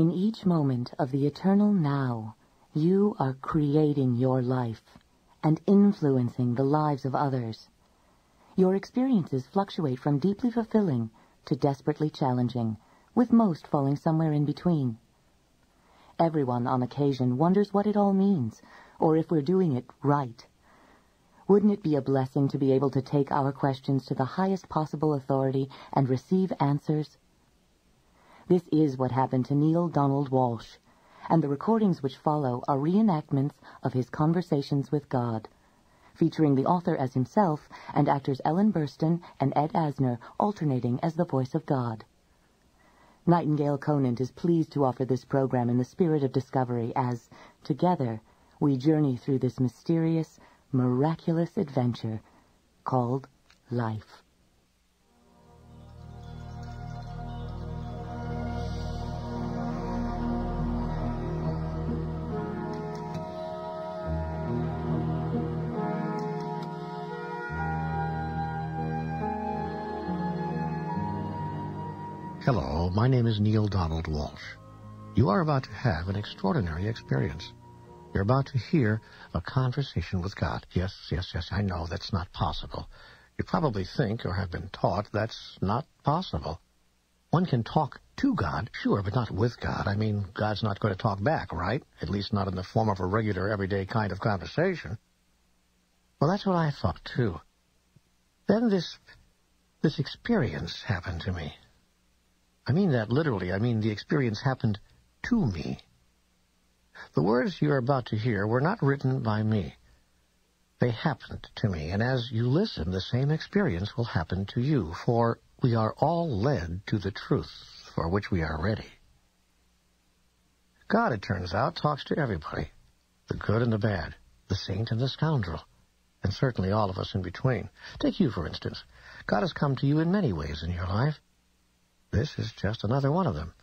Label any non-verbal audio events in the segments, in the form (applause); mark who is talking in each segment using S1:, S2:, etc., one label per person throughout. S1: In each moment of the eternal now, you are creating your life and influencing the lives of others. Your experiences fluctuate from deeply fulfilling to desperately challenging, with most falling somewhere in between. Everyone on occasion wonders what it all means, or if we're doing it right. Wouldn't it be a blessing to be able to take our questions to the highest possible authority and receive answers this is what happened to Neale Donald Walsch, and the recordings which follow are reenactments of his conversations with God, featuring the author as himself and actors Ellen Burstyn and Ed Asner alternating as the voice of God. Nightingale Conant is pleased to offer this program in the spirit of discovery as, together, we journey through this mysterious, miraculous adventure called life.
S2: my name is Neale Donald Walsch. You are about to have an extraordinary experience. You're about to hear a conversation with God. Yes, yes, yes, I know that's not possible. You probably think or have been taught that's not possible. One can talk to God, sure, but not with God. I mean, God's not going to talk back, right? At least not in the form of a regular, everyday kind of conversation. Well, that's what I thought, too. Then this, this experience happened to me. I mean that literally. I mean the experience happened to me. The words you are about to hear were not written by me. They happened to me, and as you listen, the same experience will happen to you, for we are all led to the truth for which we are ready. God, it turns out, talks to everybody the good and the bad, the saint and the scoundrel, and certainly all of us in between. Take you, for instance. God has come to you in many ways in your life. This is just another one of them.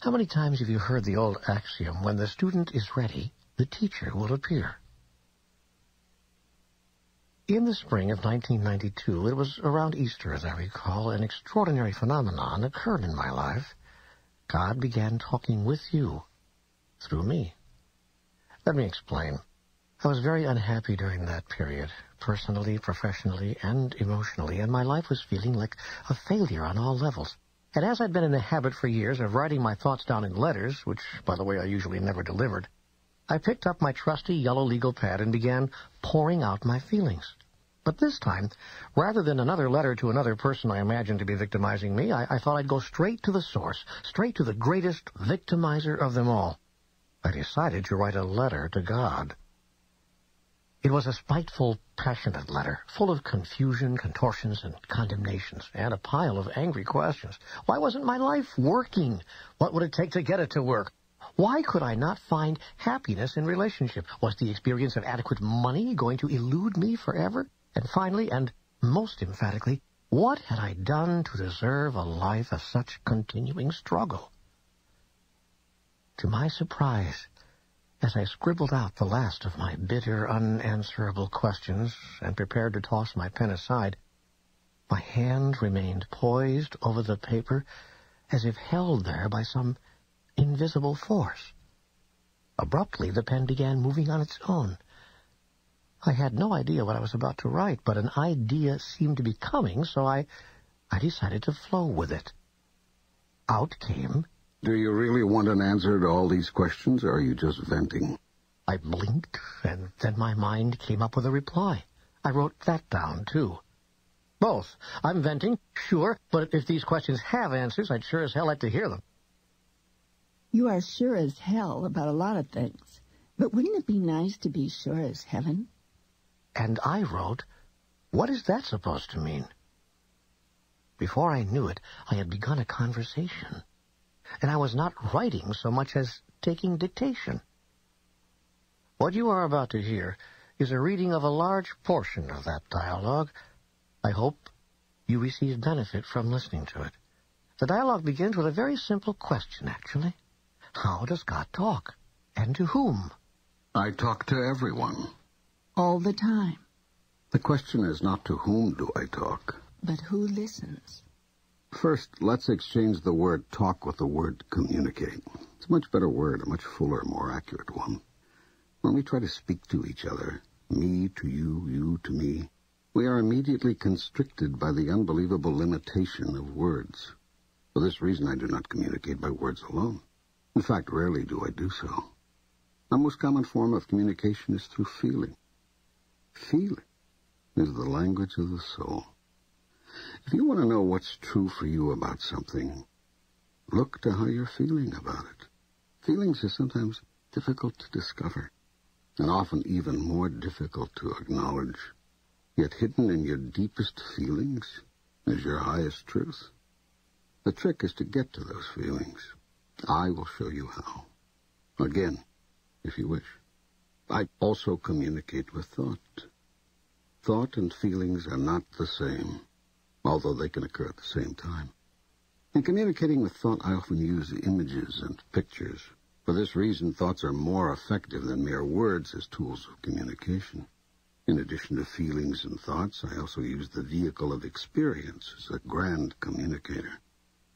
S2: How many times have you heard the old axiom, when the student is ready, the teacher will appear? In the spring of 1992, it was around Easter, as I recall, an extraordinary phenomenon occurred in my life. God began talking with you through me. Let me explain. I was very unhappy during that period, personally, professionally, and emotionally, and my life was feeling like a failure on all levels. And as I'd been in the habit for years of writing my thoughts down in letters, which, by the way, I usually never delivered, I picked up my trusty yellow legal pad and began pouring out my feelings. But this time, rather than another letter to another person I imagined to be victimizing me, I, I thought I'd go straight to the source, straight to the greatest victimizer of them all. I decided to write a letter to God. It was a spiteful, passionate letter, full of confusion, contortions, and condemnations, and a pile of angry questions. Why wasn't my life working? What would it take to get it to work? Why could I not find happiness in relationship? Was the experience of adequate money going to elude me forever? And finally, and most emphatically, what had I done to deserve a life of such continuing struggle? To my surprise, as I scribbled out the last of my bitter, unanswerable questions and prepared to toss my pen aside, my hand remained poised over the paper as if held there by some invisible force. Abruptly, the pen began moving on its own. I had no idea what I was about to write, but an idea seemed to be coming, so I, I decided to flow with it.
S3: Out came do you really want an answer to all these questions, or are you just venting? I blinked, and then my
S2: mind came up with a reply. I wrote that down, too. Both. I'm venting, sure, but if these questions have answers, I'd sure as hell like to hear them.
S4: You are sure as hell about a lot of things, but wouldn't it be nice to be sure as
S2: heaven? And I wrote, What is that supposed to mean? Before I knew it, I had begun a conversation and I was not writing so much as taking dictation. What you are about to hear is a reading of a large portion of that dialogue. I hope you receive benefit from listening to it. The dialogue begins with a very simple question, actually. How does God talk? And to whom?
S3: I talk to everyone.
S2: All the time.
S3: The question is not to whom do I talk,
S2: but who
S4: listens.
S3: First, let's exchange the word talk with the word communicate. It's a much better word, a much fuller, more accurate one. When we try to speak to each other, me to you, you to me, we are immediately constricted by the unbelievable limitation of words. For this reason, I do not communicate by words alone. In fact, rarely do I do so. The most common form of communication is through feeling. Feeling is the language of the soul. If you want to know what's true for you about something, look to how you're feeling about it. Feelings are sometimes difficult to discover, and often even more difficult to acknowledge. Yet hidden in your deepest feelings is your highest truth. The trick is to get to those feelings. I will show you how. Again, if you wish. I also communicate with thought. Thought and feelings are not the same although they can occur at the same time. In communicating with thought, I often use images and pictures. For this reason, thoughts are more effective than mere words as tools of communication. In addition to feelings and thoughts, I also use the vehicle of experience as a grand communicator.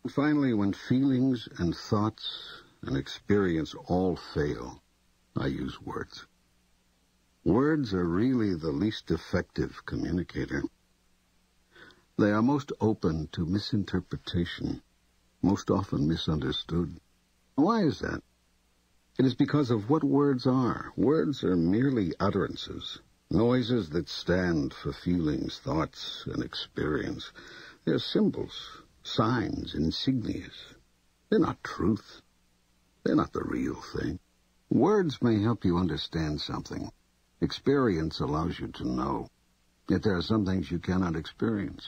S3: And finally, when feelings and thoughts and experience all fail, I use words. Words are really the least effective communicator. They are most open to misinterpretation, most often misunderstood. Why is that? It is because of what words are. Words are merely utterances, noises that stand for feelings, thoughts, and experience. They're symbols, signs, insignias. They're not truth. They're not the real thing. Words may help you understand something. Experience allows you to know. Yet there are some things you cannot experience.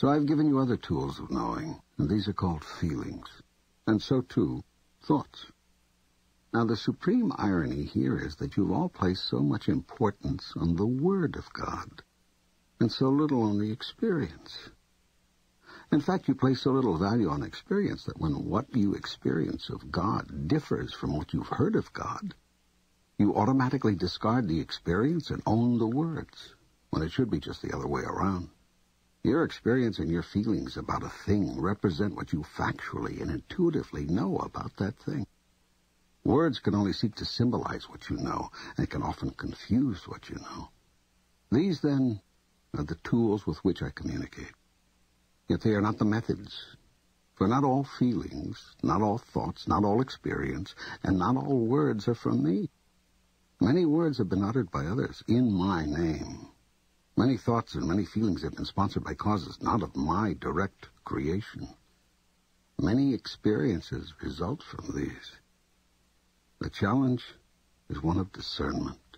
S3: So I've given you other tools of knowing, and these are called feelings. And so, too, thoughts. Now, the supreme irony here is that you've all placed so much importance on the Word of God, and so little on the experience. In fact, you place so little value on experience that when what you experience of God differs from what you've heard of God, you automatically discard the experience and own the words, when it should be just the other way around. Your experience and your feelings about a thing represent what you factually and intuitively know about that thing. Words can only seek to symbolize what you know, and can often confuse what you know. These, then, are the tools with which I communicate. Yet they are not the methods, for not all feelings, not all thoughts, not all experience, and not all words are from me. Many words have been uttered by others in my name, Many thoughts and many feelings have been sponsored by causes not of my direct creation. Many experiences result from these. The challenge is one of discernment.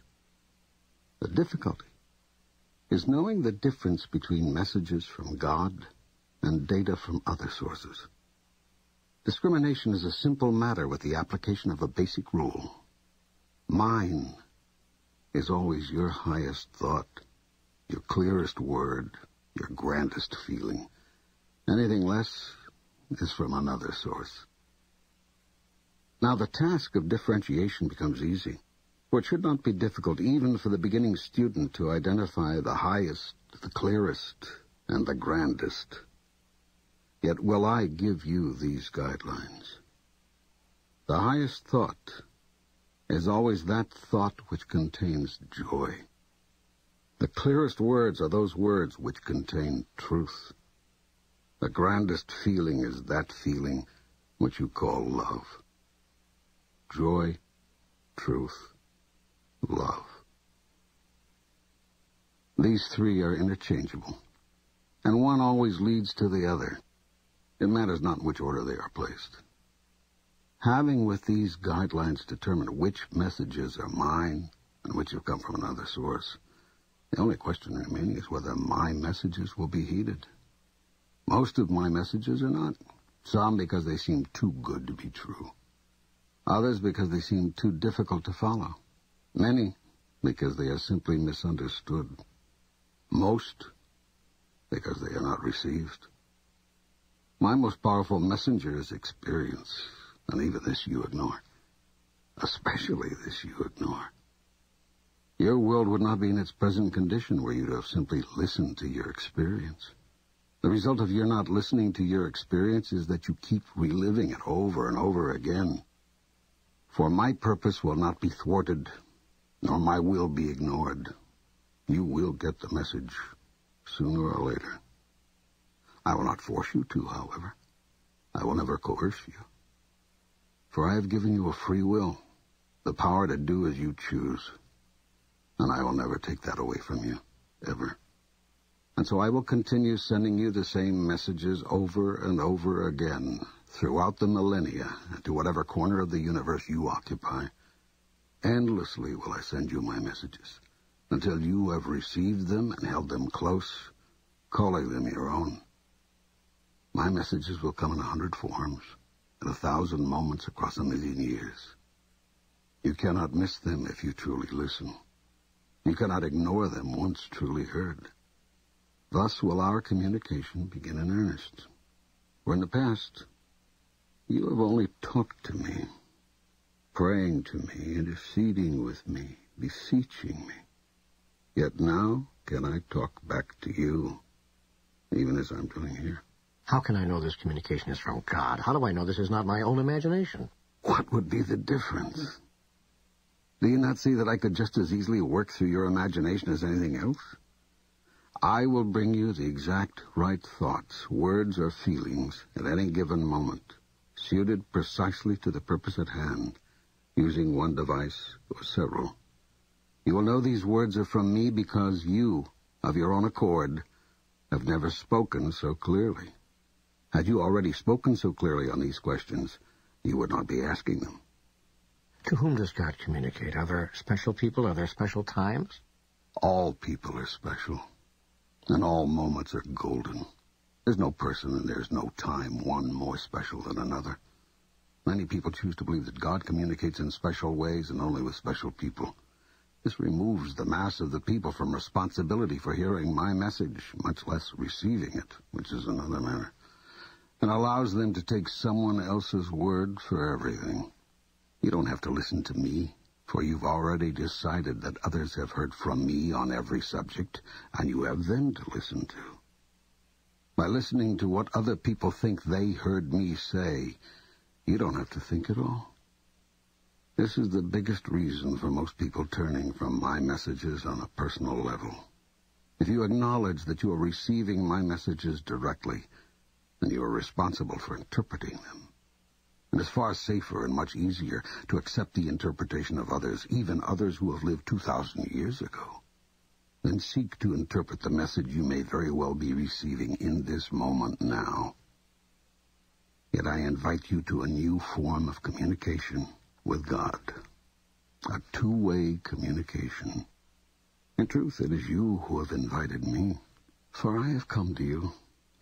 S3: The difficulty is knowing the difference between messages from God and data from other sources. Discrimination is a simple matter with the application of a basic rule. Mine is always your highest thought your clearest word, your grandest feeling. Anything less is from another source. Now the task of differentiation becomes easy, for it should not be difficult even for the beginning student to identify the highest, the clearest, and the grandest. Yet will I give you these guidelines. The highest thought is always that thought which contains joy. The clearest words are those words which contain truth. The grandest feeling is that feeling which you call love. Joy, truth, love. These three are interchangeable, and one always leads to the other. It matters not in which order they are placed. Having with these guidelines determined which messages are mine and which have come from another source, the only question remaining is whether my messages will be heeded. Most of my messages are not. Some because they seem too good to be true. Others because they seem too difficult to follow. Many because they are simply misunderstood. Most because they are not received. My most powerful messenger is experience, and even this you ignore. Especially this you ignore. Your world would not be in its present condition were you to have simply listened to your experience. The result of your not listening to your experience is that you keep reliving it over and over again. For my purpose will not be thwarted, nor my will be ignored. You will get the message, sooner or later. I will not force you to, however. I will never coerce you. For I have given you a free will, the power to do as you choose and I will never take that away from you, ever. And so I will continue sending you the same messages over and over again throughout the millennia to whatever corner of the universe you occupy. Endlessly will I send you my messages until you have received them and held them close, calling them your own. My messages will come in a hundred forms, in a thousand moments across a million years. You cannot miss them if you truly listen. You cannot ignore them once truly heard. Thus will our communication begin in earnest. For in the past, you have only talked to me, praying to me, interceding with me, beseeching me. Yet now can I talk back to you, even as I'm
S2: doing here. How can I know this communication is from God? How do I know this is not my own imagination?
S3: What would be the difference? Do you not see that I could just as easily work through your imagination as anything else? I will bring you the exact right thoughts, words, or feelings at any given moment, suited precisely to the purpose at hand, using one device or several. You will know these words are from me because you, of your own accord, have never spoken so clearly. Had you already spoken so clearly on these questions, you would not be asking them. To whom does God communicate? Are there special people? Are there special times? All people are special. And all moments are golden. There's no person and there's no time one more special than another. Many people choose to believe that God communicates in special ways and only with special people. This removes the mass of the people from responsibility for hearing my message, much less receiving it, which is another matter, and allows them to take someone else's word for everything. You don't have to listen to me, for you've already decided that others have heard from me on every subject, and you have them to listen to. By listening to what other people think they heard me say, you don't have to think at all. This is the biggest reason for most people turning from my messages on a personal level. If you acknowledge that you are receiving my messages directly, then you are responsible for interpreting them. It is far safer and much easier to accept the interpretation of others, even others who have lived 2,000 years ago, than seek to interpret the message you may very well be receiving in this moment now. Yet I invite you to a new form of communication with God. A two-way communication. In truth, it is you who have invited me, for I have come to you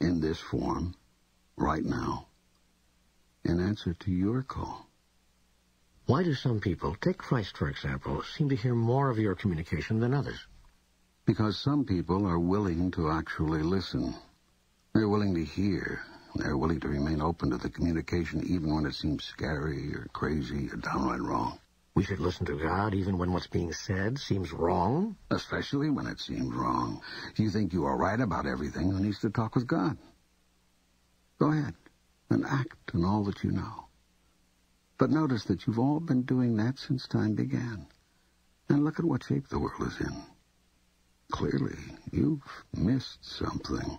S3: in this form, right now in answer to your call.
S2: Why do some people, take Christ for example, seem to hear more of your communication than
S3: others? Because some people are willing to actually listen. They're willing to hear. They're willing to remain open to the communication even when it seems scary or crazy or downright wrong. We should listen to God even when what's being said seems wrong? Especially when it seems wrong. You think you are right about everything, who needs to talk with God? Go ahead and act on all that you know. But notice that you've all been doing that since time began. And look at what shape the world is in. Clearly, you've missed something.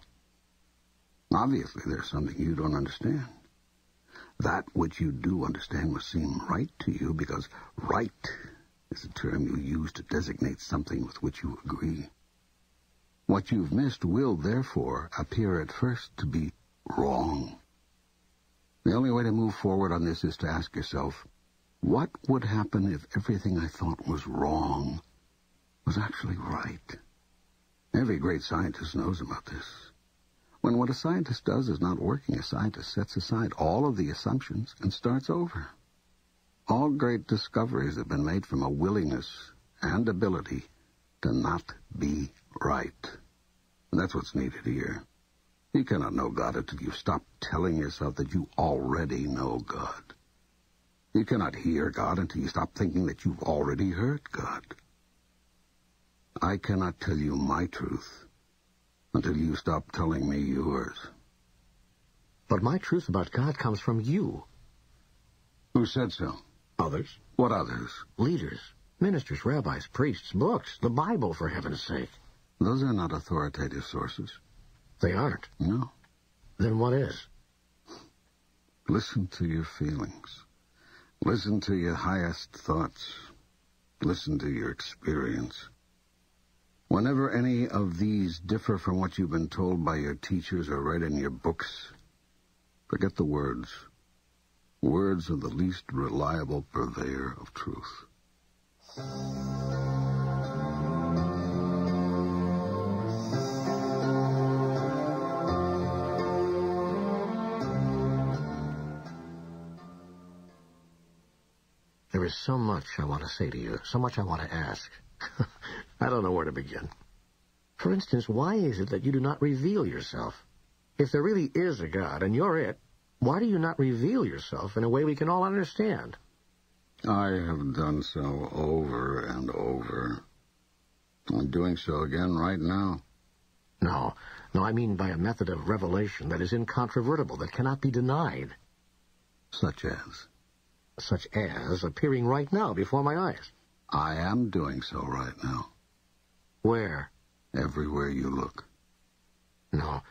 S3: Obviously, there's something you don't understand. That which you do understand must seem right to you because right is a term you use to designate something with which you agree. What you've missed will, therefore, appear at first to be wrong. The only way to move forward on this is to ask yourself, what would happen if everything I thought was wrong was actually right? Every great scientist knows about this. When what a scientist does is not working, a scientist sets aside all of the assumptions and starts over. All great discoveries have been made from a willingness and ability to not be right. And that's what's needed here. You cannot know God until you stop telling yourself that you already know God. You cannot hear God until you stop thinking that you've already heard God. I cannot tell you my truth until you stop telling me yours. But my truth about God comes from you. Who said so? Others. What others? Leaders, ministers, rabbis, priests, books, the Bible, for heaven's sake. Those are not authoritative sources. They aren't. No. Then what is? Listen to your feelings. Listen to your highest thoughts. Listen to your experience. Whenever any of these differ from what you've been told by your teachers or read in your books, forget the words. Words are the least reliable purveyor of truth.
S2: is so much I want to say to you, so much I want to ask. (laughs) I don't know where to begin. For instance, why is it that you do not reveal yourself? If there really is a God, and you're it, why do you not reveal yourself in a way we can all understand?
S3: I have done so over and over. I'm doing so again right now. No, no, I mean by a method of revelation
S2: that is incontrovertible, that cannot be denied. Such as? such
S3: as appearing right now before my eyes. I am doing so right now. Where? Everywhere you look. No.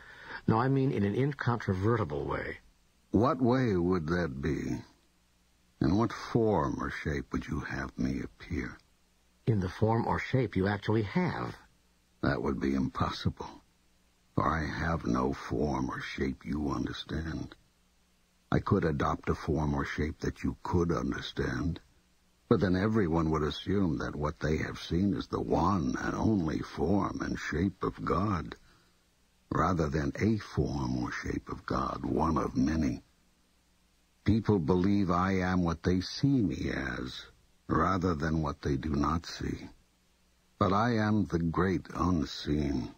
S3: No, I mean in an incontrovertible way. What way would that be? In what form or shape would you have me appear? In the form or shape you actually have. That would be impossible, for I have no form or shape you understand. I could adopt a form or shape that you could understand. But then everyone would assume that what they have seen is the one and only form and shape of God, rather than a form or shape of God, one of many. People believe I am what they see me as, rather than what they do not see. But I am the great unseen,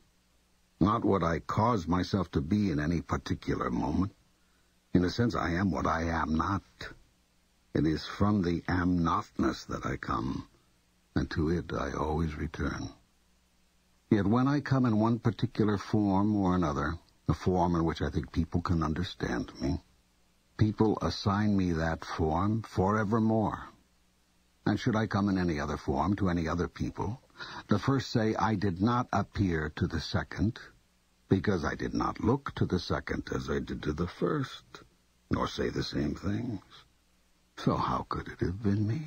S3: not what I cause myself to be in any particular moment, in a sense, I am what I am not. It is from the am-notness that I come, and to it I always return. Yet when I come in one particular form or another, a form in which I think people can understand me, people assign me that form forevermore. And should I come in any other form to any other people, the first say I did not appear to the second, because I did not look to the second as I did to the first, nor say the same things. So how could it have been me?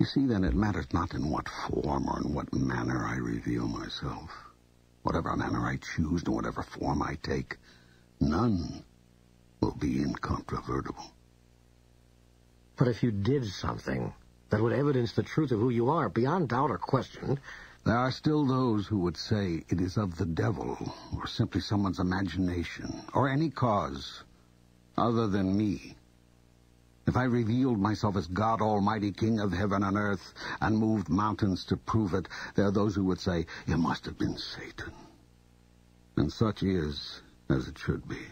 S3: You see, then, it matters not in what form or in what manner I reveal myself. Whatever manner I choose and whatever form I take, none will be incontrovertible. But if you did something that would evidence the truth of who you are beyond doubt or question, there are still those who would say it is of the devil, or simply someone's imagination, or any cause other than me. If I revealed myself as God Almighty, King of heaven and earth, and moved mountains to prove it, there are those who would say, it must have been Satan. And such is as it should be.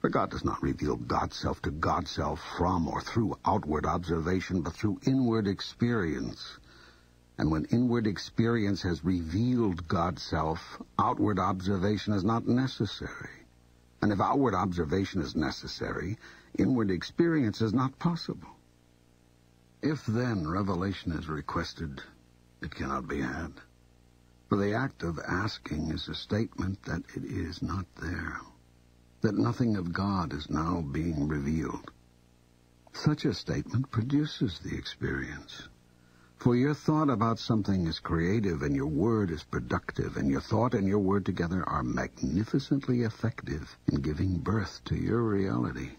S3: For God does not reveal God's self to God's self from or through outward observation, but through inward experience. And when inward experience has revealed God's self, outward observation is not necessary. And if outward observation is necessary, inward experience is not possible. If then revelation is requested, it cannot be had. For the act of asking is a statement that it is not there, that nothing of God is now being revealed. Such a statement produces the experience. For your thought about something is creative and your word is productive, and your thought and your word together are magnificently effective in giving birth to your reality.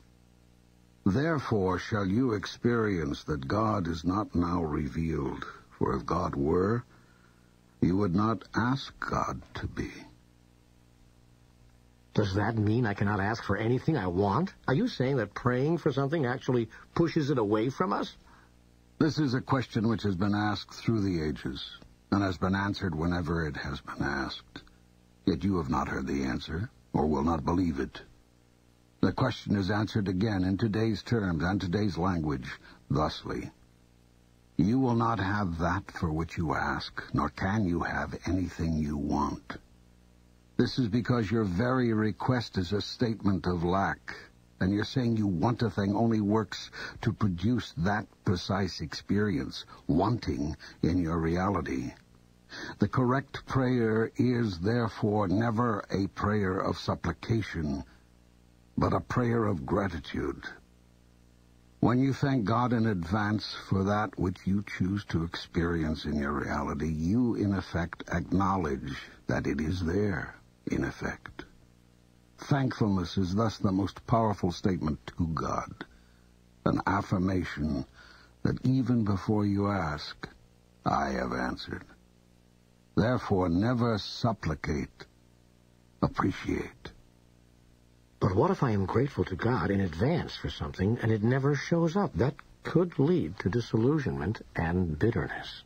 S3: Therefore shall you experience that God is not now revealed, for if God were, you would not ask God to be.
S2: Does that mean I cannot ask for anything I want? Are you saying that praying for something actually pushes it away from us?
S3: This is a question which has been asked through the ages, and has been answered whenever it has been asked. Yet you have not heard the answer, or will not believe it. The question is answered again in today's terms and today's language, thusly. You will not have that for which you ask, nor can you have anything you want. This is because your very request is a statement of lack, and you're saying you want a thing only works to produce that precise experience, wanting in your reality. The correct prayer is therefore never a prayer of supplication, but a prayer of gratitude. When you thank God in advance for that which you choose to experience in your reality, you in effect acknowledge that it is there, in effect. Thankfulness is thus the most powerful statement to God, an affirmation that even before you ask, I have answered. Therefore, never supplicate, appreciate. But what if I am grateful to God in advance for something and it never shows
S2: up? That could lead to disillusionment
S3: and bitterness.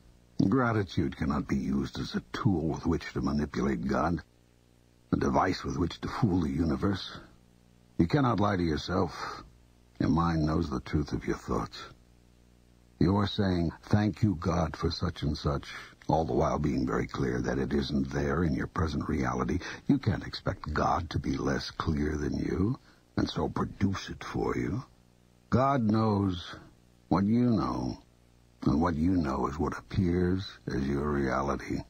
S3: Gratitude cannot be used as a tool with which to manipulate God a device with which to fool the universe. You cannot lie to yourself. Your mind knows the truth of your thoughts. You're saying, thank you, God, for such and such, all the while being very clear that it isn't there in your present reality. You can't expect God to be less clear than you, and so produce it for you. God knows what you know, and what you know is what appears as your reality.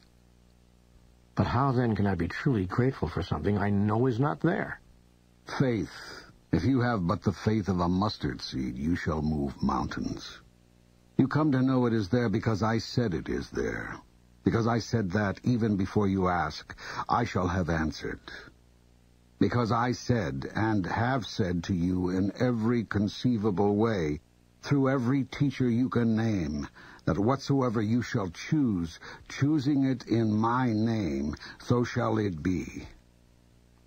S3: But how then can I be truly grateful for something I know is not there? Faith. If you have but the faith of a mustard seed, you shall move mountains. You come to know it is there because I said it is there. Because I said that even before you ask, I shall have answered. Because I said and have said to you in every conceivable way, through every teacher you can name, that whatsoever you shall choose, choosing it in my name, so shall it be.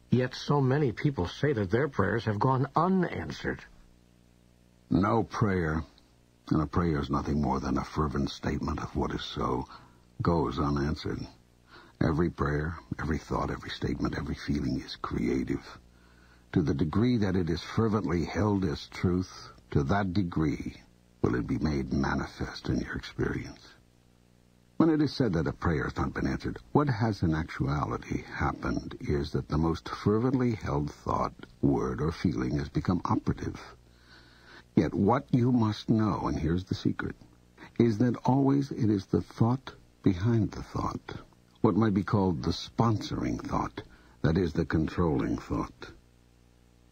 S3: Yet so many people say that their prayers have gone unanswered. No prayer, and a prayer is nothing more than a fervent statement of what is so, goes unanswered. Every prayer, every thought, every statement, every feeling is creative. To the degree that it is fervently held as truth, to that degree will it be made manifest in your experience. When it is said that a prayer has not been answered, what has in actuality happened is that the most fervently held thought, word, or feeling has become operative. Yet what you must know, and here's the secret, is that always it is the thought behind the thought, what might be called the sponsoring thought, that is the controlling thought.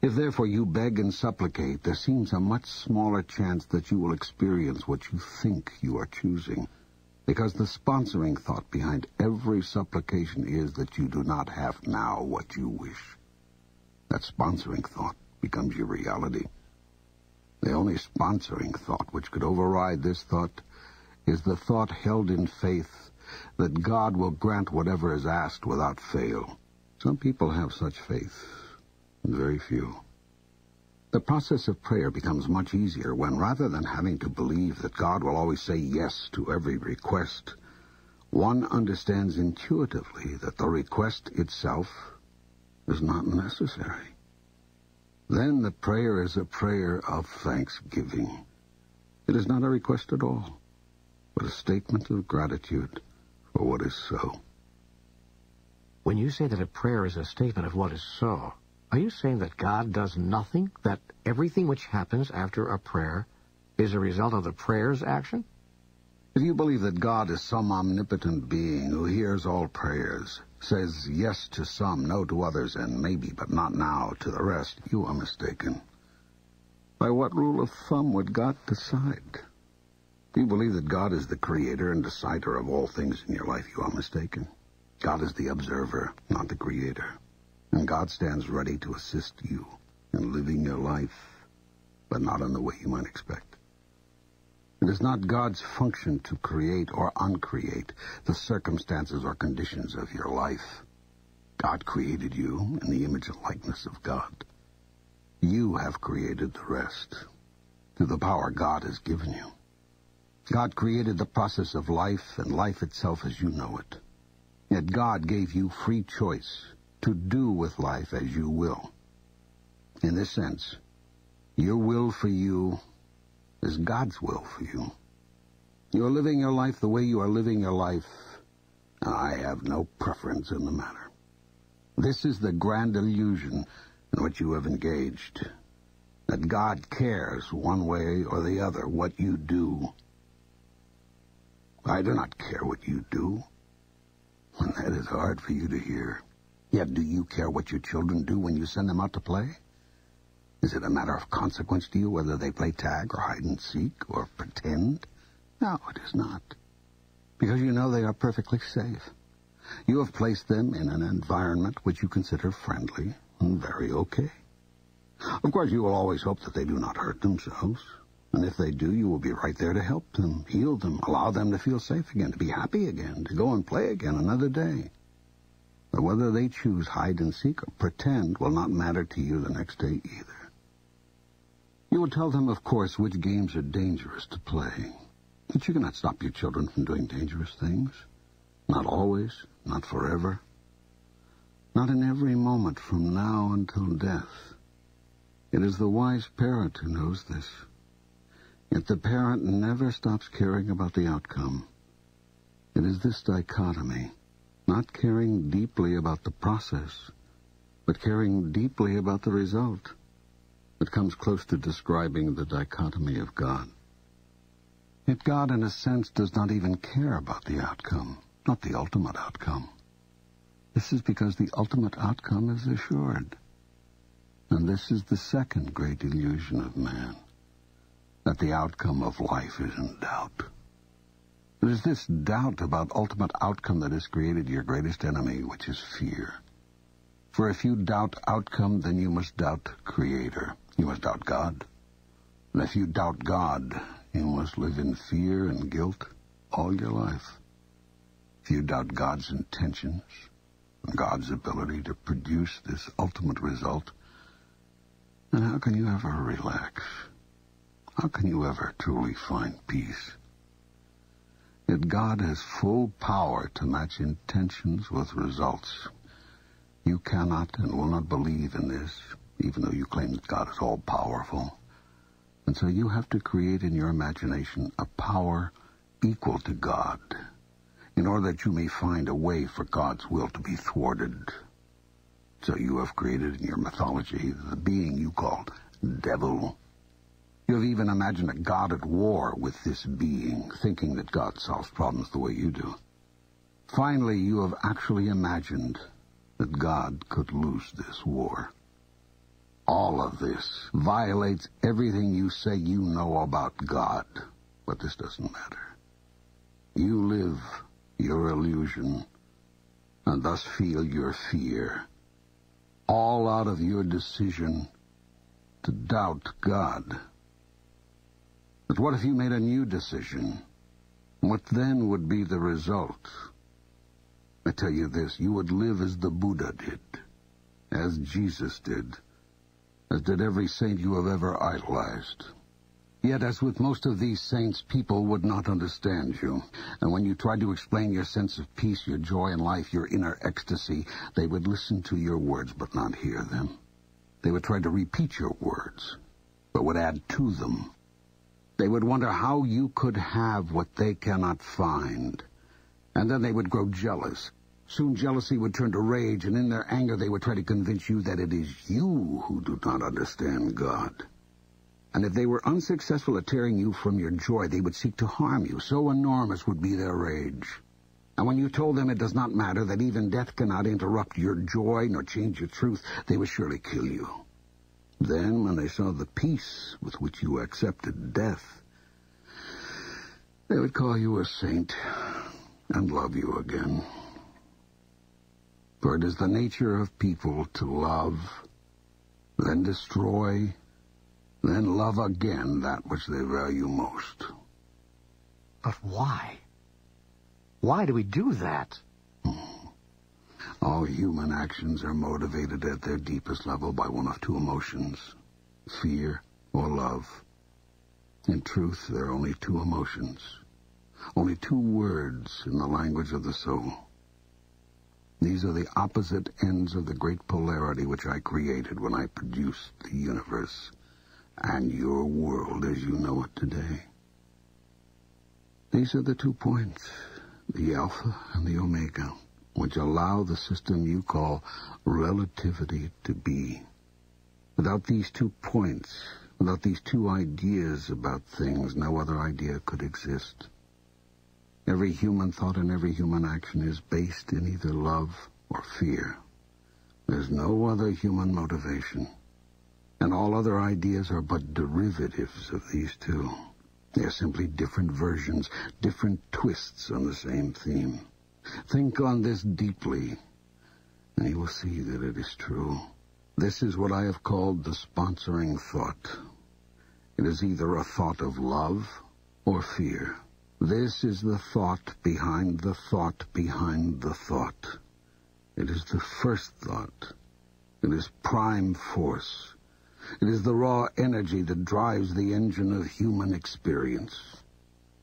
S3: If therefore you beg and supplicate, there seems a much smaller chance that you will experience what you think you are choosing, because the sponsoring thought behind every supplication is that you do not have now what you wish. That sponsoring thought becomes your reality. The only sponsoring thought which could override this thought is the thought held in faith that God will grant whatever is asked without fail. Some people have such faith, very few. The process of prayer becomes much easier when, rather than having to believe that God will always say yes to every request, one understands intuitively that the request itself is not necessary. Then the prayer is a prayer of thanksgiving. It is not a request at all, but a statement of gratitude for what is so. When you say that a prayer is a statement of what is so,
S2: are you saying that God does nothing? That everything which happens after a prayer
S3: is a result of the prayer's action? If you believe that God is some omnipotent being who hears all prayers, says yes to some, no to others, and maybe, but not now, to the rest, you are mistaken. By what rule of thumb would God decide? If you believe that God is the creator and decider of all things in your life, you are mistaken. God is the observer, not the creator. And God stands ready to assist you in living your life, but not in the way you might expect. It is not God's function to create or uncreate the circumstances or conditions of your life. God created you in the image and likeness of God. You have created the rest through the power God has given you. God created the process of life and life itself as you know it. Yet God gave you free choice to do with life as you will. In this sense, your will for you is God's will for you. You are living your life the way you are living your life. I have no preference in the matter. This is the grand illusion in which you have engaged. That God cares one way or the other what you do. I do not care what you do. And that is hard for you to hear. Yet do you care what your children do when you send them out to play? Is it a matter of consequence to you whether they play tag or hide and seek or pretend? No, it is not. Because you know they are perfectly safe. You have placed them in an environment which you consider friendly and very okay. Of course, you will always hope that they do not hurt themselves. And if they do, you will be right there to help them, heal them, allow them to feel safe again, to be happy again, to go and play again another day. But whether they choose hide and seek or pretend will not matter to you the next day either. You will tell them, of course, which games are dangerous to play. But you cannot stop your children from doing dangerous things. Not always, not forever. Not in every moment from now until death. It is the wise parent who knows this. Yet the parent never stops caring about the outcome. It is this dichotomy not caring deeply about the process, but caring deeply about the result. It comes close to describing the dichotomy of God. Yet God, in a sense, does not even care about the outcome, not the ultimate outcome. This is because the ultimate outcome is assured. And this is the second great illusion of man, that the outcome of life is in doubt. It is this doubt about ultimate outcome that has created your greatest enemy, which is fear. For if you doubt outcome, then you must doubt Creator. You must doubt God. And if you doubt God, you must live in fear and guilt all your life. If you doubt God's intentions and God's ability to produce this ultimate result, then how can you ever relax? How can you ever truly find peace? that God has full power to match intentions with results. You cannot and will not believe in this, even though you claim that God is all powerful. And so you have to create in your imagination a power equal to God, in order that you may find a way for God's will to be thwarted. So you have created in your mythology the being you call devil. You have even imagined a god at war with this being, thinking that God solves problems the way you do. Finally, you have actually imagined that God could lose this war. All of this violates everything you say you know about God, but this doesn't matter. You live your illusion, and thus feel your fear, all out of your decision to doubt God. But what if you made a new decision? What then would be the result? I tell you this, you would live as the Buddha did, as Jesus did, as did every saint you have ever idolized. Yet, as with most of these saints, people would not understand you. And when you tried to explain your sense of peace, your joy in life, your inner ecstasy, they would listen to your words but not hear them. They would try to repeat your words, but would add to them they would wonder how you could have what they cannot find. And then they would grow jealous. Soon jealousy would turn to rage, and in their anger they would try to convince you that it is you who do not understand God. And if they were unsuccessful at tearing you from your joy, they would seek to harm you. So enormous would be their rage. And when you told them it does not matter, that even death cannot interrupt your joy nor change your truth, they would surely kill you. Then, when they saw the peace with which you accepted death, they would call you a saint and love you again. For it is the nature of people to love, then destroy, then love again that which they value most. But why? Why do we do that? Hmm. All human actions are motivated at their deepest level by one of two emotions, fear or love. In truth, there are only two emotions, only two words in the language of the soul. These are the opposite ends of the great polarity which I created when I produced the universe and your world as you know it today. These are the two points, the Alpha and the Omega which allow the system you call relativity to be. Without these two points, without these two ideas about things, no other idea could exist. Every human thought and every human action is based in either love or fear. There's no other human motivation. And all other ideas are but derivatives of these two. They're simply different versions, different twists on the same theme. Think on this deeply, and you will see that it is true. This is what I have called the sponsoring thought. It is either a thought of love or fear. This is the thought behind the thought behind the thought. It is the first thought. It is prime force. It is the raw energy that drives the engine of human experience.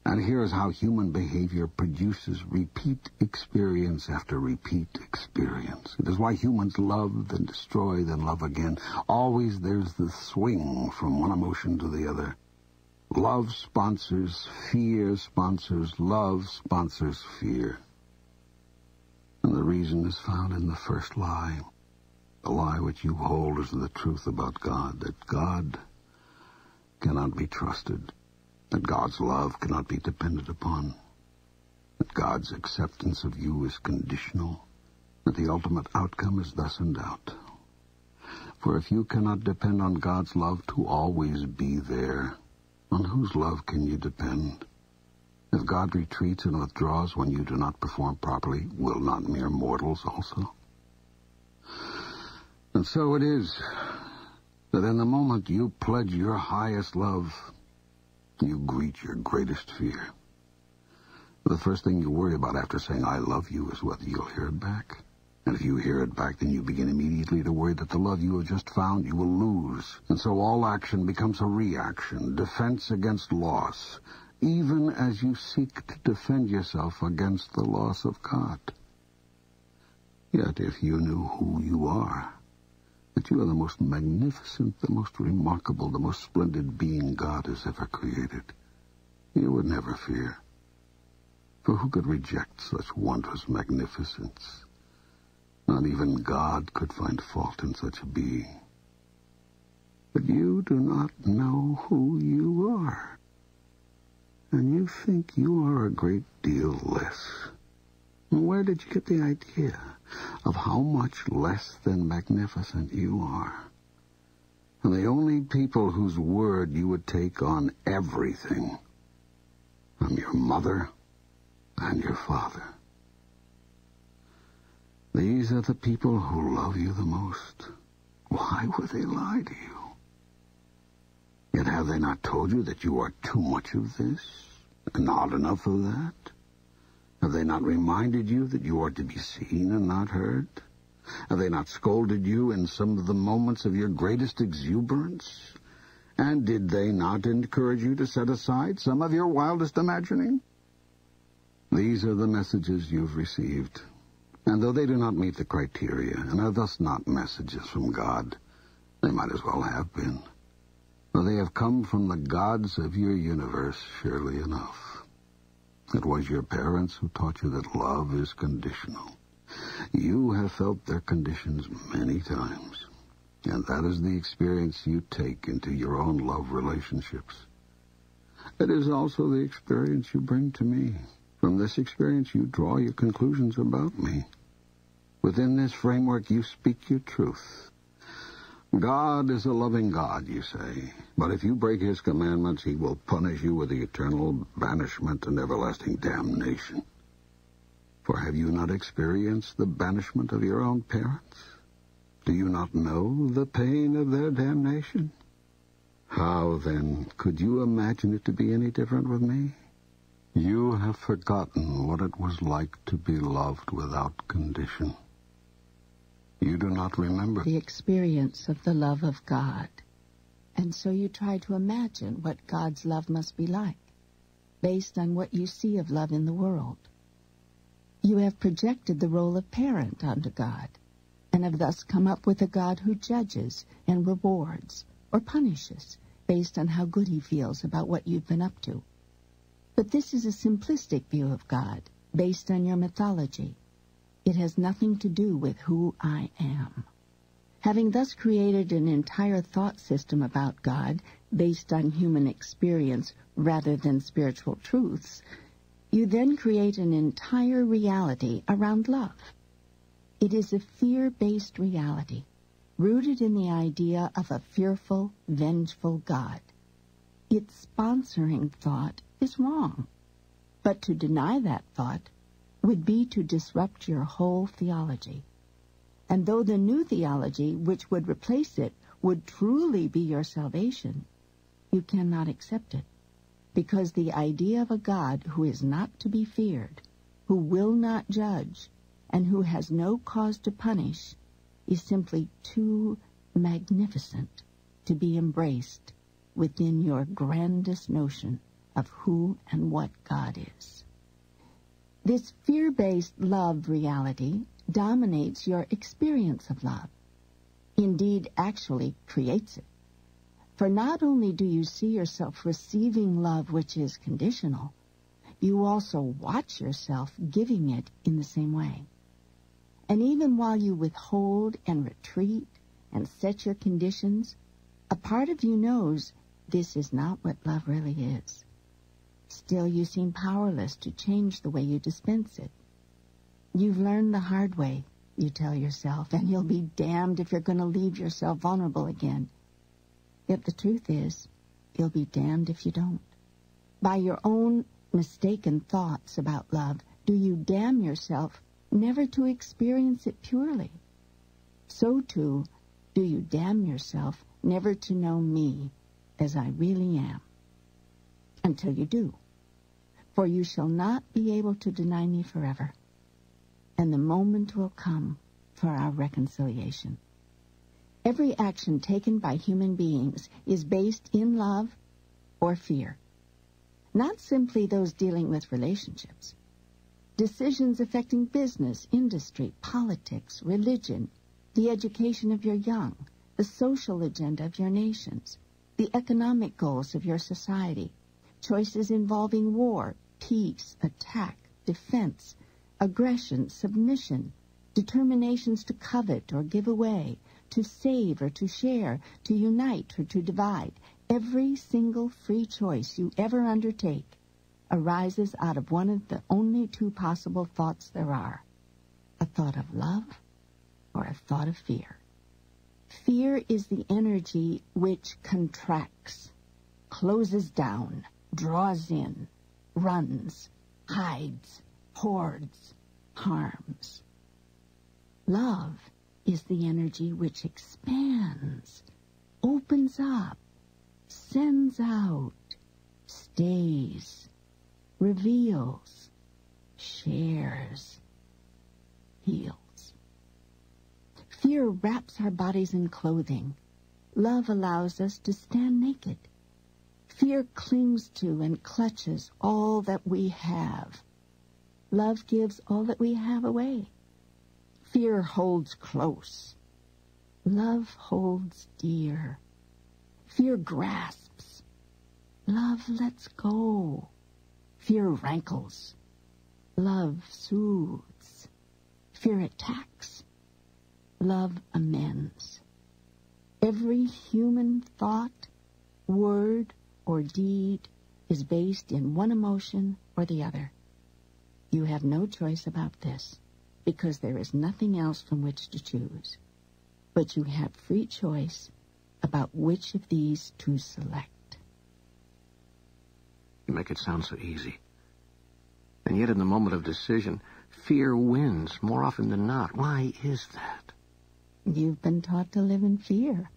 S3: And here is how human behavior produces repeat experience after repeat experience. It is why humans love, then destroy, then love again. Always there's the swing from one emotion to the other. Love sponsors fear, sponsors love, sponsors fear. And the reason is found in the first lie. The lie which you hold is the truth about God, that God cannot be trusted that God's love cannot be depended upon, that God's acceptance of you is conditional, that the ultimate outcome is thus in doubt. For if you cannot depend on God's love to always be there, on whose love can you depend? If God retreats and withdraws when you do not perform properly, will not mere mortals also? And so it is that in the moment you pledge your highest love, you greet your greatest fear. The first thing you worry about after saying I love you is whether you'll hear it back. And if you hear it back, then you begin immediately to worry that the love you have just found you will lose. And so all action becomes a reaction, defense against loss, even as you seek to defend yourself against the loss of God. Yet if you knew who you are, that you are the most magnificent, the most remarkable, the most splendid being God has ever created. You would never fear. For who could reject such wondrous magnificence? Not even God could find fault in such a being. But you do not know who you are. And you think you are a great deal less. Where did you get the idea? of how much less than magnificent you are. And the only people whose word you would take on everything are your mother and your father. These are the people who love you the most. Why would they lie to you? Yet have they not told you that you are too much of this, and not enough of that? Have they not reminded you that you are to be seen and not heard? Have they not scolded you in some of the moments of your greatest exuberance? And did they not encourage you to set aside some of your wildest imagining? These are the messages you've received. And though they do not meet the criteria, and are thus not messages from God, they might as well have been. For they have come from the gods of your universe, surely enough. It was your parents who taught you that love is conditional. You have felt their conditions many times. And that is the experience you take into your own love relationships. It is also the experience you bring to me. From this experience, you draw your conclusions about me. Within this framework, you speak your truth, God is a loving God, you say, but if you break his commandments, he will punish you with the eternal banishment and everlasting damnation. For have you not experienced the banishment of your own parents? Do you not know the pain of their damnation? How, then, could you imagine it to be any different with me? You have forgotten what it was like to be loved without condition. You do not remember.
S4: The experience of the love of God. And so you try to imagine what God's love must be like, based on what you see of love in the world. You have projected the role of parent onto God, and have thus come up with a God who judges and rewards or punishes based on how good he feels about what you've been up to. But this is a simplistic view of God, based on your mythology, it has nothing to do with who I am. Having thus created an entire thought system about God based on human experience rather than spiritual truths, you then create an entire reality around love. It is a fear-based reality, rooted in the idea of a fearful, vengeful God. Its sponsoring thought is wrong. But to deny that thought would be to disrupt your whole theology. And though the new theology, which would replace it, would truly be your salvation, you cannot accept it, because the idea of a God who is not to be feared, who will not judge, and who has no cause to punish, is simply too magnificent to be embraced within your grandest notion of who and what God is. This fear-based love reality dominates your experience of love. Indeed, actually creates it. For not only do you see yourself receiving love which is conditional, you also watch yourself giving it in the same way. And even while you withhold and retreat and set your conditions, a part of you knows this is not what love really is. Still, you seem powerless to change the way you dispense it. You've learned the hard way, you tell yourself, and you'll be damned if you're going to leave yourself vulnerable again. Yet the truth is, you'll be damned if you don't. By your own mistaken thoughts about love, do you damn yourself never to experience it purely? So, too, do you damn yourself never to know me as I really am until you do for you shall not be able to deny me forever. And the moment will come for our reconciliation. Every action taken by human beings is based in love or fear. Not simply those dealing with relationships. Decisions affecting business, industry, politics, religion, the education of your young, the social agenda of your nations, the economic goals of your society, choices involving war, peace, attack, defense, aggression, submission, determinations to covet or give away, to save or to share, to unite or to divide. Every single free choice you ever undertake arises out of one of the only two possible thoughts there are a thought of love or a thought of fear. Fear is the energy which contracts, closes down, draws in, runs, hides, hoards, harms. Love is the energy which expands, opens up, sends out, stays, reveals, shares, heals. Fear wraps our bodies in clothing. Love allows us to stand naked. Fear clings to and clutches all that we have. Love gives all that we have away. Fear holds close. Love holds dear. Fear grasps. Love lets go. Fear rankles. Love soothes. Fear attacks. Love amends. Every human thought, word, or deed is based in one emotion or the other. You have no choice about this because there is nothing else from which to choose. But you have free choice about which of these to select.
S2: You make it sound so easy. And yet in the moment of decision, fear wins more often than not. Why is that?
S4: You've been taught to live in fear.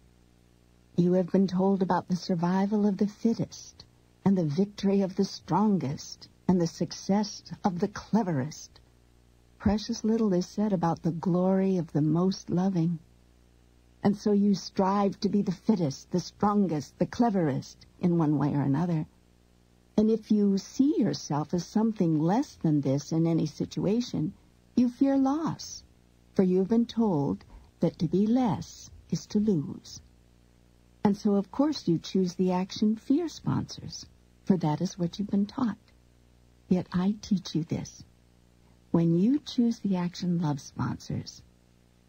S4: You have been told about the survival of the fittest, and the victory of the strongest, and the success of the cleverest. Precious little is said about the glory of the most loving. And so you strive to be the fittest, the strongest, the cleverest, in one way or another. And if you see yourself as something less than this in any situation, you fear loss, for you have been told that to be less is to lose. And so, of course, you choose the action fear sponsors, for that is what you've been taught. Yet I teach you this. When you choose the action love sponsors,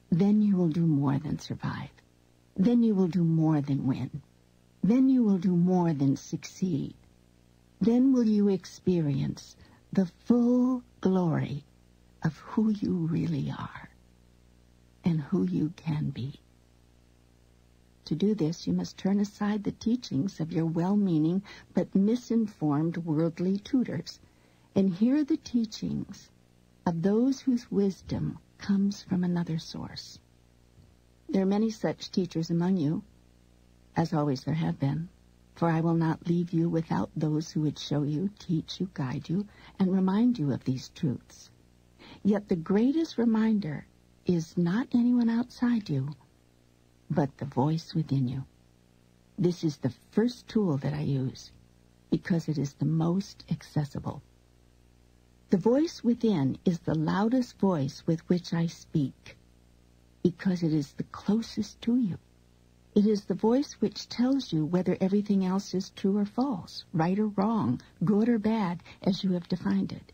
S4: then you will do more than survive. Then you will do more than win. Then you will do more than succeed. Then will you experience the full glory of who you really are and who you can be. To do this, you must turn aside the teachings of your well-meaning but misinformed worldly tutors and hear the teachings of those whose wisdom comes from another source. There are many such teachers among you, as always there have been, for I will not leave you without those who would show you, teach you, guide you, and remind you of these truths. Yet the greatest reminder is not anyone outside you, but the voice within you. This is the first tool that I use because it is the most accessible. The voice within is the loudest voice with which I speak because it is the closest to you. It is the voice which tells you whether everything else is true or false, right or wrong, good or bad, as you have defined it.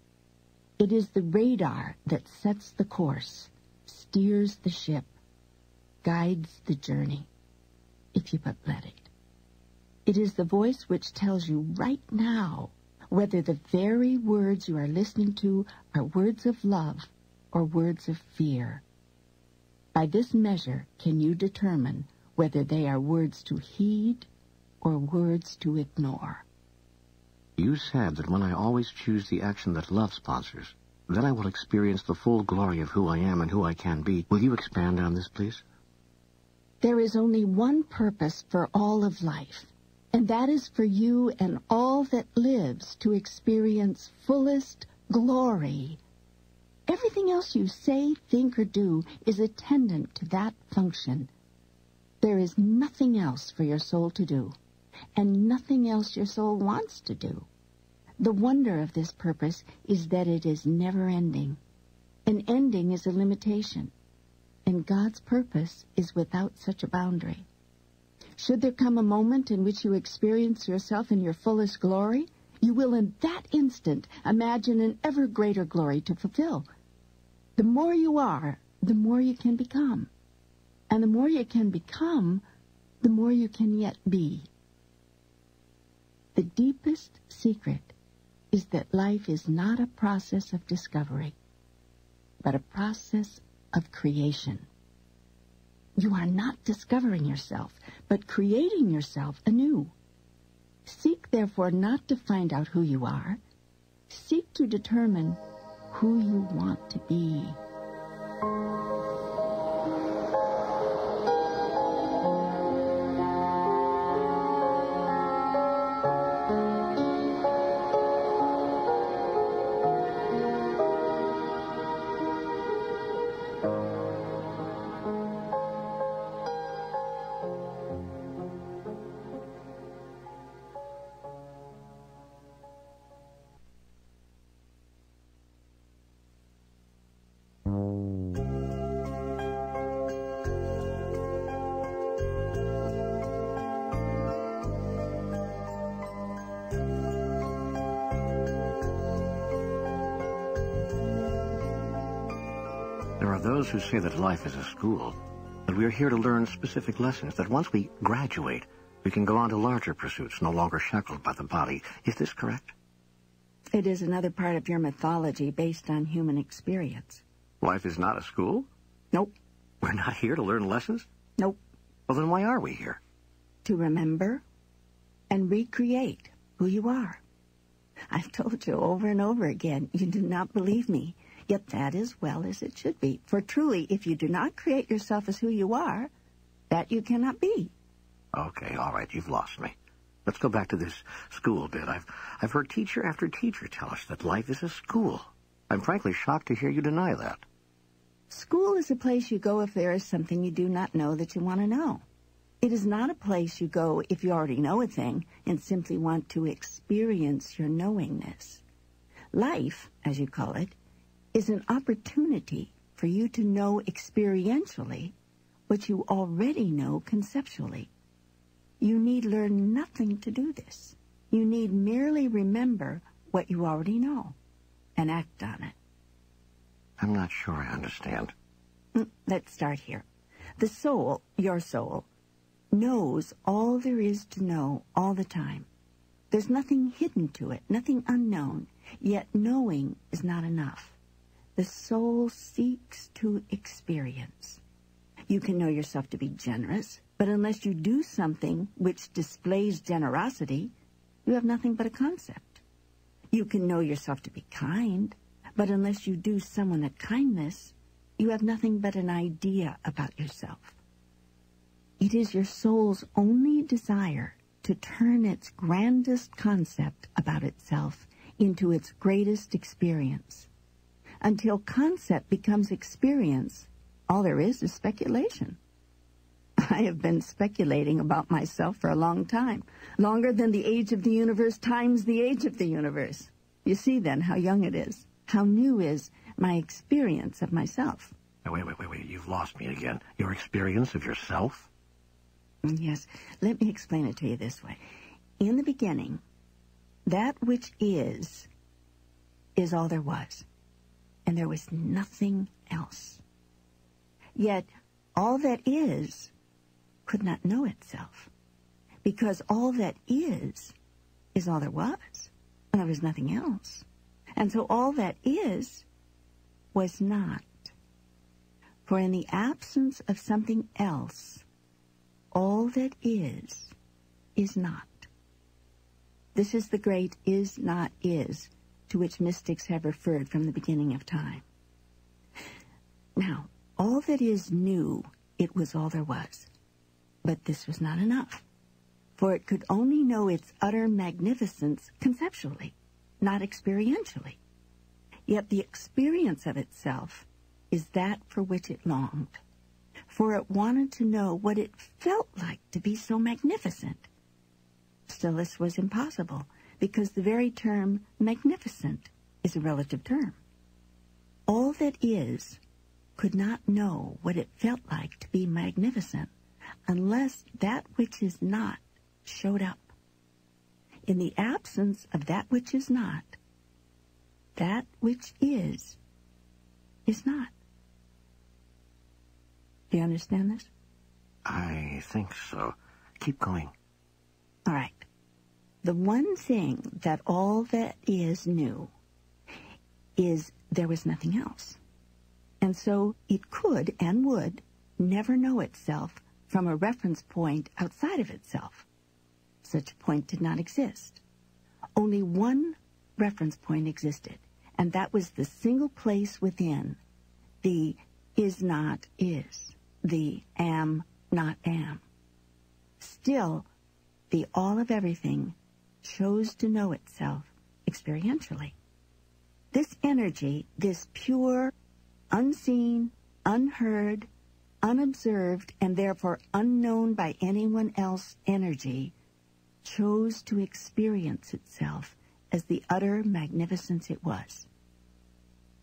S4: It is the radar that sets the course, steers the ship, guides the journey, if you but let it. It is the voice which tells you right now whether the very words you are listening to are words of love or words of fear. By this measure can you determine whether they are words to heed or words to ignore.
S3: You
S2: said that when I always choose the action that love sponsors, then I will experience the full glory of who I am and who I can be. Will you expand on this, please?
S4: There is only one purpose for all of life, and that is for you and all that lives to experience fullest glory. Everything else you say, think, or do is attendant to that function. There is nothing else for your soul to do, and nothing else your soul wants to do. The wonder of this purpose is that it is never ending. An ending is a limitation and God's purpose is without such a boundary. Should there come a moment in which you experience yourself in your fullest glory, you will in that instant imagine an ever greater glory to fulfill. The more you are, the more you can become. And the more you can become, the more you can yet be. The deepest secret is that life is not a process of discovery, but a process of creation. You are not discovering yourself, but creating yourself anew. Seek, therefore, not to find out who you are. Seek to determine who you want to be.
S2: who say that life is a school, that we are here to learn specific lessons, that once we graduate, we can go on to larger pursuits, no longer shackled by the body. Is this correct?
S4: It is another part of your mythology based on human experience.
S2: Life is not a school? Nope. We're not here to learn lessons? Nope. Well, then why are we here?
S4: To remember and recreate who you are. I've told you over and over again, you do not believe me get that as well as it should be. For truly, if you do not create yourself as who you are, that you cannot be.
S2: Okay, all right, you've lost me. Let's go back to this school bit. I've, I've heard teacher after teacher tell us that life is a school. I'm frankly shocked to hear you deny that.
S4: School is a place you go if there is something you do not know that you want to know. It is not a place you go if you already know a thing and simply want to experience your knowingness. Life, as you call it, is an opportunity for you to know experientially what you already know conceptually. You need learn nothing to do this. You need merely remember what you already know and act on it.
S2: I'm not sure I understand.
S4: Mm, let's start here. The soul, your soul, knows all there is to know all the time. There's nothing hidden to it, nothing unknown, yet knowing is not enough the soul seeks to experience. You can know yourself to be generous, but unless you do something which displays generosity, you have nothing but a concept. You can know yourself to be kind, but unless you do someone a kindness, you have nothing but an idea about yourself. It is your soul's only desire to turn its grandest concept about itself into its greatest experience until concept becomes experience, all there is is speculation. I have been speculating about myself for a long time, longer than the age of the universe times the age of the universe. You see then how young it is, how new is my experience of myself.
S2: Wait, wait, wait, wait, you've lost me again. Your experience of yourself?
S4: Mm, yes, let me explain it to you this way. In the beginning, that which is, is all there was and there was nothing else. Yet all that is could not know itself, because all that is is all there was, and there was nothing else. And so all that is was not. For in the absence of something else, all that is is not. This is the great is not is to which mystics have referred from the beginning of time. Now, all that is knew, it was all there was. But this was not enough, for it could only know its utter magnificence conceptually, not experientially. Yet the experience of itself is that for which it longed, for it wanted to know what it felt like to be so magnificent. Still, this was impossible, because the very term magnificent is a relative term. All that is could not know what it felt like to be magnificent unless that which is not showed up. In the absence of that which is not, that which is, is not. Do you understand this?
S2: I think so. Keep going.
S4: All right the one thing that all that is knew is there was nothing else. And so it could and would never know itself from a reference point outside of itself. Such a point did not exist. Only one reference point existed, and that was the single place within the is not is, the am not am. Still, the all of everything chose to know itself experientially. This energy, this pure, unseen, unheard, unobserved, and therefore unknown by anyone else energy, chose to experience itself as the utter magnificence it was.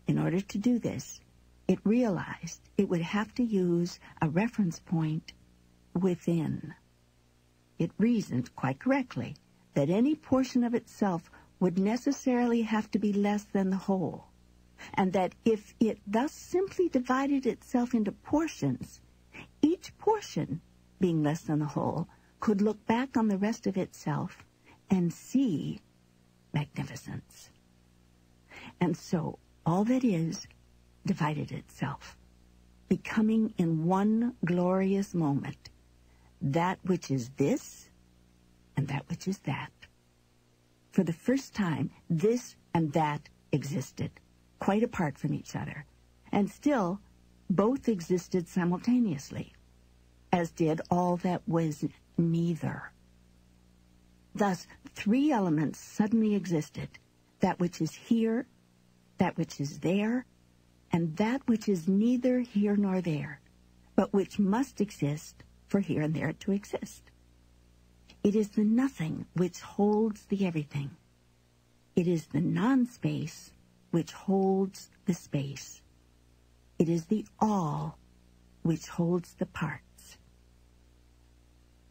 S4: In order to do this, it realized it would have to use a reference point within. It reasoned quite correctly that any portion of itself would necessarily have to be less than the whole, and that if it thus simply divided itself into portions, each portion, being less than the whole, could look back on the rest of itself and see magnificence. And so all that is divided itself, becoming in one glorious moment that which is this and that which is that. For the first time, this and that existed, quite apart from each other. And still, both existed simultaneously, as did all that was neither. Thus, three elements suddenly existed that which is here, that which is there, and that which is neither here nor there, but which must exist for here and there to exist. It is the nothing which holds the everything. It is the non-space which holds the space. It is the all which holds the parts.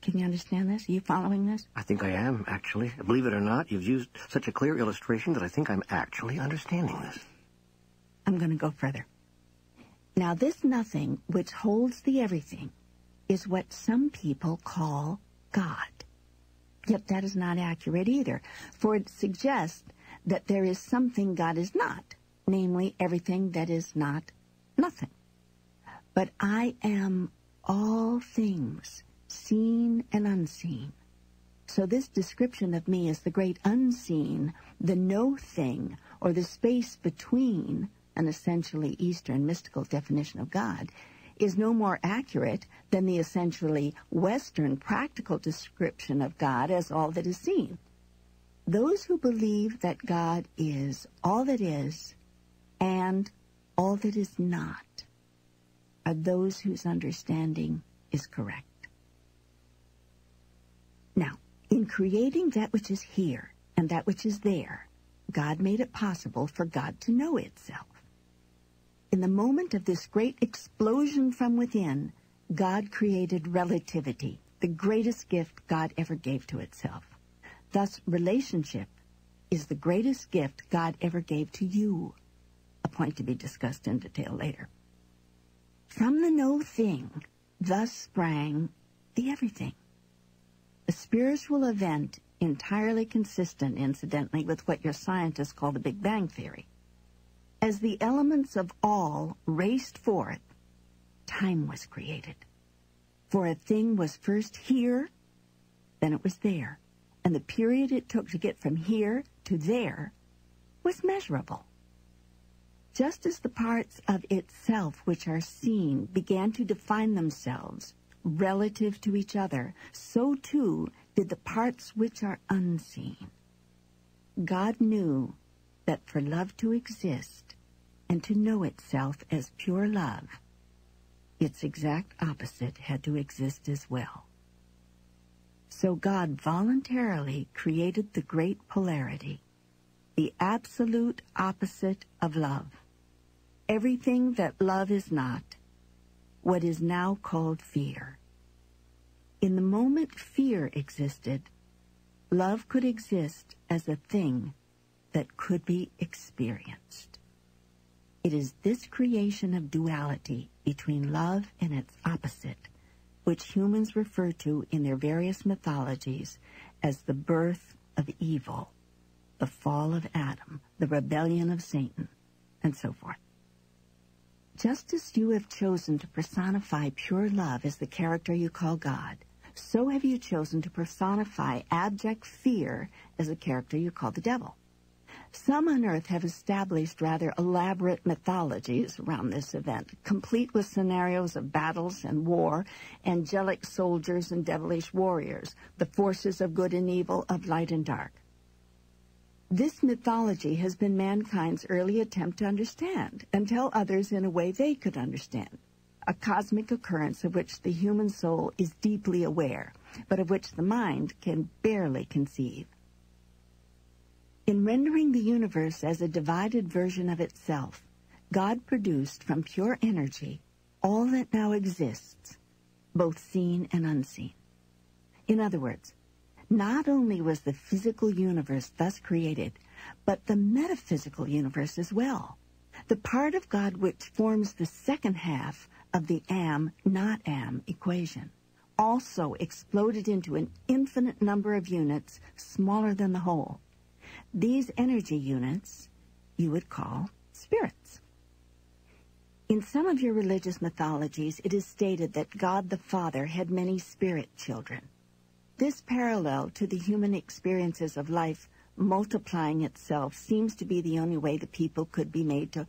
S4: Can you understand this? Are you following this?
S2: I think I am, actually. Believe it or not, you've used such a clear illustration that I think I'm actually understanding this.
S4: I'm going to go further. Now, this nothing which holds the everything is what some people call God. Yet that is not accurate either, for it suggests that there is something God is not, namely everything that is not nothing. But I am all things, seen and unseen. So this description of me as the great unseen, the no thing, or the space between an essentially Eastern mystical definition of God is no more accurate than the essentially Western practical description of God as all that is seen. Those who believe that God is all that is and all that is not are those whose understanding is correct. Now, in creating that which is here and that which is there, God made it possible for God to know itself. In the moment of this great explosion from within, God created relativity, the greatest gift God ever gave to itself. Thus, relationship is the greatest gift God ever gave to you, a point to be discussed in detail later. From the no thing, thus sprang the everything. A spiritual event entirely consistent, incidentally, with what your scientists call the Big Bang Theory. As the elements of all raced forth, time was created. For a thing was first here, then it was there, and the period it took to get from here to there was measurable. Just as the parts of itself which are seen began to define themselves relative to each other, so too did the parts which are unseen. God knew that for love to exist, and to know itself as pure love, its exact opposite had to exist as well. So God voluntarily created the great polarity, the absolute opposite of love. Everything that love is not, what is now called fear. In the moment fear existed, love could exist as a thing that could be experienced. It is this creation of duality between love and its opposite, which humans refer to in their various mythologies as the birth of evil, the fall of Adam, the rebellion of Satan, and so forth. Just as you have chosen to personify pure love as the character you call God, so have you chosen to personify abject fear as the character you call the devil. Some on Earth have established rather elaborate mythologies around this event, complete with scenarios of battles and war, angelic soldiers and devilish warriors, the forces of good and evil, of light and dark. This mythology has been mankind's early attempt to understand and tell others in a way they could understand, a cosmic occurrence of which the human soul is deeply aware, but of which the mind can barely conceive. In rendering the universe as a divided version of itself, God produced from pure energy all that now exists, both seen and unseen. In other words, not only was the physical universe thus created, but the metaphysical universe as well, the part of God which forms the second half of the am not am equation also exploded into an infinite number of units smaller than the whole these energy units you would call spirits. In some of your religious mythologies, it is stated that God the Father had many spirit children. This parallel to the human experiences of life multiplying itself seems to be the only way the people could be made to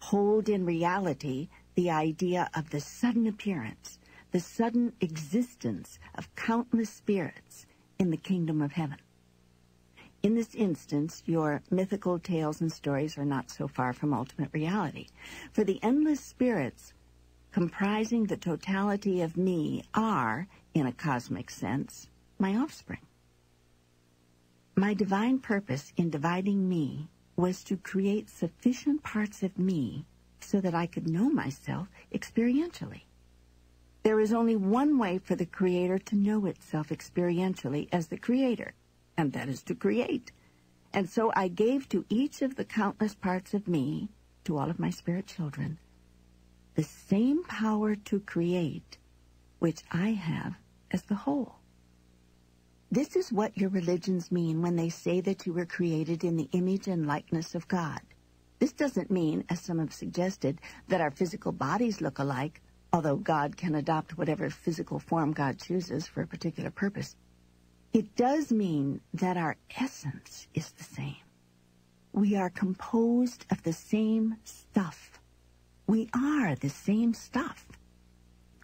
S4: hold in reality the idea of the sudden appearance, the sudden existence of countless spirits in the kingdom of heaven. In this instance, your mythical tales and stories are not so far from ultimate reality. For the endless spirits comprising the totality of me are, in a cosmic sense, my offspring. My divine purpose in dividing me was to create sufficient parts of me so that I could know myself experientially. There is only one way for the Creator to know itself experientially as the Creator, and that is to create. And so I gave to each of the countless parts of me, to all of my spirit children, the same power to create which I have as the whole. This is what your religions mean when they say that you were created in the image and likeness of God. This doesn't mean, as some have suggested, that our physical bodies look alike, although God can adopt whatever physical form God chooses for a particular purpose. It does mean that our essence is the same. We are composed of the same stuff. We are the same stuff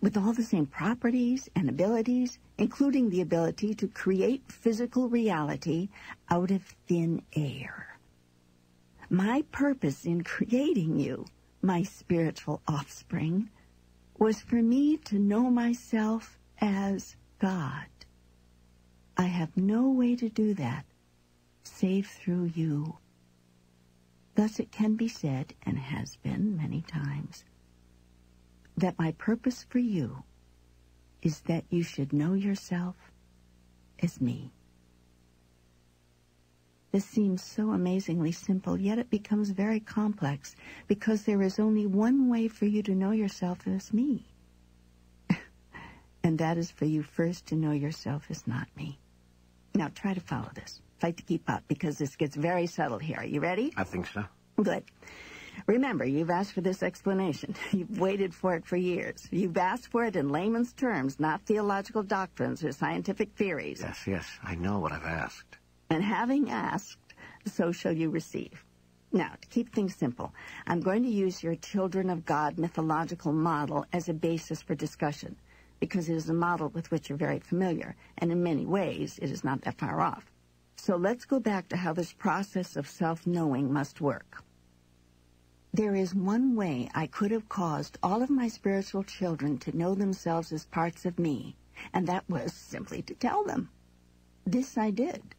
S4: with all the same properties and abilities, including the ability to create physical reality out of thin air. My purpose in creating you, my spiritual offspring, was for me to know myself as God. I have no way to do that save through you. Thus it can be said, and has been many times, that my purpose for you is that you should know yourself as me. This seems so amazingly simple, yet it becomes very complex because there is only one way for you to know yourself as me. (laughs) and that is for you first to know yourself as not me. Now try to follow this. Fight to keep up because this gets very subtle here. Are you ready? I think so. Good. Remember, you've asked for this explanation. (laughs) You've waited for it for years. You've asked for it in layman's terms, not theological doctrines or scientific theories. Yes,
S2: yes, I know what I've asked.
S4: And having asked, so shall you receive. Now, to keep things simple, I'm going to use your Children of God mythological model as a basis for discussion because it is a model with which you're very familiar, and in many ways it is not that far off. So let's go back to how this process of self-knowing must work. There is one way I could have caused all of my spiritual children to know themselves as parts of me, and that was simply to tell them. This I did.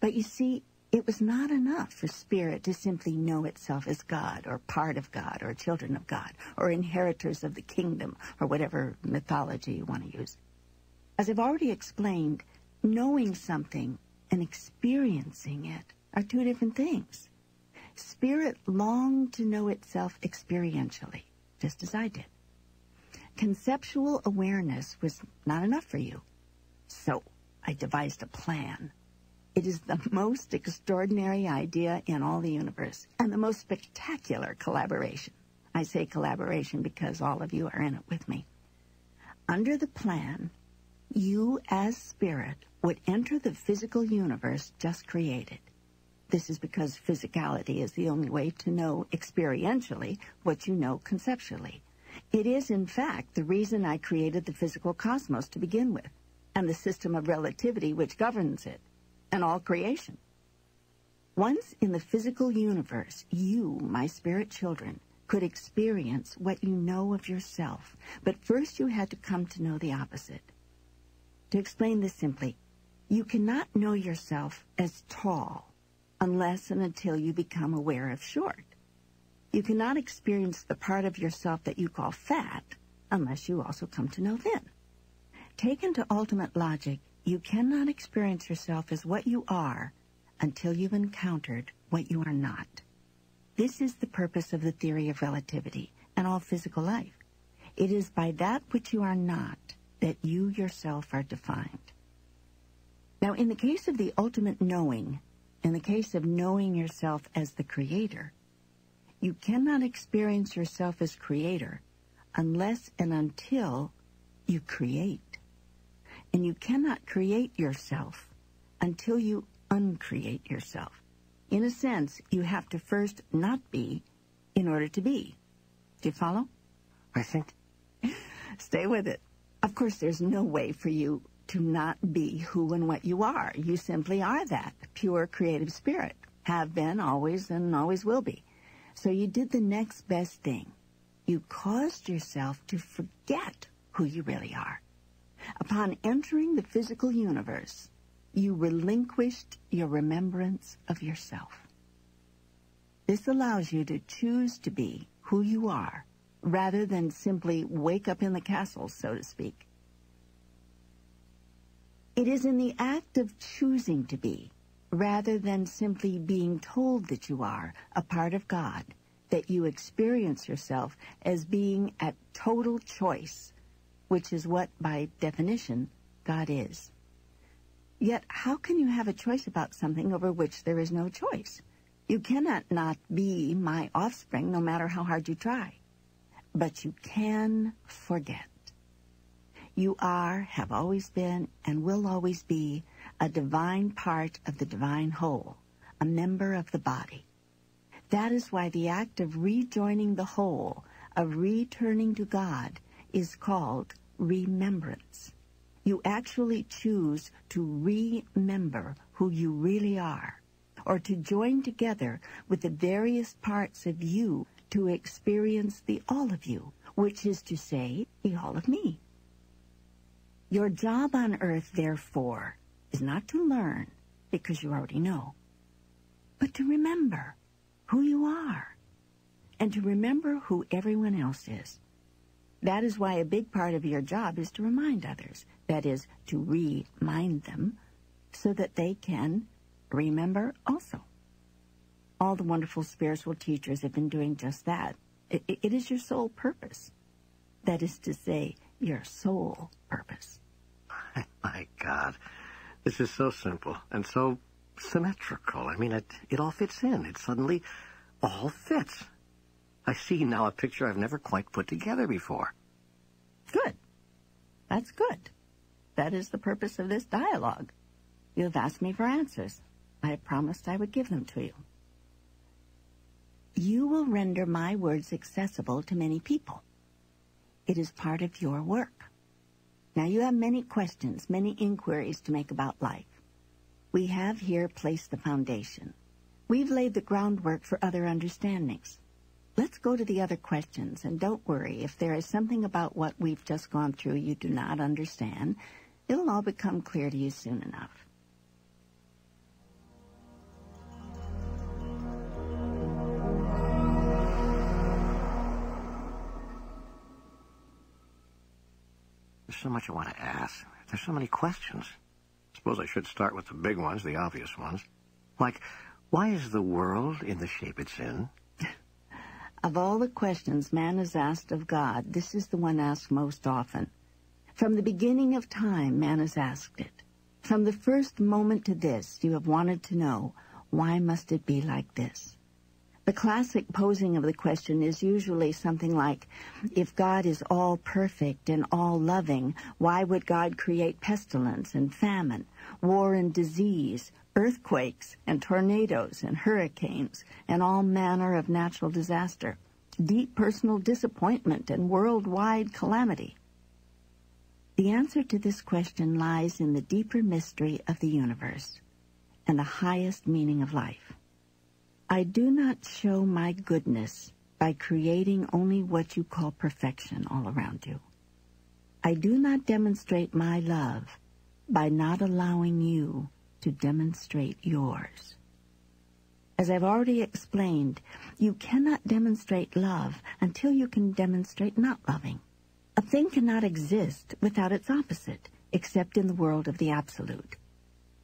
S4: But you see, it was not enough for spirit to simply know itself as God or part of God or children of God or inheritors of the kingdom or whatever mythology you want to use. As I've already explained, knowing something and experiencing it are two different things. Spirit longed to know itself experientially, just as I did. Conceptual awareness was not enough for you. So I devised a plan it is the most extraordinary idea in all the universe and the most spectacular collaboration. I say collaboration because all of you are in it with me. Under the plan, you as spirit would enter the physical universe just created. This is because physicality is the only way to know experientially what you know conceptually. It is, in fact, the reason I created the physical cosmos to begin with, and the system of relativity which governs it and all creation. Once in the physical universe, you, my spirit children, could experience what you know of yourself, but first you had to come to know the opposite. To explain this simply, you cannot know yourself as tall unless and until you become aware of short. You cannot experience the part of yourself that you call fat unless you also come to know thin. Taken to ultimate logic, you cannot experience yourself as what you are until you've encountered what you are not. This is the purpose of the theory of relativity and all physical life. It is by that which you are not that you yourself are defined. Now, in the case of the ultimate knowing, in the case of knowing yourself as the creator, you cannot experience yourself as creator unless and until you create. And you cannot create yourself until you uncreate yourself. In a sense, you have to first not be in order to be. Do you follow? I think. (laughs) Stay with it. Of course, there's no way for you to not be who and what you are. You simply are that pure creative spirit. Have been, always, and always will be. So you did the next best thing. You caused yourself to forget who you really are upon entering the physical universe, you relinquished your remembrance of yourself. This allows you to choose to be who you are rather than simply wake up in the castle, so to speak. It is in the act of choosing to be, rather than simply being told that you are a part of God, that you experience yourself as being at total choice which is what, by definition, God is. Yet, how can you have a choice about something over which there is no choice? You cannot not be my offspring no matter how hard you try. But you can forget. You are, have always been, and will always be a divine part of the divine whole, a member of the body. That is why the act of rejoining the whole, of returning to God, is called remembrance. You actually choose to remember who you really are, or to join together with the various parts of you to experience the all of you, which is to say, the all of me. Your job on earth, therefore, is not to learn, because you already know, but to remember who you are, and to remember who everyone else is. That is why a big part of your job is to remind others. That is, to remind them so that they can remember also. All the wonderful spiritual teachers have been doing just that. it, it is your sole purpose. That is to say, your sole purpose.
S2: My God, this is so simple and so symmetrical. I mean, it, it all fits in. It suddenly all fits. I see now a picture I've never quite put together before.
S4: Good. That's good. That is the purpose of this dialogue. You have asked me for answers. I have promised I would give them to you. You will render my words accessible to many people. It is part of your work. Now you have many questions, many inquiries to make about life. We have here placed the foundation. We've laid the groundwork for other understandings. Let's go to the other questions, and don't worry, if there is something about what we've just gone through you do not understand, it'll all become clear to you soon enough.
S2: There's so much I want to ask. There's so many questions. Suppose I should start with the big ones, the obvious ones. Like, why is the world in the shape it's in?
S4: Of all the questions man has asked of God, this is the one asked most often. From the beginning of time, man has asked it. From the first moment to this, you have wanted to know, why must it be like this? The classic posing of the question is usually something like, if God is all perfect and all loving, why would God create pestilence and famine, war and disease, earthquakes and tornadoes and hurricanes and all manner of natural disaster, deep personal disappointment and worldwide calamity? The answer to this question lies in the deeper mystery of the universe and the highest meaning of life. I do not show my goodness by creating only what you call perfection all around you. I do not demonstrate my love by not allowing you to demonstrate yours. As I've already explained, you cannot demonstrate love until you can demonstrate not loving. A thing cannot exist without its opposite, except in the world of the absolute.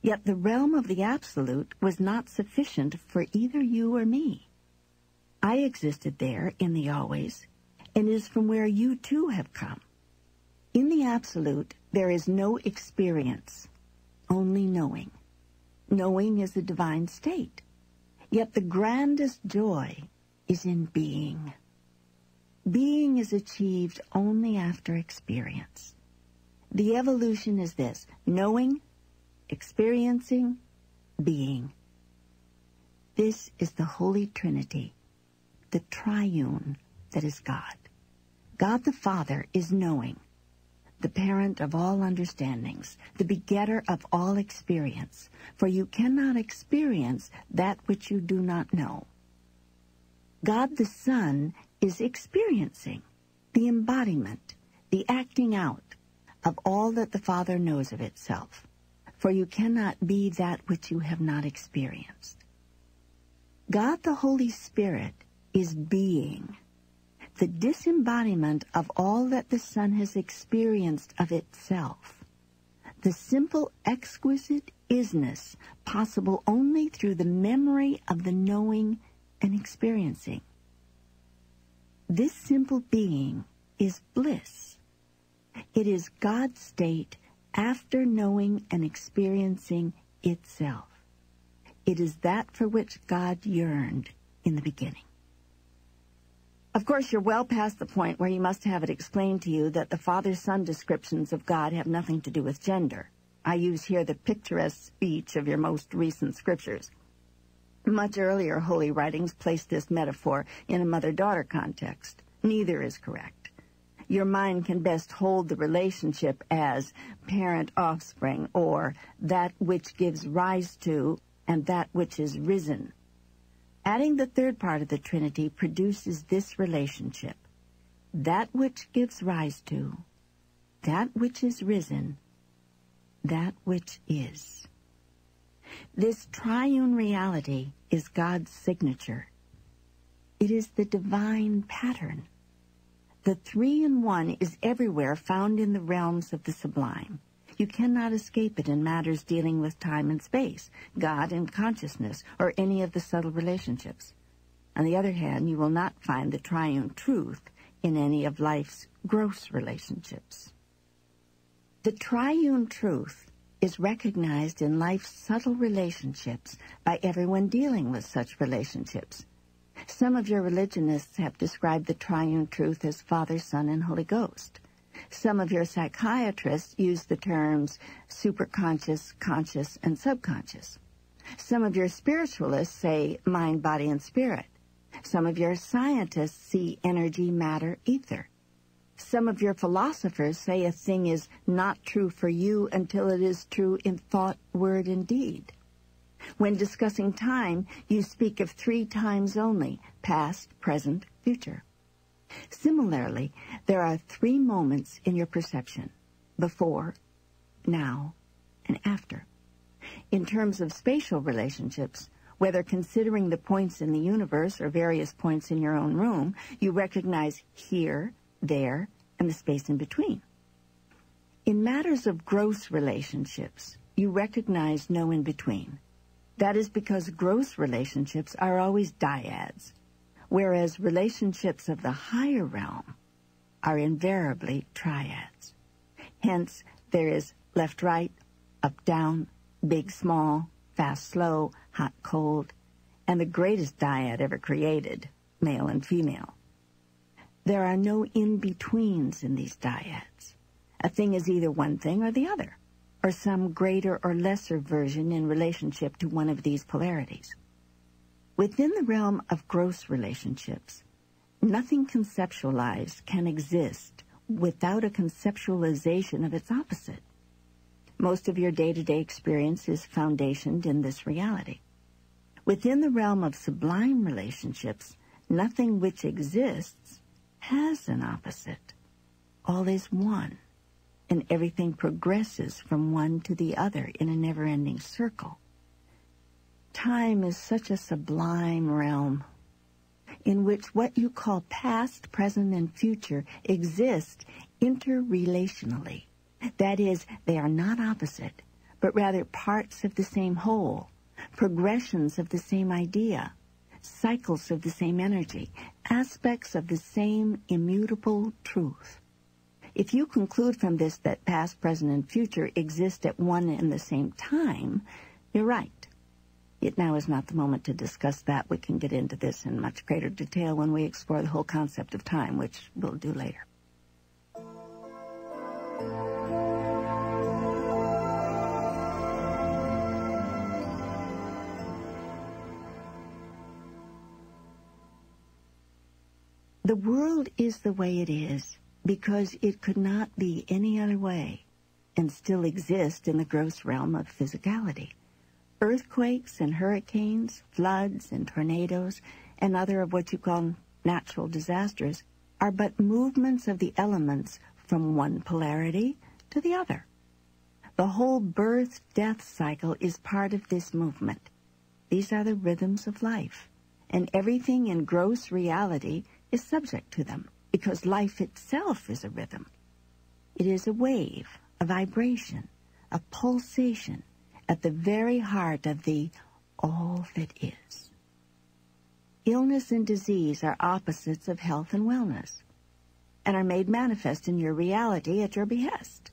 S4: Yet the realm of the absolute was not sufficient for either you or me. I existed there in the always, and it is from where you too have come. In the absolute, there is no experience, only knowing. Knowing is a divine state. Yet the grandest joy is in being. Being is achieved only after experience. The evolution is this knowing, experiencing, being. This is the Holy Trinity, the triune that is God. God the Father is knowing the parent of all understandings, the begetter of all experience, for you cannot experience that which you do not know. God the Son is experiencing, the embodiment, the acting out of all that the Father knows of itself, for you cannot be that which you have not experienced. God the Holy Spirit is being the disembodiment of all that the Son has experienced of itself, the simple exquisite isness possible only through the memory of the knowing and experiencing. This simple being is bliss. It is God's state after knowing and experiencing itself. It is that for which God yearned in the beginning. Of course, you're well past the point where you must have it explained to you that the father-son descriptions of God have nothing to do with gender. I use here the picturesque speech of your most recent scriptures. Much earlier holy writings placed this metaphor in a mother-daughter context. Neither is correct. Your mind can best hold the relationship as parent-offspring or that which gives rise to and that which is risen Adding the third part of the Trinity produces this relationship. That which gives rise to, that which is risen, that which is. This triune reality is God's signature. It is the divine pattern. The three in one is everywhere found in the realms of the sublime. You cannot escape it in matters dealing with time and space, God and consciousness, or any of the subtle relationships. On the other hand, you will not find the triune truth in any of life's gross relationships. The triune truth is recognized in life's subtle relationships by everyone dealing with such relationships. Some of your religionists have described the triune truth as Father, Son, and Holy Ghost some of your psychiatrists use the terms superconscious, conscious, and subconscious. Some of your spiritualists say mind, body, and spirit. Some of your scientists see energy, matter, ether. Some of your philosophers say a thing is not true for you until it is true in thought, word, and deed. When discussing time, you speak of three times only, past, present, future. Similarly, there are three moments in your perception before, now, and after. In terms of spatial relationships, whether considering the points in the universe or various points in your own room, you recognize here, there, and the space in between. In matters of gross relationships, you recognize no in between. That is because gross relationships are always dyads, whereas relationships of the higher realm are invariably triads. Hence, there is left right, up down, big small, fast slow, hot cold, and the greatest dyad ever created, male and female. There are no in-betweens in these dyads. A thing is either one thing or the other, or some greater or lesser version in relationship to one of these polarities. Within the realm of gross relationships, nothing conceptualized can exist without a conceptualization of its opposite. Most of your day to day experience is foundationed in this reality. Within the realm of sublime relationships, nothing which exists has an opposite. All is one, and everything progresses from one to the other in a never ending circle. Time is such a sublime realm in which what you call past, present, and future exist interrelationally. That is, they are not opposite, but rather parts of the same whole, progressions of the same idea, cycles of the same energy, aspects of the same immutable truth. If you conclude from this that past, present, and future exist at one and the same time, you're right. Yet now is not the moment to discuss that. We can get into this in much greater detail when we explore the whole concept of time, which we'll do later. The world is the way it is because it could not be any other way and still exist in the gross realm of physicality earthquakes and hurricanes, floods and tornadoes, and other of what you call natural disasters are but movements of the elements from one polarity to the other. The whole birth death cycle is part of this movement. These are the rhythms of life, and everything in gross reality is subject to them because life itself is a rhythm. It is a wave, a vibration, a pulsation, at the very heart of the all that is. Illness and disease are opposites of health and wellness and are made manifest in your reality at your behest.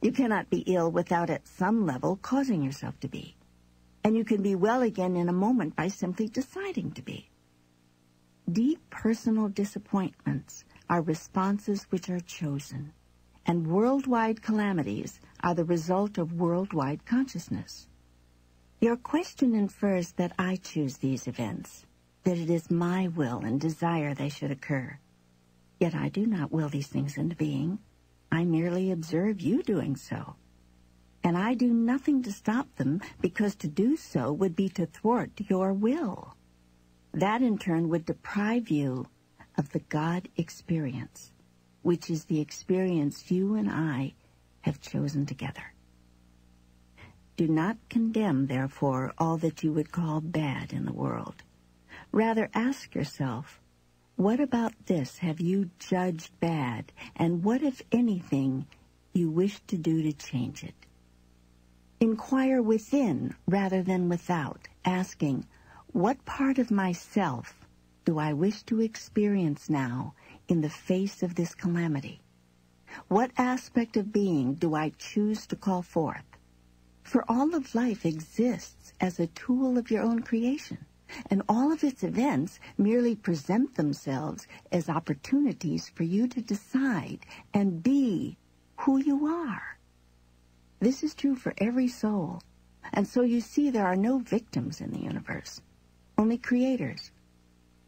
S4: You cannot be ill without at some level causing yourself to be. And you can be well again in a moment by simply deciding to be. Deep personal disappointments are responses which are chosen and worldwide calamities are the result of worldwide consciousness. Your question infers that I choose these events, that it is my will and desire they should occur. Yet I do not will these things into being. I merely observe you doing so. And I do nothing to stop them because to do so would be to thwart your will. That in turn would deprive you of the God experience which is the experience you and I have chosen together. Do not condemn, therefore, all that you would call bad in the world. Rather ask yourself, what about this have you judged bad, and what, if anything, you wish to do to change it? Inquire within rather than without, asking, what part of myself do I wish to experience now in the face of this calamity? What aspect of being do I choose to call forth? For all of life exists as a tool of your own creation, and all of its events merely present themselves as opportunities for you to decide and be who you are. This is true for every soul, and so you see there are no victims in the universe, only creators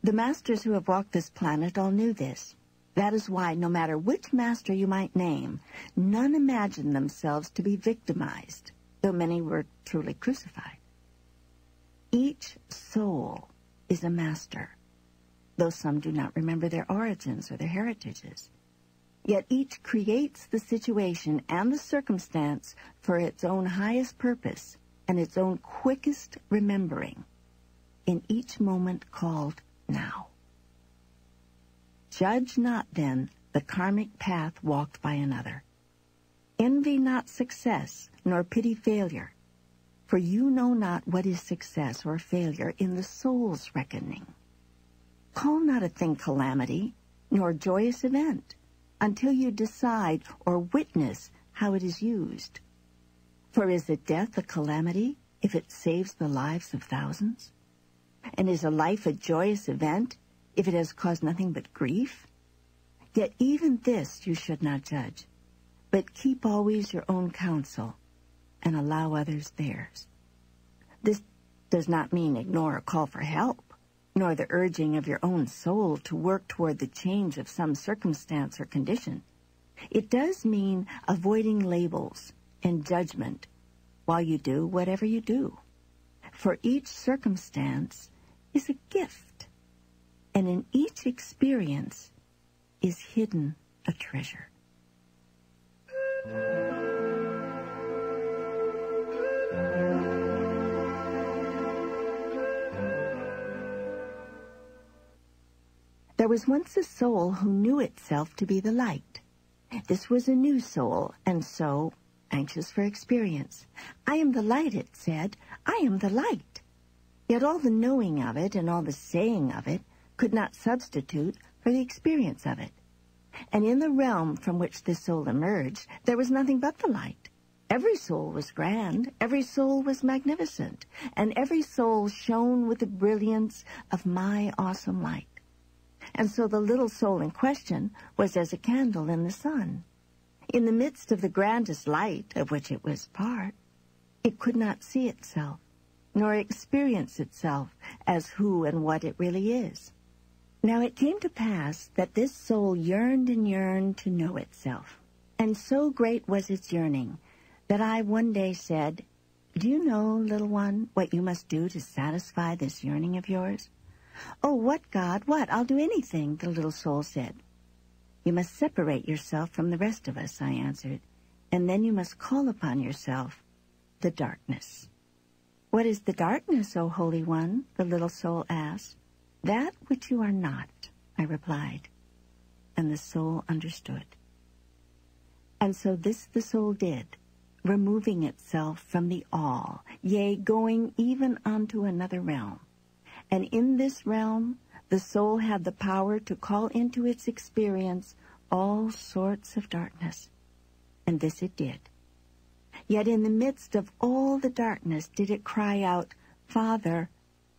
S4: the masters who have walked this planet all knew this. That is why, no matter which master you might name, none imagined themselves to be victimized, though many were truly crucified. Each soul is a master, though some do not remember their origins or their heritages. Yet each creates the situation and the circumstance for its own highest purpose and its own quickest remembering. In each moment called now. Judge not then the karmic path walked by another. Envy not success, nor pity failure, for you know not what is success or failure in the soul's reckoning. Call not a thing calamity, nor joyous event, until you decide or witness how it is used. For is the death a calamity if it saves the lives of thousands? And is a life a joyous event if it has caused nothing but grief? Yet even this you should not judge, but keep always your own counsel and allow others theirs. This does not mean ignore a call for help, nor the urging of your own soul to work toward the change of some circumstance or condition. It does mean avoiding labels and judgment while you do whatever you do. For each circumstance is a gift, and in each experience is hidden a treasure. There was once a soul who knew itself to be the light. This was a new soul, and so, anxious for experience. I am the light, it said. I am the light. Yet all the knowing of it and all the saying of it could not substitute for the experience of it. And in the realm from which this soul emerged, there was nothing but the light. Every soul was grand, every soul was magnificent, and every soul shone with the brilliance of my awesome light. And so the little soul in question was as a candle in the sun. In the midst of the grandest light of which it was part, it could not see itself nor experience itself as who and what it really is. Now it came to pass that this soul yearned and yearned to know itself. And so great was its yearning that I one day said, Do you know, little one, what you must do to satisfy this yearning of yours? Oh, what, God, what? I'll do anything, the little soul said. You must separate yourself from the rest of us, I answered, and then you must call upon yourself the darkness. What is the darkness, O Holy One? the little soul asked. That which you are not, I replied. And the soul understood. And so this the soul did, removing itself from the all, yea, going even unto another realm. And in this realm, the soul had the power to call into its experience all sorts of darkness. And this it did. Yet in the midst of all the darkness did it cry out, Father,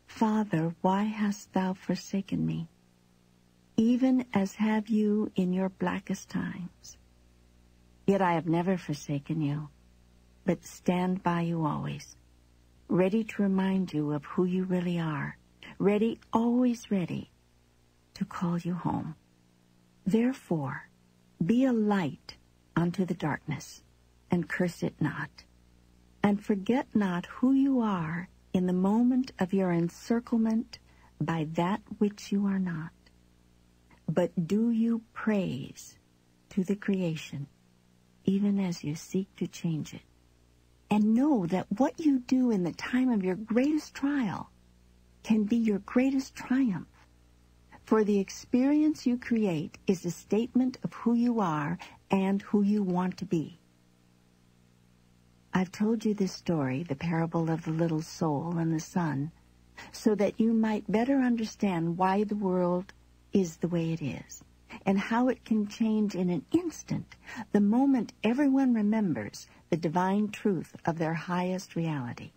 S4: Father, why hast thou forsaken me? Even as have you in your blackest times. Yet I have never forsaken you, but stand by you always, ready to remind you of who you really are, ready, always ready, to call you home. Therefore, be a light unto the darkness and curse it not. And forget not who you are in the moment of your encirclement by that which you are not. But do you praise to the creation, even as you seek to change it. And know that what you do in the time of your greatest trial can be your greatest triumph. For the experience you create is a statement of who you are and who you want to be. I've told you this story, the parable of the little soul and the sun, so that you might better understand why the world is the way it is and how it can change in an instant the moment everyone remembers the divine truth of their highest reality.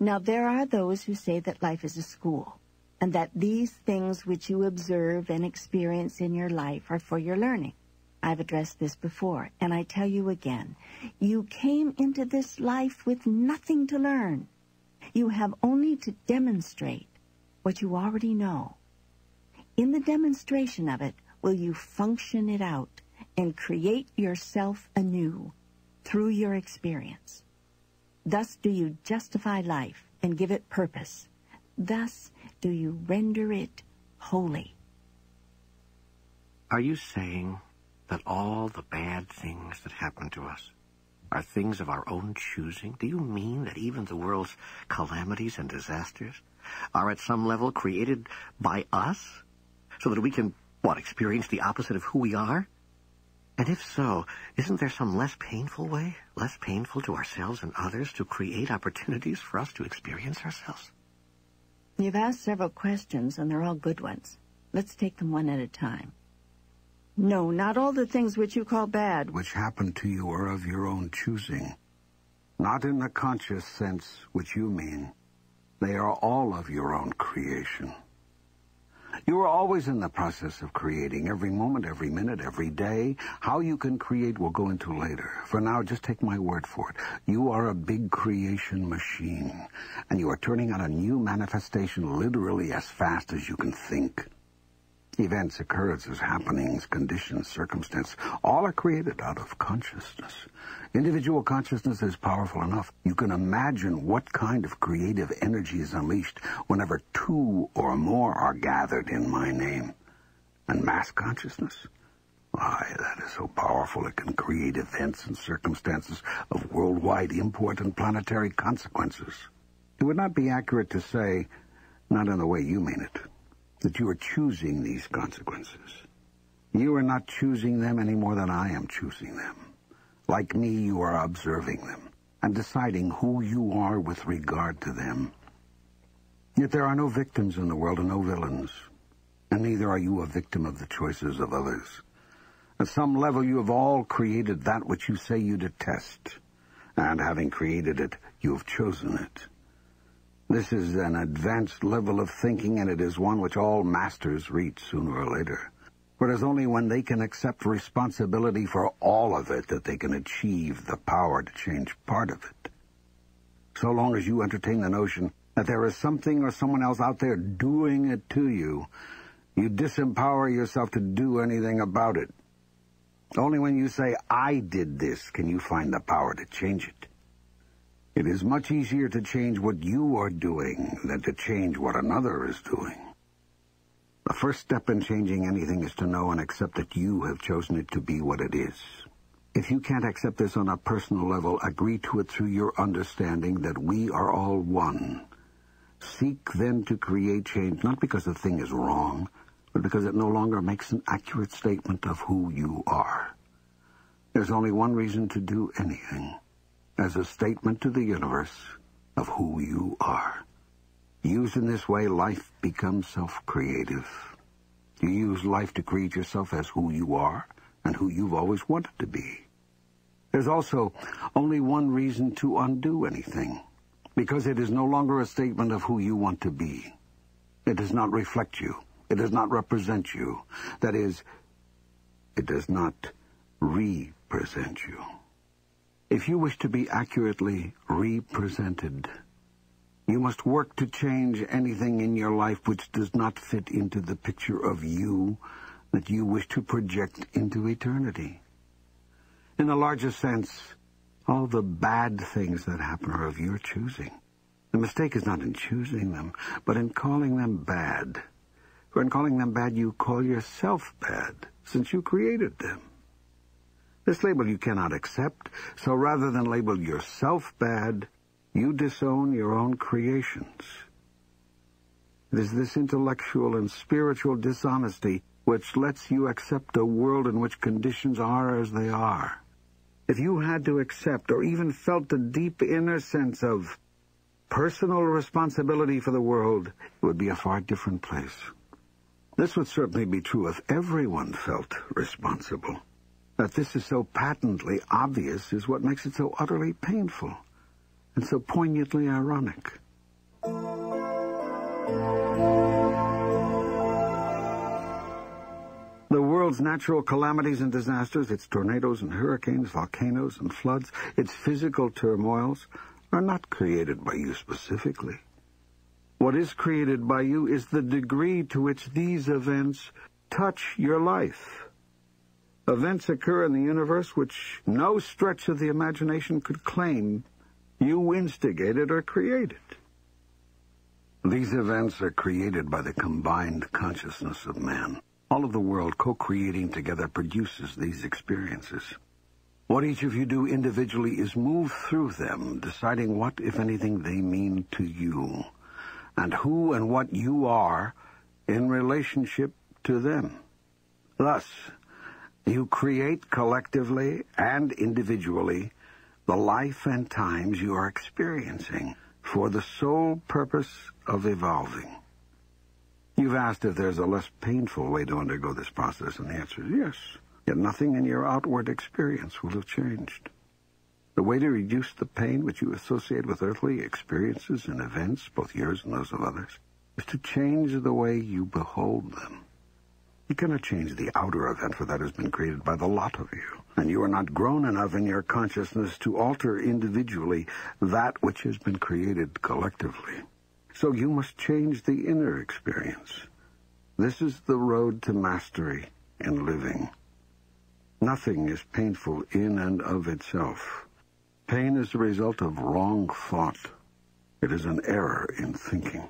S4: Now, there are those who say that life is a school and that these things which you observe and experience in your life are for your learning. I've addressed this before, and I tell you again. You came into this life with nothing to learn. You have only to demonstrate what you already know. In the demonstration of it, will you function it out and create yourself anew through your experience. Thus do you justify life and give it purpose. Thus do you render it holy.
S2: Are you saying that all the bad things that happen to us are things of our own choosing? Do you mean that even the world's calamities and disasters are at some level created by us? So that we can, what, experience the opposite of who we are? And if so, isn't there some less painful way, less painful to ourselves and others, to create opportunities for us to experience ourselves?
S4: You've asked several questions, and they're all good ones. Let's take them one at a time. No, not all the things which you call bad.
S3: Which happened to you are of your own choosing. Not in the conscious sense which you mean. They are all of your own creation. You are always in the process of creating, every moment, every minute, every day. How you can create we'll go into later. For now, just take my word for it. You are a big creation machine, and you are turning out a new manifestation literally as fast as you can think. Events, occurrences, happenings, conditions, circumstance, all are created out of consciousness. Individual consciousness is powerful enough. You can imagine what kind of creative energy is unleashed whenever two or more are gathered in my name. And mass consciousness? Why, that is so powerful it can create events and circumstances of worldwide import and planetary consequences. It would not be accurate to say, not in the way you mean it that you are choosing these consequences. You are not choosing them any more than I am choosing them. Like me, you are observing them and deciding who you are with regard to them. Yet there are no victims in the world and no villains, and neither are you a victim of the choices of others. At some level, you have all created that which you say you detest, and having created it, you have chosen it. This is an advanced level of thinking, and it is one which all masters reach sooner or later. For it is only when they can accept responsibility for all of it that they can achieve the power to change part of it. So long as you entertain the notion that there is something or someone else out there doing it to you, you disempower yourself to do anything about it. Only when you say, I did this, can you find the power to change it. It is much easier to change what you are doing than to change what another is doing. The first step in changing anything is to know and accept that you have chosen it to be what it is. If you can't accept this on a personal level, agree to it through your understanding that we are all one. Seek then to create change, not because the thing is wrong, but because it no longer makes an accurate statement of who you are. There's only one reason to do anything as a statement to the universe of who you are. Used in this way, life becomes self-creative. You use life to create yourself as who you are and who you've always wanted to be. There's also only one reason to undo anything, because it is no longer a statement of who you want to be. It does not reflect you. It does not represent you. That is, it does not represent you. If you wish to be accurately represented, you must work to change anything in your life which does not fit into the picture of you that you wish to project into eternity. In a larger sense, all the bad things that happen are of your choosing. The mistake is not in choosing them, but in calling them bad. For in calling them bad, you call yourself bad, since you created them. This label you cannot accept, so rather than label yourself bad, you disown your own creations. It is this intellectual and spiritual dishonesty which lets you accept a world in which conditions are as they are. If you had to accept or even felt a deep inner sense of personal responsibility for the world, it would be a far different place. This would certainly be true if everyone felt responsible. That this is so patently obvious is what makes it so utterly painful and so poignantly ironic. The world's natural calamities and disasters, its tornadoes and hurricanes, volcanoes and floods, its physical turmoils, are not created by you specifically. What is created by you is the degree to which these events touch your life. Events occur in the universe which no stretch of the imagination could claim you instigated or created. These events are created by the combined consciousness of man. All of the world co-creating together produces these experiences. What each of you do individually is move through them, deciding what, if anything, they mean to you, and who and what you are in relationship to them. Thus, you create collectively and individually the life and times you are experiencing for the sole purpose of evolving. You've asked if there's a less painful way to undergo this process, and the answer is yes. Yet nothing in your outward experience will have changed. The way to reduce the pain which you associate with earthly experiences and events, both yours and those of others, is to change the way you behold them. You cannot change the outer event, for that has been created by the lot of you. And you are not grown enough in your consciousness to alter individually that which has been created collectively. So you must change the inner experience. This is the road to mastery in living. Nothing is painful in and of itself. Pain is the result of wrong thought. It is an error in thinking.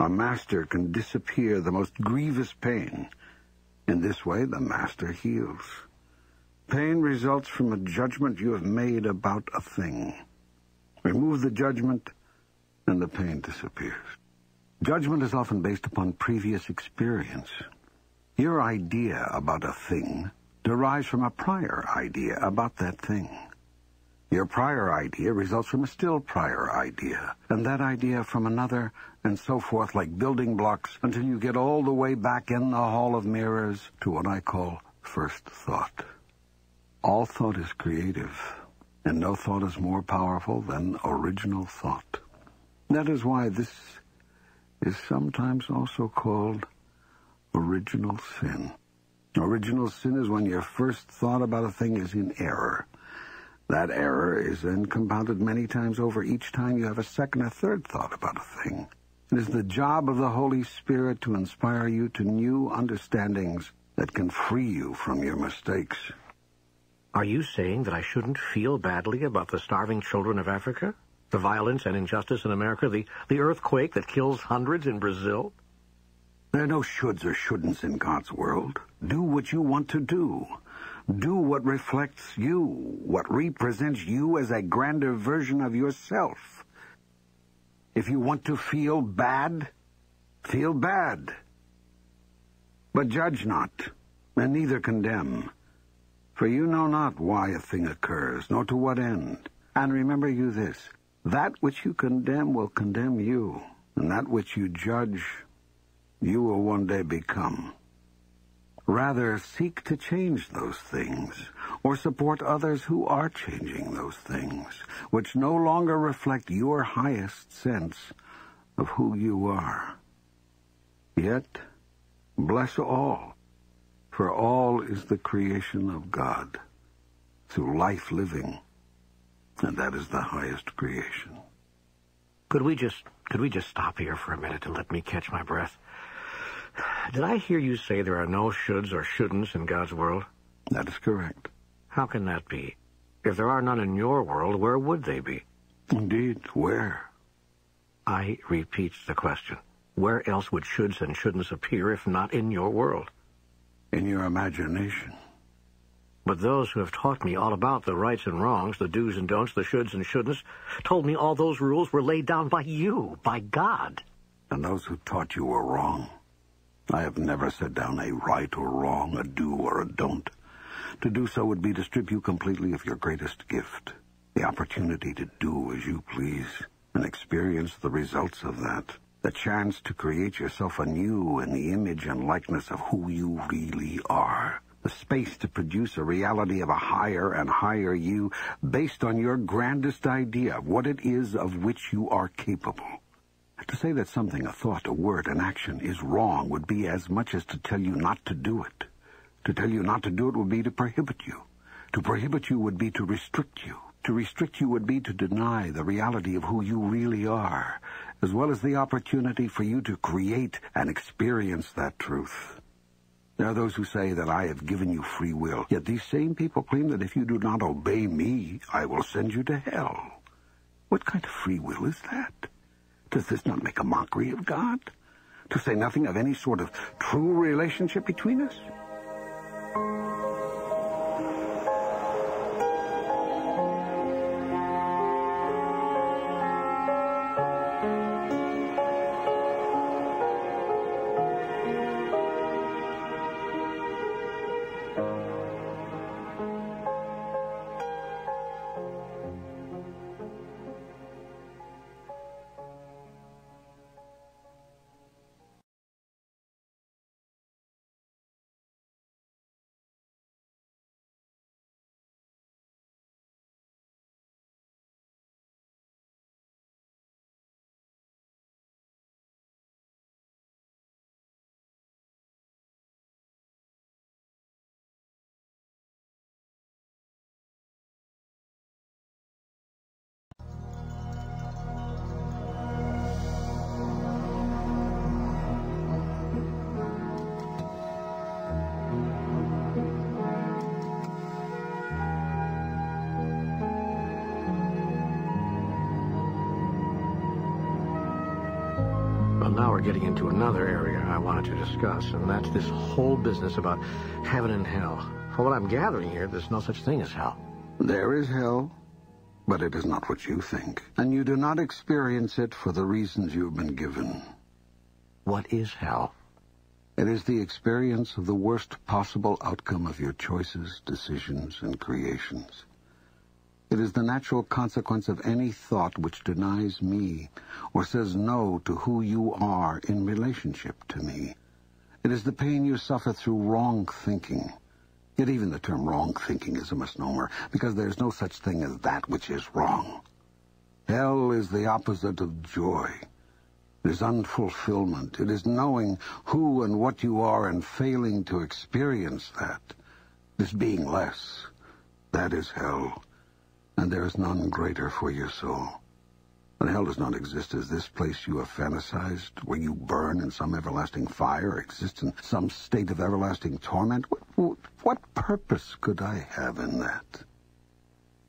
S3: A master can disappear the most grievous pain. In this way, the master heals. Pain results from a judgment you have made about a thing. Remove the judgment, and the pain disappears. Judgment is often based upon previous experience. Your idea about a thing derives from a prior idea about that thing. Your prior idea results from a still prior idea, and that idea from another and so forth like building blocks until you get all the way back in the Hall of Mirrors to what I call first thought. All thought is creative, and no thought is more powerful than original thought. That is why this is sometimes also called original sin. Original sin is when your first thought about a thing is in error. That error is then compounded many times over each time you have a second or third thought about a thing. It is the job of the Holy Spirit to inspire you to new understandings that can free you from your mistakes. Are you saying that I shouldn't feel badly about the starving children of Africa?
S2: The violence and injustice in America? The, the earthquake that kills hundreds in Brazil?
S3: There are no shoulds or shouldn'ts in God's world. Do what you want to do. Do what reflects you, what represents you as a grander version of yourself. If you want to feel bad, feel bad. But judge not, and neither condemn. For you know not why a thing occurs, nor to what end. And remember you this, that which you condemn will condemn you, and that which you judge, you will one day become. Rather, seek to change those things, or support others who are changing those things, which no longer reflect your highest sense of who you are. Yet, bless all, for all is the creation of God, through life living, and that is the highest creation. Could we just, could we just stop here for a minute and let me catch my breath?
S2: Did I hear you say there are no shoulds or shouldn'ts in God's world? That is correct. How can that be? If there are none in your world, where would they be? Indeed, where? I repeat the question. Where else would shoulds and shouldn'ts appear if not in your world? In your imagination. But those who have taught me all about the rights and wrongs, the do's and don'ts, the shoulds and shouldn'ts, told me all those rules were laid down by you, by God.
S3: And those who taught you were wrong. I have never set down a right or wrong, a do or a don't. To do so would be to strip you completely of your greatest gift, the opportunity to do as you please, and experience the results of that, the chance to create yourself anew in the image and likeness of who you really are, the space to produce a reality of a higher and higher you based on your grandest idea of what it is of which you are capable. To say that something, a thought, a word, an action, is wrong would be as much as to tell you not to do it. To tell you not to do it would be to prohibit you. To prohibit you would be to restrict you. To restrict you would be to deny the reality of who you really are, as well as the opportunity for you to create and experience that truth. There are those who say that I have given you free will, yet these same people claim that if you do not obey me, I will send you to hell. What kind of free will is that? Does this not make a mockery of God? To say nothing of any sort of true relationship between us?
S2: discuss, and that's this whole business about heaven and hell. From what I'm gathering here,
S3: there's no such thing as hell. There is hell, but it is not what you think. And you do not experience it for the reasons you've been given. What is hell? It is the experience of the worst possible outcome of your choices, decisions, and creations. It is the natural consequence of any thought which denies me or says no to who you are in relationship to me. It is the pain you suffer through wrong thinking. Yet even the term wrong thinking is a misnomer, because there is no such thing as that which is wrong. Hell is the opposite of joy. It is unfulfillment. It is knowing who and what you are and failing to experience that. This being less. That is hell. And there is none greater for your soul. When hell does not exist, as this place you have fantasized, where you burn in some everlasting fire, exist in some state of everlasting torment? What, what purpose could I have in that?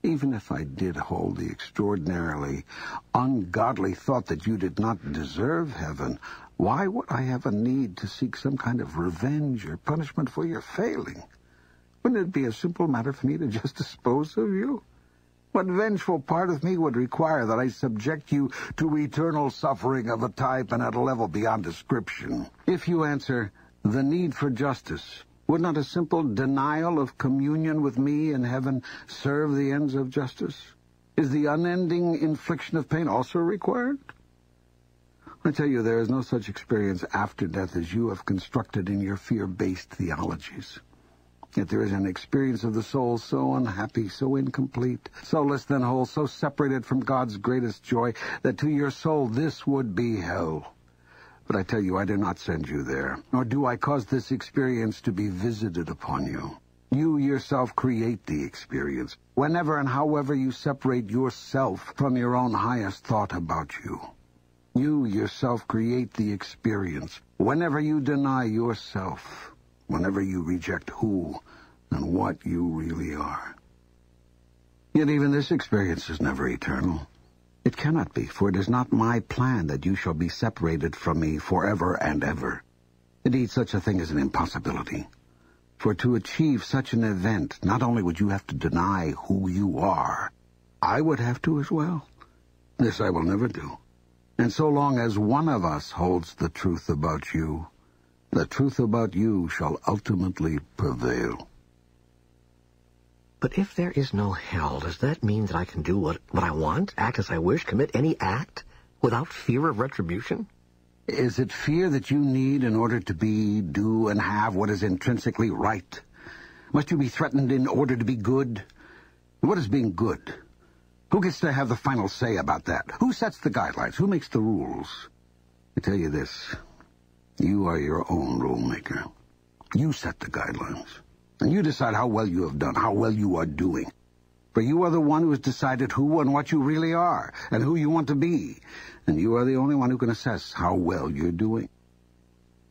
S3: Even if I did hold the extraordinarily ungodly thought that you did not deserve heaven, why would I have a need to seek some kind of revenge or punishment for your failing? Wouldn't it be a simple matter for me to just (laughs) dispose of you? What vengeful part of me would require that I subject you to eternal suffering of a type and at a level beyond description? If you answer, the need for justice, would not a simple denial of communion with me in heaven serve the ends of justice? Is the unending infliction of pain also required? I tell you, there is no such experience after death as you have constructed in your fear-based theologies. Yet there is an experience of the soul so unhappy, so incomplete, so less than whole, so separated from God's greatest joy, that to your soul this would be hell. But I tell you, I do not send you there, nor do I cause this experience to be visited upon you. You yourself create the experience, whenever and however you separate yourself from your own highest thought about you. You yourself create the experience, whenever you deny yourself whenever you reject who and what you really are. Yet even this experience is never eternal. It cannot be, for it is not my plan that you shall be separated from me forever and ever. Indeed, such a thing is an impossibility. For to achieve such an event, not only would you have to deny who you are, I would have to as well. This I will never do. And so long as one of us holds the truth about you, the truth about you shall ultimately prevail.
S2: But if there is no hell, does that mean that I can do what, what I want, act as I wish, commit
S3: any act, without fear of retribution? Is it fear that you need in order to be, do, and have what is intrinsically right? Must you be threatened in order to be good? What is being good? Who gets to have the final say about that? Who sets the guidelines? Who makes the rules? I tell you this, you are your own rule maker. You set the guidelines. And you decide how well you have done, how well you are doing. For you are the one who has decided who and what you really are, and who you want to be. And you are the only one who can assess how well you're doing.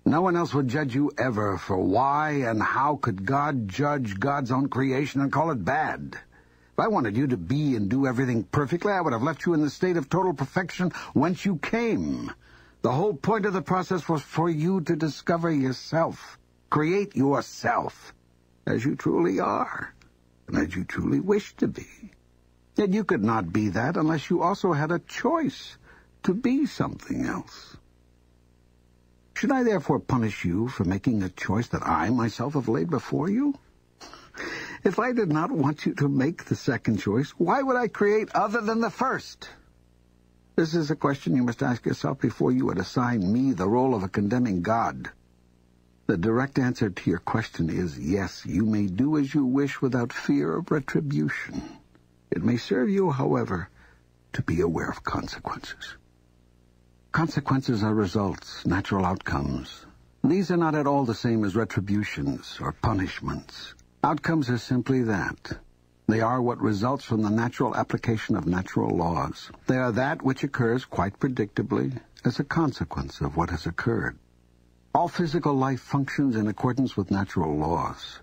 S3: No one else would judge you ever for why and how could God judge God's own creation and call it bad. If I wanted you to be and do everything perfectly, I would have left you in the state of total perfection whence you came. The whole point of the process was for you to discover yourself, create yourself, as you truly are, and as you truly wish to be. Yet you could not be that unless you also had a choice to be something else. Should I therefore punish you for making a choice that I myself have laid before you? If I did not want you to make the second choice, why would I create other than the first? This is a question you must ask yourself before you would assign me the role of a condemning god. The direct answer to your question is yes, you may do as you wish without fear of retribution. It may serve you, however, to be aware of consequences. Consequences are results, natural outcomes. These are not at all the same as retributions or punishments. Outcomes are simply that, they are what results from the natural application of natural laws. They are that which occurs quite predictably as a consequence of what has occurred. All physical life functions in accordance with natural laws.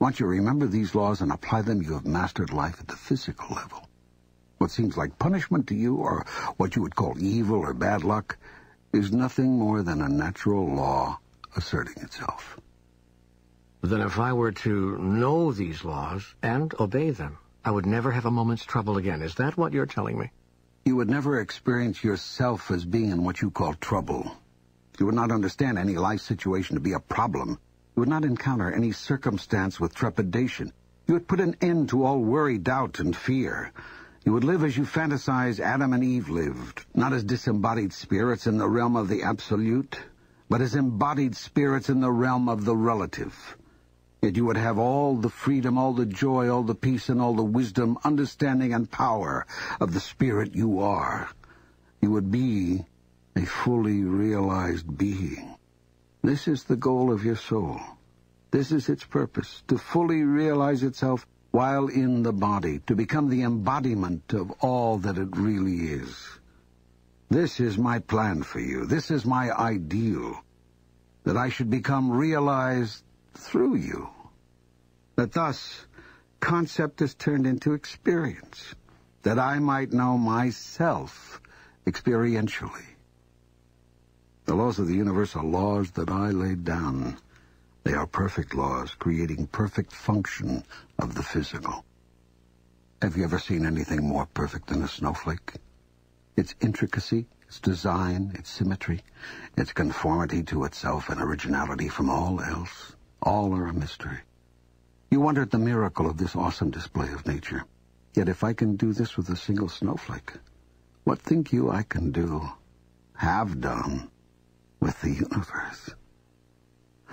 S3: Once you remember these laws and apply them, you have mastered life at the physical level. What seems like punishment to you, or what you would call evil or bad luck, is nothing more than a natural law asserting itself. Then, if I were to know these laws
S2: and obey them. I would never have a moment's trouble again. Is that what you're telling me?
S3: You would never experience yourself as being in what you call trouble. You would not understand any life situation to be a problem. You would not encounter any circumstance with trepidation. You would put an end to all worry, doubt, and fear. You would live as you fantasize Adam and Eve lived, not as disembodied spirits in the realm of the absolute, but as embodied spirits in the realm of the relative. Yet you would have all the freedom, all the joy, all the peace, and all the wisdom, understanding, and power of the Spirit you are. You would be a fully realized being. This is the goal of your soul. This is its purpose, to fully realize itself while in the body, to become the embodiment of all that it really is. This is my plan for you. This is my ideal, that I should become realized through you. That thus, concept is turned into experience, that I might know myself experientially. The laws of the universe are laws that I laid down. They are perfect laws, creating perfect function of the physical. Have you ever seen anything more perfect than a snowflake? Its intricacy, its design, its symmetry, its conformity to itself and originality from all else all are a mystery. You wonder at the miracle of this awesome display of nature. Yet if I can do this with a single snowflake, what think you I can do, have done, with the universe?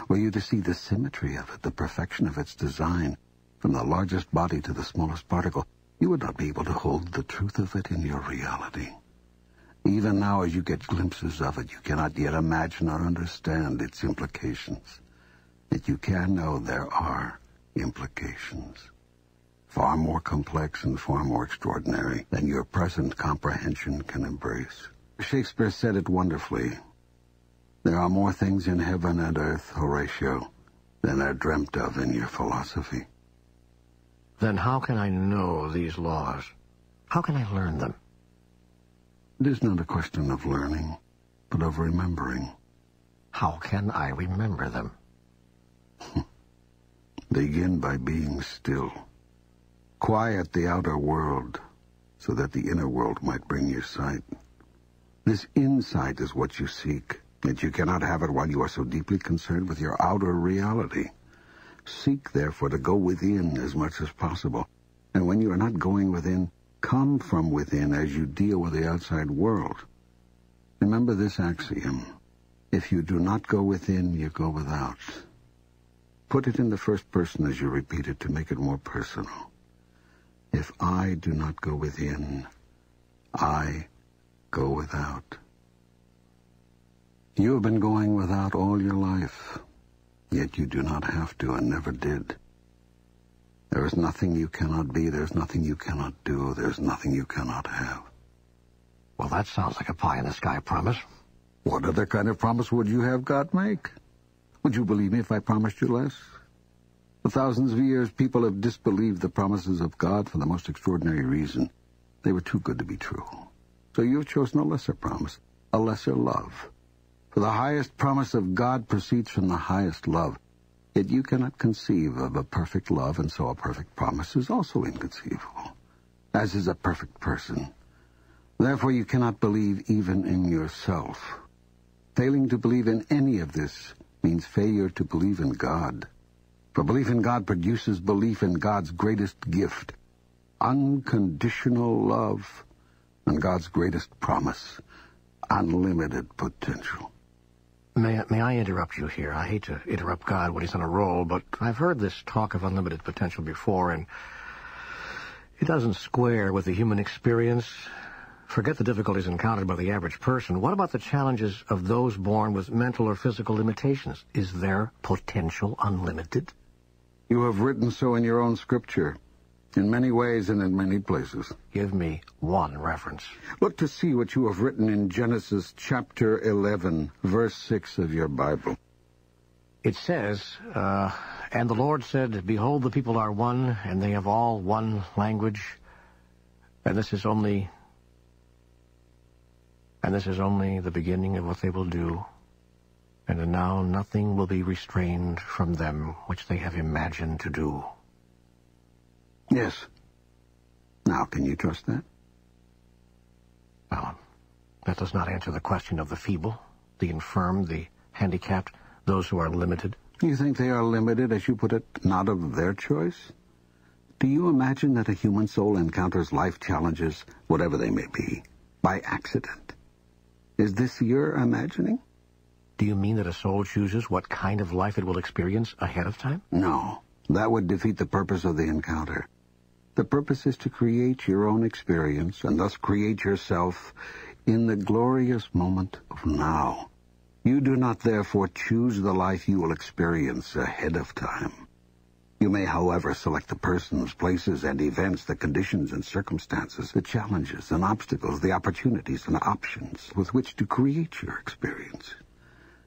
S3: Were you to see the symmetry of it, the perfection of its design, from the largest body to the smallest particle, you would not be able to hold the truth of it in your reality. Even now, as you get glimpses of it, you cannot yet imagine or understand its implications that you can know there are implications, far more complex and far more extraordinary than your present comprehension can embrace. Shakespeare said it wonderfully. There are more things in heaven and earth, Horatio, than are dreamt of in your philosophy. Then how can I know these laws? How can I learn them? It is not a question of learning, but of remembering. How can I remember them? (laughs) Begin by being still. Quiet the outer world, so that the inner world might bring you sight. This insight is what you seek, yet you cannot have it while you are so deeply concerned with your outer reality. Seek, therefore, to go within as much as possible. And when you are not going within, come from within as you deal with the outside world. Remember this axiom. If you do not go within, you go without. Put it in the first person as you repeat it to make it more personal. If I do not go within, I go without. You have been going without all your life, yet you do not have to and never did. There is nothing you cannot be, there's nothing you cannot do, there's nothing you cannot have. Well, that sounds like a pie-in-the-sky promise. What other kind of promise would you have God make? Would you believe me if I promised you less? For thousands of years, people have disbelieved the promises of God for the most extraordinary reason. They were too good to be true. So you have chosen a lesser promise, a lesser love. For the highest promise of God proceeds from the highest love. Yet you cannot conceive of a perfect love, and so a perfect promise is also inconceivable, as is a perfect person. Therefore you cannot believe even in yourself. Failing to believe in any of this means failure to believe in God. For belief in God produces belief in God's greatest gift, unconditional love, and God's greatest promise, unlimited potential. May, may I interrupt you
S2: here? I hate to interrupt God when he's on a roll, but I've heard this talk of unlimited potential before, and it doesn't square with the human experience Forget the difficulties encountered by the average person. What about the challenges of those born with mental or physical limitations? Is
S3: their potential unlimited? You have written so in your own scripture, in many ways and in many places. Give me one reference. Look to see what you have written in Genesis chapter 11, verse 6 of your Bible.
S2: It says, uh, And the Lord said, Behold, the people are one, and they have all one language. And this is only and this is only the beginning of what they will do. And now nothing will be restrained from them which they have imagined to do. Yes. Now, can you trust that? Well, that does not answer the question of the feeble, the infirm, the handicapped, those
S3: who are limited. You think they are limited, as you put it, not of their choice? Do you imagine that a human soul encounters life challenges, whatever they may be, by accident? Is this your imagining? Do you mean that a soul chooses what kind of life it will experience ahead of time? No. That would defeat the purpose of the encounter. The purpose is to create your own experience, and thus create yourself in the glorious moment of now. You do not therefore choose the life you will experience ahead of time. You may, however, select the persons, places, and events, the conditions and circumstances, the challenges and obstacles, the opportunities and options with which to create your experience.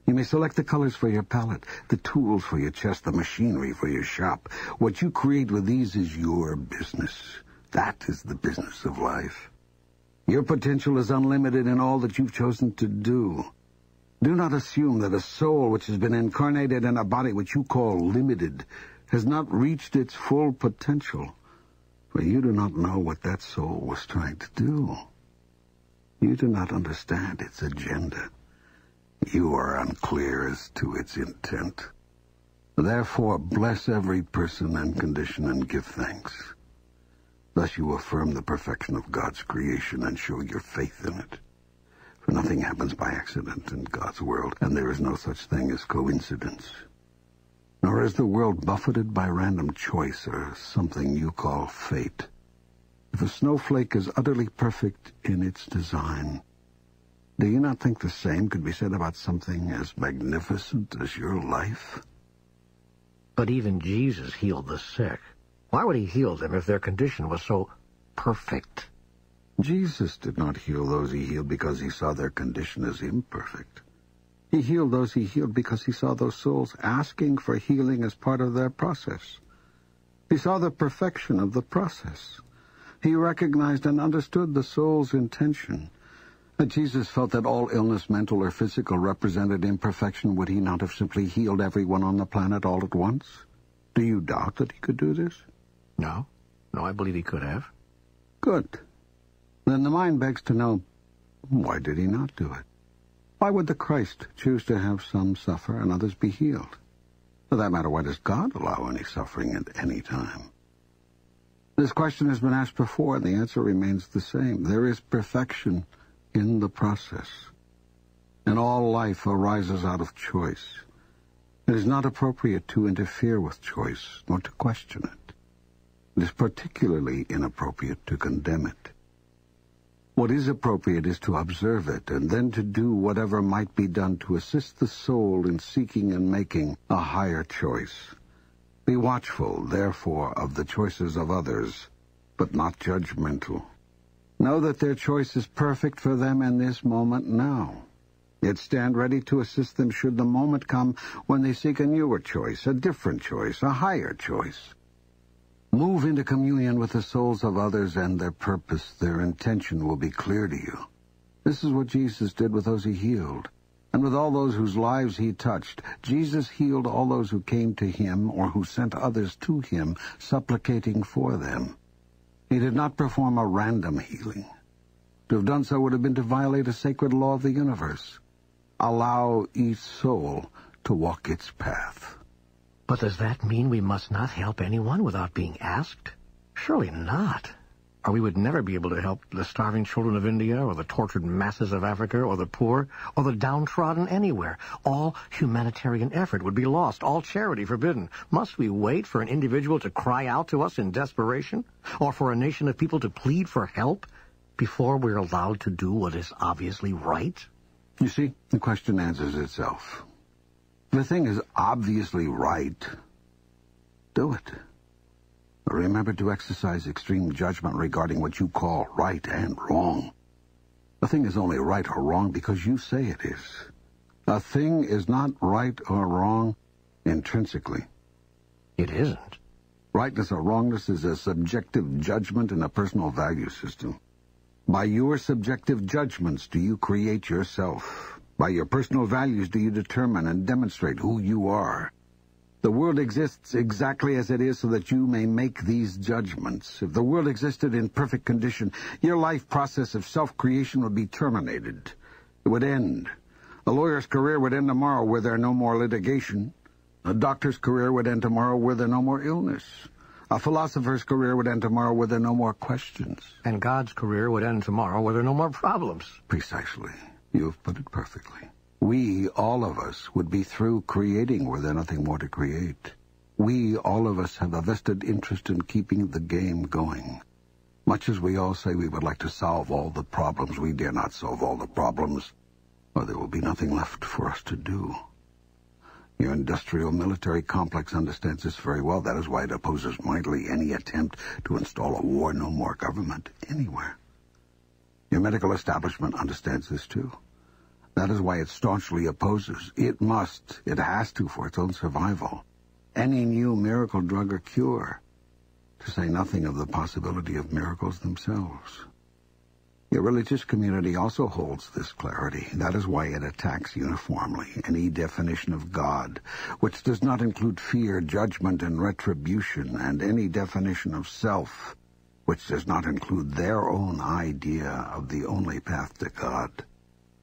S3: You may select the colors for your palette, the tools for your chest, the machinery for your shop. What you create with these is your business. That is the business of life. Your potential is unlimited in all that you've chosen to do. Do not assume that a soul which has been incarnated in a body which you call limited has not reached its full potential, for you do not know what that soul was trying to do. You do not understand its agenda. You are unclear as to its intent. Therefore, bless every person and condition and give thanks. Thus you affirm the perfection of God's creation and show your faith in it. For nothing happens by accident in God's world, and there is no such thing as coincidence nor is the world buffeted by random choice or something you call fate. If a snowflake is utterly perfect in its design, do you not think the same could be said about something as magnificent as your life? But even Jesus healed the sick. Why would he heal them if their condition was so perfect? Jesus did not heal those he healed because he saw their condition as imperfect. He healed those he healed because he saw those souls asking for healing as part of their process. He saw the perfection of the process. He recognized and understood the soul's intention. And Jesus felt that all illness, mental or physical, represented imperfection, would he not have simply healed everyone on the planet all at once? Do you doubt that he could do this? No. No, I believe he could have. Good. Then the mind begs to know, why did he not do it? Why would the Christ choose to have some suffer and others be healed? For that matter, why does God allow any suffering at any time? This question has been asked before, and the answer remains the same. There is perfection in the process. And all life arises out of choice. It is not appropriate to interfere with choice, nor to question it. It is particularly inappropriate to condemn it. What is appropriate is to observe it, and then to do whatever might be done to assist the soul in seeking and making a higher choice. Be watchful, therefore, of the choices of others, but not judgmental. Know that their choice is perfect for them in this moment now. Yet stand ready to assist them should the moment come when they seek a newer choice, a different choice, a higher choice. Move into communion with the souls of others and their purpose, their intention will be clear to you. This is what Jesus did with those he healed, and with all those whose lives he touched. Jesus healed all those who came to him or who sent others to him, supplicating for them. He did not perform a random healing. To have done so would have been to violate a sacred law of the universe. Allow each soul to walk its path. But does that mean we must not help anyone without being asked?
S2: Surely not. Or we would never be able to help the starving children of India, or the tortured masses of Africa, or the poor, or the downtrodden anywhere. All humanitarian effort would be lost, all charity forbidden. Must we wait for an individual to cry out to us in desperation, or for a nation of people to plead for help, before we're allowed to do what is
S3: obviously right? You see, the question answers itself. The thing is obviously right. Do it. Remember to exercise extreme judgment regarding what you call right and wrong. A thing is only right or wrong because you say it is. A thing is not right or wrong intrinsically. It isn't. Rightness or wrongness is a subjective judgment in a personal value system. By your subjective judgments do you create yourself. By your personal values do you determine and demonstrate who you are. The world exists exactly as it is so that you may make these judgments. If the world existed in perfect condition, your life process of self-creation would be terminated. It would end. A lawyer's career would end tomorrow were there no more litigation. A doctor's career would end tomorrow were there no more illness. A philosopher's career would end tomorrow were there no more questions. And God's career would end tomorrow were there no more problems. Precisely. You have put it perfectly. We, all of us, would be through creating were there nothing more to create. We, all of us, have a vested interest in keeping the game going. Much as we all say we would like to solve all the problems, we dare not solve all the problems, or there will be nothing left for us to do. Your industrial-military complex understands this very well. That is why it opposes mightily any attempt to install a war-no-more government anywhere. Your medical establishment understands this too. That is why it staunchly opposes. It must, it has to for its own survival. Any new miracle drug or cure, to say nothing of the possibility of miracles themselves. The religious community also holds this clarity. That is why it attacks uniformly any definition of God, which does not include fear, judgment, and retribution, and any definition of self, which does not include their own idea of the only path to God.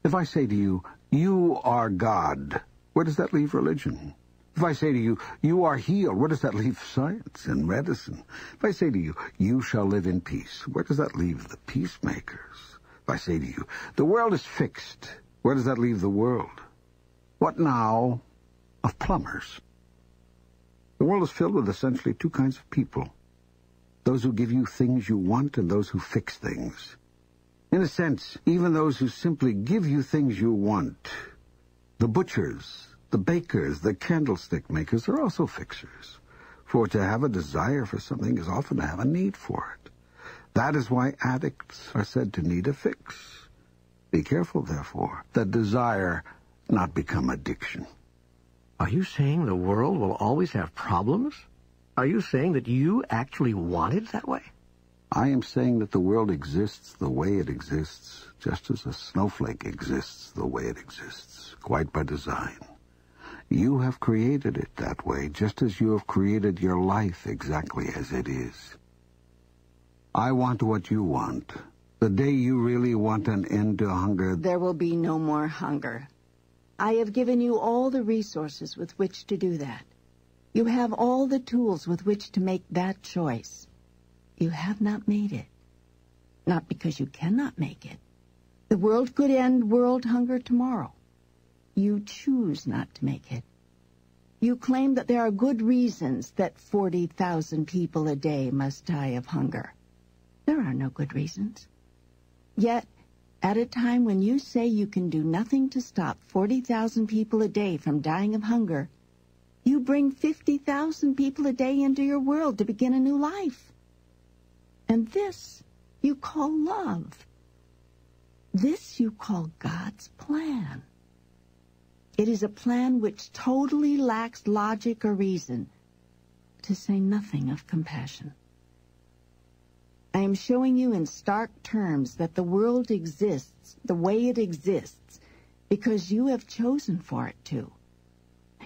S3: If I say to you, you are God, where does that leave religion? If I say to you, you are healed, where does that leave science and medicine? If I say to you, you shall live in peace, where does that leave the peacemakers? If I say to you, the world is fixed, where does that leave the world? What now of plumbers? The world is filled with essentially two kinds of people. Those who give you things you want and those who fix things. In a sense, even those who simply give you things you want. The butchers, the bakers, the candlestick makers are also fixers. For to have a desire for something is often to have a need for it. That is why addicts are said to need a fix. Be careful, therefore, that desire not become addiction. Are you saying the world will always have problems? Are you saying that you actually want it that way? I am saying that the world exists the way it exists, just as a snowflake exists the way it exists, quite by design. You have created it that way, just as you have created your life exactly as it is. I want what you want. The day you really want an end to hunger...
S4: There will be no more hunger. I have given you all the resources with which to do that. You have all the tools with which to make that choice you have not made it. Not because you cannot make it. The world could end world hunger tomorrow. You choose not to make it. You claim that there are good reasons that 40,000 people a day must die of hunger. There are no good reasons. Yet, at a time when you say you can do nothing to stop 40,000 people a day from dying of hunger, you bring 50,000 people a day into your world to begin a new life. And this you call love. This you call God's plan. It is a plan which totally lacks logic or reason, to say nothing of compassion. I am showing you in stark terms that the world exists the way it exists because you have chosen for it to.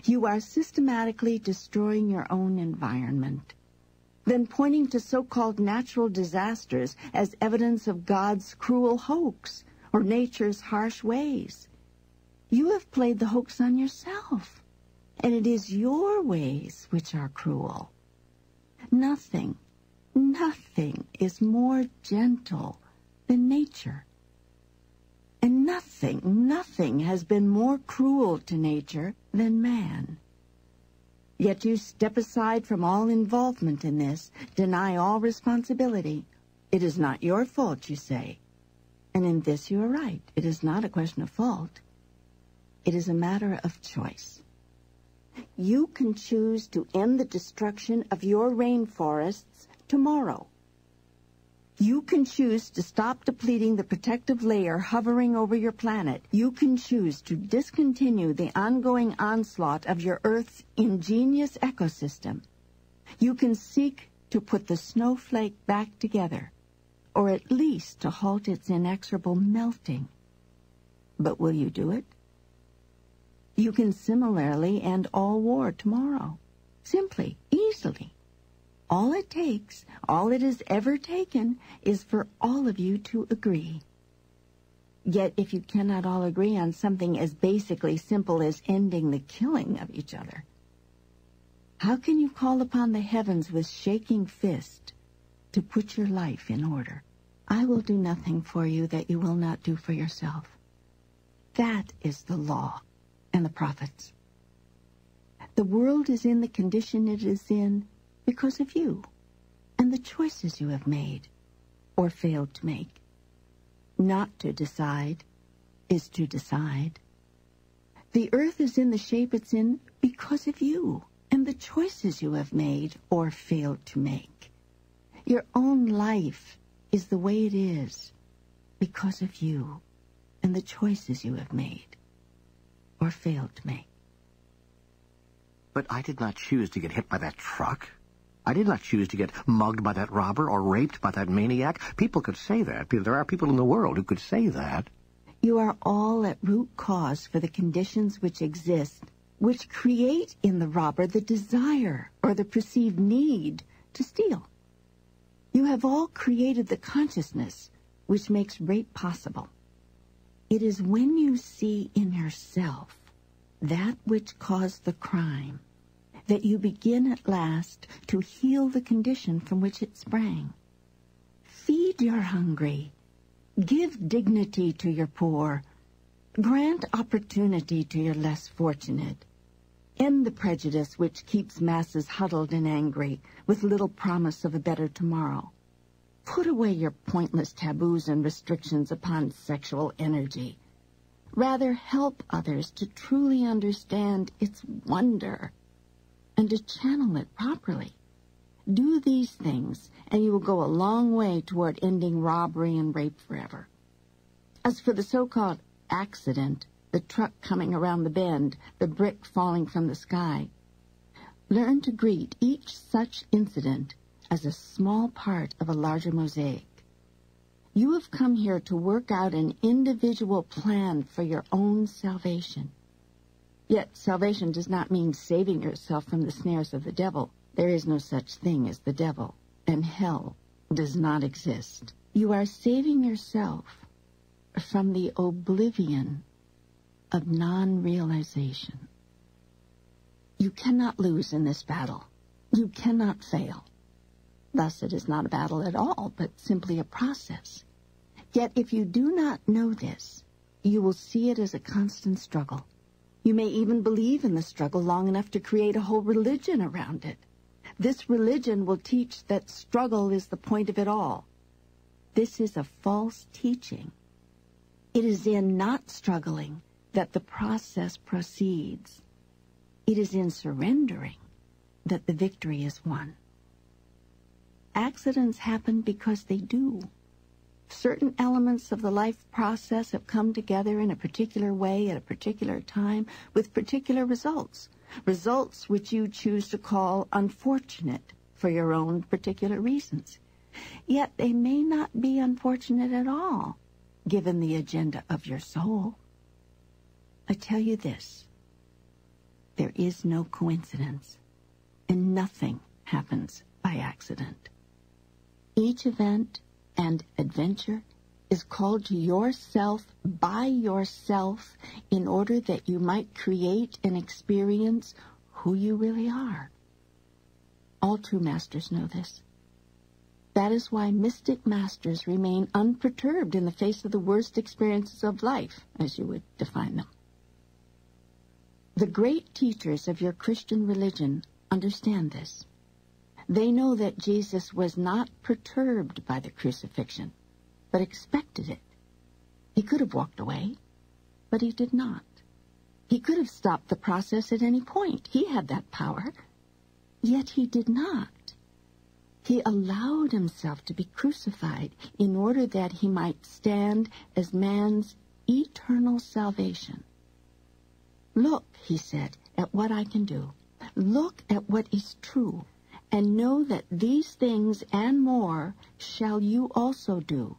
S4: You are systematically destroying your own environment. Then pointing to so-called natural disasters as evidence of God's cruel hoax or nature's harsh ways. You have played the hoax on yourself, and it is your ways which are cruel. Nothing, nothing is more gentle than nature. And nothing, nothing has been more cruel to nature than man. Yet you step aside from all involvement in this, deny all responsibility. It is not your fault, you say. And in this you are right. It is not a question of fault. It is a matter of choice. You can choose to end the destruction of your rainforests tomorrow. You can choose to stop depleting the protective layer hovering over your planet. You can choose to discontinue the ongoing onslaught of your Earth's ingenious ecosystem. You can seek to put the snowflake back together, or at least to halt its inexorable melting. But will you do it? You can similarly end all war tomorrow, simply, easily, all it takes, all it has ever taken, is for all of you to agree. Yet if you cannot all agree on something as basically simple as ending the killing of each other, how can you call upon the heavens with shaking fist to put your life in order? I will do nothing for you that you will not do for yourself. That is the law and the prophets. The world is in the condition it is in because of you and the choices you have made or failed to make. Not to decide is to decide. The earth is in the shape it's in because of you and the choices you have made or failed to make. Your own life is the way it is because of you and the choices you have made or failed to make.
S2: But I did not choose to get hit by that truck. I did not choose to get mugged by that robber or raped by that maniac. People could say that. There are people in the world who could say that.
S4: You are all at root cause for the conditions which exist, which create in the robber the desire or the perceived need to steal. You have all created the consciousness which makes rape possible. It is when you see in yourself that which caused the crime that you begin at last to heal the condition from which it sprang. Feed your hungry. Give dignity to your poor. Grant opportunity to your less fortunate. End the prejudice which keeps masses huddled and angry with little promise of a better tomorrow. Put away your pointless taboos and restrictions upon sexual energy. Rather help others to truly understand its wonder and to channel it properly. Do these things, and you will go a long way toward ending robbery and rape forever. As for the so-called accident, the truck coming around the bend, the brick falling from the sky, learn to greet each such incident as a small part of a larger mosaic. You have come here to work out an individual plan for your own salvation. Yet salvation does not mean saving yourself from the snares of the devil. There is no such thing as the devil, and hell does not exist. You are saving yourself from the oblivion of non-realization. You cannot lose in this battle. You cannot fail. Thus, it is not a battle at all, but simply a process. Yet, if you do not know this, you will see it as a constant struggle. You may even believe in the struggle long enough to create a whole religion around it. This religion will teach that struggle is the point of it all. This is a false teaching. It is in not struggling that the process proceeds. It is in surrendering that the victory is won. Accidents happen because they do certain elements of the life process have come together in a particular way at a particular time with particular results, results which you choose to call unfortunate for your own particular reasons. Yet they may not be unfortunate at all, given the agenda of your soul. I tell you this, there is no coincidence, and nothing happens by accident. Each event and adventure is called to yourself by yourself in order that you might create and experience who you really are. All true masters know this. That is why mystic masters remain unperturbed in the face of the worst experiences of life, as you would define them. The great teachers of your Christian religion understand this. They know that Jesus was not perturbed by the crucifixion, but expected it. He could have walked away, but he did not. He could have stopped the process at any point. He had that power. Yet he did not. He allowed himself to be crucified in order that he might stand as man's eternal salvation. Look, he said, at what I can do. Look at what is true and know that these things and more shall you also do.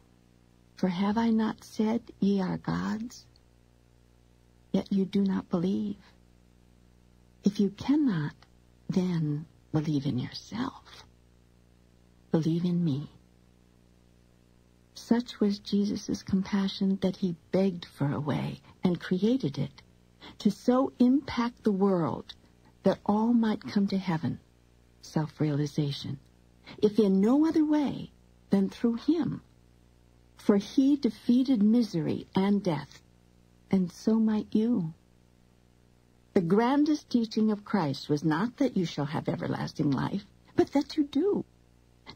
S4: For have I not said, Ye are gods? Yet you do not believe. If you cannot, then believe in yourself. Believe in me. Such was Jesus' compassion that he begged for a way and created it to so impact the world that all might come to heaven self-realization, if in no other way than through him. For he defeated misery and death, and so might you. The grandest teaching of Christ was not that you shall have everlasting life, but that you do.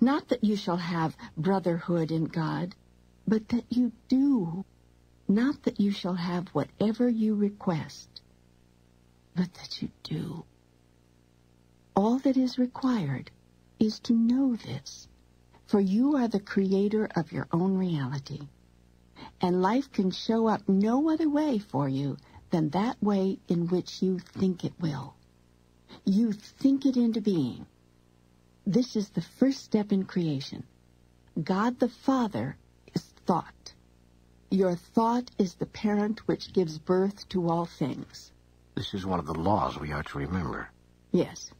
S4: Not that you shall have brotherhood in God, but that you do. Not that you shall have whatever you request, but that you do. All that is required is to know this, for you are the creator of your own reality, and life can show up no other way for you than that way in which you think it will. You think it into being. This is the first step in creation. God the Father is thought. Your thought is the parent which gives birth to all things.
S2: This is one of the laws we are to remember. Yes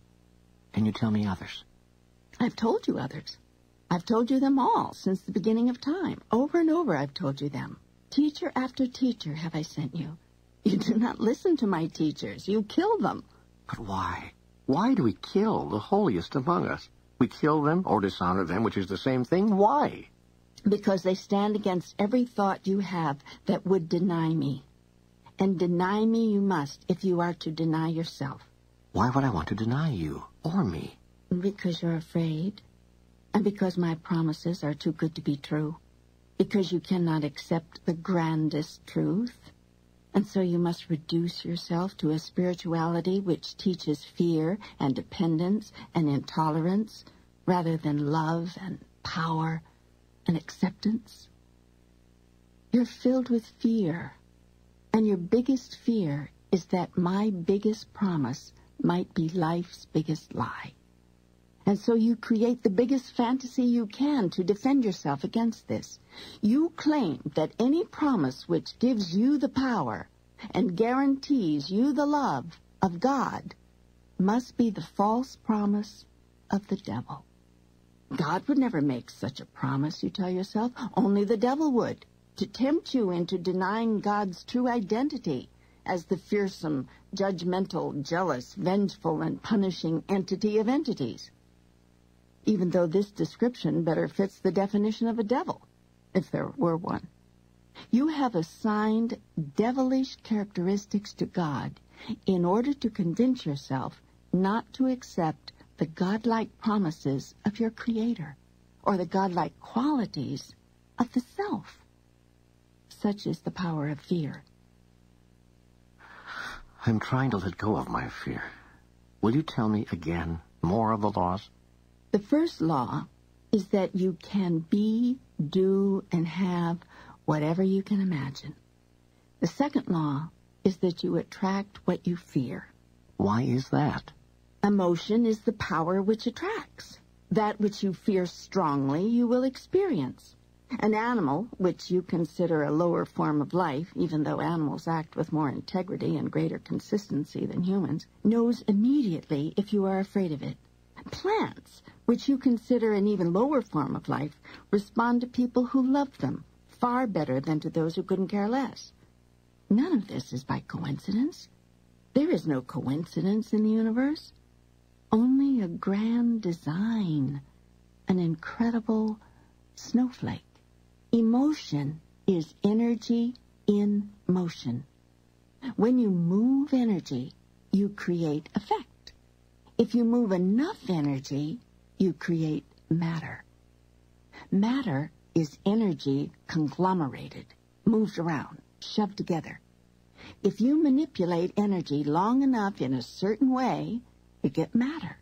S2: and you tell me others.
S4: I've told you others. I've told you them all since the beginning of time. Over and over I've told you them. Teacher after teacher have I sent you. You do not listen to my teachers. You kill them.
S2: But why? Why do we kill the holiest among us? We kill them or dishonor them, which is the same thing. Why?
S4: Because they stand against every thought you have that would deny me. And deny me you must if you are to deny yourself.
S2: Why would I want to deny you? or me.
S4: Because you're afraid. And because my promises are too good to be true. Because you cannot accept the grandest truth. And so you must reduce yourself to a spirituality which teaches fear and dependence and intolerance rather than love and power and acceptance. You're filled with fear. And your biggest fear is that my biggest promise might be life's biggest lie. And so you create the biggest fantasy you can to defend yourself against this. You claim that any promise which gives you the power and guarantees you the love of God must be the false promise of the devil. God would never make such a promise, you tell yourself. Only the devil would, to tempt you into denying God's true identity as the fearsome, judgmental, jealous, vengeful, and punishing entity of entities. Even though this description better fits the definition of a devil, if there were one. You have assigned devilish characteristics to God in order to convince yourself not to accept the godlike promises of your Creator or the godlike qualities of the self. Such is the power of fear.
S2: I'm trying to let go of my fear. Will you tell me again more of the laws?
S4: The first law is that you can be, do, and have whatever you can imagine. The second law is that you attract what you fear. Why is that? Emotion is the power which attracts. That which you fear strongly, you will experience. An animal, which you consider a lower form of life, even though animals act with more integrity and greater consistency than humans, knows immediately if you are afraid of it. Plants, which you consider an even lower form of life, respond to people who love them far better than to those who couldn't care less. None of this is by coincidence. There is no coincidence in the universe. Only a grand design, an incredible snowflake. Emotion is energy in motion. When you move energy, you create effect. If you move enough energy, you create matter. Matter is energy conglomerated, moved around, shoved together. If you manipulate energy long enough in a certain way, you get matter.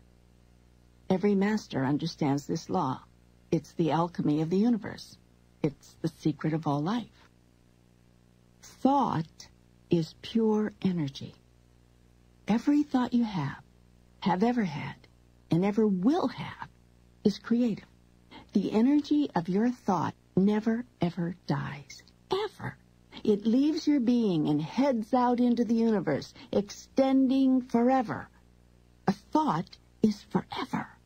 S4: Every master understands this law. It's the alchemy of the universe. It's the secret of all life. Thought is pure energy. Every thought you have, have ever had, and ever will have is creative. The energy of your thought never ever dies. Ever. It leaves your being and heads out into the universe, extending forever. A thought is forever.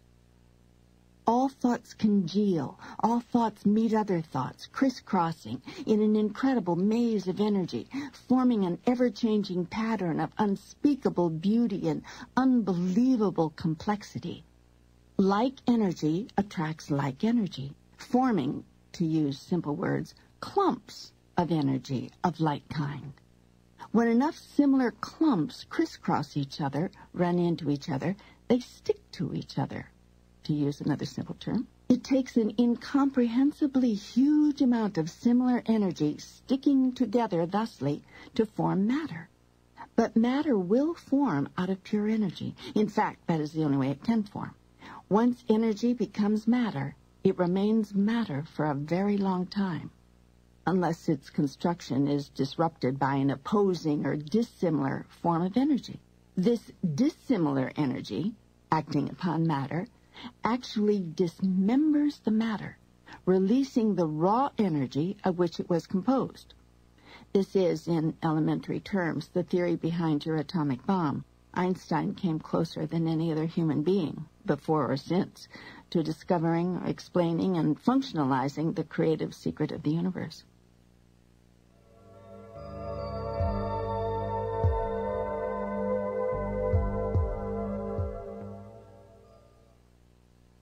S4: All thoughts congeal, all thoughts meet other thoughts, crisscrossing in an incredible maze of energy, forming an ever-changing pattern of unspeakable beauty and unbelievable complexity. Like energy attracts like energy, forming, to use simple words, clumps of energy of like kind. When enough similar clumps crisscross each other, run into each other, they stick to each other to use another simple term, it takes an incomprehensibly huge amount of similar energy sticking together thusly to form matter. But matter will form out of pure energy. In fact, that is the only way it can form. Once energy becomes matter, it remains matter for a very long time, unless its construction is disrupted by an opposing or dissimilar form of energy. This dissimilar energy, acting upon matter, actually dismembers the matter, releasing the raw energy of which it was composed. This is, in elementary terms, the theory behind your atomic bomb. Einstein came closer than any other human being, before or since, to discovering, explaining, and functionalizing the creative secret of the universe.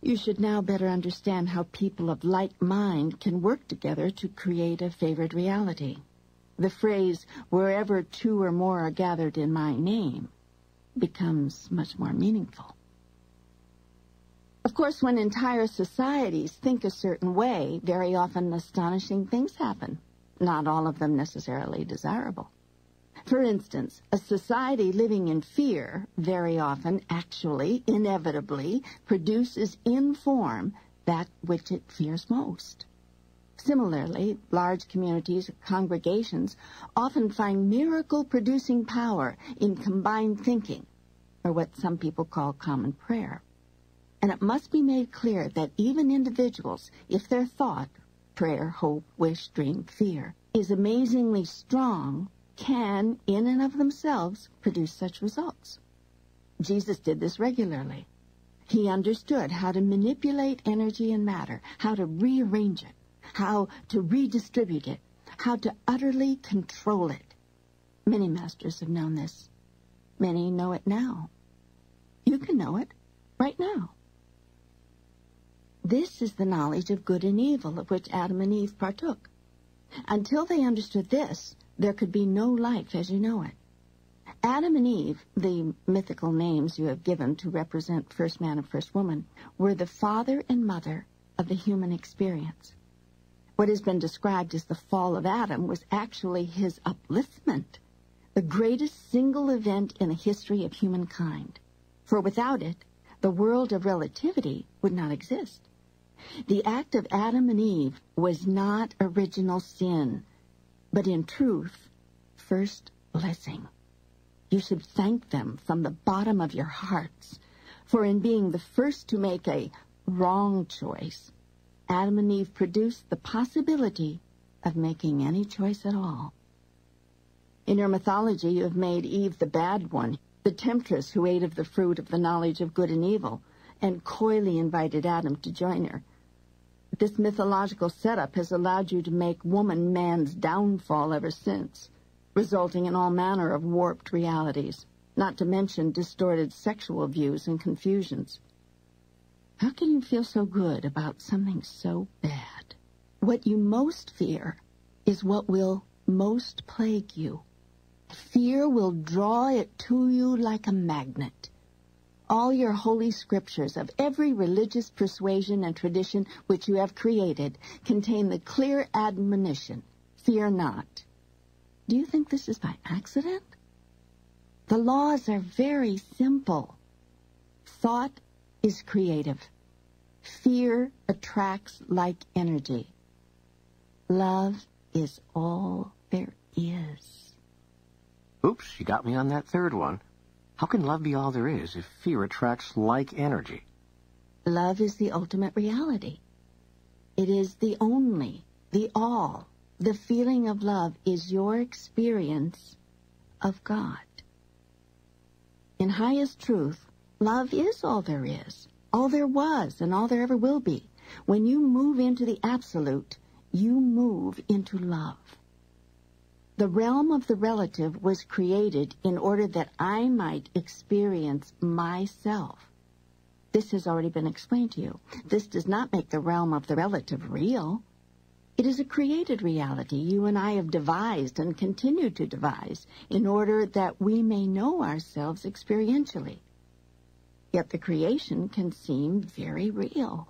S4: You should now better understand how people of like mind can work together to create a favored reality. The phrase, wherever two or more are gathered in my name, becomes much more meaningful. Of course, when entire societies think a certain way, very often astonishing things happen, not all of them necessarily desirable. For instance, a society living in fear very often actually, inevitably, produces in form that which it fears most. Similarly, large communities or congregations often find miracle-producing power in combined thinking, or what some people call common prayer. And it must be made clear that even individuals, if their thought, prayer, hope, wish, dream, fear, is amazingly strong can, in and of themselves, produce such results. Jesus did this regularly. He understood how to manipulate energy and matter, how to rearrange it, how to redistribute it, how to utterly control it. Many masters have known this. Many know it now. You can know it right now. This is the knowledge of good and evil of which Adam and Eve partook. Until they understood this, there could be no life as you know it. Adam and Eve, the mythical names you have given to represent first man and first woman, were the father and mother of the human experience. What has been described as the fall of Adam was actually his upliftment, the greatest single event in the history of humankind. For without it, the world of relativity would not exist. The act of Adam and Eve was not original sin, but in truth, first blessing. You should thank them from the bottom of your hearts, for in being the first to make a wrong choice, Adam and Eve produced the possibility of making any choice at all. In your mythology, you have made Eve the bad one, the temptress who ate of the fruit of the knowledge of good and evil, and coyly invited Adam to join her this mythological setup has allowed you to make woman man's downfall ever since, resulting in all manner of warped realities, not to mention distorted sexual views and confusions. How can you feel so good about something so bad? What you most fear is what will most plague you. Fear will draw it to you like a magnet all your holy scriptures of every religious persuasion and tradition which you have created contain the clear admonition, fear not. Do you think this is by accident? The laws are very simple. Thought is creative. Fear attracts like energy. Love is all there is.
S2: Oops, you got me on that third one. How can love be all there is if fear attracts like energy?
S4: Love is the ultimate reality. It is the only, the all. The feeling of love is your experience of God. In highest truth, love is all there is, all there was, and all there ever will be. When you move into the absolute, you move into love. The realm of the relative was created in order that I might experience myself. This has already been explained to you. This does not make the realm of the relative real. It is a created reality you and I have devised and continue to devise in order that we may know ourselves experientially. Yet the creation can seem very real.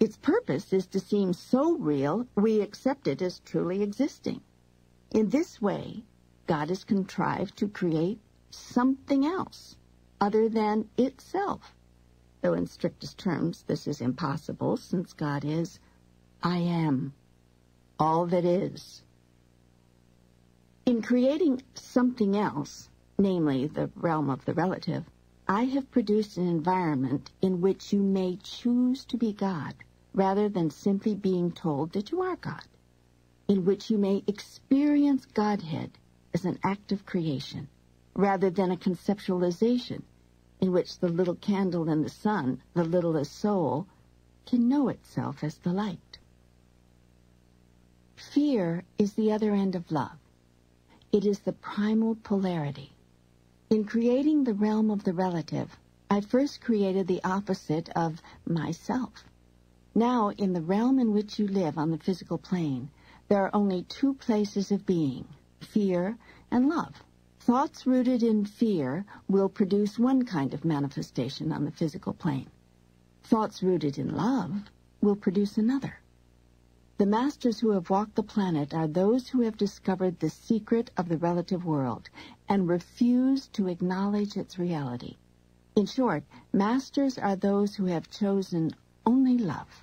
S4: Its purpose is to seem so real we accept it as truly existing. In this way, God has contrived to create something else other than itself. Though in strictest terms, this is impossible since God is I am, all that is. In creating something else, namely the realm of the relative, I have produced an environment in which you may choose to be God rather than simply being told that you are God in which you may experience Godhead as an act of creation rather than a conceptualization in which the little candle in the sun, the littlest soul, can know itself as the light. Fear is the other end of love. It is the primal polarity. In creating the realm of the relative, I first created the opposite of myself. Now, in the realm in which you live on the physical plane, there are only two places of being, fear and love. Thoughts rooted in fear will produce one kind of manifestation on the physical plane. Thoughts rooted in love will produce another. The masters who have walked the planet are those who have discovered the secret of the relative world and refuse to acknowledge its reality. In short, masters are those who have chosen only love.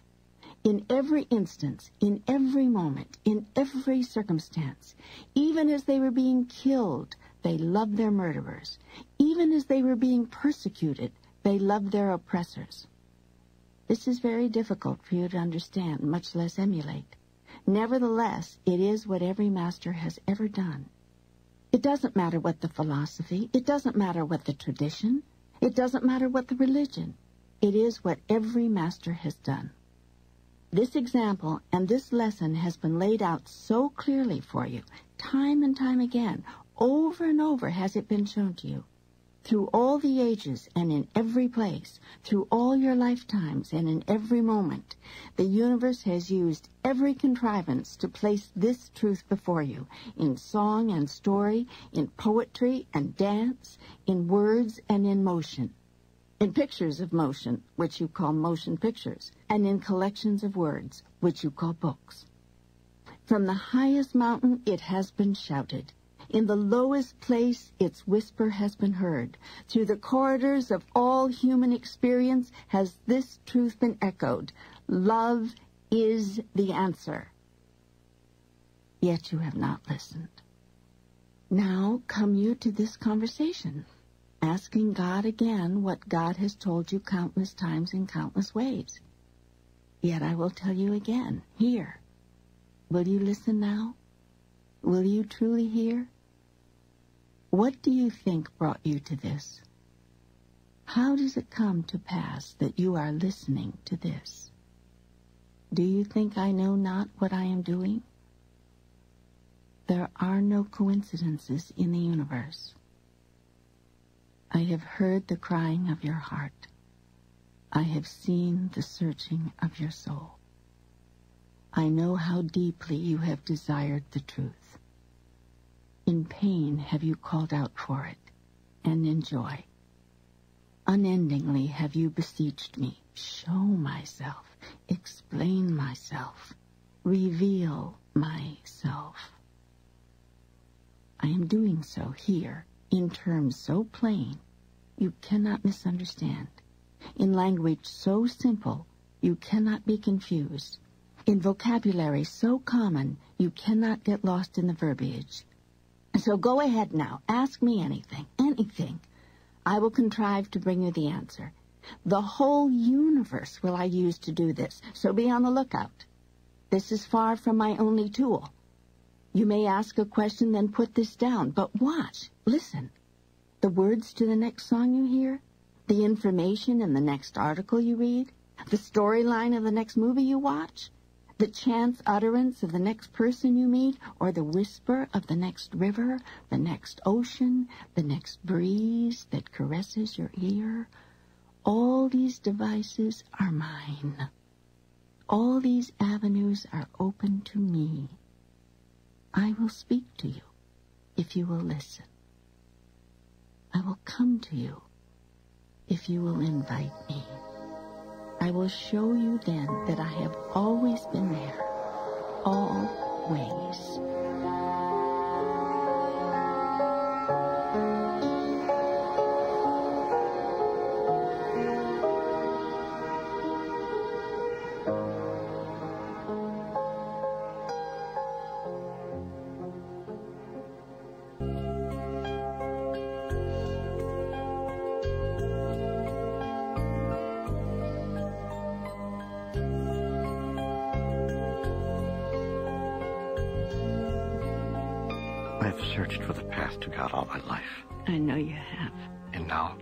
S4: In every instance, in every moment, in every circumstance, even as they were being killed, they loved their murderers. Even as they were being persecuted, they loved their oppressors. This is very difficult for you to understand, much less emulate. Nevertheless, it is what every master has ever done. It doesn't matter what the philosophy, it doesn't matter what the tradition, it doesn't matter what the religion. It is what every master has done. This example and this lesson has been laid out so clearly for you, time and time again. Over and over has it been shown to you. Through all the ages and in every place, through all your lifetimes and in every moment, the universe has used every contrivance to place this truth before you in song and story, in poetry and dance, in words and in motion in pictures of motion, which you call motion pictures, and in collections of words, which you call books. From the highest mountain it has been shouted. In the lowest place its whisper has been heard. Through the corridors of all human experience has this truth been echoed. Love is the answer. Yet you have not listened. Now come you to this conversation asking God again what God has told you countless times in countless ways. Yet I will tell you again, Hear, Will you listen now? Will you truly hear? What do you think brought you to this? How does it come to pass that you are listening to this? Do you think I know not what I am doing? There are no coincidences in the universe. I have heard the crying of your heart. I have seen the searching of your soul. I know how deeply you have desired the truth. In pain have you called out for it, and in joy. Unendingly have you beseeched me, show myself, explain myself, reveal myself. I am doing so here in terms so plain you cannot misunderstand, in language so simple you cannot be confused, in vocabulary so common you cannot get lost in the verbiage. So go ahead now, ask me anything, anything. I will contrive to bring you the answer. The whole universe will I use to do this, so be on the lookout. This is far from my only tool. You may ask a question, then put this down, but watch, listen. The words to the next song you hear, the information in the next article you read, the storyline of the next movie you watch, the chance utterance of the next person you meet, or the whisper of the next river, the next ocean, the next breeze that caresses your ear. All these devices are mine. All these avenues are open to me. I will speak to you if you will listen. I will come to you if you will invite me. I will show you then that I have always been there, always. you have.
S2: And now,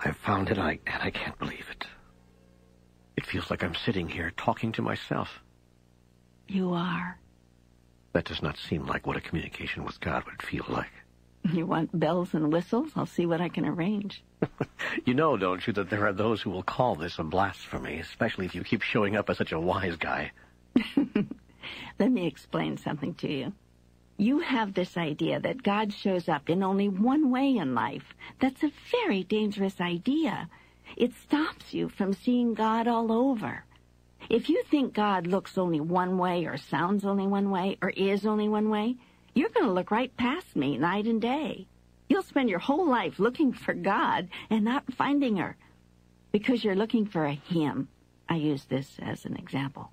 S2: I've found it, and I, and I can't believe it. It feels like I'm sitting here talking to myself.
S4: You are.
S2: That does not seem like what a communication with God would feel like.
S4: You want bells and whistles? I'll see what I can arrange.
S2: (laughs) you know, don't you, that there are those who will call this a blasphemy, especially if you keep showing up as such a wise guy. (laughs)
S4: Let me explain something to you. You have this idea that God shows up in only one way in life. That's a very dangerous idea. It stops you from seeing God all over. If you think God looks only one way or sounds only one way or is only one way, you're going to look right past me night and day. You'll spend your whole life looking for God and not finding her because you're looking for a him. I use this as an example.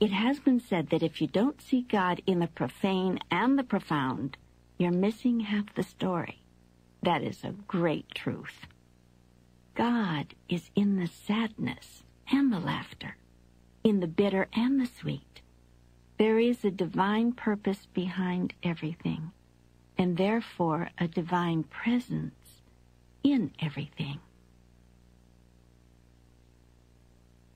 S4: It has been said that if you don't see God in the profane and the profound, you're missing half the story. That is a great truth. God is in the sadness and the laughter, in the bitter and the sweet. There is a divine purpose behind everything, and therefore a divine presence in everything.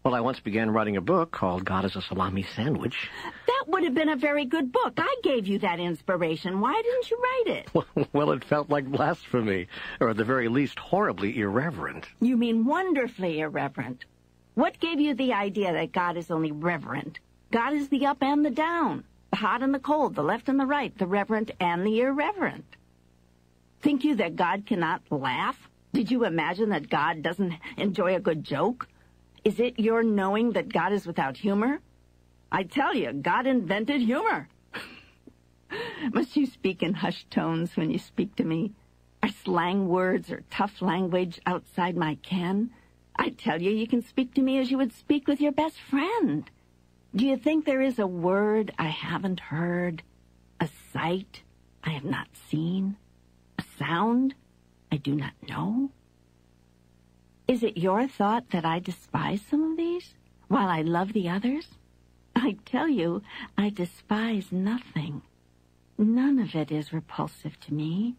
S2: Well, I once began writing a book called God is a Salami Sandwich.
S4: That would have been a very good book. I gave you that inspiration. Why didn't you write it?
S2: Well, (laughs) well it felt like blasphemy, or at the very least, horribly irreverent.
S4: You mean wonderfully irreverent. What gave you the idea that God is only reverent? God is the up and the down, the hot and the cold, the left and the right, the reverent and the irreverent. Think you that God cannot laugh? Did you imagine that God doesn't enjoy a good joke? Is it your knowing that God is without humor? I tell you, God invented humor. (laughs) Must you speak in hushed tones when you speak to me? Are slang words or tough language outside my ken? I tell you, you can speak to me as you would speak with your best friend. Do you think there is a word I haven't heard? A sight I have not seen? A sound I do not know? Is it your thought that I despise some of these, while I love the others? I tell you, I despise nothing. None of it is repulsive to me.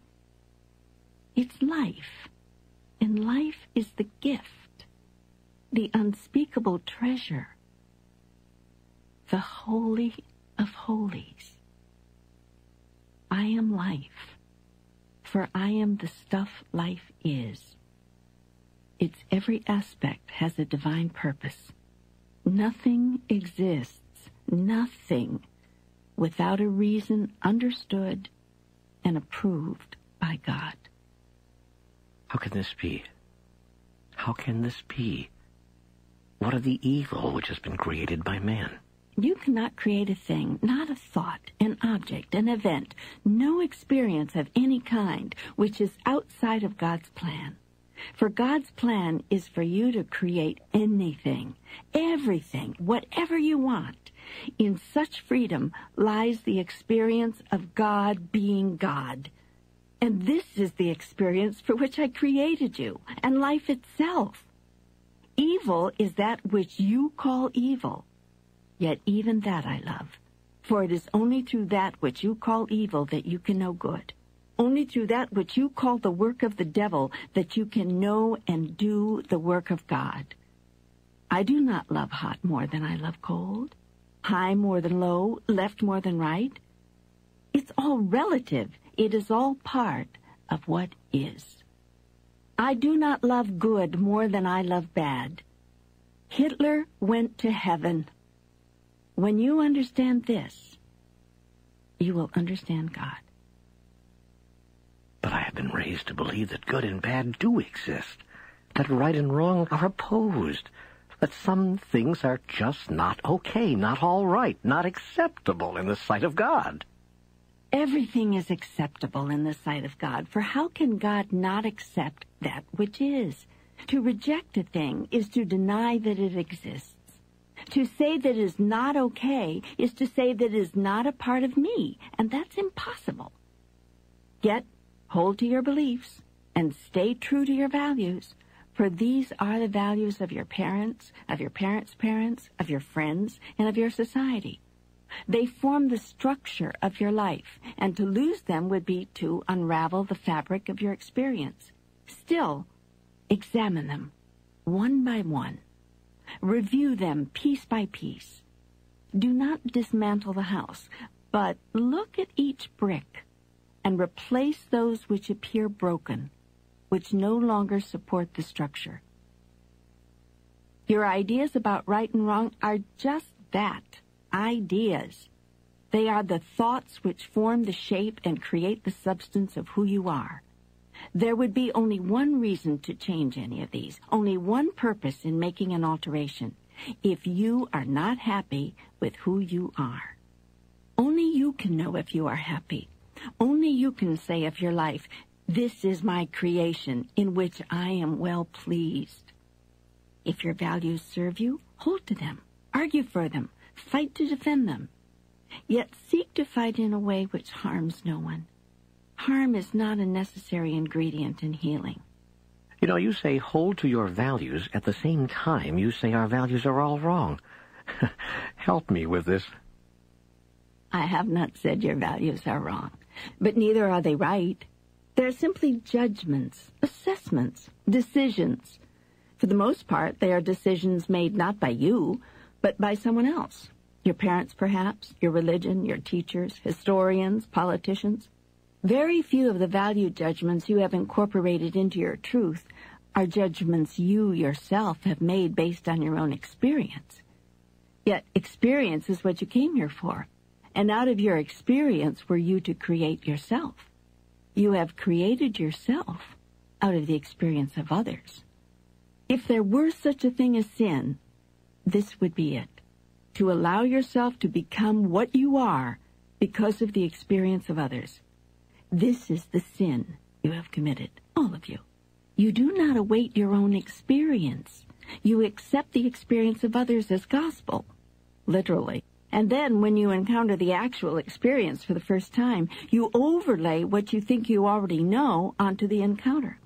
S4: It's life, and life is the gift, the unspeakable treasure, the holy of holies. I am life, for I am the stuff life is. Its every aspect has a divine purpose. Nothing exists, nothing, without a reason understood and approved by
S2: God. How can this be? How can this be? What of the evil which has been created by man?
S4: You cannot create a thing, not a thought, an object, an event, no experience of any kind which is outside of God's plan. For God's plan is for you to create anything, everything, whatever you want. In such freedom lies the experience of God being God. And this is the experience for which I created you and life itself. Evil is that which you call evil. Yet even that I love, for it is only through that which you call evil that you can know good. Only through that which you call the work of the devil that you can know and do the work of God. I do not love hot more than I love cold, high more than low, left more than right. It's all relative. It is all part of what is. I do not love good more than I love bad. Hitler went to heaven. When you understand this, you will understand God.
S2: But I have been raised to believe that good and bad do exist, that right and wrong are opposed, that some things are just not okay, not all right, not acceptable in the sight of God. Everything is
S4: acceptable in the sight of God, for how can God not accept that which is? To reject a thing is to deny that it exists. To say that it is not okay is to say that it is not a part of me, and that's impossible. Yet Hold to your beliefs and stay true to your values, for these are the values of your parents, of your parents' parents, of your friends, and of your society. They form the structure of your life, and to lose them would be to unravel the fabric of your experience. Still, examine them one by one. Review them piece by piece. Do not dismantle the house, but look at each brick and replace those which appear broken, which no longer support the structure. Your ideas about right and wrong are just that, ideas. They are the thoughts which form the shape and create the substance of who you are. There would be only one reason to change any of these, only one purpose in making an alteration, if you are not happy with who you are. Only you can know if you are happy. Only you can say of your life, This is my creation in which I am well pleased. If your values serve you, hold to them, argue for them, fight to defend them. Yet seek to fight in a way which harms no one. Harm is not a necessary ingredient in healing.
S2: You know, you say hold to your values at the same time you say our values are all wrong. (laughs) Help me with this.
S4: I have not said your values are wrong. But neither are they right. They're simply judgments, assessments, decisions. For the most part, they are decisions made not by you, but by someone else. Your parents, perhaps, your religion, your teachers, historians, politicians. Very few of the value judgments you have incorporated into your truth are judgments you yourself have made based on your own experience. Yet experience is what you came here for. And out of your experience were you to create yourself. You have created yourself out of the experience of others. If there were such a thing as sin, this would be it. To allow yourself to become what you are because of the experience of others. This is the sin you have committed, all of you. You do not await your own experience. You accept the experience of others as gospel, literally. And then when you encounter the actual experience for the first time, you overlay what you think you already know onto the encounter.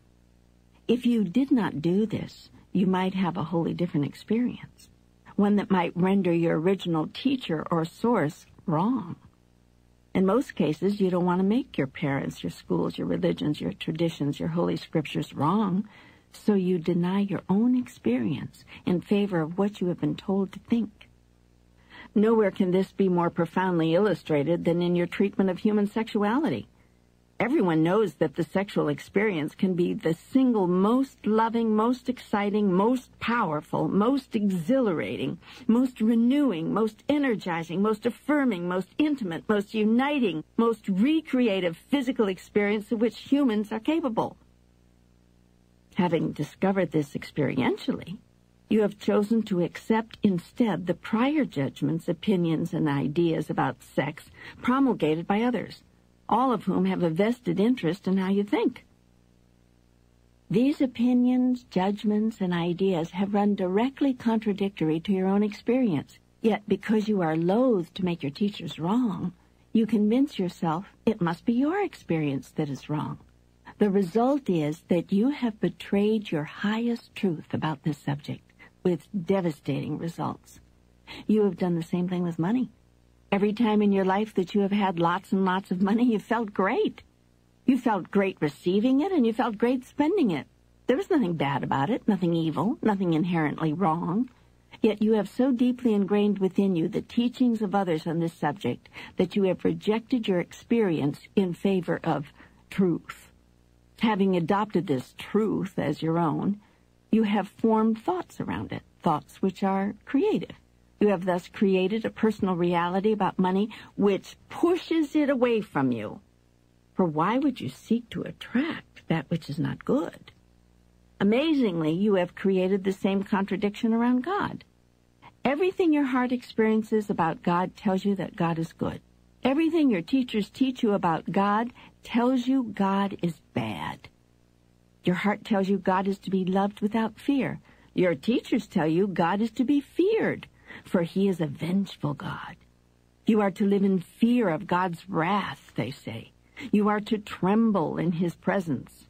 S4: If you did not do this, you might have a wholly different experience, one that might render your original teacher or source wrong. In most cases, you don't want to make your parents, your schools, your religions, your traditions, your holy scriptures wrong, so you deny your own experience in favor of what you have been told to think. Nowhere can this be more profoundly illustrated than in your treatment of human sexuality. Everyone knows that the sexual experience can be the single most loving, most exciting, most powerful, most exhilarating, most renewing, most energizing, most affirming, most intimate, most uniting, most recreative physical experience of which humans are capable. Having discovered this experientially, you have chosen to accept instead the prior judgments, opinions, and ideas about sex promulgated by others, all of whom have a vested interest in how you think. These opinions, judgments, and ideas have run directly contradictory to your own experience, yet because you are loath to make your teachers wrong, you convince yourself it must be your experience that is wrong. The result is that you have betrayed your highest truth about this subject with devastating results. You have done the same thing with money. Every time in your life that you have had lots and lots of money, you felt great. You felt great receiving it and you felt great spending it. There was nothing bad about it, nothing evil, nothing inherently wrong. Yet you have so deeply ingrained within you the teachings of others on this subject that you have rejected your experience in favor of truth. Having adopted this truth as your own, you have formed thoughts around it, thoughts which are creative. You have thus created a personal reality about money which pushes it away from you. For why would you seek to attract that which is not good? Amazingly, you have created the same contradiction around God. Everything your heart experiences about God tells you that God is good. Everything your teachers teach you about God tells you God is bad. Your heart tells you God is to be loved without fear. Your teachers tell you God is to be feared, for he is a vengeful God. You are to live in fear of God's wrath, they say. You are to tremble in his presence.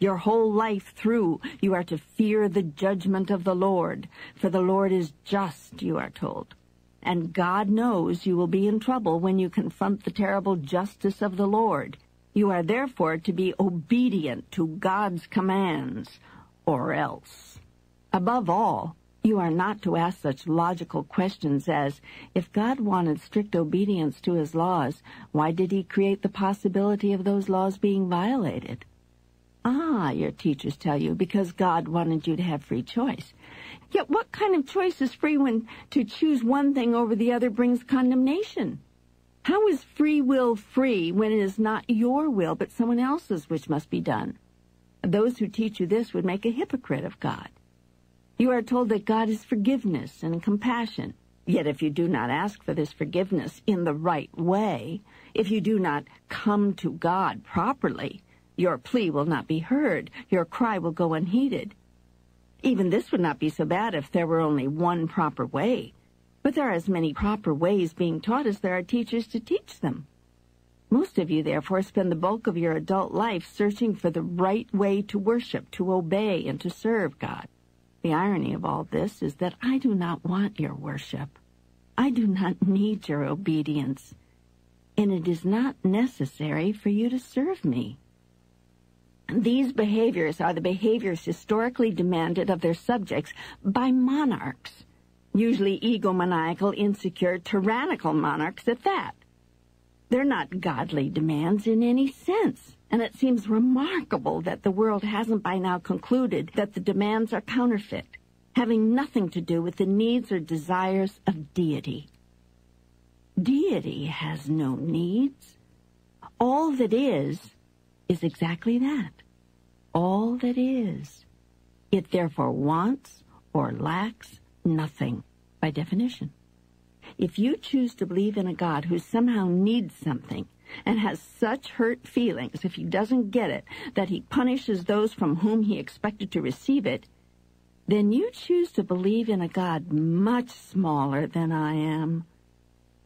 S4: Your whole life through, you are to fear the judgment of the Lord, for the Lord is just, you are told. And God knows you will be in trouble when you confront the terrible justice of the Lord. You are therefore to be obedient to God's commands, or else. Above all, you are not to ask such logical questions as, if God wanted strict obedience to his laws, why did he create the possibility of those laws being violated? Ah, your teachers tell you, because God wanted you to have free choice. Yet what kind of choice is free when to choose one thing over the other brings condemnation? How is free will free when it is not your will but someone else's which must be done? Those who teach you this would make a hypocrite of God. You are told that God is forgiveness and compassion. Yet if you do not ask for this forgiveness in the right way, if you do not come to God properly, your plea will not be heard, your cry will go unheeded. Even this would not be so bad if there were only one proper way but there are as many proper ways being taught as there are teachers to teach them. Most of you, therefore, spend the bulk of your adult life searching for the right way to worship, to obey, and to serve God. The irony of all this is that I do not want your worship. I do not (laughs) need your obedience. And it is not necessary for you to serve me. These behaviors are the behaviors historically demanded of their subjects by monarchs usually egomaniacal, insecure, tyrannical monarchs at that. They're not godly demands in any sense, and it seems remarkable that the world hasn't by now concluded that the demands are counterfeit, having nothing to do with the needs or desires of deity. Deity has no needs. All that is, is exactly that. All that is. It therefore wants or lacks nothing by definition. If you choose to believe in a God who somehow needs something and has such hurt feelings if he doesn't get it that he punishes those from whom he expected to receive it, then you choose to believe in a God much smaller than I am.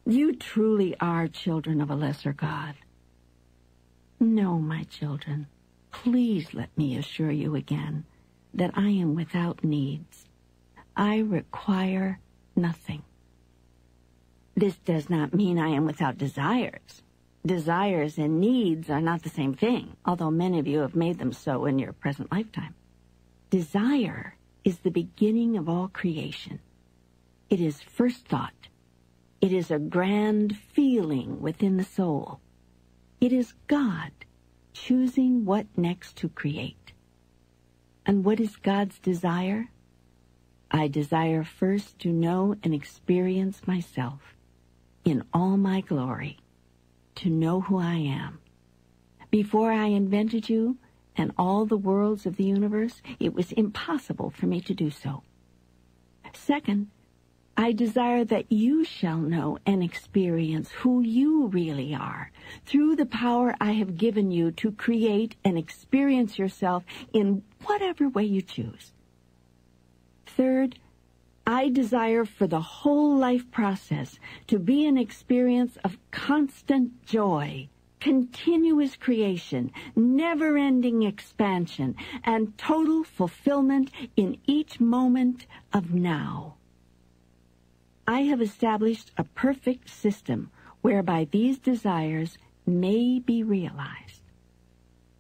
S4: You truly are children of a lesser God. No, my children, please let me assure you again that I am without needs. I require nothing. This does not mean I am without desires. Desires and needs are not the same thing, although many of you have made them so in your present lifetime. Desire is the beginning of all creation. It is first thought. It is a grand feeling within the soul. It is God choosing what next to create. And what is God's desire? I desire first to know and experience myself in all my glory, to know who I am. Before I invented you and all the worlds of the universe, it was impossible for me to do so. Second, I desire that you shall know and experience who you really are through the power I have given you to create and experience yourself in whatever way you choose. Third, I desire for the whole life process to be an experience of constant joy, continuous creation, never-ending expansion, and total fulfillment in each moment of now. I have established a perfect system whereby these desires may be realized.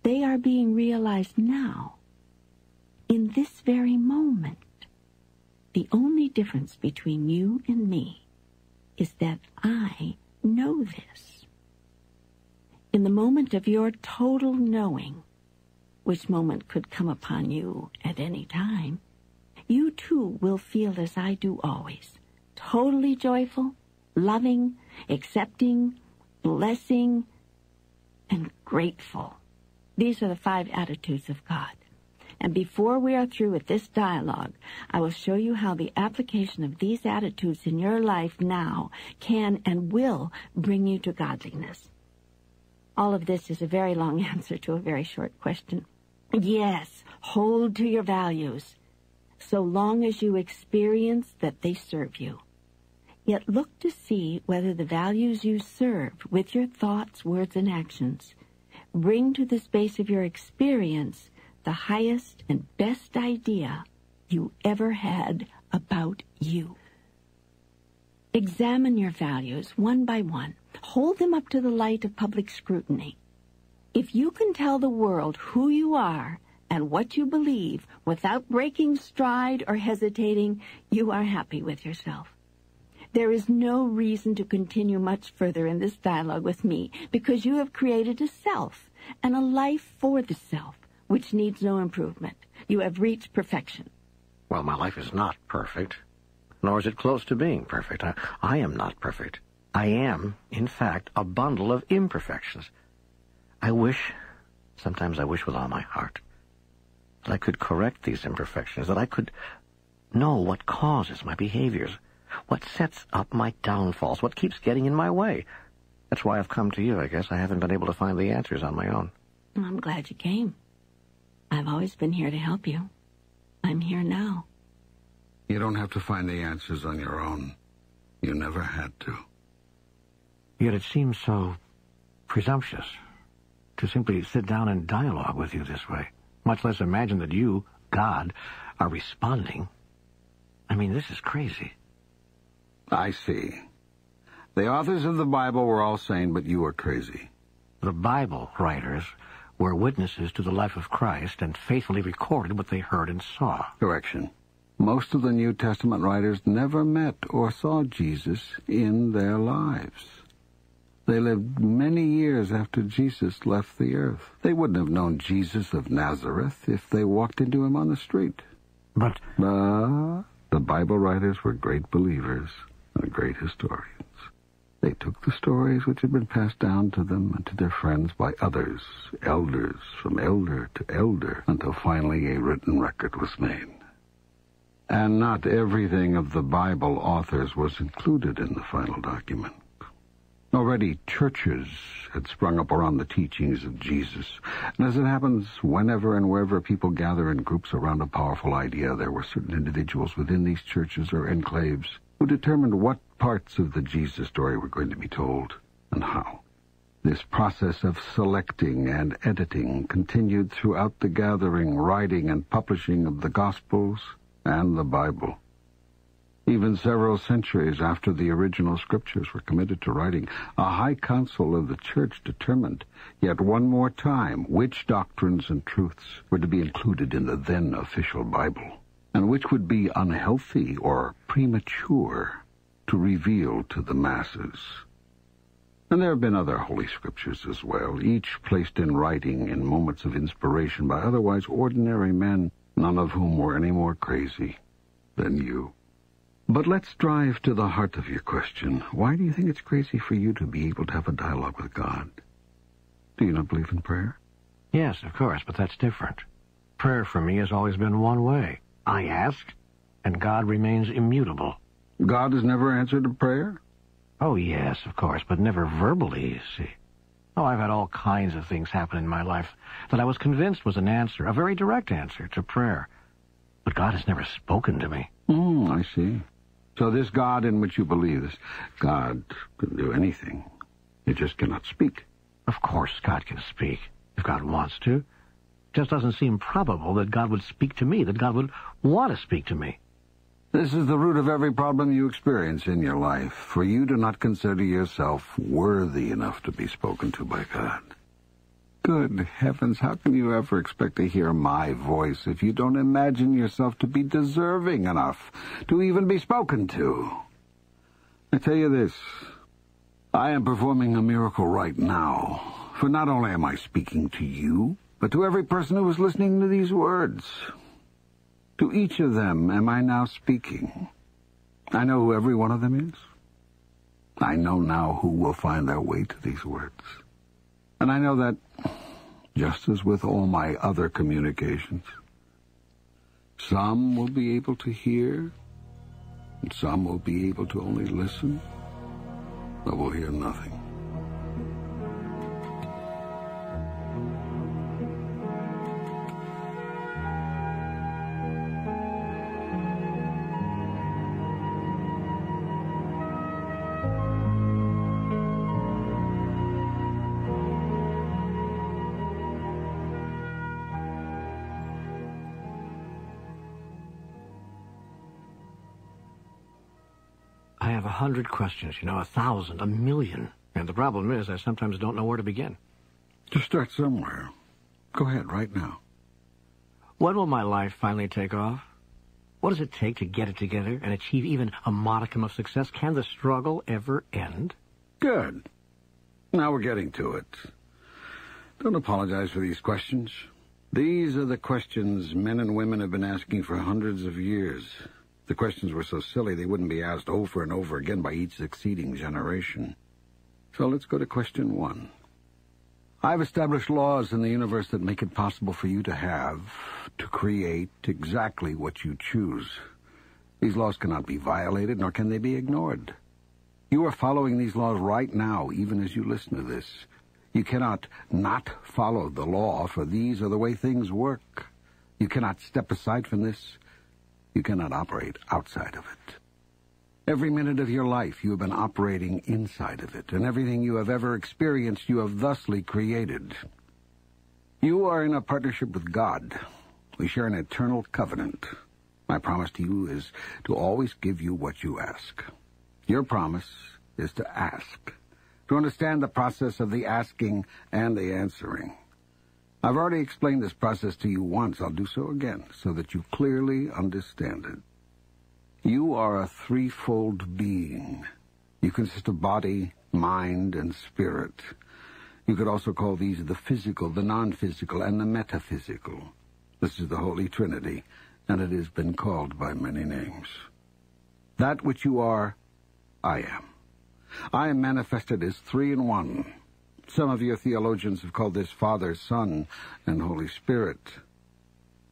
S4: They are being realized now, in this very moment. The only difference between you and me is that I know this. In the moment of your total knowing, which moment could come upon you at any time, you too will feel as I do always, totally joyful, loving, accepting, blessing, and grateful. These are the five attitudes of God. And before we are through with this dialogue, I will show you how the application of these attitudes in your life now can and will bring you to godliness. All of this is a very long (laughs) answer to a very short question. Yes, hold to your values so long as you experience that they serve you. Yet look to see whether the values you serve with your thoughts, words, and actions bring to the space of your experience the highest and best idea you ever had about you. Examine your values one by one. Hold them up to the light of public scrutiny. If you can tell the world who you are and what you believe without breaking stride or hesitating, you are happy with yourself. There is no reason to continue much further in this dialogue with me because you have created a self and a life for the self which needs no improvement. You have reached perfection.
S2: Well, my life is not perfect, nor is it close to being perfect. I, I am not perfect. I am, in fact, a bundle of imperfections. I wish, sometimes I wish with all my heart, that I could correct these imperfections, that I could know what causes my behaviors, what sets up my downfalls, what keeps getting in my way. That's why I've come to you, I guess. I haven't been able to find the answers on my own.
S4: I'm glad you came. I've always been here to help you. I'm here
S3: now. You don't have to find the answers on your own. You never had to.
S2: Yet it seems so presumptuous to simply sit down and dialogue with you this way, much less imagine that you, God, are responding. I mean, this is crazy.
S3: I see. The authors of the Bible were all sane, but you are crazy.
S2: The Bible writers
S3: were witnesses to the life of Christ and faithfully recorded what they heard and saw. Correction. Most of the New Testament writers never met or saw Jesus in their lives. They lived many years after Jesus left the earth. They wouldn't have known Jesus of Nazareth if they walked into him on the street. But... But the Bible writers were great believers and great historians. They took the stories which had been passed down to them and to their friends by others, elders, from elder to elder, until finally a written record was made. And not everything of the Bible authors was included in the final document. Already churches had sprung up around the teachings of Jesus, and as it happens, whenever and wherever people gather in groups around a powerful idea, there were certain individuals within these churches or enclaves who determined what parts of the Jesus story were going to be told and how. This process of selecting and editing continued throughout the gathering, writing, and publishing of the Gospels and the Bible. Even several centuries after the original scriptures were committed to writing, a high council of the church determined yet one more time which doctrines and truths were to be included in the then official Bible, and which would be unhealthy or premature to reveal to the masses. And there have been other Holy Scriptures as well, each placed in writing in moments of inspiration by otherwise ordinary men, none of whom were any more crazy than you. But let's drive to the heart of your question. Why do you think it's crazy for you to be able to have a dialogue with God? Do you not believe in prayer? Yes, of course, but that's different. Prayer for me has always been one way. I
S2: ask, and God remains immutable.
S3: God has never answered a prayer?
S2: Oh, yes, of course, but never verbally, you see. Oh, I've had all kinds of things happen in my life that I was convinced was an answer, a very direct answer to prayer. But God has
S3: never spoken to me. Oh, I see. So this God in which you believe, this God can do anything. It just cannot speak. Of course God can speak,
S2: if God wants to. It just doesn't seem probable that God would speak to me, that God would want to speak to me.
S3: This is the root of every problem you experience in your life, for you do not consider yourself worthy enough to be spoken to by God. Good heavens, how can you ever expect to hear my voice if you don't imagine yourself to be deserving enough to even be spoken to? I tell you this, I am performing a miracle right now, for not only am I speaking to you, but to every person who is listening to these words. To each of them am I now speaking. I know who every one of them is. I know now who will find their way to these words. And I know that, just as with all my other communications, some will be able to hear, and some will be able to only listen, but will hear nothing.
S2: hundred questions, you know, a thousand, a million. And the problem is I sometimes don't know where to begin. Just start somewhere. Go ahead, right now. When will my life finally take off? What does it take to get it together and achieve even a modicum of success? Can the struggle ever
S3: end? Good. Now we're getting to it. Don't apologize for these questions. These are the questions men and women have been asking for hundreds of years. The questions were so silly they wouldn't be asked over and over again by each succeeding generation. So let's go to question one. I've established laws in the universe that make it possible for you to have, to create, exactly what you choose. These laws cannot be violated, nor can they be ignored. You are following these laws right now, even as you listen to this. You cannot not follow the law, for these are the way things work. You cannot step aside from this. You cannot operate outside of it. Every minute of your life you have been operating inside of it, and everything you have ever experienced you have thusly created. You are in a partnership with God. We share an eternal covenant. My promise to you is to always give you what you ask. Your promise is to ask, to understand the process of the asking and the answering. I've already explained this process to you once. I'll do so again, so that you clearly understand it. You are a threefold being. You consist of body, mind, and spirit. You could also call these the physical, the non-physical, and the metaphysical. This is the Holy Trinity, and it has been called by many names. That which you are, I am. I am manifested as three in one. Some of your theologians have called this Father, Son, and Holy Spirit.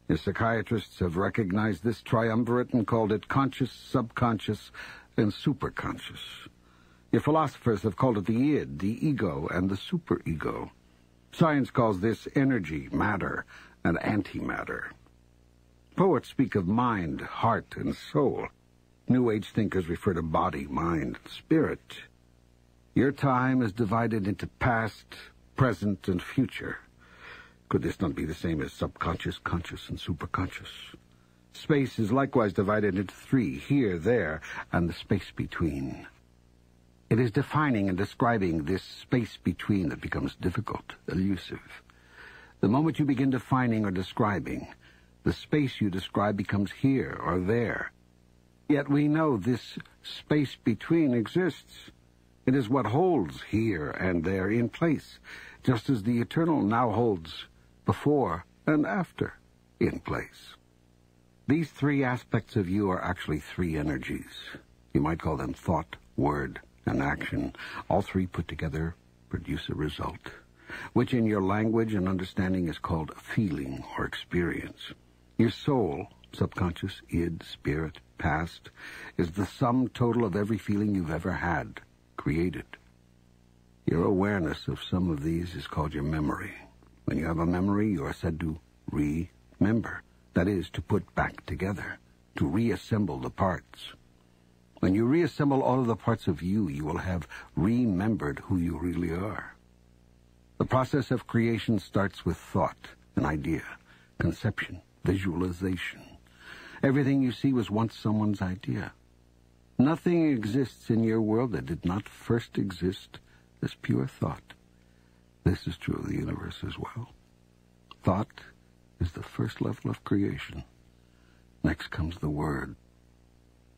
S3: Your psychiatrists have recognized this triumvirate and called it conscious, subconscious, and superconscious. Your philosophers have called it the id, the ego, and the superego. Science calls this energy, matter, and antimatter. Poets speak of mind, heart, and soul. New Age thinkers refer to body, mind, spirit. Your time is divided into past, present, and future. Could this not be the same as subconscious, conscious, and superconscious? Space is likewise divided into three, here, there, and the space between. It is defining and describing this space between that becomes difficult, elusive. The moment you begin defining or describing, the space you describe becomes here or there. Yet we know this space between exists. It is what holds here and there in place, just as the eternal now holds before and after in place. These three aspects of you are actually three energies. You might call them thought, word, and action. All three put together produce a result, which in your language and understanding is called feeling or experience. Your soul, subconscious, id, spirit, past, is the sum total of every feeling you've ever had created. Your awareness of some of these is called your memory. When you have a memory, you are said to remember. That is, to put back together, to reassemble the parts. When you reassemble all of the parts of you, you will have remembered who you really are. The process of creation starts with thought, an idea, conception, visualization. Everything you see was once someone's idea. Nothing exists in your world that did not first exist as pure thought. This is true of the universe as well. Thought is the first level of creation. Next comes the word.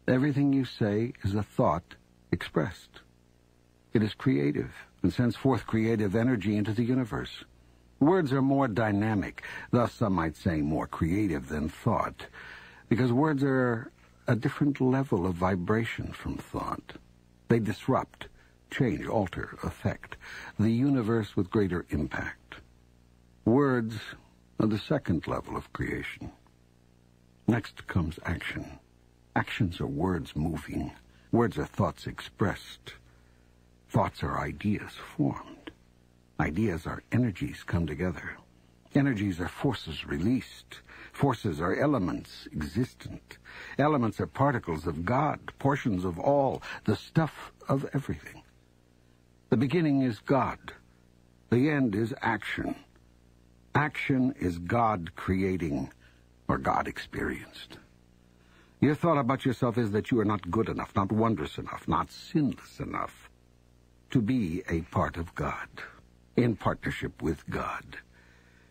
S3: Everything you say is a thought expressed. It is creative and sends forth creative energy into the universe. Words are more dynamic, thus some might say more creative than thought, because words are a different level of vibration from thought. They disrupt, change, alter, affect the universe with greater impact. Words are the second level of creation. Next comes action. Actions are words moving. Words are thoughts expressed. Thoughts are ideas formed. Ideas are energies come together. Energies are forces released. Forces are elements existent. Elements are particles of God, portions of all, the stuff of everything. The beginning is God. The end is action. Action is God creating or God experienced. Your thought about yourself is that you are not good enough, not wondrous enough, not sinless enough to be a part of God, in partnership with God.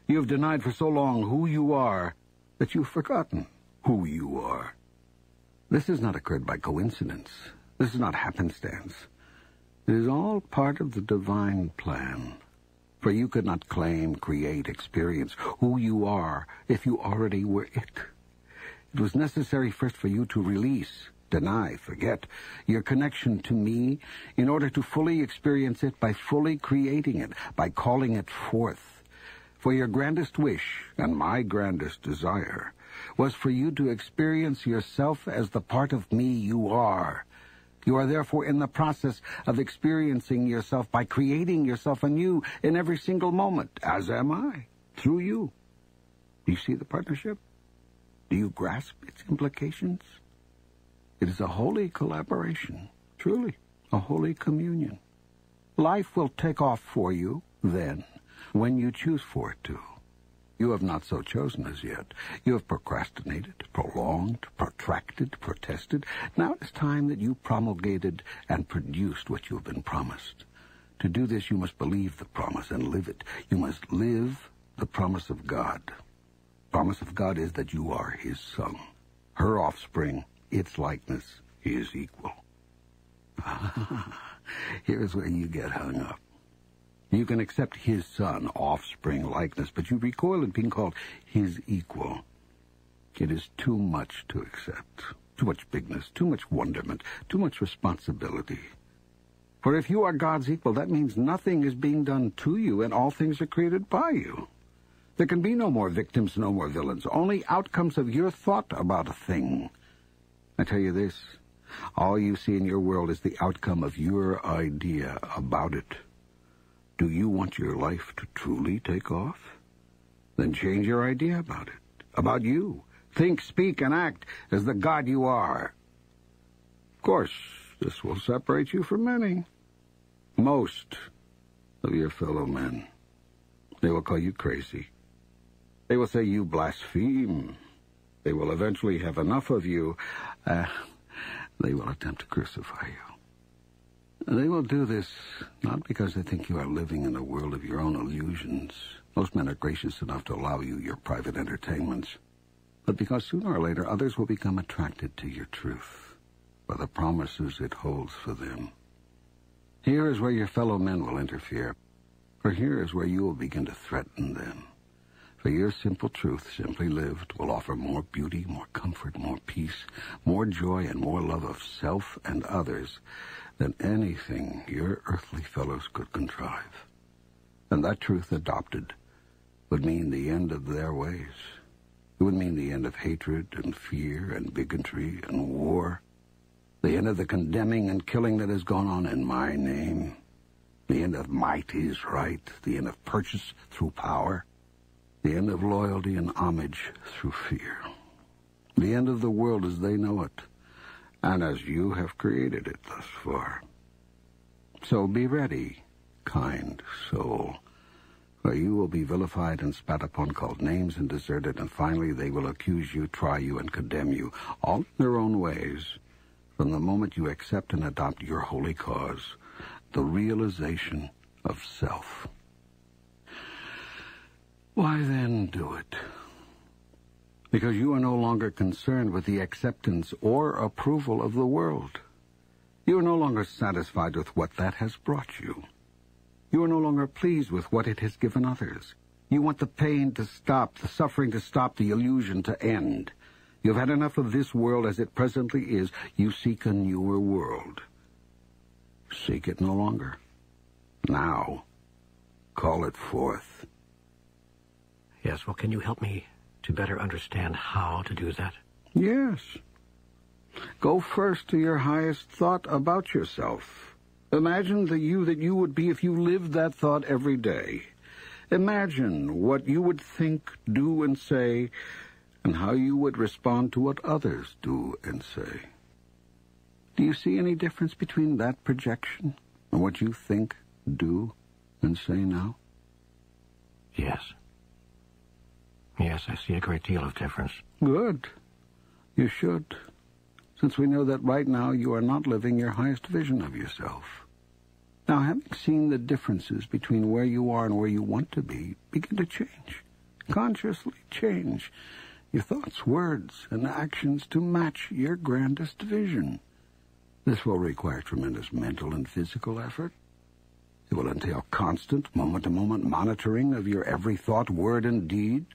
S3: You have denied for so long who you are that you've forgotten who you are. This has not occurred by coincidence. This is not happenstance. It is all part of the divine plan. For you could not claim, create, experience who you are if you already were it. It was necessary first for you to release, deny, forget your connection to me in order to fully experience it by fully creating it, by calling it forth. For your grandest wish, and my grandest desire, was for you to experience yourself as the part of me you are. You are therefore in the process of experiencing yourself by creating yourself anew in every single moment, as am I, through you. Do you see the partnership? Do you grasp its implications? It is a holy collaboration, truly, a holy communion. Life will take off for you then when you choose for it to. You have not so chosen as yet. You have procrastinated, prolonged, protracted, protested. Now it is time that you promulgated and produced what you have been promised. To do this, you must believe the promise and live it. You must live the promise of God. Promise of God is that you are his son, her offspring, its likeness, his equal. (laughs)
S5: Ah,
S3: here's where you get hung up. You can accept his son, offspring, likeness, but you recoil at being called his equal. It is too much to accept. Too much bigness, too much wonderment, too much responsibility. For if you are God's equal, that means nothing is being done to you and all things are created by you. There can be no more victims, no more villains, only outcomes of your thought about a thing. I tell you this, all you see in your world is the outcome of your idea about it. Do you want your life to truly take off? Then change your idea about it, about you. Think, speak, and act as the God you are. Of course, this will separate you from many, most of your fellow men. They will call you crazy. They will say you blaspheme. They will eventually have enough of you. Uh, they will attempt to crucify you. They will do this not because they think you are living in a world of your own illusions. Most men are gracious enough to allow you your private entertainments. But because sooner or later others will become attracted to your truth by the promises it holds for them. Here is where your fellow men will interfere, for here is where you will begin to threaten them. For your simple truth, simply lived, will offer more beauty, more comfort, more peace, more joy, and more love of self and others than anything your earthly fellows could contrive. And that truth adopted would mean the end of their ways. It would mean the end of hatred and fear and bigotry and war. The end of the condemning and killing that has gone on in my name. The end of might is right. The end of purchase through power. The end of loyalty and homage through fear. The end of the world as they know it and as you have created it thus far. So be ready, kind soul, for you will be vilified and spat upon, called names and deserted, and finally they will accuse you, try you, and condemn you, all in their own ways, from the moment you accept and adopt your holy cause, the realization of self. Why then do it? because you are no longer concerned with the acceptance or approval of the world. You are no longer satisfied with what that has brought you. You are no longer pleased with what it has given others. You want the pain to stop, the suffering to stop, the illusion to end. You've had enough of this world as it presently is. You seek a newer world. Seek it no longer. Now. Call it forth.
S2: Yes, well, can you help me to better understand how to do that?
S3: Yes. Go first to your highest thought about yourself. Imagine the you that you would be if you lived that thought every day. Imagine what you would think, do, and say, and how you would respond to what others do and say. Do you see any difference between that projection and what you think, do, and say now? Yes. Yes, I see a great deal of difference. Good. You should, since we know that right now you are not living your highest vision of yourself. Now, having seen the differences between where you are and where you want to be, begin to change. Consciously change your thoughts, words, and actions to match your grandest vision. This will require tremendous mental and physical effort. It will entail constant, moment to moment monitoring of your every thought, word, and deed.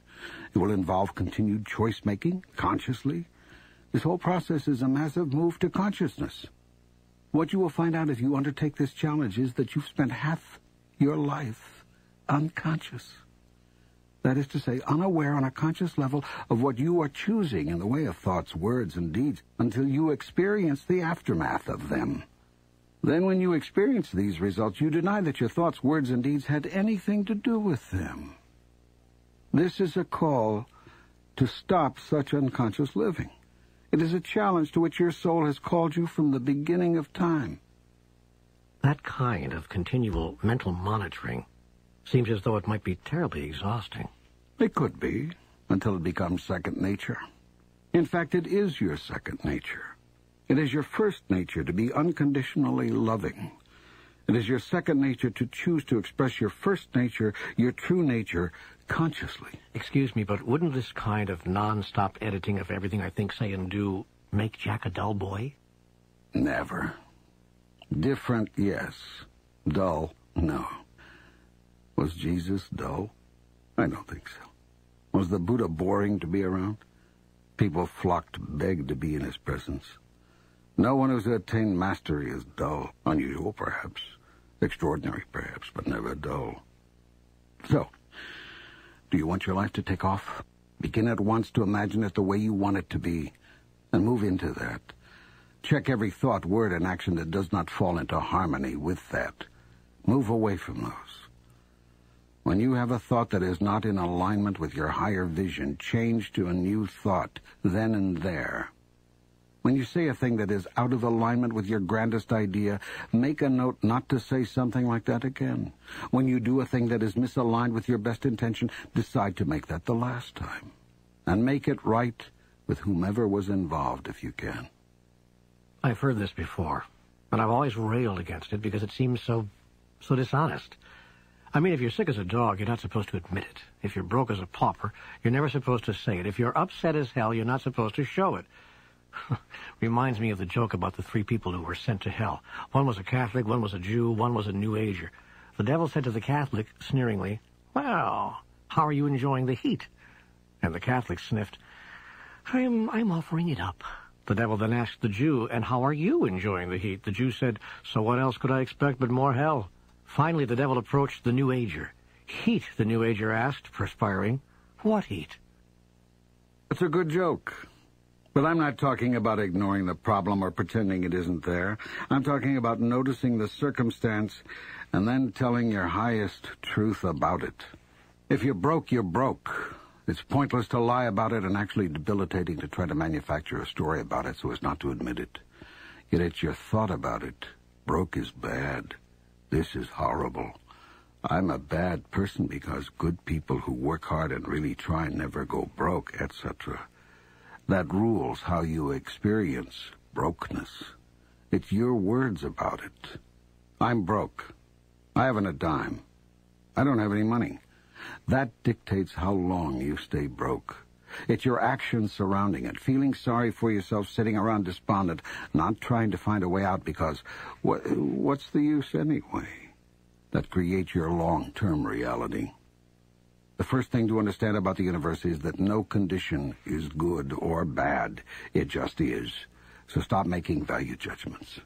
S3: It will involve continued choice making, consciously. This whole process is a massive move to consciousness. What you will find out if you undertake this challenge is that you've spent half your life unconscious. That is to say, unaware on a conscious level of what you are choosing in the way of thoughts, words, and deeds until you experience the aftermath of them. Then when you experience these results, you deny that your thoughts, words, and deeds had anything to do with them. This is a call to stop such unconscious living. It is a challenge to which your soul has called you from the beginning of time. That
S2: kind of continual mental monitoring seems as though it might be terribly exhausting.
S3: It could be, until it becomes second nature. In fact, it is your second nature. It is your first nature to be unconditionally loving. It is your second nature to choose to express your first nature, your true nature,
S2: consciously. Excuse me, but wouldn't this kind of non-stop editing of everything I think, say, and do
S3: make Jack a dull boy? Never. Different, yes. Dull, no. Was Jesus dull? I don't think so. Was the Buddha boring to be around? People flocked, begged to be in his presence. No one who's attained mastery is dull. Unusual, perhaps. Extraordinary, perhaps, but never dull. So, do you want your life to take off? Begin at once to imagine it the way you want it to be, and move into that. Check every thought, word, and action that does not fall into harmony with that. Move away from those. When you have a thought that is not in alignment with your higher vision, change to a new thought, then and there. When you say a thing that is out of alignment with your grandest idea, make a note not to say something like that again. When you do a thing that is misaligned with your best intention, decide to make that the last time. And make it right with whomever was involved if you can. I've heard this before, but I've always railed against it because it
S2: seems so, so dishonest. I mean, if you're sick as a dog, you're not supposed to admit it. If you're broke as a pauper, you're never supposed to say it. If you're upset as hell, you're not supposed to show it. (laughs) Reminds me of the joke about the three people who were sent to hell. One was a Catholic, one was a Jew, one was a New Ager. The devil said to the Catholic, sneeringly, Well, how are you enjoying the heat? And the Catholic sniffed, I'm, I'm offering it up. The devil then asked the Jew, And how are you enjoying the heat? The Jew said, So what else could I expect but more hell? Finally, the devil approached the New Ager. Heat, the New Ager asked, perspiring. What
S3: heat? It's a good joke. But I'm not talking about ignoring the problem or pretending it isn't there. I'm talking about noticing the circumstance and then telling your highest truth about it. If you're broke, you're broke. It's pointless to lie about it and actually debilitating to try to manufacture a story about it so as not to admit it. Yet it's your thought about it. Broke is bad. This is horrible. I'm a bad person because good people who work hard and really try never go broke, etc that rules how you experience brokenness. It's your words about it. I'm broke. I haven't a dime. I don't have any money. That dictates how long you stay broke. It's your actions surrounding it, feeling sorry for yourself, sitting around despondent, not trying to find a way out because what's the use anyway? That creates your long-term reality. The first thing to understand about the universe is that no condition is good or bad. It just is. So stop making value judgments.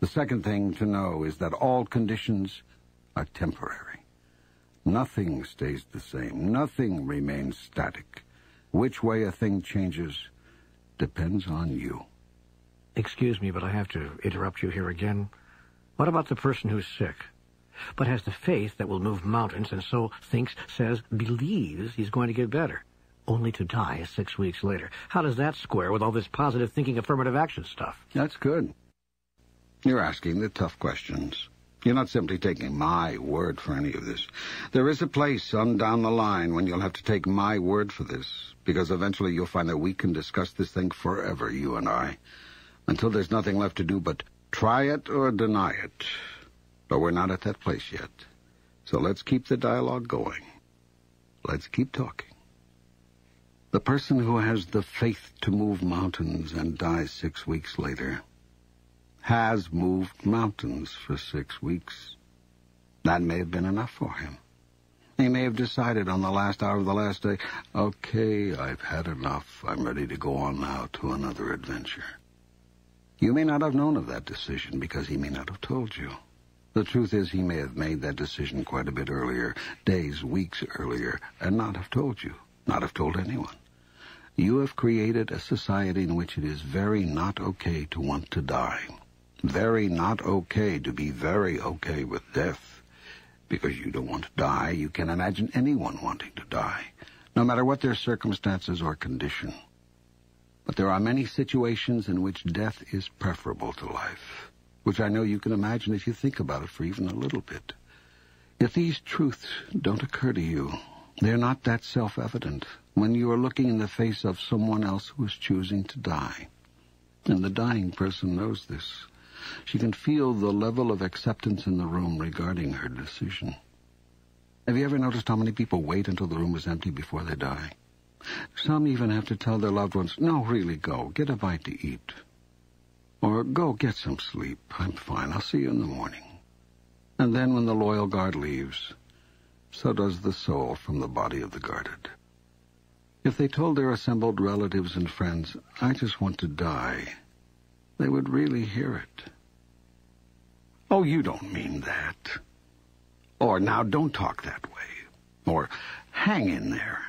S3: The second thing to know is that all conditions are temporary. Nothing stays the same. Nothing remains static. Which way a thing changes depends on you. Excuse me, but I have to interrupt you here again. What about the person
S2: who's sick? but has the faith that will move mountains and so thinks, says, believes he's going to get better, only to die six weeks later. How does that square with all this positive thinking, affirmative action stuff?
S3: That's good. You're asking the tough questions. You're not simply taking my word for any of this. There is a place on down the line when you'll have to take my word for this, because eventually you'll find that we can discuss this thing forever, you and I, until there's nothing left to do but try it or deny it. But we're not at that place yet. So let's keep the dialogue going. Let's keep talking. The person who has the faith to move mountains and dies six weeks later has moved mountains for six weeks. That may have been enough for him. He may have decided on the last hour of the last day, okay, I've had enough. I'm ready to go on now to another adventure. You may not have known of that decision because he may not have told you. The truth is, he may have made that decision quite a bit earlier, days, weeks earlier, and not have told you, not have told anyone. You have created a society in which it is very not okay to want to die. Very not okay to be very okay with death. Because you don't want to die, you can imagine anyone wanting to die, no matter what their circumstances or condition. But there are many situations in which death is preferable to life which I know you can imagine if you think about it for even a little bit. If these truths don't occur to you, they're not that self-evident when you are looking in the face of someone else who is choosing to die. And the dying person knows this. She can feel the level of acceptance in the room regarding her decision. Have you ever noticed how many people wait until the room is empty before they die? Some even have to tell their loved ones, no, really go, get a bite to eat. Or go get some sleep. I'm fine. I'll see you in the morning. And then when the loyal guard leaves, so does the soul from the body of the guarded. If they told their assembled relatives and friends, I just want to die, they would really hear it. Oh, you don't mean that. Or, now don't talk that way. Or, hang in there.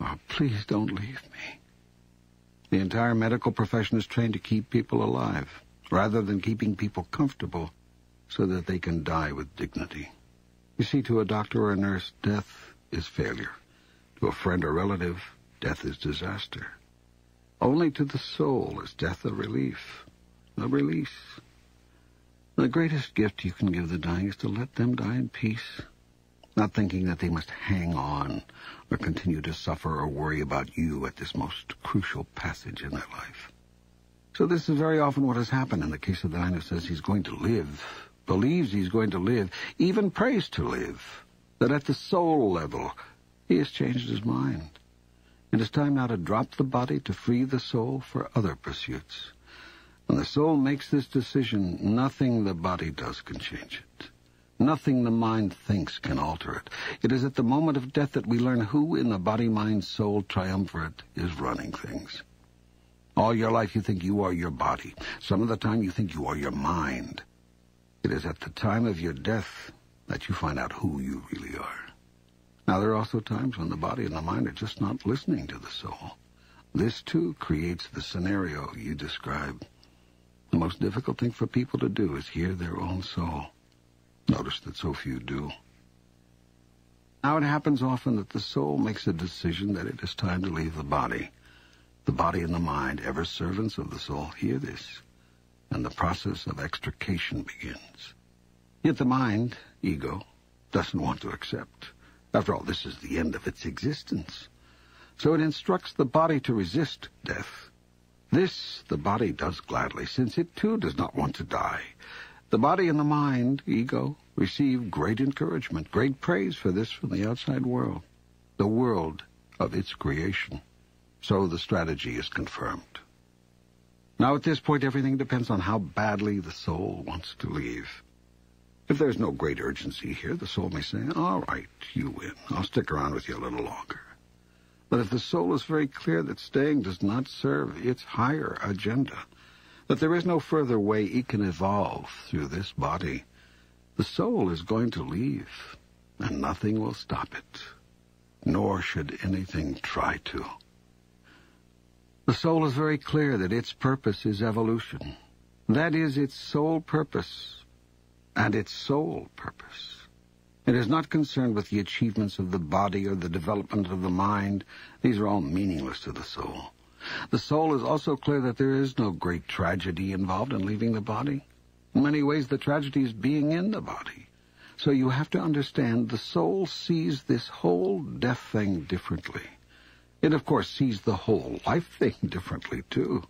S3: Oh, please don't leave me. The entire medical profession is trained to keep people alive, rather than keeping people comfortable so that they can die with dignity. You see, to a doctor or a nurse, death is failure. To a friend or relative, death is disaster. Only to the soul is death a relief, a release. The greatest gift you can give the dying is to let them die in peace not thinking that they must hang on or continue to suffer or worry about you at this most crucial passage in their life. So this is very often what has happened in the case of the man who says he's going to live, believes he's going to live, even prays to live, that at the soul level he has changed his mind. and It is time now to drop the body to free the soul for other pursuits. When the soul makes this decision, nothing the body does can change it. Nothing the mind thinks can alter it. It is at the moment of death that we learn who in the body-mind-soul triumvirate is running things. All your life you think you are your body. Some of the time you think you are your mind. It is at the time of your death that you find out who you really are. Now, there are also times when the body and the mind are just not listening to the soul. This, too, creates the scenario you describe. The most difficult thing for people to do is hear their own soul. Notice that so few do. Now it happens often that the soul makes a decision that it is time to leave the body. The body and the mind, ever servants of the soul, hear this, and the process of extrication begins. Yet the mind, ego, doesn't want to accept. After all, this is the end of its existence. So it instructs the body to resist death. This the body does gladly, since it too does not want to die. The body and the mind, ego, receive great encouragement, great praise for this from the outside world, the world of its creation. So the strategy is confirmed. Now, at this point, everything depends on how badly the soul wants to leave. If there's no great urgency here, the soul may say, All right, you win. I'll stick around with you a little longer. But if the soul is very clear that staying does not serve its higher agenda, that there is no further way it can evolve through this body. The soul is going to leave, and nothing will stop it, nor should anything try to. The soul is very clear that its purpose is evolution. That is its sole purpose, and its soul purpose. It is not concerned with the achievements of the body or the development of the mind. These are all meaningless to the soul. The soul is also clear that there is no great tragedy involved in leaving the body. In many ways, the tragedy is being in the body. So you have to understand the soul sees this whole death thing differently. It, of course, sees the whole life thing differently, too.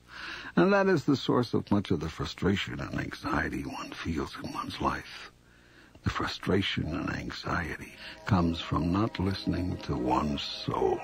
S3: And that is the source of much of the frustration and anxiety one feels in one's life. The frustration and anxiety comes from not listening to one's soul.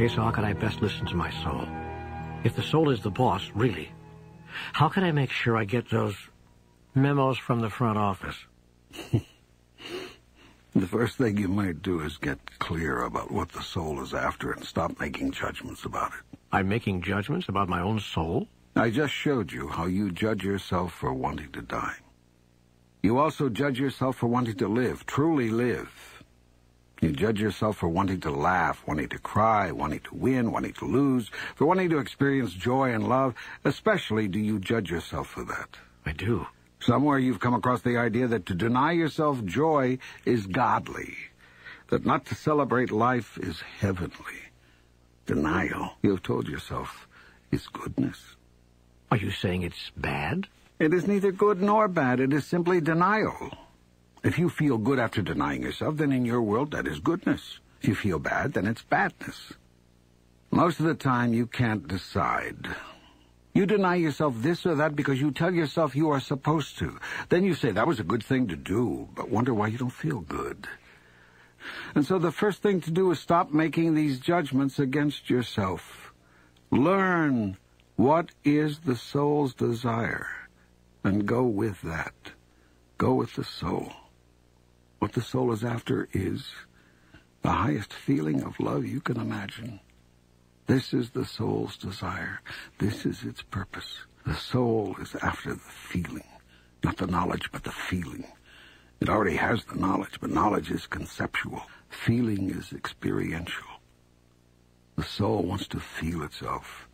S2: Okay, so how could I best listen to my soul? If the soul is the boss, really, how can I make sure I get
S3: those memos
S2: from the front office? (laughs)
S3: the first thing you might do is get clear about what the soul is after and stop making judgments about it. I'm making judgments about my own soul? I just showed you how you judge yourself for wanting to die. You also judge yourself for wanting to live, truly live, you judge yourself for wanting to laugh, wanting to cry, wanting to win, wanting to lose, for wanting to experience joy and love. Especially do you judge yourself for that. I do. Somewhere you've come across the idea that to deny yourself joy is godly, that not to celebrate life is heavenly. Denial, you have told yourself, is goodness. Are you saying it's bad? It is neither good nor bad. It is simply denial. If you feel good after denying yourself, then in your world that is goodness. If you feel bad, then it's badness. Most of the time you can't decide. You deny yourself this or that because you tell yourself you are supposed to. Then you say that was a good thing to do, but wonder why you don't feel good. And so the first thing to do is stop making these judgments against yourself. Learn what is the soul's desire and go with that. Go with the soul. What the soul is after is the highest feeling of love you can imagine. This is the soul's desire. This is its purpose. The soul is after the feeling, not the knowledge, but the feeling. It already has the knowledge, but knowledge is conceptual. Feeling is experiential. The soul wants to feel itself,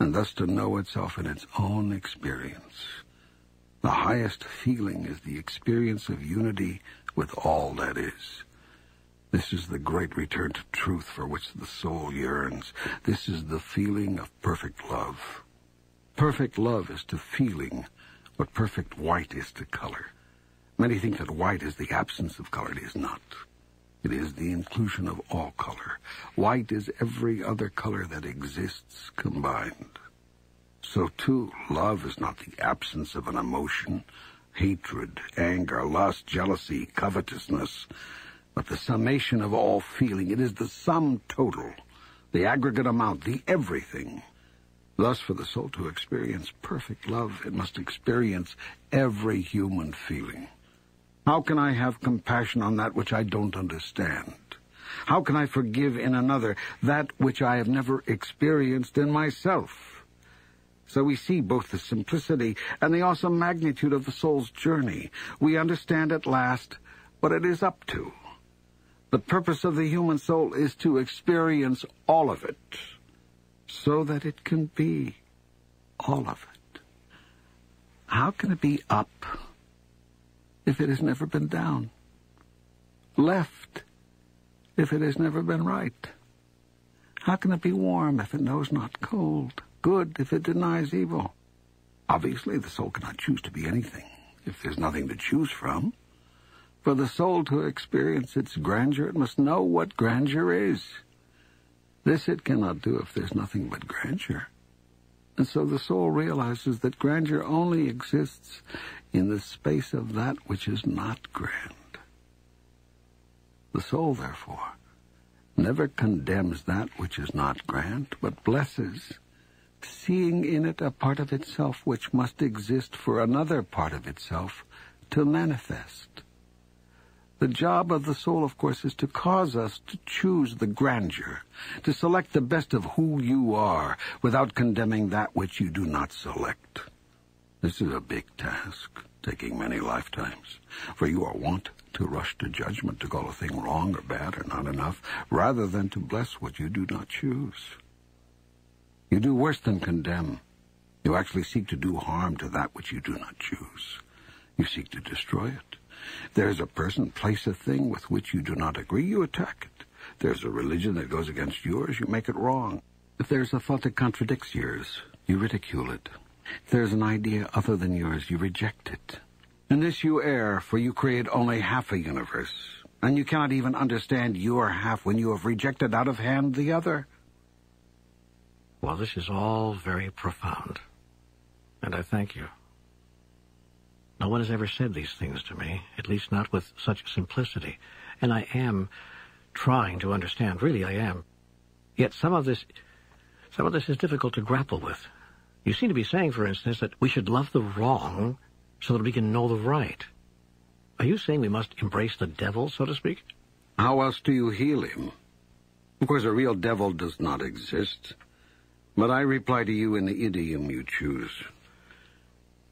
S3: and thus to know itself in its own experience. The highest feeling is the experience of unity with all that is. This is the great return to truth for which the soul yearns. This is the feeling of perfect love. Perfect love is to feeling what perfect white is to color. Many think that white is the absence of color. It is not. It is the inclusion of all color. White is every other color that exists combined. So, too, love is not the absence of an emotion hatred, anger, lust, jealousy, covetousness, but the summation of all feeling. It is the sum total, the aggregate amount, the everything. Thus, for the soul to experience perfect love, it must experience every human feeling. How can I have compassion on that which I don't understand? How can I forgive in another that which I have never experienced in myself? So we see both the simplicity and the awesome magnitude of the soul's journey. We understand at last what it is up to. The purpose of the human soul is to experience all of it, so that it can be all of it. How can it be up if it has never been down? Left if it has never been right? How can it be warm if it knows not cold? good if it denies evil. Obviously, the soul cannot choose to be anything if there's nothing to choose from. For the soul to experience its grandeur, it must know what grandeur is. This it cannot do if there's nothing but grandeur. And so the soul realizes that grandeur only exists in the space of that which is not grand. The soul, therefore, never condemns that which is not grand, but blesses seeing in it a part of itself which must exist for another part of itself to manifest. The job of the soul, of course, is to cause us to choose the grandeur, to select the best of who you are without condemning that which you do not select. This is a big task, taking many lifetimes, for you are wont to rush to judgment to call a thing wrong or bad or not enough, rather than to bless what you do not choose. You do worse than condemn. You actually seek to do harm to that which you do not choose. You seek to destroy it. There is a person, place, a thing with which you do not agree, you attack it. There's a religion that goes against yours, you make it wrong. If there's a thought that contradicts yours, you ridicule it. If there's an idea other than yours, you reject it. In this you err, for you create only half a universe, and you cannot even understand your half when you have rejected out of hand the other.
S2: Well, this is all very profound, and I thank you. No one has ever said these things to me, at least not with such simplicity, and I am trying to understand. Really, I am. Yet some of this, some of this is difficult to grapple with. You seem to be saying, for instance, that we should love the wrong so that we can know the right. Are you saying we must embrace the devil, so to speak?
S3: How else do you heal him? Of course, a real devil does not exist. But I reply to you in the idiom you choose.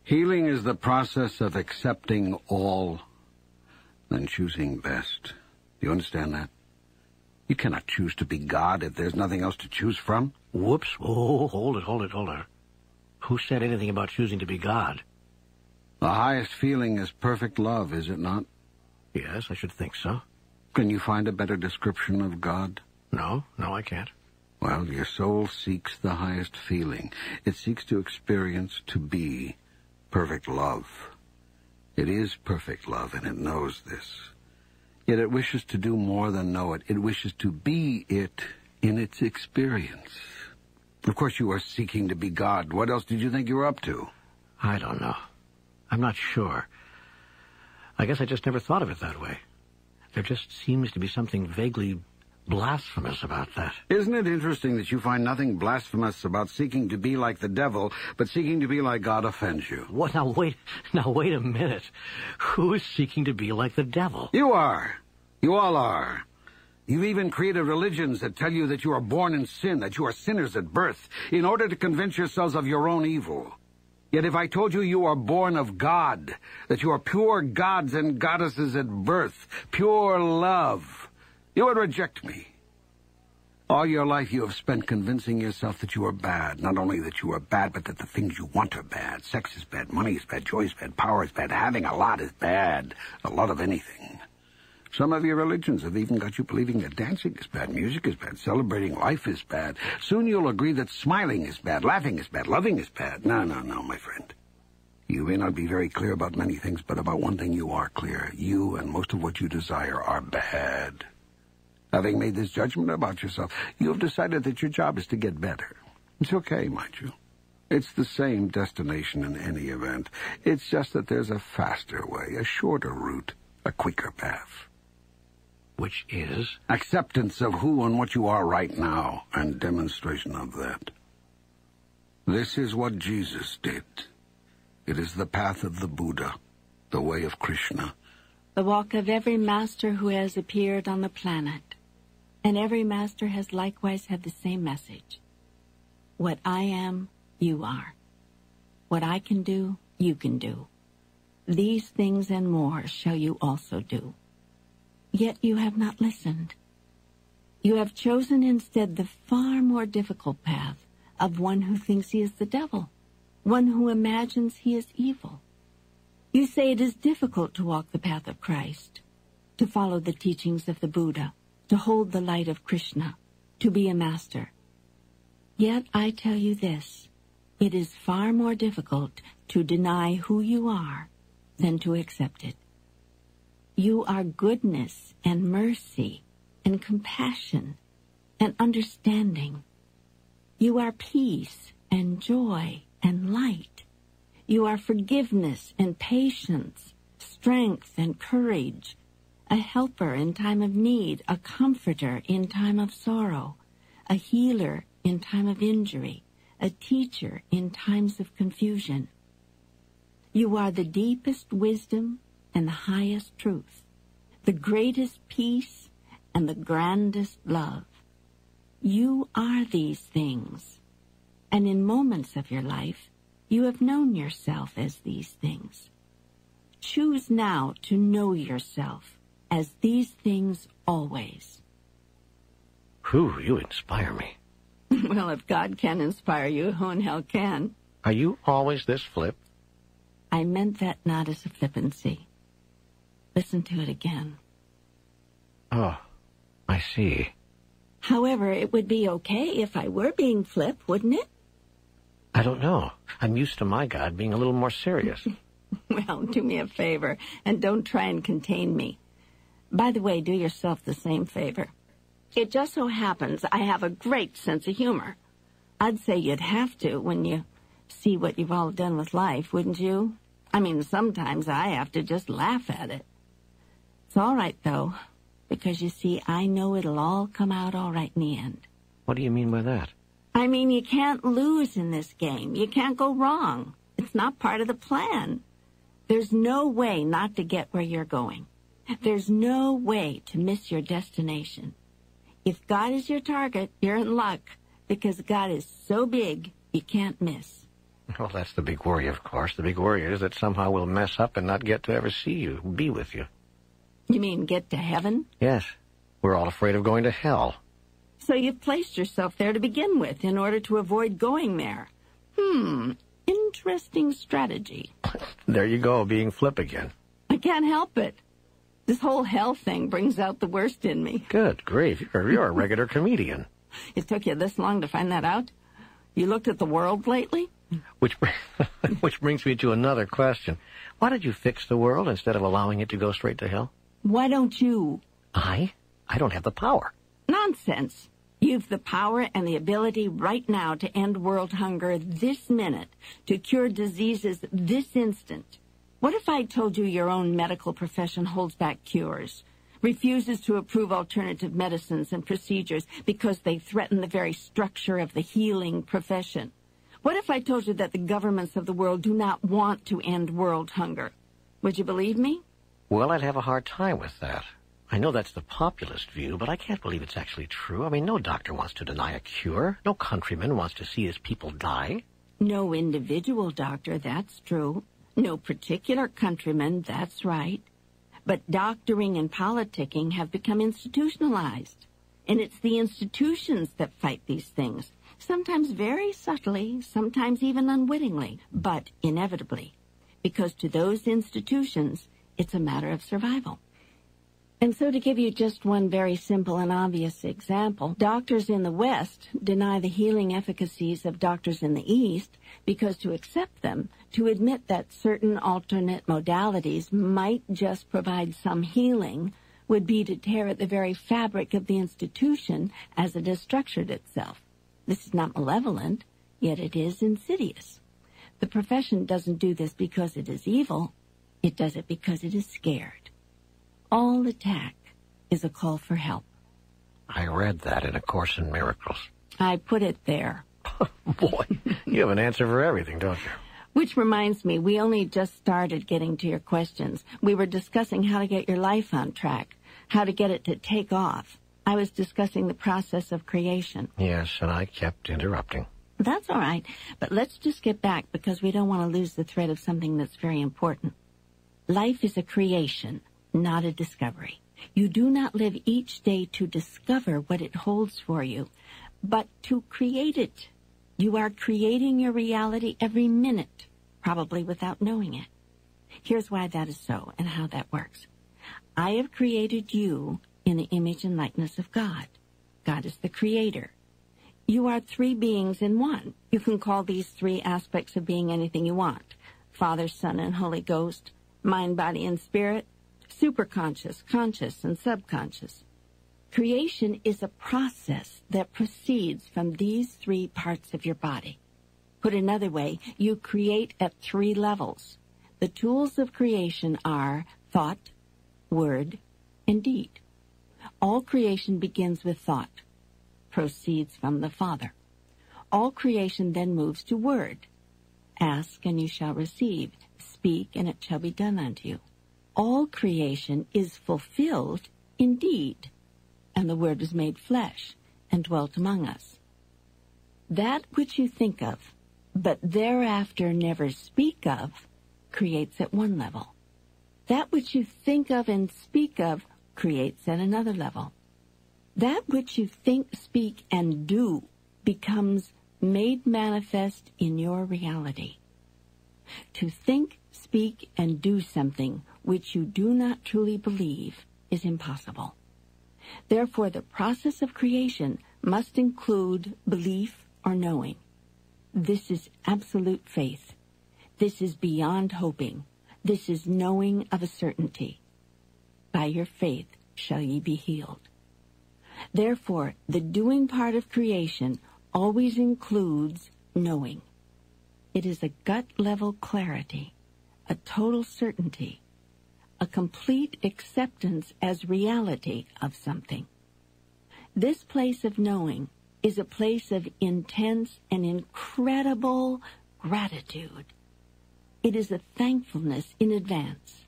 S3: Healing is the process of accepting all, then choosing best. You understand that? You cannot choose to be God if there's nothing else to choose from. Whoops. Oh, oh, oh, hold it, hold it, hold it. Who said anything about choosing to be God? The highest feeling is perfect love, is it not? Yes, I should think so. Can you find a better description of God? No, no, I can't. Well, your soul seeks the highest feeling. It seeks to experience, to be perfect love. It is perfect love, and it knows this. Yet it wishes to do more than know it. It wishes to be it in its experience. Of course, you are seeking to be God. What else did you think you were up to? I don't know.
S2: I'm not sure. I guess I just never thought of it that way. There just seems to be something vaguely blasphemous about that.
S3: Isn't it interesting that you find nothing blasphemous about seeking to be like the devil, but seeking to be like God offends you? What? Now wait,
S2: now wait a minute. Who is seeking to be like the devil?
S3: You are. You all are. You've even created religions that tell you that you are born in sin, that you are sinners at birth, in order to convince yourselves of your own evil. Yet if I told you you are born of God, that you are pure gods and goddesses at birth, pure love, you would reject me. All your life you have spent convincing yourself that you are bad. Not only that you are bad, but that the things you want are bad. Sex is bad, money is bad, joy is bad, power is bad, having a lot is bad. A lot of anything. Some of your religions have even got you believing that dancing is bad, music is bad, celebrating life is bad. Soon you'll agree that smiling is bad, laughing is bad, loving is bad. No, no, no, my friend. You may not be very clear about many things, but about one thing you are clear. You and most of what you desire are bad. Having made this judgment about yourself, you have decided that your job is to get better. It's okay, mind you. It's the same destination in any event. It's just that there's a faster way, a shorter route, a quicker path. Which is? Acceptance of who and what you are right now, and demonstration of that. This is what Jesus did. It is the path of the Buddha, the way of Krishna.
S4: The walk of every master who has appeared on the planet and every master has likewise had the same message. What I am, you are. What I can do, you can do. These things and more shall you also do. Yet you have not listened. You have chosen instead the far more difficult path of one who thinks he is the devil, one who imagines he is evil. You say it is difficult to walk the path of Christ, to follow the teachings of the Buddha, to hold the light of Krishna, to be a master. Yet I tell you this, it is far more difficult to deny who you are than to accept it. You are goodness and mercy and compassion and understanding. You are peace and joy and light. You are forgiveness and patience, strength and courage, a helper in time of need, a comforter in time of sorrow, a healer in time of injury, a teacher in times of confusion. You are the deepest wisdom and the highest truth, the greatest peace and the grandest love. You are these things, and in moments of your life, you have known yourself as these things. Choose now to know yourself as these things always.
S2: Whew, you inspire me.
S4: (laughs) well, if God can inspire you, who in hell can?
S2: Are you always this flip?
S4: I meant that not as a flippancy. Listen to it again.
S2: Oh, I see.
S4: However, it would be okay if I were being flip, wouldn't it?
S2: I don't know. I'm used to my God being a little more serious.
S4: (laughs) well, do me a favor and don't try and contain me. By the way, do yourself the same favor. It just so happens I have a great sense of humor. I'd say you'd have to when you see what you've all done with life, wouldn't you? I mean, sometimes I have to just laugh at it. It's all right, though, because you see, I know it'll all come out all right in the end.
S2: What do you mean by that?
S4: I mean, you can't lose in this game. You can't go wrong. It's not part of the plan. There's no way not to get where you're going. There's no way to miss your destination. If God is your target, you're in luck because God is so big you can't miss.
S2: Well, that's the big worry, of course. The big worry is that somehow we'll mess up and not get to ever see you, be with you.
S4: You mean get to heaven?
S2: Yes. We're all afraid of going to hell.
S4: So you've placed yourself there to begin with in order to avoid going there. Hmm, interesting strategy. (laughs)
S2: there you go, being flip again.
S4: I can't help it. This whole hell thing brings out the worst in me.
S2: Good grief. You're, you're a regular comedian. (laughs)
S4: It took you this long to find that out? You looked at the world lately? Which,
S2: (laughs) which brings me to another question. Why did you fix the world instead of allowing it to go straight to hell?
S4: Why don't you? I? I
S2: don't have the power.
S4: Nonsense. You've the power and the ability right now to end world hunger this minute, to cure diseases this instant. What if I told you your own medical profession holds back cures, refuses to approve alternative medicines and procedures because they threaten the very structure of the healing profession? What if I told you that the governments of the world do not want to end world
S2: hunger? Would you believe me? Well, I'd have a hard time with that. I know that's the populist view, but I can't believe it's actually true. I mean, no doctor wants to deny a cure. No countryman wants to see his people die.
S4: No individual doctor, that's true. No particular countryman, that's right. But doctoring and politicking have become institutionalized. And it's the institutions that fight these things, sometimes very subtly, sometimes even unwittingly, but inevitably. Because to those institutions, it's a matter of survival. And so to give you just one very simple and obvious example, doctors in the West deny the healing efficacies of doctors in the East because to accept them to admit that certain alternate modalities might just provide some healing would be to tear at the very fabric of the institution as it has structured itself. This is not malevolent, yet it is insidious. The profession doesn't do this because it is evil. It does it because it is scared. All attack is a call for help.
S2: I read that in A Course in Miracles.
S4: I put it there.
S2: (laughs) Boy, you have an answer for everything, don't you?
S4: Which reminds me, we only just started getting to your questions. We were discussing how to get your life on track, how to get it to take off. I was discussing the process of creation.
S2: Yes, and I kept interrupting.
S4: That's all right, but let's just get back because we don't want to lose the thread of something that's very important. Life is a creation, not a discovery. You do not live each day to discover what it holds for you, but to create it you are creating your reality every minute, probably without knowing it. Here's why that is so and how that works. I have created you in the image and likeness of God. God is the creator. You are three beings in one. You can call these three aspects of being anything you want. Father, Son, and Holy Ghost, mind, body, and spirit, superconscious, conscious, and subconscious. Creation is a process that proceeds from these three parts of your body. Put another way, you create at three levels. The tools of creation are thought, word, and deed. All creation begins with thought, proceeds from the Father. All creation then moves to word. Ask and you shall receive. Speak and it shall be done unto you. All creation is fulfilled in deed and the Word was made flesh and dwelt among us. That which you think of, but thereafter never speak of, creates at one level. That which you think of and speak of creates at another level. That which you think, speak, and do becomes made manifest in your reality. To think, speak, and do something which you do not truly believe is impossible. Therefore, the process of creation must include belief or knowing. This is absolute faith. This is beyond hoping. This is knowing of a certainty. By your faith shall ye be healed. Therefore, the doing part of creation always includes knowing. It is a gut level clarity, a total certainty a complete acceptance as reality of something. This place of knowing is a place of intense and incredible gratitude. It is a thankfulness in advance.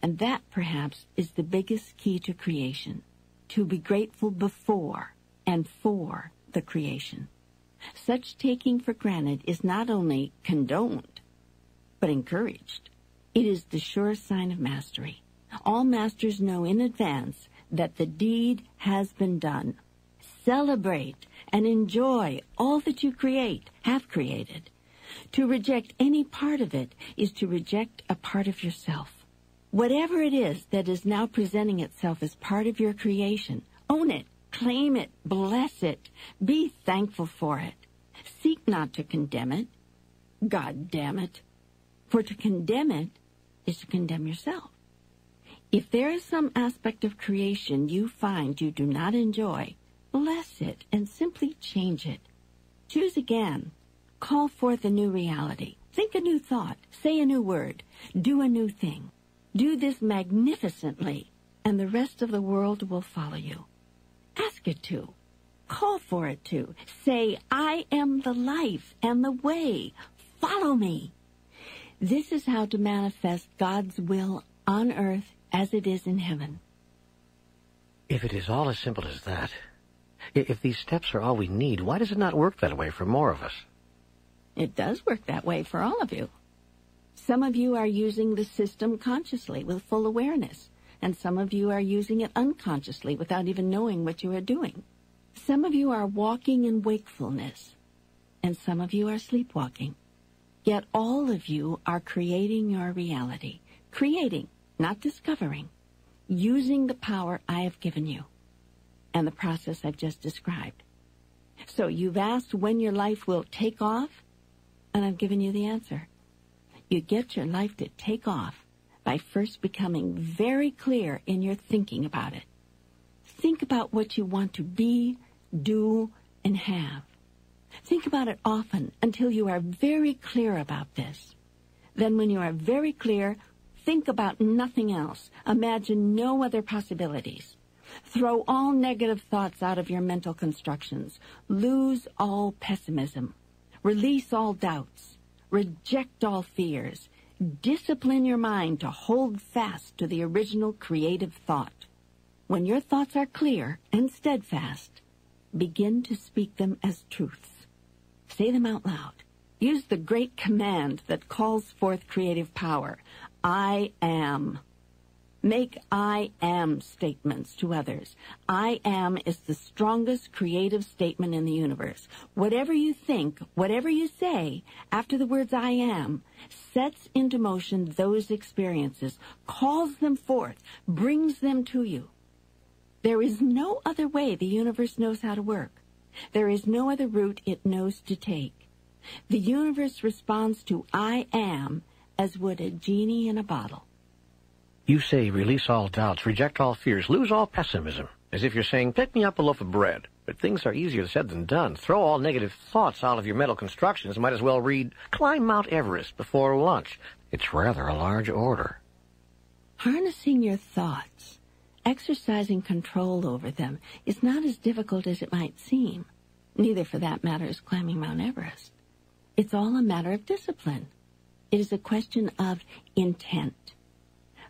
S4: And that perhaps is the biggest key to creation, to be grateful before and for the creation. Such taking for granted is not only condoned, but encouraged. It is the sure sign of mastery. All masters know in advance that the deed has been done. Celebrate and enjoy all that you create, have created. To reject any part of it is to reject a part of yourself. Whatever it is that is now presenting itself as part of your creation, own it, claim it, bless it, be thankful for it. Seek not to condemn it. God damn it. For to condemn it is to condemn yourself. If there is some aspect of creation you find you do not enjoy, bless it and simply change it. Choose again. Call forth a new reality. Think a new thought. Say a new word. Do a new thing. Do this magnificently, and the rest of the world will follow you. Ask it to. Call for it to. Say, I am the life and the way. Follow me. This is how to manifest God's will on earth as it is in heaven.
S2: If it is all as simple as that, if these steps are all we need, why does it not work that way for more of us? It does work that way for all of you. Some of you are
S4: using the system consciously with full awareness, and some of you are using it unconsciously without even knowing what you are doing. Some of you are walking in wakefulness, and some of you are sleepwalking. Yet all of you are creating your reality. Creating, not discovering. Using the power I have given you and the process I've just described. So you've asked when your life will take off, and I've given you the answer. You get your life to take off by first becoming very clear in your thinking about it. Think about what you want to be, do, and have. Think about it often until you are very clear about this. Then when you are very clear, think about nothing else. Imagine no other possibilities. Throw all negative thoughts out of your mental constructions. Lose all pessimism. Release all doubts. Reject all fears. Discipline your mind to hold fast to the original creative thought. When your thoughts are clear and steadfast, begin to speak them as truth. Say them out loud. Use the great command that calls forth creative power. I am. Make I am statements to others. I am is the strongest creative statement in the universe. Whatever you think, whatever you say, after the words I am, sets into motion those experiences, calls them forth, brings them to you. There is no other way the universe knows how to work. There is no other route it knows to take. The universe responds to I am as would a genie in a bottle.
S2: You say release all doubts, reject all fears, lose all pessimism, as if you're saying, pick me up a loaf of bread. But things are easier said than done. Throw all negative thoughts out of your mental constructions. Might as well read, climb Mount Everest before lunch. It's rather a large order.
S4: Harnessing your thoughts exercising control over them is not as difficult as it might seem. Neither, for that matter, is climbing Mount Everest. It's all a matter of discipline. It is a question of intent.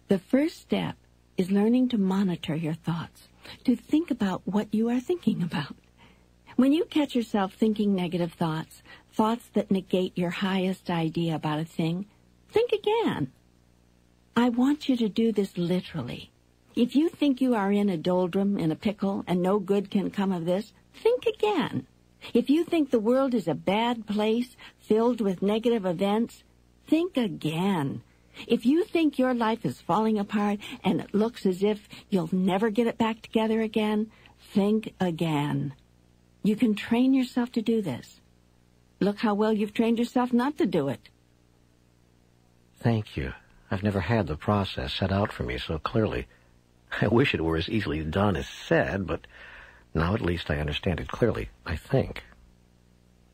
S4: The first step is learning to monitor your thoughts, to think about what you are thinking about. When you catch yourself thinking negative thoughts, thoughts that negate your highest idea about a thing, think again. I want you to do this literally. If you think you are in a doldrum, in a pickle, and no good can come of this, think again. If you think the world is a bad place, filled with negative events, think again. If you think your life is falling apart and it looks as if you'll never get it back together again, think again. You can train yourself to do this. Look how well you've trained yourself not to do it.
S2: Thank you. I've never had the process set out for me so clearly. I wish it were as easily done as said, but now at least I understand it clearly, I think.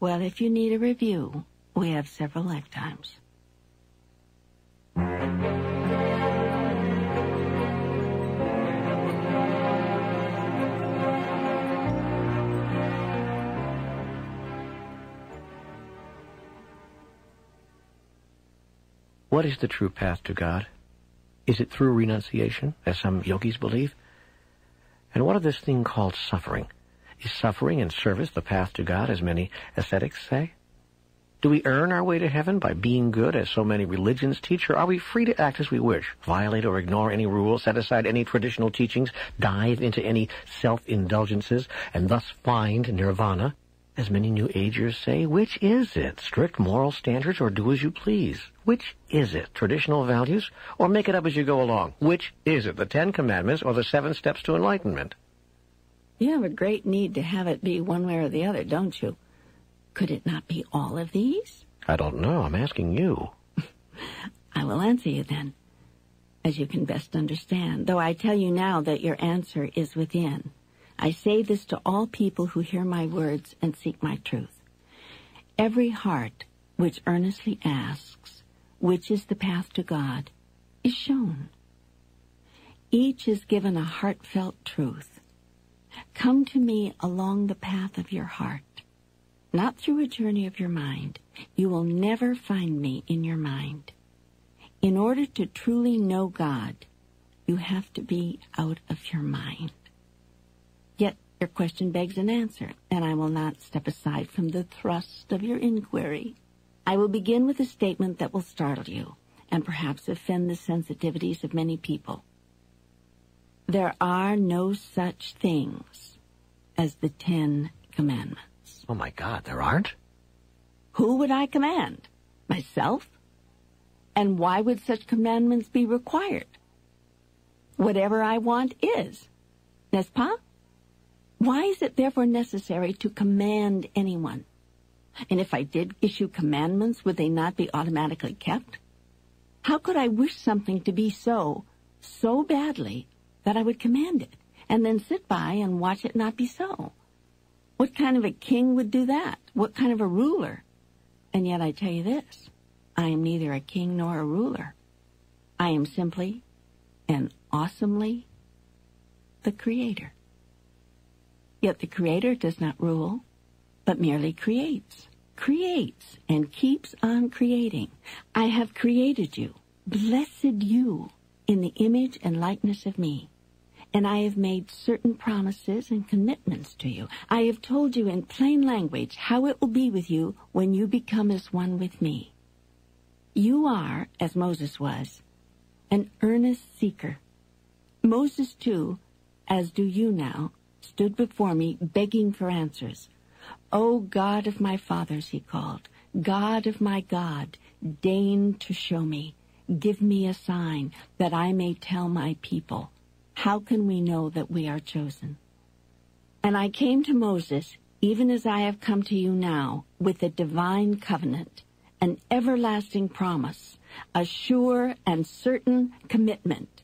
S4: Well, if you need a review, we have several lifetimes.
S2: What is the true path to God? Is it through renunciation, as some yogis believe? And what of this thing called suffering? Is suffering and service the path to God, as many ascetics say? Do we earn our way to heaven by being good, as so many religions teach, or are we free to act as we wish, violate or ignore any rules, set aside any traditional teachings, dive into any self-indulgences, and thus find nirvana? as many New Agers say, which is it? Strict moral standards or do as you please? Which is it? Traditional values or make it up as you go along? Which is it? The Ten Commandments or the Seven Steps to Enlightenment?
S4: You have a great need to have it be one way or the other, don't you? Could it not be all of these?
S2: I don't know. I'm asking you. (laughs) I will
S4: answer you then, as you can best understand, though I tell you now that your answer is within. I say this to all people who hear my words and seek my truth. Every heart which earnestly asks, which is the path to God, is shown. Each is given a heartfelt truth. Come to me along the path of your heart, not through a journey of your mind. You will never find me in your mind. In order to truly know God, you have to be out of your mind. Your question begs an answer, and I will not step aside from the thrust of your inquiry. I will begin with a statement that will startle you and perhaps offend the sensitivities of many people. There are no such things as the Ten Commandments. Oh my God, there aren't? Who would I command? Myself? And why would such commandments be required? Whatever I want is. N'est-ce pas? Why is it therefore necessary to command anyone? And if I did issue commandments, would they not be automatically kept? How could I wish something to be so, so badly, that I would command it, and then sit by and watch it not be so? What kind of a king would do that? What kind of a ruler? And yet I tell you this, I am neither a king nor a ruler. I am simply and awesomely the Creator. Yet the Creator does not rule, but merely creates, creates, and keeps on creating. I have created you, blessed you, in the image and likeness of me. And I have made certain promises and commitments to you. I have told you in plain language how it will be with you when you become as one with me. You are, as Moses was, an earnest seeker. Moses, too, as do you now, stood before me begging for answers. O oh God of my fathers, he called, God of my God, deign to show me. Give me a sign that I may tell my people. How can we know that we are chosen? And I came to Moses, even as I have come to you now, with a divine covenant, an everlasting promise, a sure and certain commitment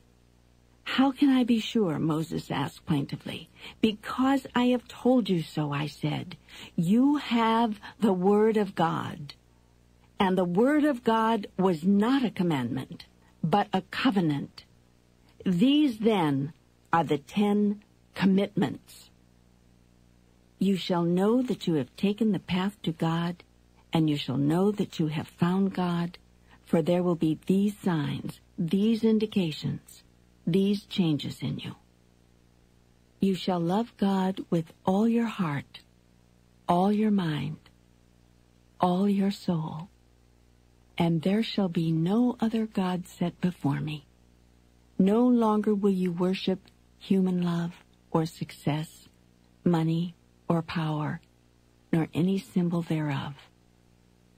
S4: how can I be sure? Moses asked plaintively. Because I have told you so, I said. You have the Word of God. And the Word of God was not a commandment, but a covenant. These then are the ten commitments. You shall know that you have taken the path to God, and you shall know that you have found God, for there will be these signs, these indications these changes in you. You shall love God with all your heart, all your mind, all your soul, and there shall be no other God set before me. No longer will you worship human love or success, money or power, nor any symbol thereof.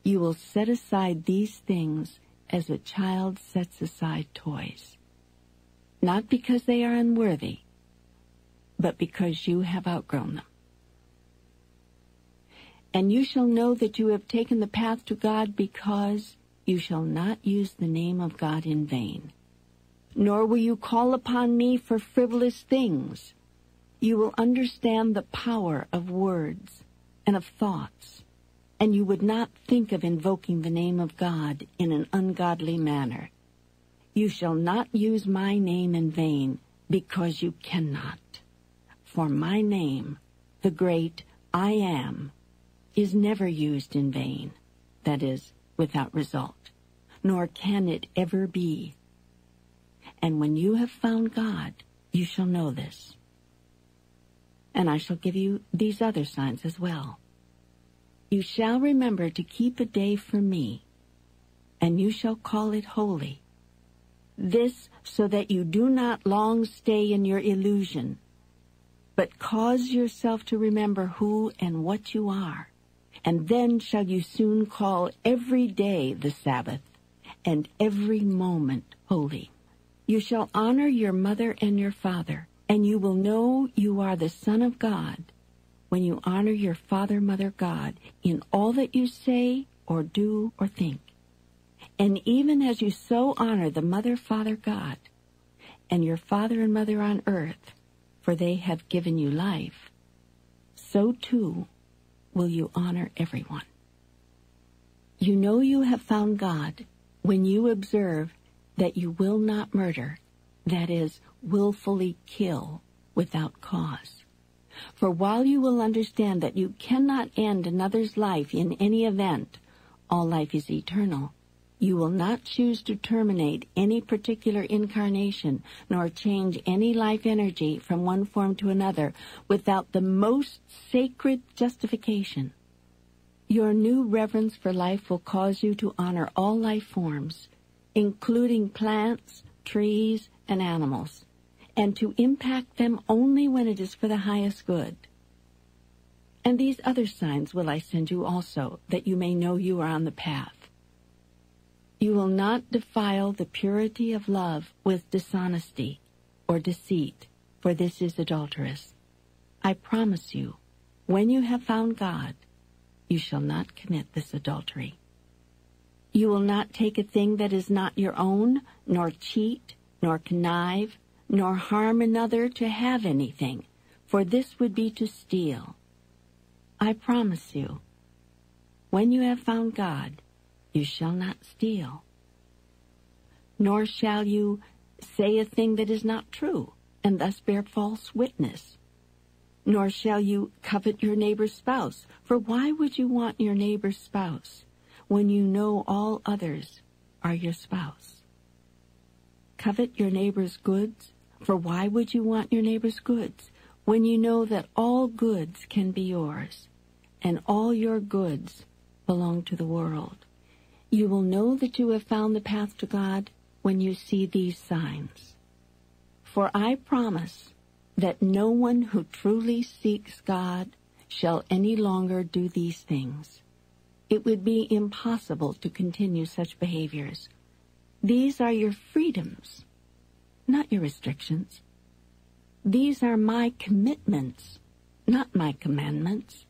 S4: You will set aside these things as a child sets aside toys not because they are unworthy, but because you have outgrown them. And you shall know that you have taken the path to God because you shall not use the name of God in vain. Nor will you call upon me for frivolous things. You will understand the power of words and of thoughts, and you would not think of invoking the name of God in an ungodly manner. You shall not use my name in vain, because you cannot. For my name, the great I am, is never used in vain, that is, without result, nor can it ever be. And when you have found God, you shall know this. And I shall give you these other signs as well. You shall remember to keep a day for me, and you shall call it holy, this so that you do not long stay in your illusion, but cause yourself to remember who and what you are. And then shall you soon call every day the Sabbath, and every moment holy. You shall honor your mother and your father, and you will know you are the Son of God when you honor your Father, Mother, God in all that you say or do or think. And even as you so honor the Mother, Father, God, and your Father and Mother on earth, for they have given you life, so too will you honor everyone. You know you have found God when you observe that you will not murder, that is, willfully kill without cause. For while you will understand that you cannot end another's life in any event, all life is eternal, you will not choose to terminate any particular incarnation nor change any life energy from one form to another without the most sacred justification. Your new reverence for life will cause you to honor all life forms, including plants, trees, and animals, and to impact them only when it is for the highest good. And these other signs will I send you also, that you may know you are on the path. You will not defile the purity of love with dishonesty or deceit, for this is adulterous. I promise you, when you have found God, you shall not commit this adultery. You will not take a thing that is not your own, nor cheat, nor connive, nor harm another to have anything, for this would be to steal. I promise you, when you have found God, you shall not steal. Nor shall you say a thing that is not true, and thus bear false witness. Nor shall you covet your neighbor's spouse, for why would you want your neighbor's spouse when you know all others are your spouse? Covet your neighbor's goods, for why would you want your neighbor's goods when you know that all goods can be yours, and all your goods belong to the world? You will know that you have found the path to God when you see these signs. For I promise that no one who truly seeks God shall any longer do these things. It would be impossible to continue such behaviors. These are your freedoms, not your restrictions. These are my commitments, not my commandments.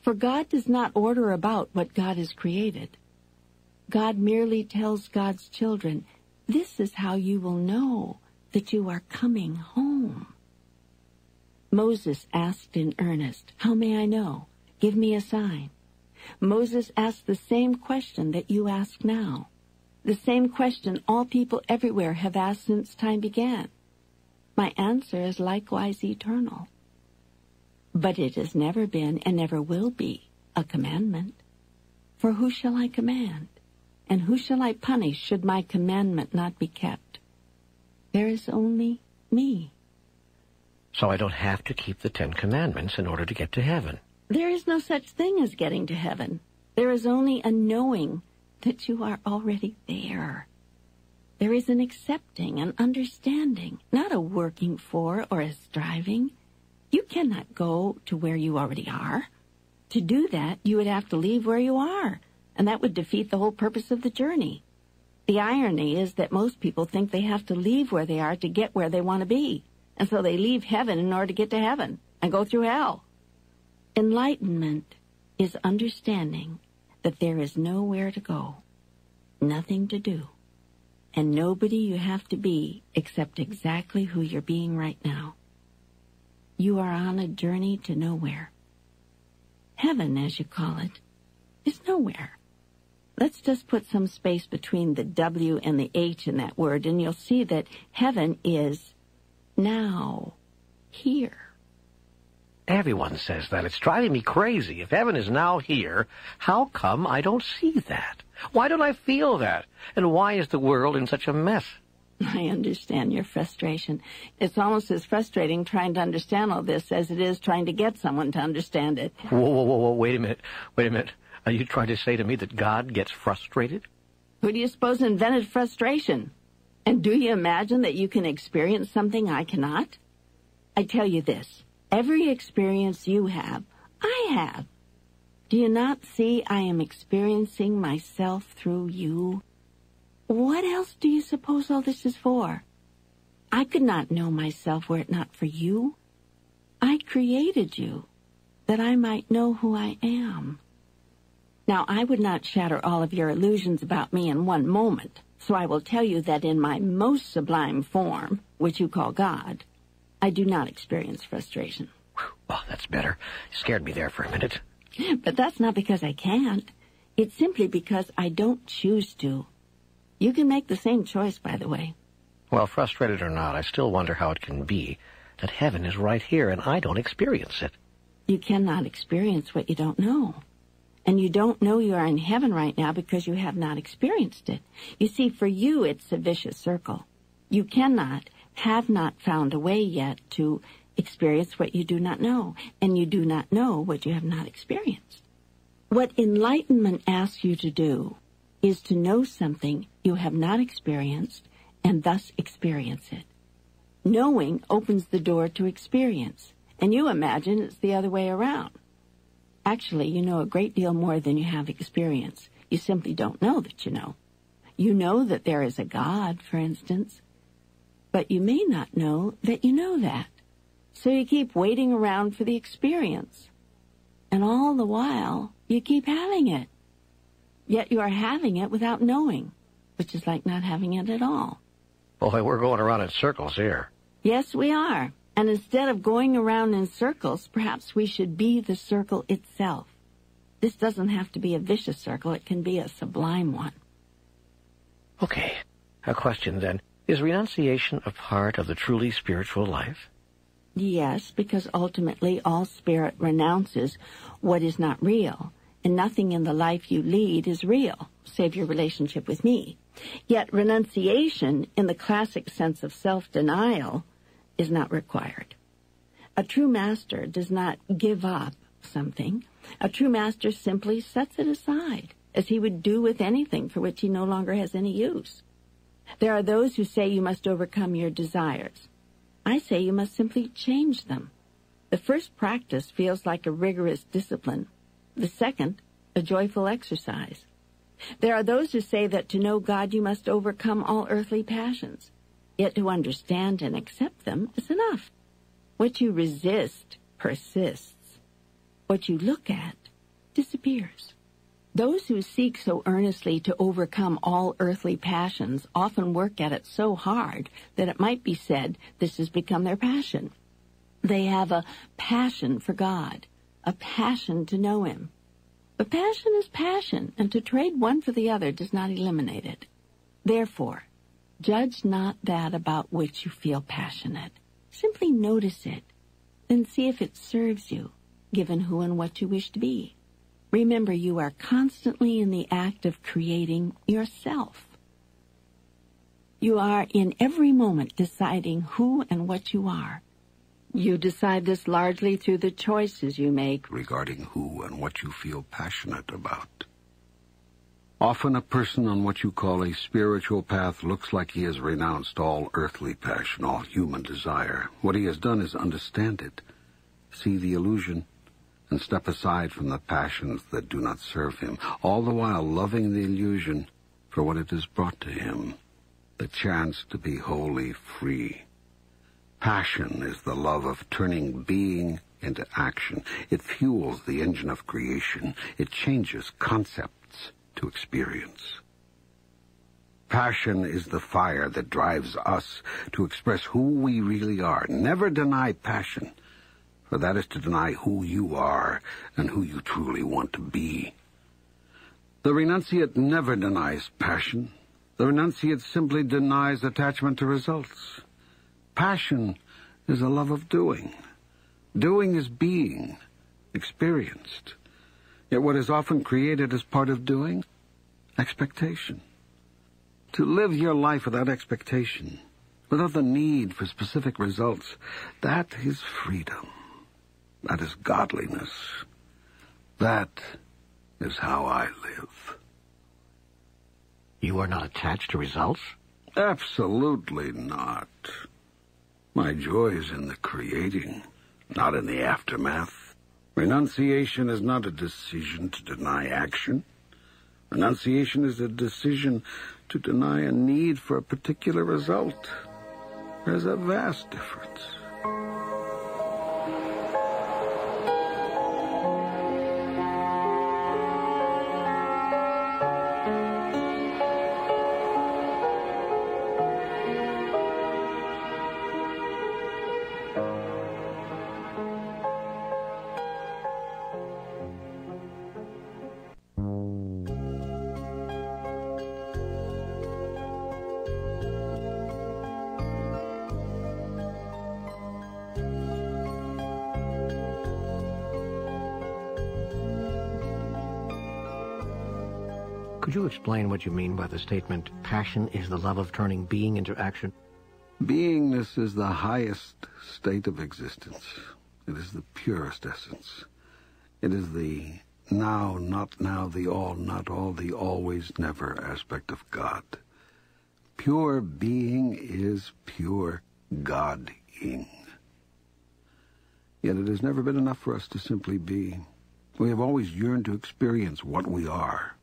S4: For God does not order about what God has created. God merely tells God's children, This is how you will know that you are coming home. Moses asked in earnest, How may I know? Give me a sign. Moses asked the same question that you ask now. The same question all people everywhere have asked since time began. My answer is likewise eternal. But it has never been and never will be a commandment. For who shall I command? And who shall I punish should my commandment not be kept? There is only me.
S2: So I don't have to keep the Ten Commandments in order to get to heaven.
S4: There is no such thing as getting to heaven. There is only a knowing that you are already there. There is an accepting, an understanding, not a working for or a striving. You cannot go to where you already are. To do that, you would have to leave where you are and that would defeat the whole purpose of the journey. The irony is that most people think they have to leave where they are to get where they want to be, and so they leave heaven in order to get to heaven and go through hell. Enlightenment is understanding that there is nowhere to go, nothing to do, and nobody you have to be except exactly who you're being right now. You are on a journey to nowhere. Heaven, as you call it, is nowhere let's just put some space between the W and the H in that word, and you'll see that heaven is now, here.
S2: Everyone says that. It's driving me crazy. If heaven is now here, how come I don't see that? Why don't I feel that? And why is the world in such a mess?
S4: I understand your frustration. It's almost as frustrating trying to understand all this as it is trying to get someone to understand it.
S2: Whoa, whoa, whoa, whoa, wait a minute. Wait a minute. Are you trying to say to me that God gets frustrated?
S4: Who do you suppose invented frustration? And do you imagine that you can experience something I cannot? I tell you this, every experience you have, I have. Do you not see I am experiencing myself through you? What else do you suppose all this is for? I could not know myself were it not for you. I created you that I might know who I am. Now, I would not shatter all of your illusions about me in one moment, so I will tell you that in my most sublime form, which you call God, I do not experience frustration.
S2: Oh, that's better. You scared me there for a minute. (laughs)
S4: But that's not because I can't. It's simply because I don't choose to. You can make the same choice, by the way.
S2: Well, frustrated or not, I still wonder how it can be that heaven is right here and I don't experience it. You cannot experience what you don't know. And you don't know
S4: you are in heaven right now because you have not experienced it. You see, for you, it's a vicious circle. You cannot, have not found a way yet to experience what you do not know, and you do not know what you have not experienced. What enlightenment asks you to do is to know something you have not experienced and thus experience it. Knowing opens the door to experience, and you imagine it's the other way around. Actually, you know a great deal more than you have experience. You simply don't know that you know. You know that there is a God, for instance, but you may not know that you know that. So you keep waiting around for the experience. And all the while, you keep having it. Yet you are having it without knowing, which is like not having it at all.
S2: Boy, we're going around in circles here.
S4: Yes, we are. And instead of going around in circles, perhaps we should be the circle itself. This doesn't have to be a vicious circle, it can be a sublime one. Okay,
S2: a question then. Is renunciation a part of the truly spiritual life?
S4: Yes, because ultimately all spirit renounces what is not real, and nothing in the life you lead is real, save your relationship with me. Yet renunciation, in the classic sense of self-denial, is not required. A true master does not give up something. A true master simply sets it aside, as he would do with anything for which he no longer has any use. There are those who say you must overcome your desires. I say you must simply change them. The first practice feels like a rigorous discipline. The second, a joyful exercise. There are those who say that to know God you must overcome all earthly passions yet to understand and accept them is enough. What you resist persists. What you look at disappears. Those who seek so earnestly to overcome all earthly passions often work at it so hard that it might be said this has become their passion. They have a passion for God, a passion to know Him. But passion is passion, and to trade one for the other does not eliminate it. Therefore, Judge not that about which you feel passionate. Simply notice it, then see if it serves you, given who and what you wish to be. Remember, you are constantly in the act of creating yourself. You are in every moment deciding who and what you are. You decide this largely through the choices you make
S3: regarding who and what you feel passionate about. Often a person on what you call a spiritual path looks like he has renounced all earthly passion, all human desire. What he has done is understand it, see the illusion, and step aside from the passions that do not serve him, all the while loving the illusion for what it has brought to him, the chance to be wholly free. Passion is the love of turning being into action. It fuels the engine of creation. It changes concept to experience. Passion is the fire that drives us to express who we really are. Never deny passion, for that is to deny who you are and who you truly want to be. The renunciate never denies passion. The renunciate simply denies attachment to results. Passion is a love of doing. Doing is being experienced. Yet what is often created as part of doing? Expectation. To live your life without expectation, without the need for specific results, that is freedom. That is godliness. That is how I live. You are not attached to results? Absolutely not. My joy is in the creating, not in the aftermath. Renunciation is not a decision to deny action. Renunciation is a decision to deny a need for a particular result. There's a vast difference.
S2: explain what you mean by the statement, passion is the love of turning being into
S3: action? Beingness is the highest state of existence. It is the purest essence. It is the now, not now, the all, not all, the always, never aspect of God. Pure being is pure God-ing. Yet it has never been enough for us to simply be. We have always yearned to experience what we are.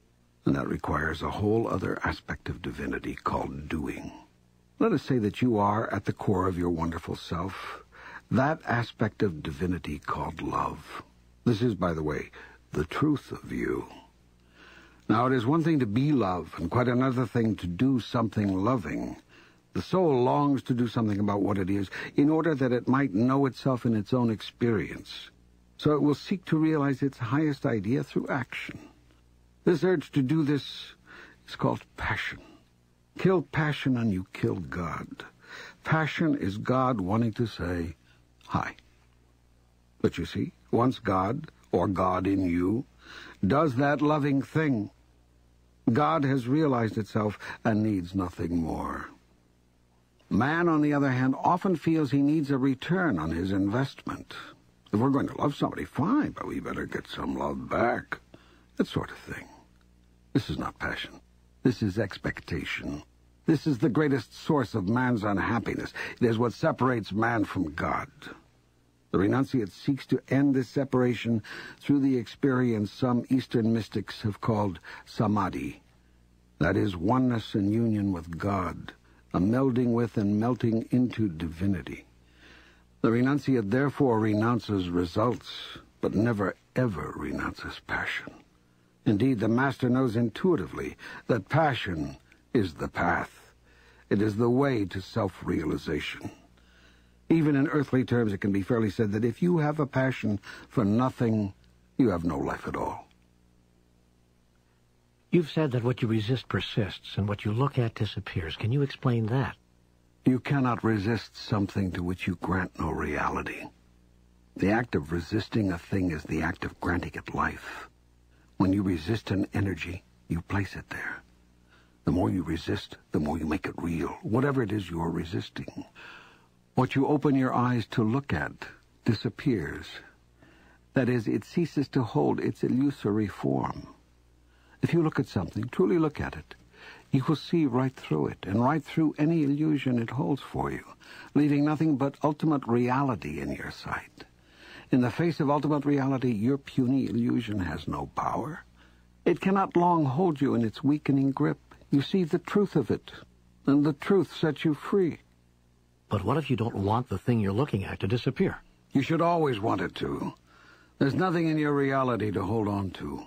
S3: And that requires a whole other aspect of divinity called doing. Let us say that you are at the core of your wonderful self, that aspect of divinity called love. This is, by the way, the truth of you. Now, it is one thing to be love, and quite another thing to do something loving. The soul longs to do something about what it is, in order that it might know itself in its own experience. So it will seek to realize its highest idea through action. This urge to do this is called passion. Kill passion and you kill God. Passion is God wanting to say, hi. But you see, once God, or God in you, does that loving thing, God has realized itself and needs nothing more. Man, on the other hand, often feels he needs a return on his investment. If we're going to love somebody, fine, but we better get some love back. That sort of thing. This is not passion. This is expectation. This is the greatest source of man's unhappiness. It is what separates man from God. The renunciate seeks to end this separation through the experience some Eastern mystics have called samadhi. That is oneness and union with God, a melding with and melting into divinity. The renunciate therefore renounces results, but never ever renounces passion. Indeed, the Master knows intuitively that passion is the path. It is the way to self-realization. Even in earthly terms, it can be fairly said that if you have a passion for nothing, you have no life at all. You've said that what you resist persists and what you look at disappears. Can you explain that? You cannot resist something to which you grant no reality. The act of resisting a thing is the act of granting it life. When you resist an energy, you place it there. The more you resist, the more you make it real, whatever it is you're resisting. What you open your eyes to look at disappears. That is, it ceases to hold its illusory form. If you look at something, truly look at it, you will see right through it, and right through any illusion it holds for you, leaving nothing but ultimate reality in your sight. In the face of ultimate reality, your puny illusion has no power. It cannot long hold you in its weakening grip. You see the truth of it, and the truth sets you free. But what if you don't want the thing you're looking at to disappear? You should always want it to. There's nothing in your reality to hold on to.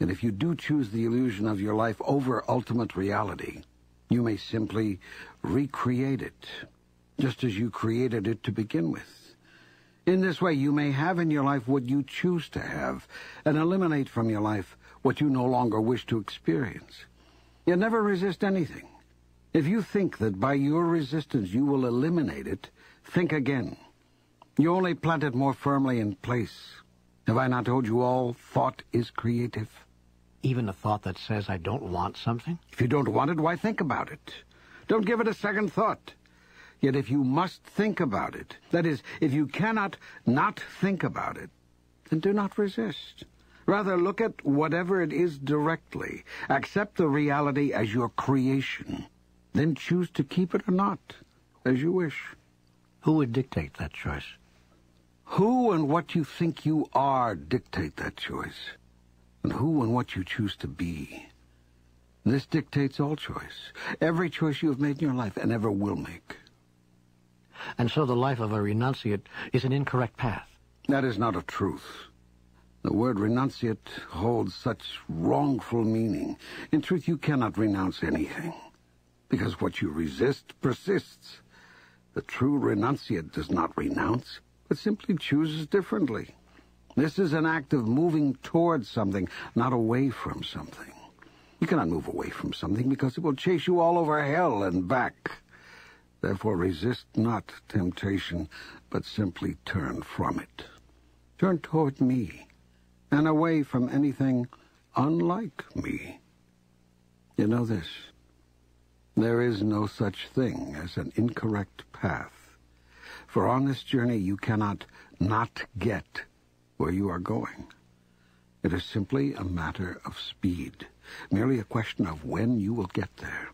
S3: And if you do choose the illusion of your life over ultimate reality, you may simply recreate it, just as you created it to begin with. In this way, you may have in your life what you choose to have and eliminate from your life what you no longer wish to experience. You never resist anything. If you think that by your resistance you will eliminate it, think again. You only plant it more firmly in place. Have I not told you all thought is creative? Even a thought that says I don't want something? If you don't want it, why think about it? Don't give it a second thought. Yet if you must think about it, that is, if you cannot not think about it, then do not resist. Rather, look at whatever it is directly. Accept the reality as your creation. Then choose to keep it or not, as you wish. Who would dictate that choice? Who and what you think you are dictate that choice. And who and what you choose to be. This dictates all choice. Every choice you have made in your life and ever will make and so the life of a renunciate is an incorrect path. That is not a truth. The word renunciate holds such wrongful meaning. In truth, you cannot renounce anything, because what you resist persists. The true renunciate does not renounce, but simply chooses differently. This is an act of moving towards something, not away from something. You cannot move away from something because it will chase you all over hell and back. Therefore resist not temptation, but simply turn from it. Turn toward me, and away from anything unlike me. You know this. There is no such thing as an incorrect path. For on this journey you cannot not get where you are going. It is simply a matter of speed, merely a question of when you will get there.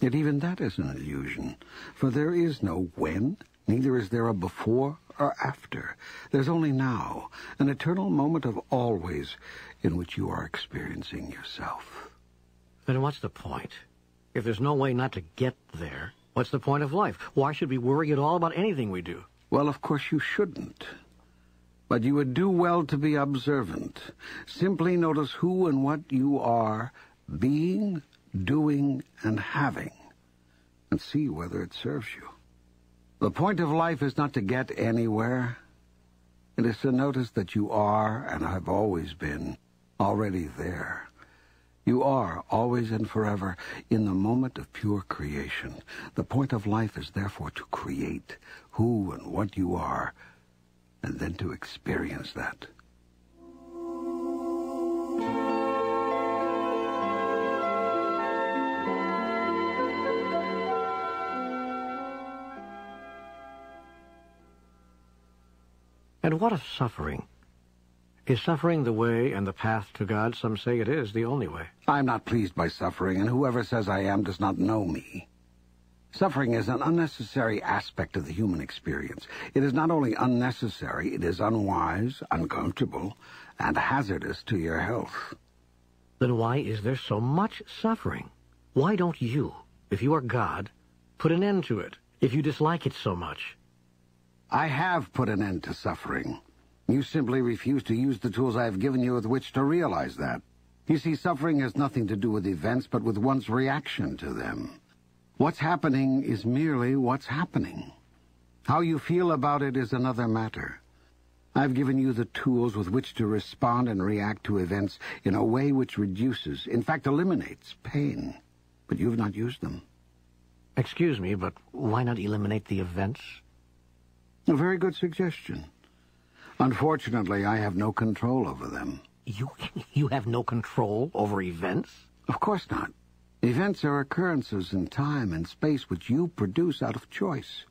S3: Yet even that is an illusion, for there is no when, neither is there a before or after. There's only now, an eternal moment of always in which you are experiencing yourself. Then
S2: what's the point?
S3: If there's no way not to get there, what's
S2: the point of life? Why should we worry at all about anything we do?
S3: Well, of course you shouldn't. But you would do well to be observant. Simply notice who and what you are being doing, and having, and see whether it serves you. The point of life is not to get anywhere. It is to notice that you are, and have always been, already there. You are, always and forever, in the moment of pure creation. The point of life is therefore to create who and what you are, and then to experience that.
S2: And what of suffering? Is suffering the way and the path to God? Some say it is the only way.
S3: I'm not pleased by suffering, and whoever says I am does not know me. Suffering is an unnecessary aspect of the human experience. It is not only unnecessary, it is unwise, uncomfortable, and hazardous to your health. Then why is there so much suffering? Why don't you, if you are God, put an end to it, if you dislike it so much? I have put an end to suffering. You simply refuse to use the tools I have given you with which to realize that. You see, suffering has nothing to do with events, but with one's reaction to them. What's happening is merely what's happening. How you feel about it is another matter. I've given you the tools with which to respond and react to events in a way which reduces, in fact eliminates, pain. But you've not used them. Excuse me, but why not eliminate the events? A very good suggestion. Unfortunately, I have no control over them. You, (laughs) you have no control over events? Of course not. Events are occurrences in time and space which you produce out of choice.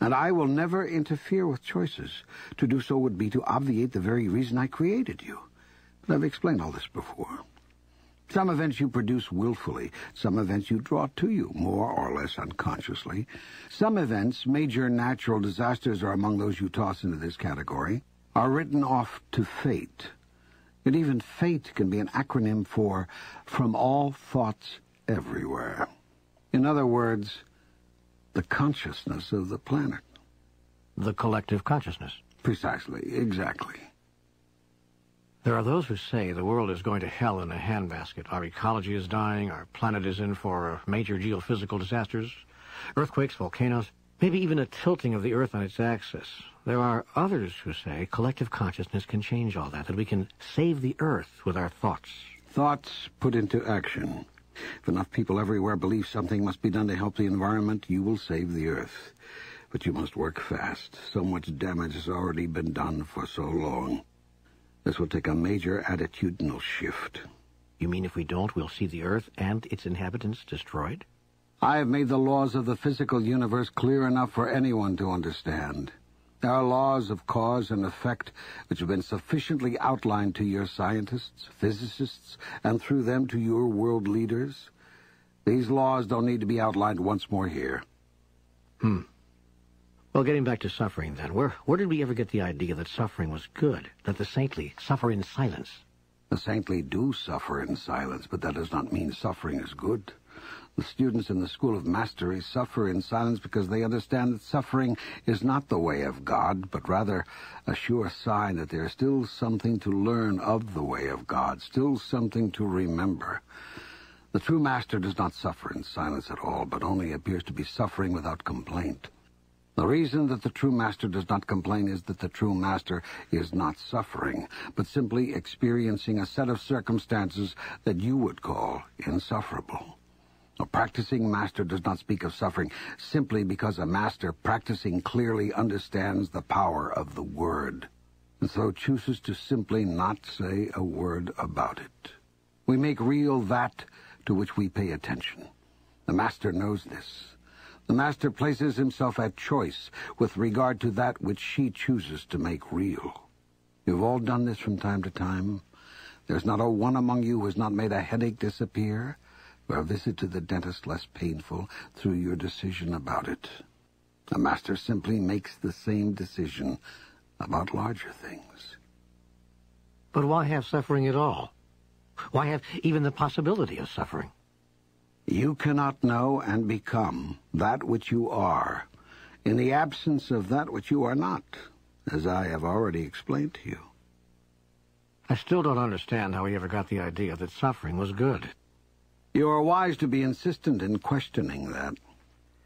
S3: And I will never interfere with choices. To do so would be to obviate the very reason I created you. But I've explained all this before. Some events you produce willfully, some events you draw to you, more or less unconsciously. Some events, major natural disasters are among those you toss into this category, are written off to fate. And even fate can be an acronym for From All Thoughts Everywhere. In other words, the consciousness of the planet. The collective consciousness. Precisely, exactly. There are those who say
S2: the world is going to hell in a handbasket. Our ecology is dying, our planet is in for major geophysical disasters, earthquakes, volcanoes, maybe even a tilting of the Earth on its axis. There are others who say collective consciousness can change all that, that we can save the
S3: Earth with our thoughts. Thoughts put into action. If enough people everywhere believe something must be done to help the environment, you will save the Earth. But you must work fast. So much damage has already been done for so long. This will take a major attitudinal shift. You mean if we don't, we'll see the
S2: Earth and its inhabitants destroyed?
S3: I have made the laws of the physical universe clear enough for anyone to understand. There are laws of cause and effect which have been sufficiently outlined to your scientists, physicists, and through them to your world leaders. These laws don't need to be outlined once more here.
S2: Hmm. Well, getting back to suffering then, where, where did we ever get the idea that suffering was good, that the saintly suffer in silence?
S3: The saintly do suffer in silence, but that does not mean suffering is good. The students in the School of Mastery suffer in silence because they understand that suffering is not the way of God, but rather a sure sign that there is still something to learn of the way of God, still something to remember. The true master does not suffer in silence at all, but only appears to be suffering without complaint. The reason that the true master does not complain is that the true master is not suffering, but simply experiencing a set of circumstances that you would call insufferable. A practicing master does not speak of suffering simply because a master practicing clearly understands the power of the word, and so chooses to simply not say a word about it. We make real that to which we pay attention. The master knows this. The master places himself at choice with regard to that which she chooses to make real. You've all done this from time to time. There's not a one among you who has not made a headache disappear, or a visit to the dentist less painful through your decision about it. The master simply makes the same decision about larger things.
S2: But why have suffering at all? Why have even the
S3: possibility of suffering? You cannot know and become that which you are in the absence of that which you are not, as I have already explained to you.
S2: I still don't understand how he ever got the idea that suffering was good.
S3: You are wise to be insistent in questioning that.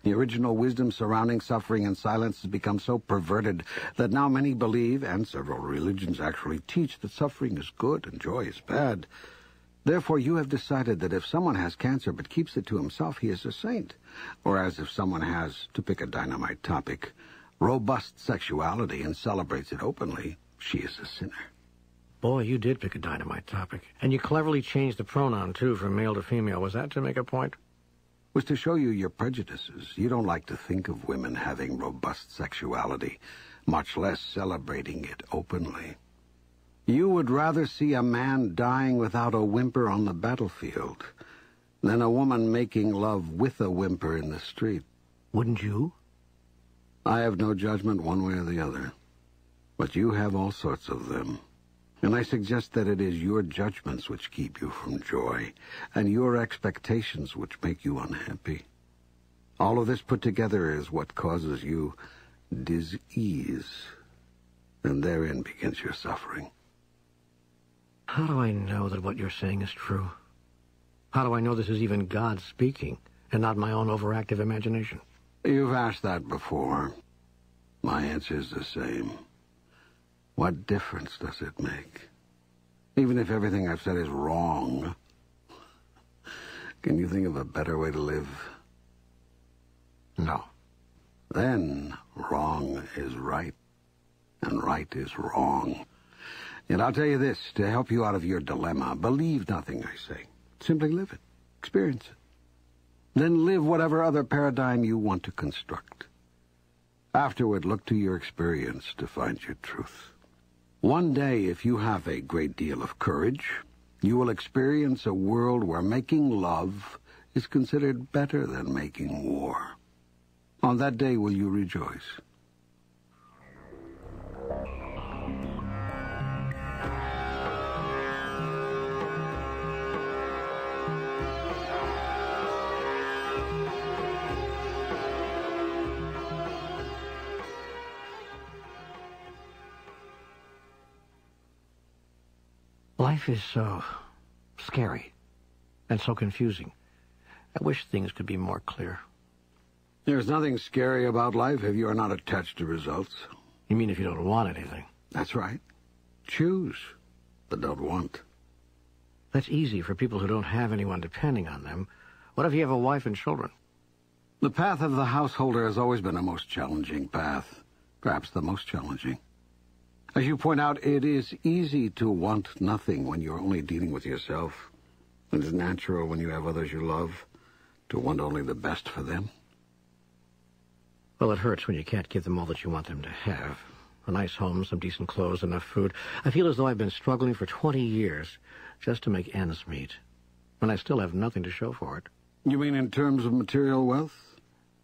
S3: The original wisdom surrounding suffering and silence has become so perverted that now many believe, and several religions actually teach, that suffering is good and joy is bad. Therefore, you have decided that if someone has cancer but keeps it to himself, he is a saint. Or as if someone has, to pick a dynamite topic, robust sexuality and celebrates it openly, she is a sinner.
S2: Boy, you did pick a dynamite topic. And you cleverly changed the pronoun, too,
S3: from male to female. Was that to make a point? Was to show you your prejudices. You don't like to think of women having robust sexuality, much less celebrating it openly. You would rather see a man dying without a whimper on the battlefield than a woman making love with a whimper in the street. Wouldn't you? I have no judgment one way or the other. But you have all sorts of them. And I suggest that it is your judgments which keep you from joy, and your expectations which make you unhappy. All of this put together is what causes you disease, and therein begins your suffering.
S2: How do I know that what you're saying is true? How do I know this is even God speaking and not my own overactive imagination?
S3: You've asked that before. My answer is the same. What difference does it make? Even if everything I've said is wrong, can you think of a better way to live? No. Then wrong is right, and right is wrong. And I'll tell you this, to help you out of your dilemma, believe nothing I say. Simply live it. Experience it. Then live whatever other paradigm you want to construct. Afterward, look to your experience to find your truth. One day, if you have a great deal of courage, you will experience a world where making love is considered better than making war. On that day will you rejoice.
S2: Life is so uh, scary and so confusing. I wish things could be more clear.
S3: There's nothing scary about life if you are not attached to results. You mean if you don't want anything? That's right.
S2: Choose, but don't want. That's easy for people who don't have
S3: anyone depending on them. What if you have a wife and children? The path of the householder has always been a most challenging path. Perhaps the most challenging. As you point out, it is easy to want nothing when you're only dealing with yourself. It is natural when you have others you love to want only the best for them.
S2: Well, it hurts when you can't give them all that you want them to have. A nice home, some decent clothes, enough food. I feel as though I've been struggling for 20 years just to make ends meet, when I still have nothing to show for it.
S3: You mean in terms of material wealth?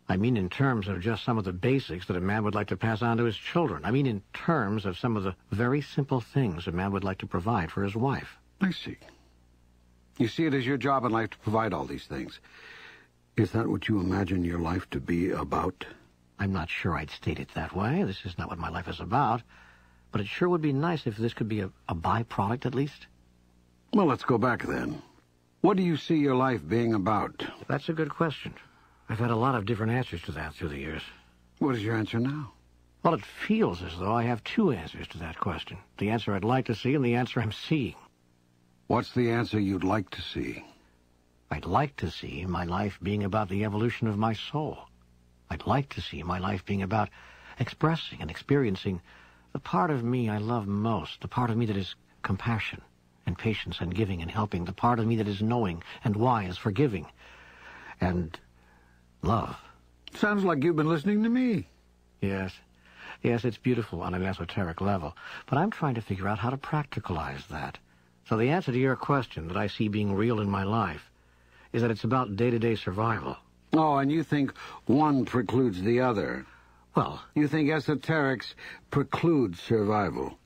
S3: I mean in terms
S2: of just some of the basics that a man would like to pass on to his children. I mean in terms of some of the very simple things a man would like to provide for his wife. I see.
S3: You see, it is your job in life to provide all these things. Is that what you imagine your life to be about? I'm not sure I'd state it that way. This is not what my life is about. But it sure would be nice if this could be a, a byproduct, at least. Well, let's go back then. What do you see your life being about? That's a good question. I've had a lot of different answers to that through the
S2: years. What is your answer now? Well, it feels as though I have two answers to that question. The answer I'd like to see and the answer I'm seeing. What's the answer you'd like to see? I'd like to see my life being about the evolution of my soul. I'd like to see my life being about expressing and experiencing the part of me I love most, the part of me that is compassion and patience and giving and helping, the part of me that is knowing and wise, forgiving, and Love. Sounds like you've been listening to me. Yes. Yes, it's beautiful on an esoteric level, but I'm trying to figure out how to practicalize that. So the answer to your question that I see being real in my life
S3: is that it's about day-to-day survival. Oh, and you think one precludes the other. Well... You think esoterics preclude survival.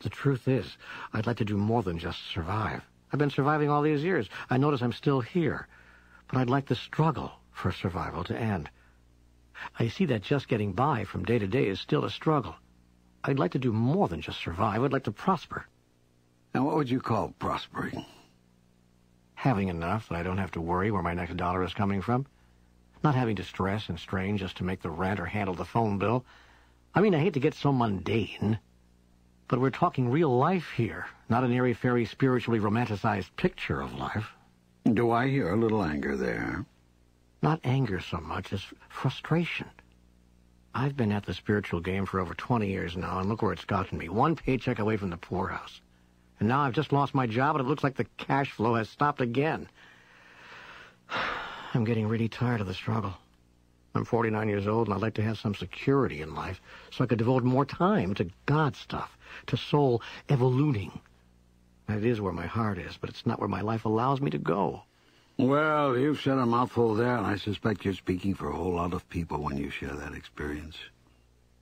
S2: The truth is, I'd like to do more than just survive. I've been surviving all these years. I notice I'm still here. But I'd like to struggle for survival to end. I see that just getting by from day to day is still a struggle. I'd like to do more than just survive. I'd like to prosper. Now, what would you call prospering? Having enough that I don't have to worry where my next dollar is coming from. Not having to stress and strain just to make the rent or handle the phone bill. I mean, I hate to get so mundane. But we're talking real life here, not an airy-fairy, spiritually romanticized picture of life.
S3: Do I hear a little anger there?
S2: Not anger so much as frustration. I've been at the spiritual game for over 20 years now, and look where it's gotten me. One paycheck away from the poorhouse. And now I've just lost my job, and it looks like the cash flow has stopped again. (sighs) I'm getting really tired of the struggle. I'm 49 years old, and I'd like to have some security in life so I could devote more time to God stuff, to soul evoluting. That is where my heart is, but it's not where my life allows me to go.
S3: Well, you've said a mouthful there, and I suspect you're speaking for a whole lot of people when you share that experience.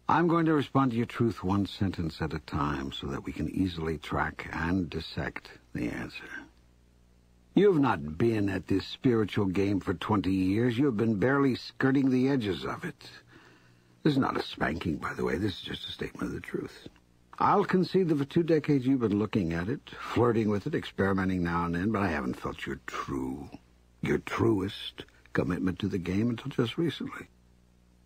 S3: I'm going to respond to your truth one sentence at a time so that we can easily track and dissect the answer. You've not been at this spiritual game for 20 years. You've been barely skirting the edges of it. This is not a spanking, by the way. This is just a statement of the truth. I'll concede that for two decades you've been looking at it, flirting with it, experimenting now and then, but I haven't felt you're true your truest commitment to the game until just recently.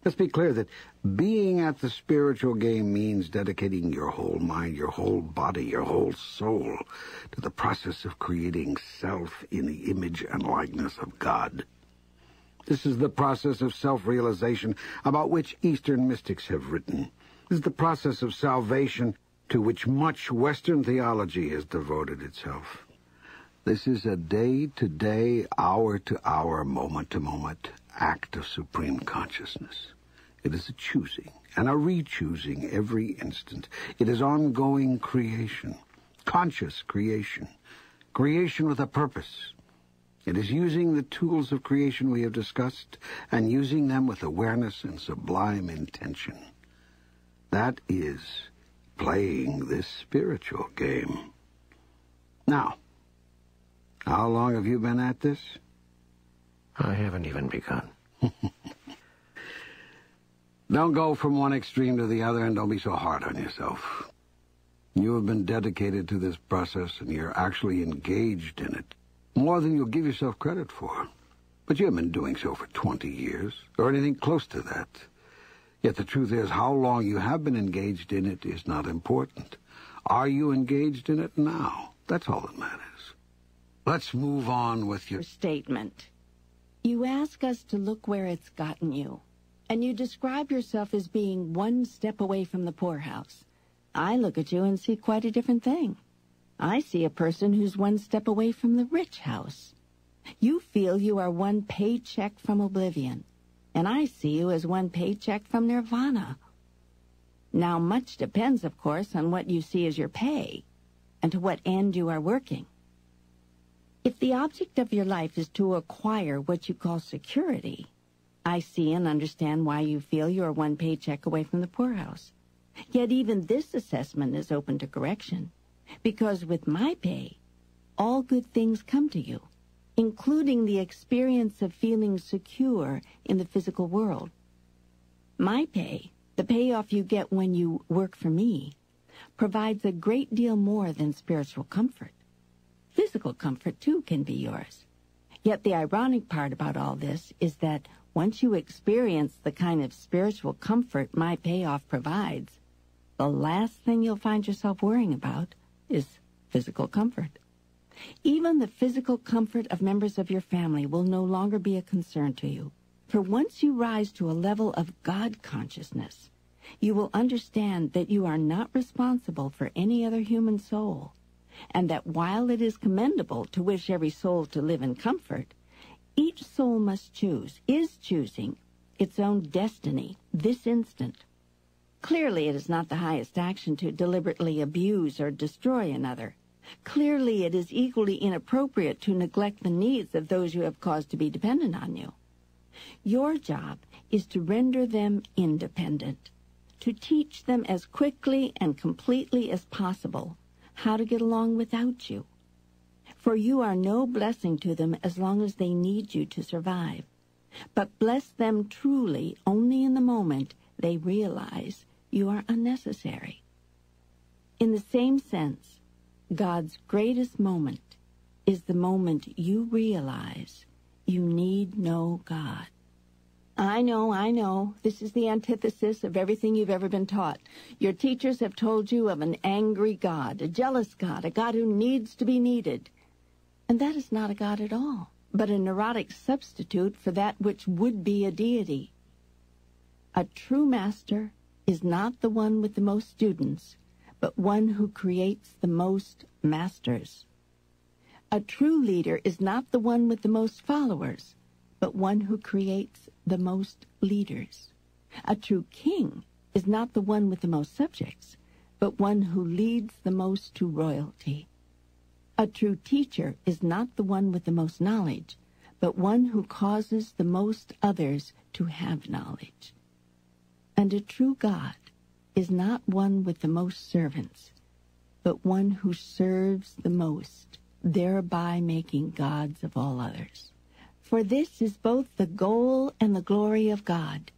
S3: Let's be clear that being at the spiritual game means dedicating your whole mind, your whole body, your whole soul to the process of creating self in the image and likeness of God. This is the process of self-realization about which Eastern mystics have written. This is the process of salvation to which much Western theology has devoted itself. This is a day to day, hour to hour, moment to moment act of supreme consciousness. It is a choosing and a rechoosing every instant. It is ongoing creation, conscious creation, creation with a purpose. It is using the tools of creation we have discussed and using them with awareness and sublime intention. That is playing this spiritual game. Now, how long have you been at this? I haven't even begun. (laughs) don't go from one extreme to the other and don't be so hard on yourself. You have been dedicated to this process and you're actually engaged in it. More than you'll give yourself credit for. But you haven't been doing so for 20 years, or anything close to that. Yet the truth is, how long you have been engaged in it is not important. Are you engaged in it now? That's all that matters. Let's move on with your
S4: statement. You ask us to look where it's gotten you, and you describe yourself as being one step away from the poorhouse. I look at you and see quite a different thing. I see a person who's one step away from the rich house. You feel you are one paycheck from oblivion, and I see you as one paycheck from nirvana. Now, much depends, of course, on what you see as your pay and to what end you are working. If the object of your life is to acquire what you call security, I see and understand why you feel you are one paycheck away from the poorhouse. Yet even this assessment is open to correction, because with my pay, all good things come to you, including the experience of feeling secure in the physical world. My pay, the payoff you get when you work for me, provides a great deal more than spiritual comfort. Physical comfort, too, can be yours. Yet the ironic part about all this is that once you experience the kind of spiritual comfort my payoff provides, the last thing you'll find yourself worrying about is physical comfort. Even the physical comfort of members of your family will no longer be a concern to you. For once you rise to a level of God consciousness, you will understand that you are not responsible for any other human soul and that while it is commendable to wish every soul to live in comfort, each soul must choose, is choosing, its own destiny this instant. Clearly, it is not the highest action to deliberately abuse or destroy another. Clearly, it is equally inappropriate to neglect the needs of those you have caused to be dependent on you. Your job is to render them independent, to teach them as quickly and completely as possible how to get along without you. For you are no blessing to them as long as they need you to survive. But bless them truly only in the moment they realize you are unnecessary. In the same sense, God's greatest moment is the moment you realize you need no God. I know, I know. This is the antithesis of everything you've ever been taught. Your teachers have told you of an angry God, a jealous God, a God who needs to be needed. And that is not a God at all, but a neurotic substitute for that which would be a deity. A true master is not the one with the most students, but one who creates the most masters. A true leader is not the one with the most followers, but one who creates the most leaders. A true king is not the one with the most subjects, but one who leads the most to royalty. A true teacher is not the one with the most knowledge, but one who causes the most others to have knowledge. And a true God is not one with the most servants, but one who serves the most, thereby making gods of all others. For this is both the goal and the glory of God,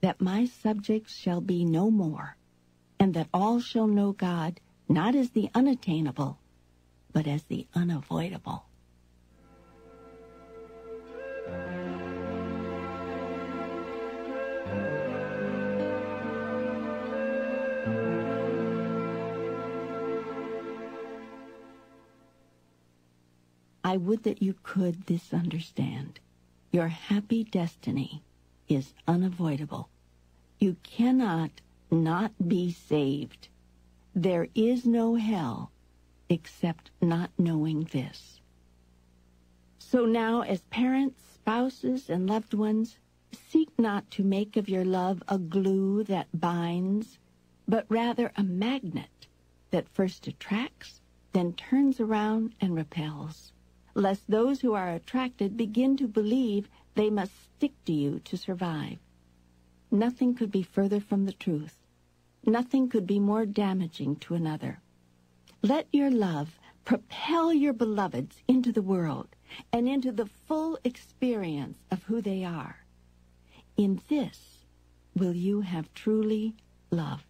S4: that my subjects shall be no more, and that all shall know God, not as the unattainable, but as the unavoidable. I would that you could this understand. Your happy destiny is unavoidable. You cannot not be saved. There is no hell except not knowing this. So now, as parents, spouses, and loved ones, seek not to make of your love a glue that binds, but rather a magnet that first attracts, then turns around and repels lest those who are attracted begin to believe they must stick to you to survive. Nothing could be further from the truth. Nothing could be more damaging to another. Let your love propel your beloveds into the world and into the full experience of who they are. In this will you have truly loved.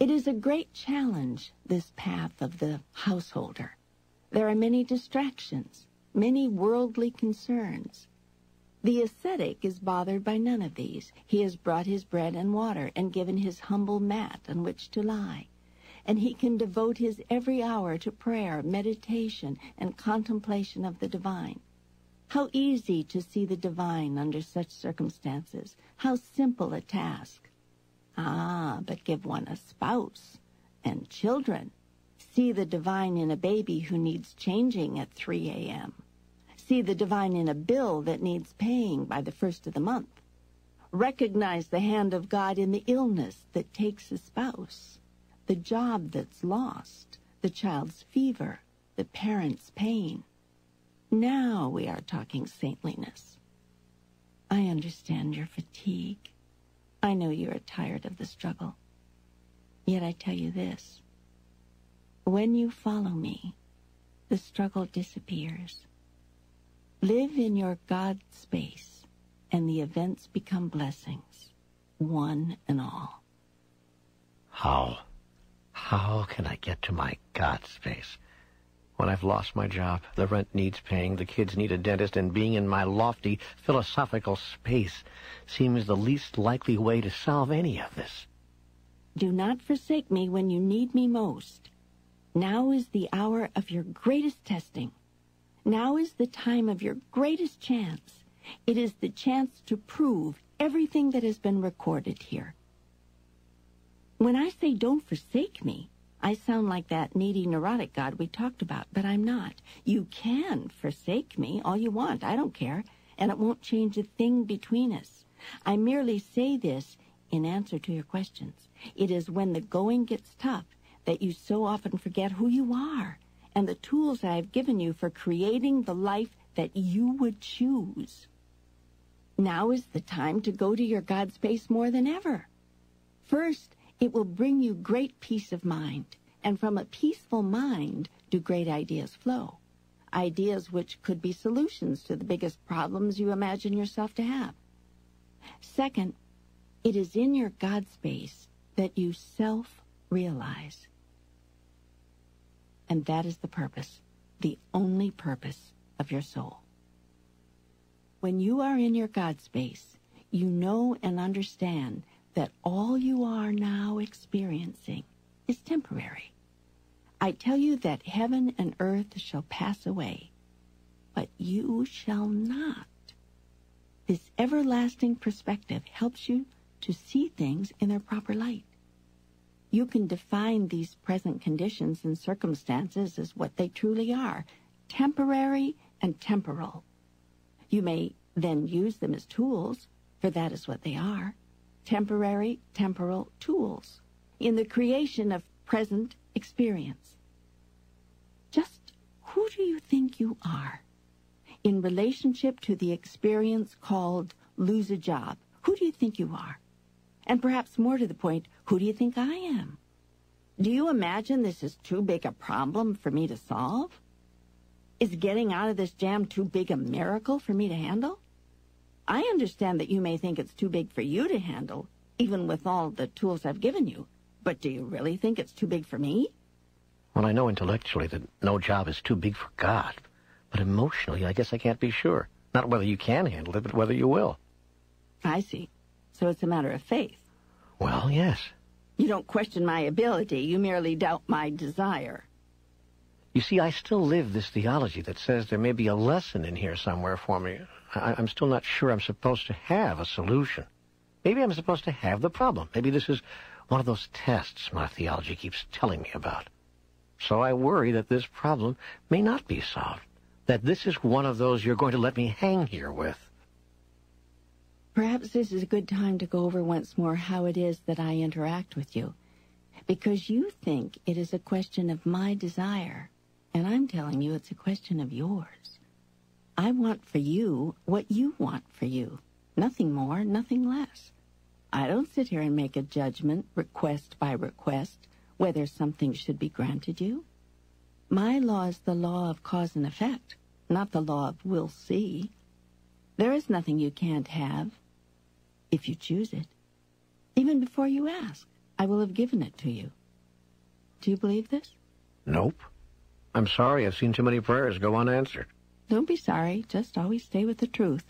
S4: It is a great challenge, this path of the householder. There are many distractions, many worldly concerns. The ascetic is bothered by none of these. He has brought his bread and water and given his humble mat on which to lie. And he can devote his every hour to prayer, meditation, and contemplation of the divine. How easy to see the divine under such circumstances. How simple a task. Ah, but give one a spouse and children See the divine in a baby who needs changing at 3 a.m. See the divine in a bill that needs paying by the first of the month. Recognize the hand of God in the illness that takes a spouse, the job that's lost, the child's fever, the parent's pain. Now we are talking saintliness. I understand your fatigue. I know you are tired of the struggle. Yet I tell you this when you follow me, the struggle disappears. Live in your God space, and the events become blessings, one and all.
S2: How? How can I get to my God space? When I've lost my job, the rent needs paying, the kids need a dentist, and being in my lofty philosophical space seems the least likely way to solve any of this.
S4: Do not forsake me when you need me most. Now is the hour of your greatest testing. Now is the time of your greatest chance. It is the chance to prove everything that has been recorded here. When I say don't forsake me, I sound like that needy neurotic God we talked about, but I'm not. You can forsake me all you want. I don't care. And it won't change a thing between us. I merely say this in answer to your questions. It is when the going gets tough that you so often forget who you are and the tools I have given you for creating the life that you would choose. Now is the time to go to your God space more than ever. First, it will bring you great peace of mind, and from a peaceful mind do great ideas flow. Ideas which could be solutions to the biggest problems you imagine yourself to have. Second, it is in your God space that you self-realize. And that is the purpose, the only purpose of your soul. When you are in your God space, you know and understand that all you are now experiencing is temporary. I tell you that heaven and earth shall pass away, but you shall not. This everlasting perspective helps you to see things in their proper light you can define these present conditions and circumstances as what they truly are temporary and temporal. You may then use them as tools, for that is what they are temporary, temporal tools in the creation of present experience. Just who do you think you are in relationship to the experience called lose a job? Who do you think you are? And perhaps more to the point, who do you think I am? Do you imagine this is too big a problem for me to solve? Is getting out of this jam too big a miracle for me to handle? I understand that you may think it's too big for you to handle, even with all the tools I've given you, but do you really think it's too big for me?
S2: Well, I know intellectually that no job is too big for God, but emotionally, I guess I can't be sure. Not whether you can handle it, but whether you will. I see. So it's
S4: a matter of faith.
S2: Well, yes.
S4: You don't question my ability. You merely doubt my desire.
S2: You see, I still live this theology that says there may be a lesson in here somewhere for me. I, am still not sure I'm supposed to have a solution. Maybe I'm supposed to have the problem. Maybe this is one of those tests my theology keeps telling me about. So I worry that this problem may not be solved, that this is one of those you're going to let me hang here with.
S4: Perhaps this is a good time to go over once more how it is that I interact with you. Because you think it is a question of my desire, and I'm telling you it's a question of yours. I want for you what you want for you. Nothing more, nothing less. I don't sit here and make a judgment, request by request, whether something should be granted you. My law is the law of cause and effect, not the law of will see. There is nothing you can't have, if you choose it. Even before you ask, I will have given it to you. Do you believe this?
S2: Nope. I'm sorry, I've seen too many prayers go unanswered.
S4: Don't be sorry, just always stay with the truth.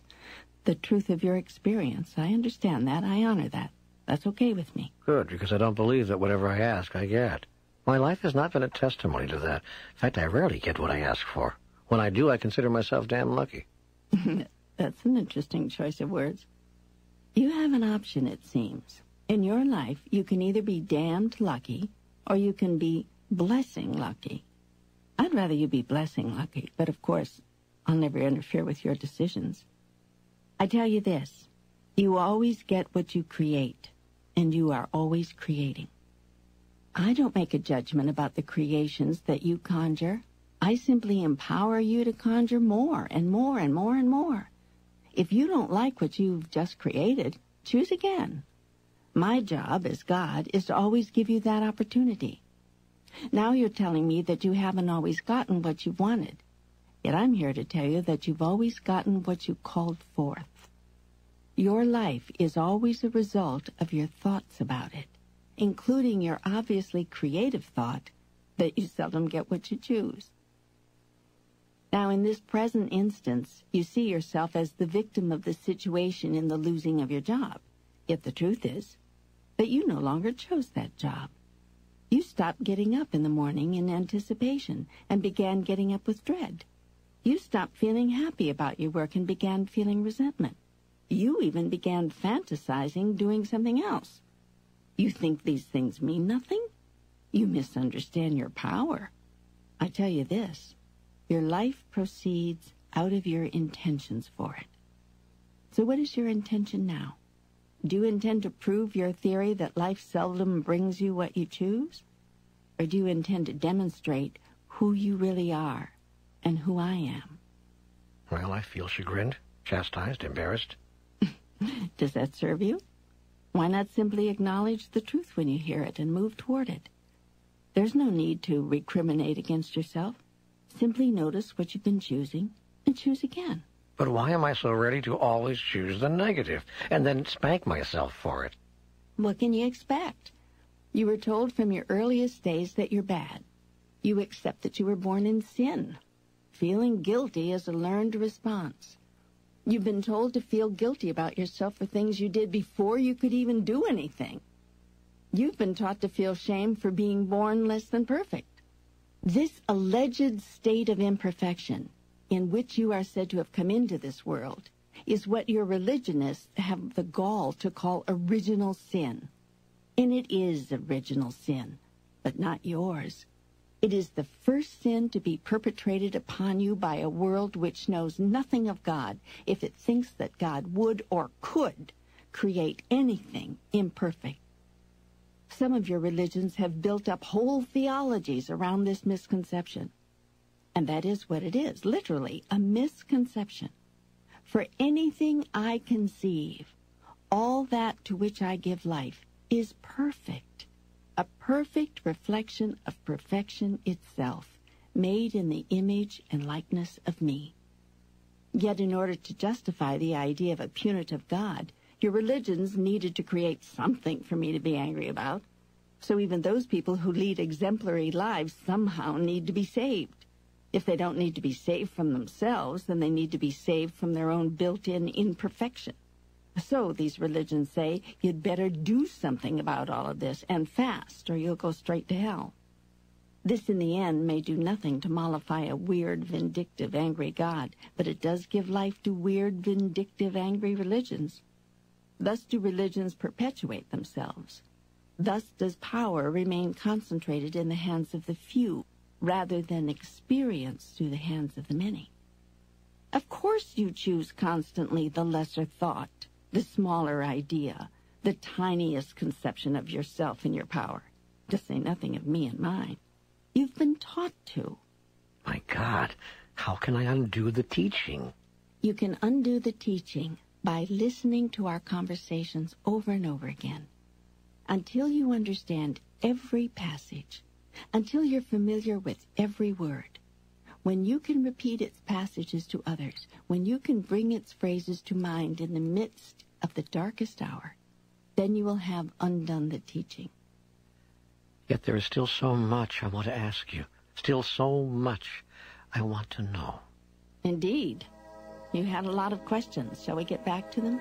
S4: The truth of your experience. I understand that, I honor
S2: that. That's okay with me. Good, because I don't believe that whatever I ask, I get. My life has not been a testimony to that. In fact, I rarely get what I ask for. When I do, I consider myself damn lucky.
S4: (laughs) That's an interesting choice of words. You have an option, it seems. In your life, you can either be damned lucky or you can be blessing lucky. I'd rather you be blessing lucky, but of course, I'll never interfere with your decisions. I tell you this, you always get what you create, and you are always creating. I don't make a judgment about the creations that you conjure. I simply empower you to conjure more and more and more and more. If you don't like what you've just created, choose again. My job as God is to always give you that opportunity. Now you're telling me that you haven't always gotten what you wanted. Yet I'm here to tell you that you've always gotten what you called forth. Your life is always a result of your thoughts about it, including your obviously creative thought that you seldom get what you choose. Now, in this present instance, you see yourself as the victim of the situation in the losing of your job, if the truth is that you no longer chose that job. You stopped getting up in the morning in anticipation and began getting up with dread. You stopped feeling happy about your work and began feeling resentment. You even began fantasizing doing something else. You think these things mean nothing? You misunderstand your power. I tell you this, your life proceeds out of your intentions for it. So, what is your intention now? Do you intend to prove your theory that life seldom brings you what you choose? Or do you intend to demonstrate who you really are and who I am?
S2: Well, I feel chagrined, chastised, embarrassed.
S4: (laughs) Does that serve you? Why not simply acknowledge the truth when you hear it and move toward it? There's no need to recriminate against yourself. Simply notice what you've been choosing and choose
S2: again. But why am I so ready to always choose the negative and then spank myself for it?
S4: What can you expect? You were told from your earliest days that you're bad. You accept that you were born in sin. Feeling guilty is a learned response. You've been told to feel guilty about yourself for things you did before you could even do anything. You've been taught to feel shame for being born less than perfect. This alleged state of imperfection in which you are said to have come into this world is what your religionists have the gall to call original sin. And it is original sin, but not yours. It is the first sin to be perpetrated upon you by a world which knows nothing of God if it thinks that God would or could create anything imperfect. Some of your religions have built up whole theologies around this misconception. And that is what it is, literally, a misconception. For anything I conceive, all that to which I give life is perfect, a perfect reflection of perfection itself, made in the image and likeness of me. Yet in order to justify the idea of a punitive God, your religions needed to create something for me to be angry about. So even those people who lead exemplary lives somehow need to be saved. If they don't need to be saved from themselves, then they need to be saved from their own built-in imperfection. So, these religions say, you'd better do something about all of this and fast, or you'll go straight to hell. This, in the end, may do nothing to mollify a weird, vindictive, angry God, but it does give life to weird, vindictive, angry religions. Thus do religions perpetuate themselves. Thus does power remain concentrated in the hands of the few rather than experienced through the hands of the many. Of course you choose constantly the lesser thought, the smaller idea, the tiniest conception of yourself and your power, to say nothing of me and mine. You've been taught
S2: to. My God, how can I undo the teaching?
S4: You can undo the teaching by listening to our conversations over and over again until you understand every passage, until you're familiar with every word. When you can repeat its passages to others, when you can bring its phrases to mind in the midst of the darkest hour, then you will have undone the teaching.
S2: Yet there is still so much I want to ask you, still so much I want to know.
S4: Indeed. You had a lot of questions. Shall we get back to them?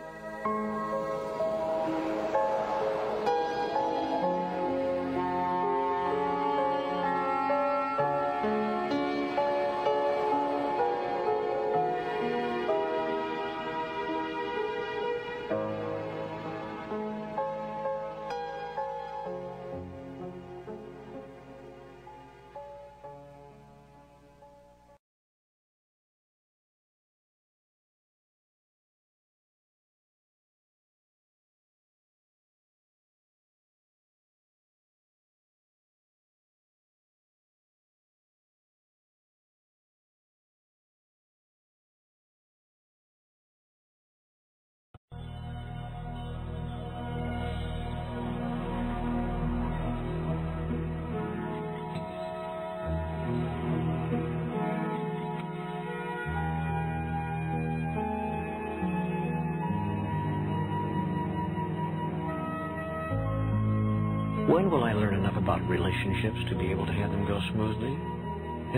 S2: relationships to be able to have them go smoothly?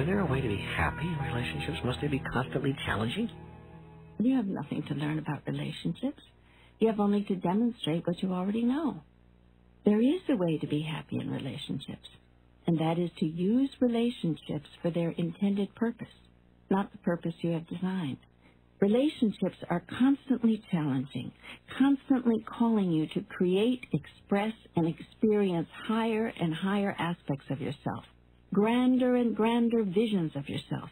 S2: Is there a way to be happy in relationships? Must they be constantly challenging?
S4: You have nothing to learn about relationships. You have only to demonstrate what you already know. There is a way to be happy in relationships, and that is to use relationships for their intended purpose, not the purpose you have designed. Relationships are constantly challenging, constantly calling you to create, express, and experience higher and higher aspects of yourself, grander and grander visions of yourself,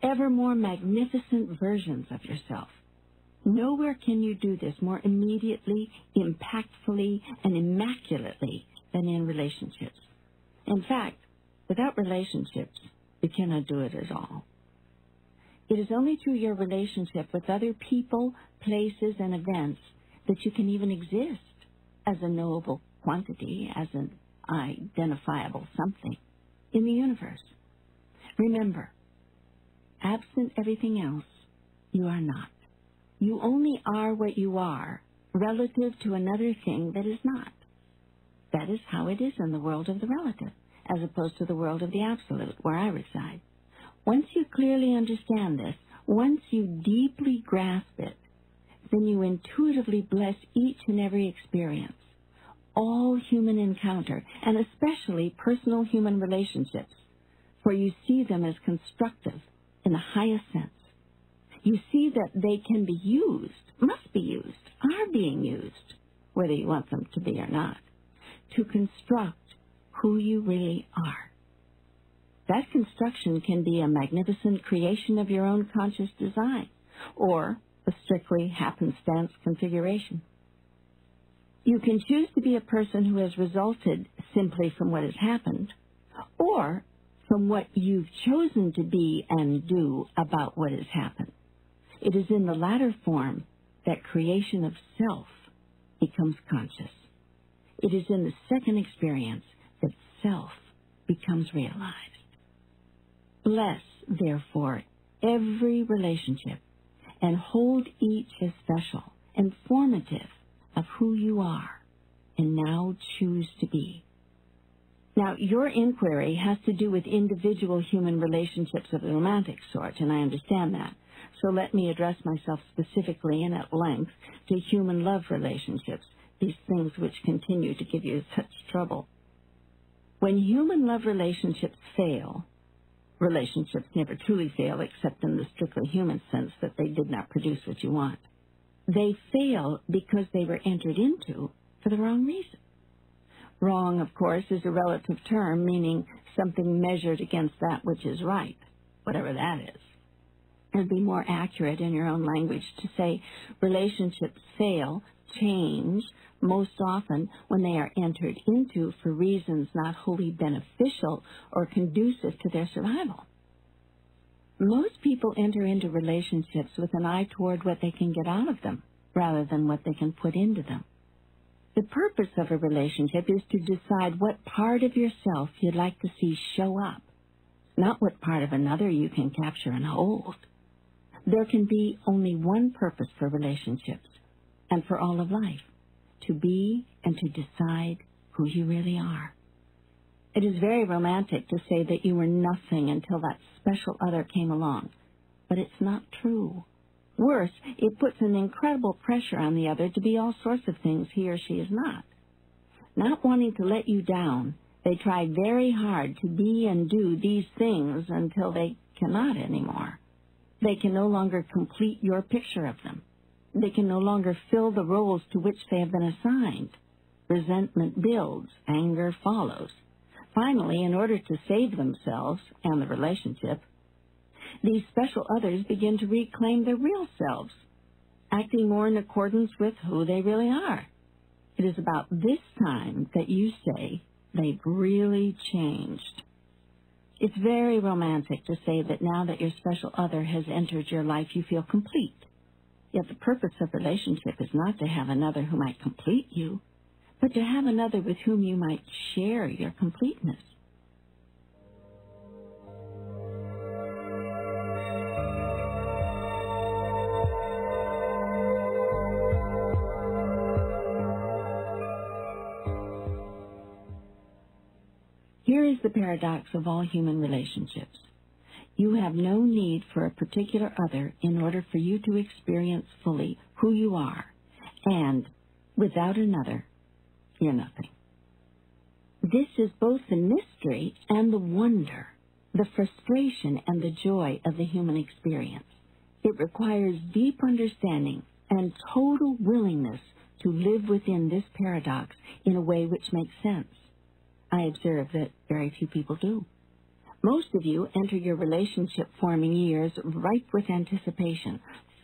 S4: ever more magnificent versions of yourself. Nowhere can you do this more immediately, impactfully, and immaculately than in relationships. In fact, without relationships, you cannot do it at all. It is only through your relationship with other people, places, and events that you can even exist as a knowable quantity, as an identifiable something in the universe. Remember, absent everything else, you are not. You only are what you are relative to another thing that is not. That is how it is in the world of the relative, as opposed to the world of the absolute, where I reside. Once you clearly understand this, once you deeply grasp it, then you intuitively bless each and every experience. All human encounter, and especially personal human relationships, for you see them as constructive in the highest sense. You see that they can be used, must be used, are being used, whether you want them to be or not, to construct who you really are. That construction can be a magnificent creation of your own conscious design or a strictly happenstance configuration. You can choose to be a person who has resulted simply from what has happened or from what you've chosen to be and do about what has happened. It is in the latter form that creation of self becomes conscious. It is in the second experience that self becomes realized. Bless, therefore, every relationship and hold each as special and formative of who you are and now choose to be. Now, your inquiry has to do with individual human relationships of the romantic sort, and I understand that. So let me address myself specifically and at length to human love relationships, these things which continue to give you such trouble. When human love relationships fail, Relationships never truly fail except in the strictly human sense that they did not produce what you want. They fail because they were entered into for the wrong reason. Wrong, of course, is a relative term meaning something measured against that which is right, whatever that is. It would be more accurate in your own language to say relationships fail change most often when they are entered into for reasons not wholly beneficial or conducive to their survival. Most people enter into relationships with an eye toward what they can get out of them rather than what they can put into them. The purpose of a relationship is to decide what part of yourself you'd like to see show up, not what part of another you can capture and hold. There can be only one purpose for relationships, and for all of life, to be and to decide who you really are. It is very romantic to say that you were nothing until that special other came along, but it's not true. Worse, it puts an incredible pressure on the other to be all sorts of things he or she is not. Not wanting to let you down, they try very hard to be and do these things until they cannot anymore. They can no longer complete your picture of them they can no longer fill the roles to which they have been assigned. Resentment builds, anger follows. Finally, in order to save themselves and the relationship, these special others begin to reclaim their real selves, acting more in accordance with who they really are. It is about this time that you say they've really changed. It's very romantic to say that now that your special other has entered your life, you feel complete Yet the purpose of relationship is not to have another who might complete you, but to have another with whom you might share your completeness. Here is the paradox of all human relationships. You have no need for a particular other in order for you to experience fully who you are. And without another, you're nothing. This is both the mystery and the wonder, the frustration and the joy of the human experience. It requires deep understanding and total willingness to live within this paradox in a way which makes sense. I observe that very few people do. Most of you enter your relationship forming years ripe with anticipation,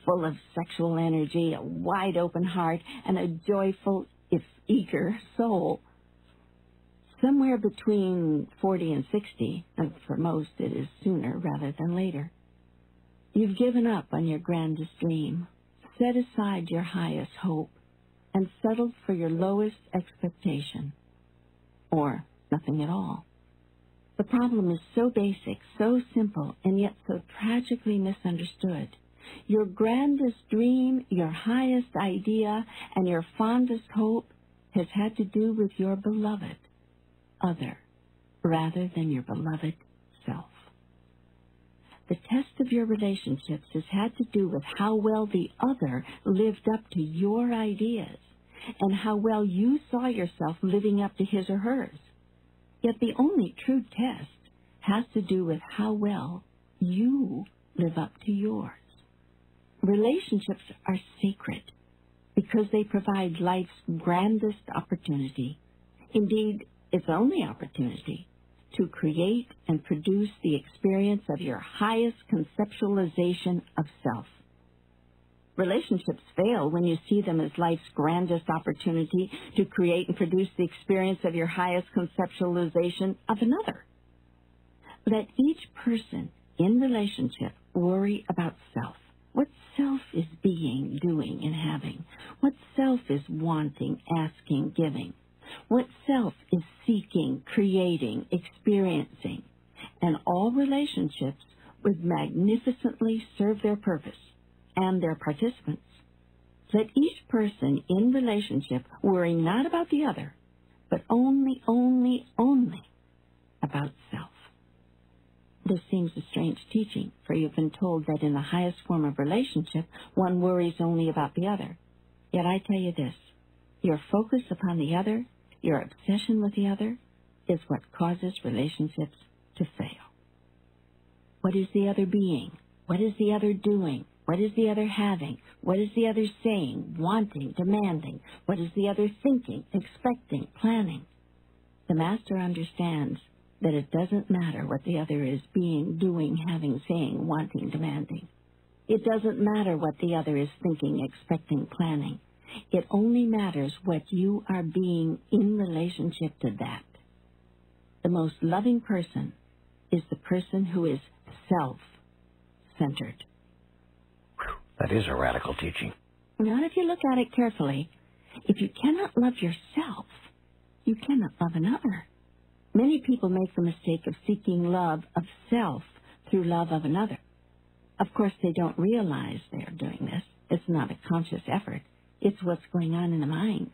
S4: full of sexual energy, a wide open heart, and a joyful, if eager, soul. Somewhere between 40 and 60, and for most it is sooner rather than later. You've given up on your grandest dream, set aside your highest hope, and settled for your lowest expectation, or nothing at all. The problem is so basic, so simple, and yet so tragically misunderstood. Your grandest dream, your highest idea, and your fondest hope has had to do with your beloved other rather than your beloved self. The test of your relationships has had to do with how well the other lived up to your ideas and how well you saw yourself living up to his or hers. Yet the only true test has to do with how well you live up to yours. Relationships are sacred because they provide life's grandest opportunity, indeed its only opportunity, to create and produce the experience of your highest conceptualization of self. Relationships fail when you see them as life's grandest opportunity to create and produce the experience of your highest conceptualization of another. Let each person in relationship worry about self. What self is being, doing, and having? What self is wanting, asking, giving? What self is seeking, creating, experiencing? And all relationships would magnificently serve their purpose and their participants. Let each person in relationship worry not about the other, but only, only, only about self. This seems a strange teaching, for you've been told that in the highest form of relationship, one worries only about the other. Yet I tell you this, your focus upon the other, your obsession with the other, is what causes relationships to fail. What is the other being? What is the other doing? What is the other having? What is the other saying, wanting, demanding? What is the other thinking, expecting, planning? The master understands that it doesn't matter what the other is being, doing, having, saying, wanting, demanding. It doesn't matter what the other is thinking, expecting, planning. It only matters what you are being in relationship to that. The most loving person is the person who is self-centered.
S3: That is
S2: a radical teaching.
S4: Not if you look at it carefully. If you cannot love yourself, you cannot love another. Many people make the mistake of seeking love of self through love of another. Of course, they don't realize they are doing this. It's not a conscious effort. It's what's going on in the mind,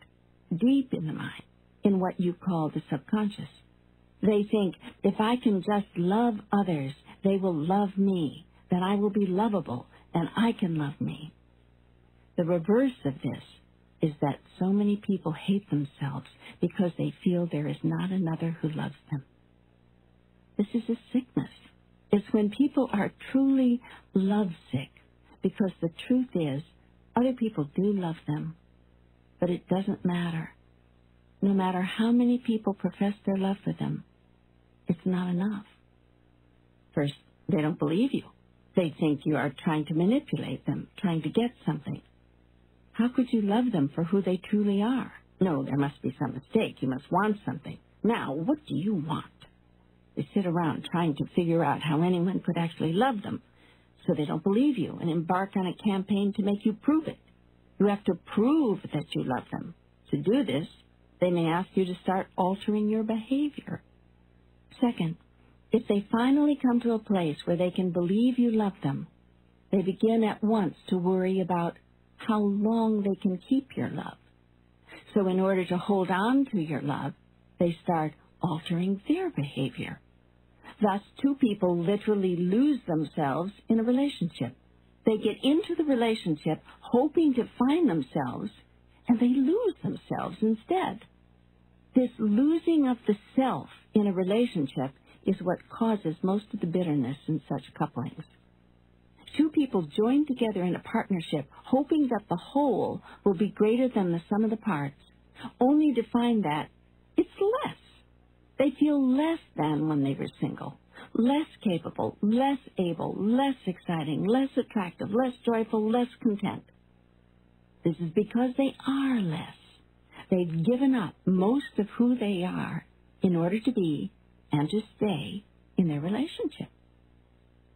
S4: deep in the mind, in what you call the subconscious. They think, if I can just love others, they will love me, that I will be lovable, and I can love me. The reverse of this is that so many people hate themselves because they feel there is not another who loves them. This is a sickness. It's when people are truly lovesick because the truth is other people do love them, but it doesn't matter. No matter how many people profess their love for them, it's not enough. First, they don't believe you. They think you are trying to manipulate them, trying to get something. How could you love them for who they truly are? No, there must be some mistake. You must want something. Now, what do you want? They sit around trying to figure out how anyone could actually love them, so they don't believe you and embark on a campaign to make you prove it. You have to prove that you love them. To do this, they may ask you to start altering your behavior. Second, if they finally come to a place where they can believe you love them, they begin at once to worry about how long they can keep your love. So in order to hold on to your love, they start altering their behavior. Thus, two people literally lose themselves in a relationship. They get into the relationship hoping to find themselves, and they lose themselves instead. This losing of the self in a relationship is what causes most of the bitterness in such couplings. Two people join together in a partnership, hoping that the whole will be greater than the sum of the parts, only to find that it's less. They feel less than when they were single, less capable, less able, less exciting, less attractive, less joyful, less content. This is because they are less. They've given up most of who they are in order to be and to stay in their relationship.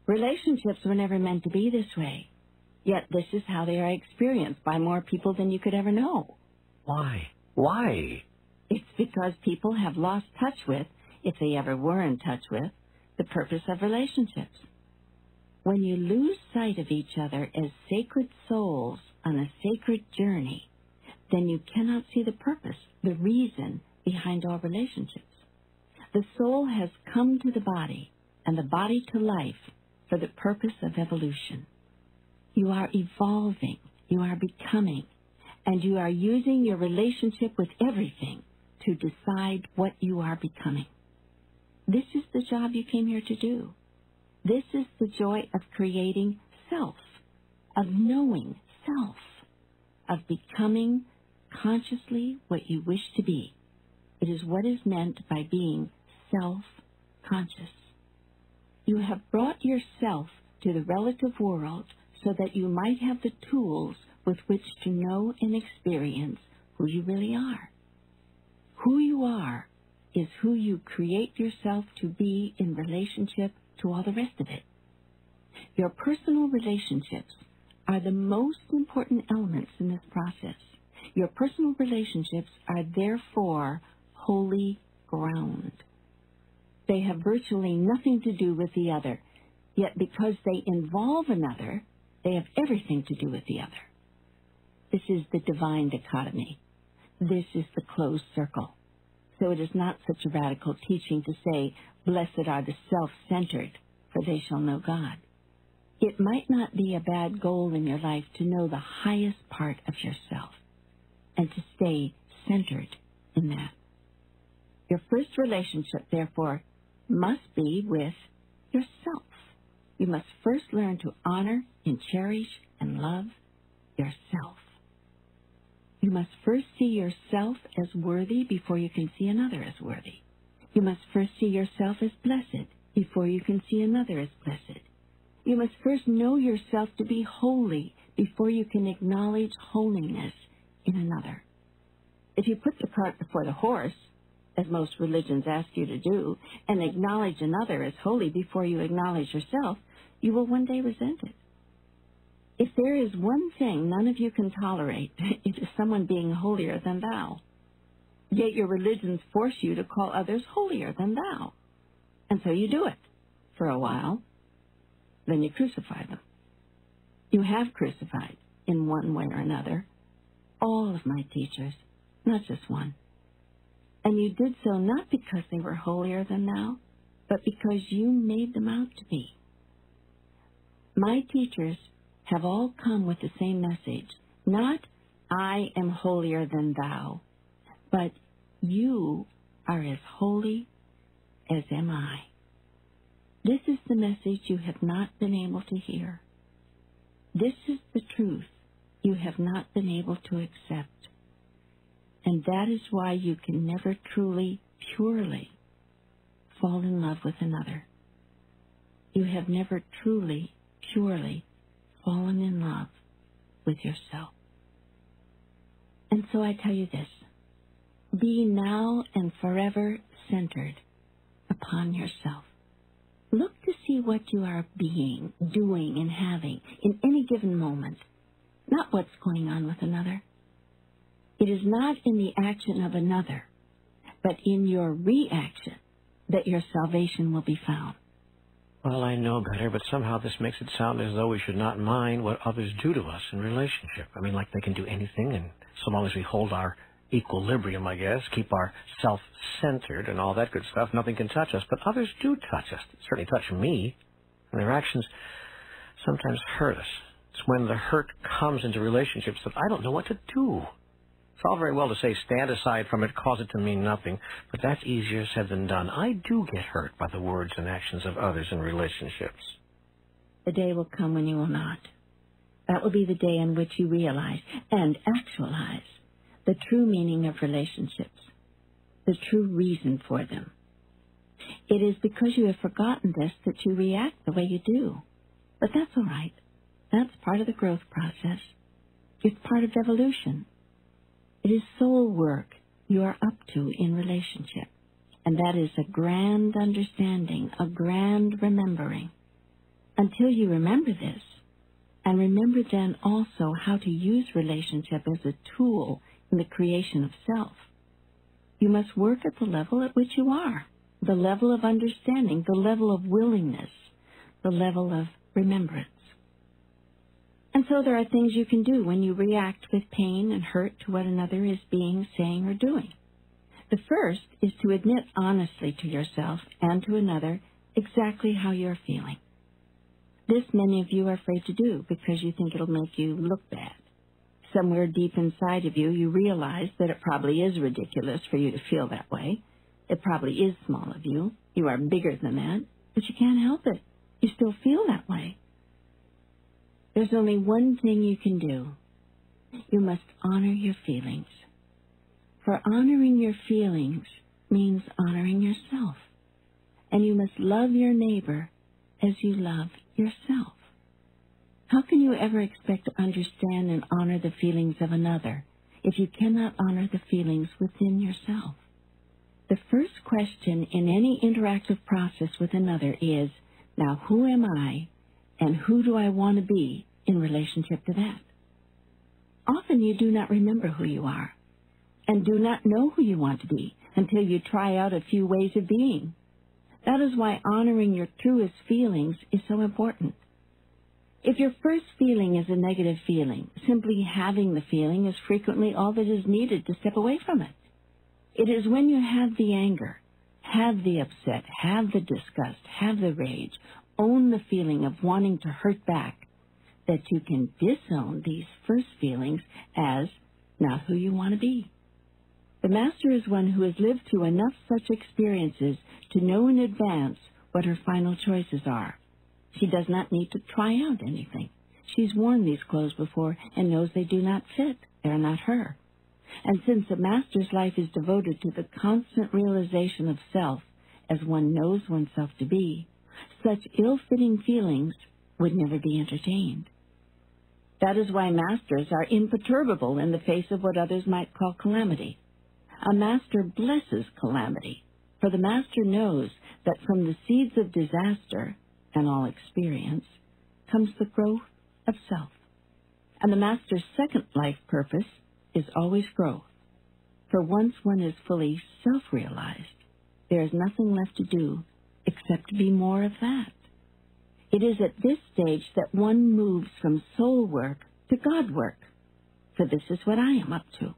S4: Relationships were never meant to be this way, yet this is how they are experienced by more people than you could ever know.
S2: Why? Why?
S4: It's because people have lost touch with, if they ever were in touch with, the purpose of relationships. When you lose sight of each other as sacred souls on a sacred journey, then you cannot see the purpose, the reason behind all relationships. The soul has come to the body and the body to life for the purpose of evolution. You are evolving, you are becoming, and you are using your relationship with everything to decide what you are becoming. This is the job you came here to do. This is the joy of creating self, of knowing self, of becoming consciously what you wish to be. It is what is meant by being self-conscious. You have brought yourself to the relative world so that you might have the tools with which to know and experience who you really are. Who you are is who you create yourself to be in relationship to all the rest of it. Your personal relationships are the most important elements in this process. Your personal relationships are therefore holy ground they have virtually nothing to do with the other. Yet because they involve another, they have everything to do with the other. This is the divine dichotomy. This is the closed circle. So it is not such a radical teaching to say, blessed are the self-centered, for they shall know God. It might not be a bad goal in your life to know the highest part of yourself and to stay centered in that. Your first relationship, therefore, must be with yourself. You must first learn to honor and cherish and love yourself. You must first see yourself as worthy before you can see another as worthy. You must first see yourself as blessed before you can see another as blessed. You must first know yourself to be holy before you can acknowledge holiness in another. If you put the cart before the horse, as most religions ask you to do, and acknowledge another as holy before you acknowledge yourself, you will one day resent it. If there is one thing none of you can tolerate, (laughs) it is someone being holier than thou. Yet your religions force you to call others holier than thou. And so you do it for a while. Then you crucify them. You have crucified, in one way or another, all of my teachers, not just one. And you did so not because they were holier than thou, but because you made them out to be. My teachers have all come with the same message, not I am holier than thou, but you are as holy as am I. This is the message you have not been able to hear. This is the truth you have not been able to accept. And that is why you can never truly, purely fall in love with another. You have never truly, purely fallen in love with yourself. And so I tell you this. Be now and forever centered upon yourself. Look to see what you are being, doing, and having in any given moment, not what's going on with another. It is not in the action of another, but in your reaction that your salvation will be found.
S2: Well, I know better, but somehow this makes it sound as though we should not mind what others do to us in relationship. I mean, like they can do anything, and so long as we hold our equilibrium, I guess, keep our self-centered and all that good stuff, nothing can touch us. But others do touch us, certainly touch me, and their actions sometimes hurt us. It's when the hurt comes into relationships that I don't know what to do. It's all very well to say stand aside from it, cause it to mean nothing, but that's easier said than done. I do get hurt by the words and actions of others in relationships.
S4: The day will come when you will not. That will be the day in which you realize and actualize the true meaning of relationships, the true reason for them. It is because you have forgotten this that you react the way you do. But that's all right. That's part of the growth process. It's part of evolution. It is soul work you are up to in relationship, and that is a grand understanding, a grand remembering. Until you remember this, and remember then also how to use relationship as a tool in the creation of self, you must work at the level at which you are, the level of understanding, the level of willingness, the level of remembrance. And so there are things you can do when you react with pain and hurt to what another is being, saying, or doing. The first is to admit honestly to yourself and to another exactly how you're feeling. This many of you are afraid to do because you think it'll make you look bad. Somewhere deep inside of you, you realize that it probably is ridiculous for you to feel that way. It probably is small of you. You are bigger than that, but you can't help it. You still feel that way. There's only one thing you can do. You must honor your feelings. For honoring your feelings means honoring yourself. And you must love your neighbor as you love yourself. How can you ever expect to understand and honor the feelings of another if you cannot honor the feelings within yourself? The first question in any interactive process with another is, now who am I and who do I want to be in relationship to that? Often you do not remember who you are and do not know who you want to be until you try out a few ways of being. That is why honoring your truest feelings is so important. If your first feeling is a negative feeling, simply having the feeling is frequently all that is needed to step away from it. It is when you have the anger, have the upset, have the disgust, have the rage, own the feeling of wanting to hurt back, that you can disown these first feelings as not who you want to be. The master is one who has lived through enough such experiences to know in advance what her final choices are. She does not need to try out anything. She's worn these clothes before and knows they do not fit. They're not her. And since the master's life is devoted to the constant realization of self, as one knows oneself to be, such ill-fitting feelings would never be entertained. That is why masters are imperturbable in the face of what others might call calamity. A master blesses calamity, for the master knows that from the seeds of disaster, and all experience, comes the growth of self. And the master's second life purpose is always growth. For once one is fully self-realized, there is nothing left to do except be more of that. It is at this stage that one moves from soul work to God work, for this is what I am up to.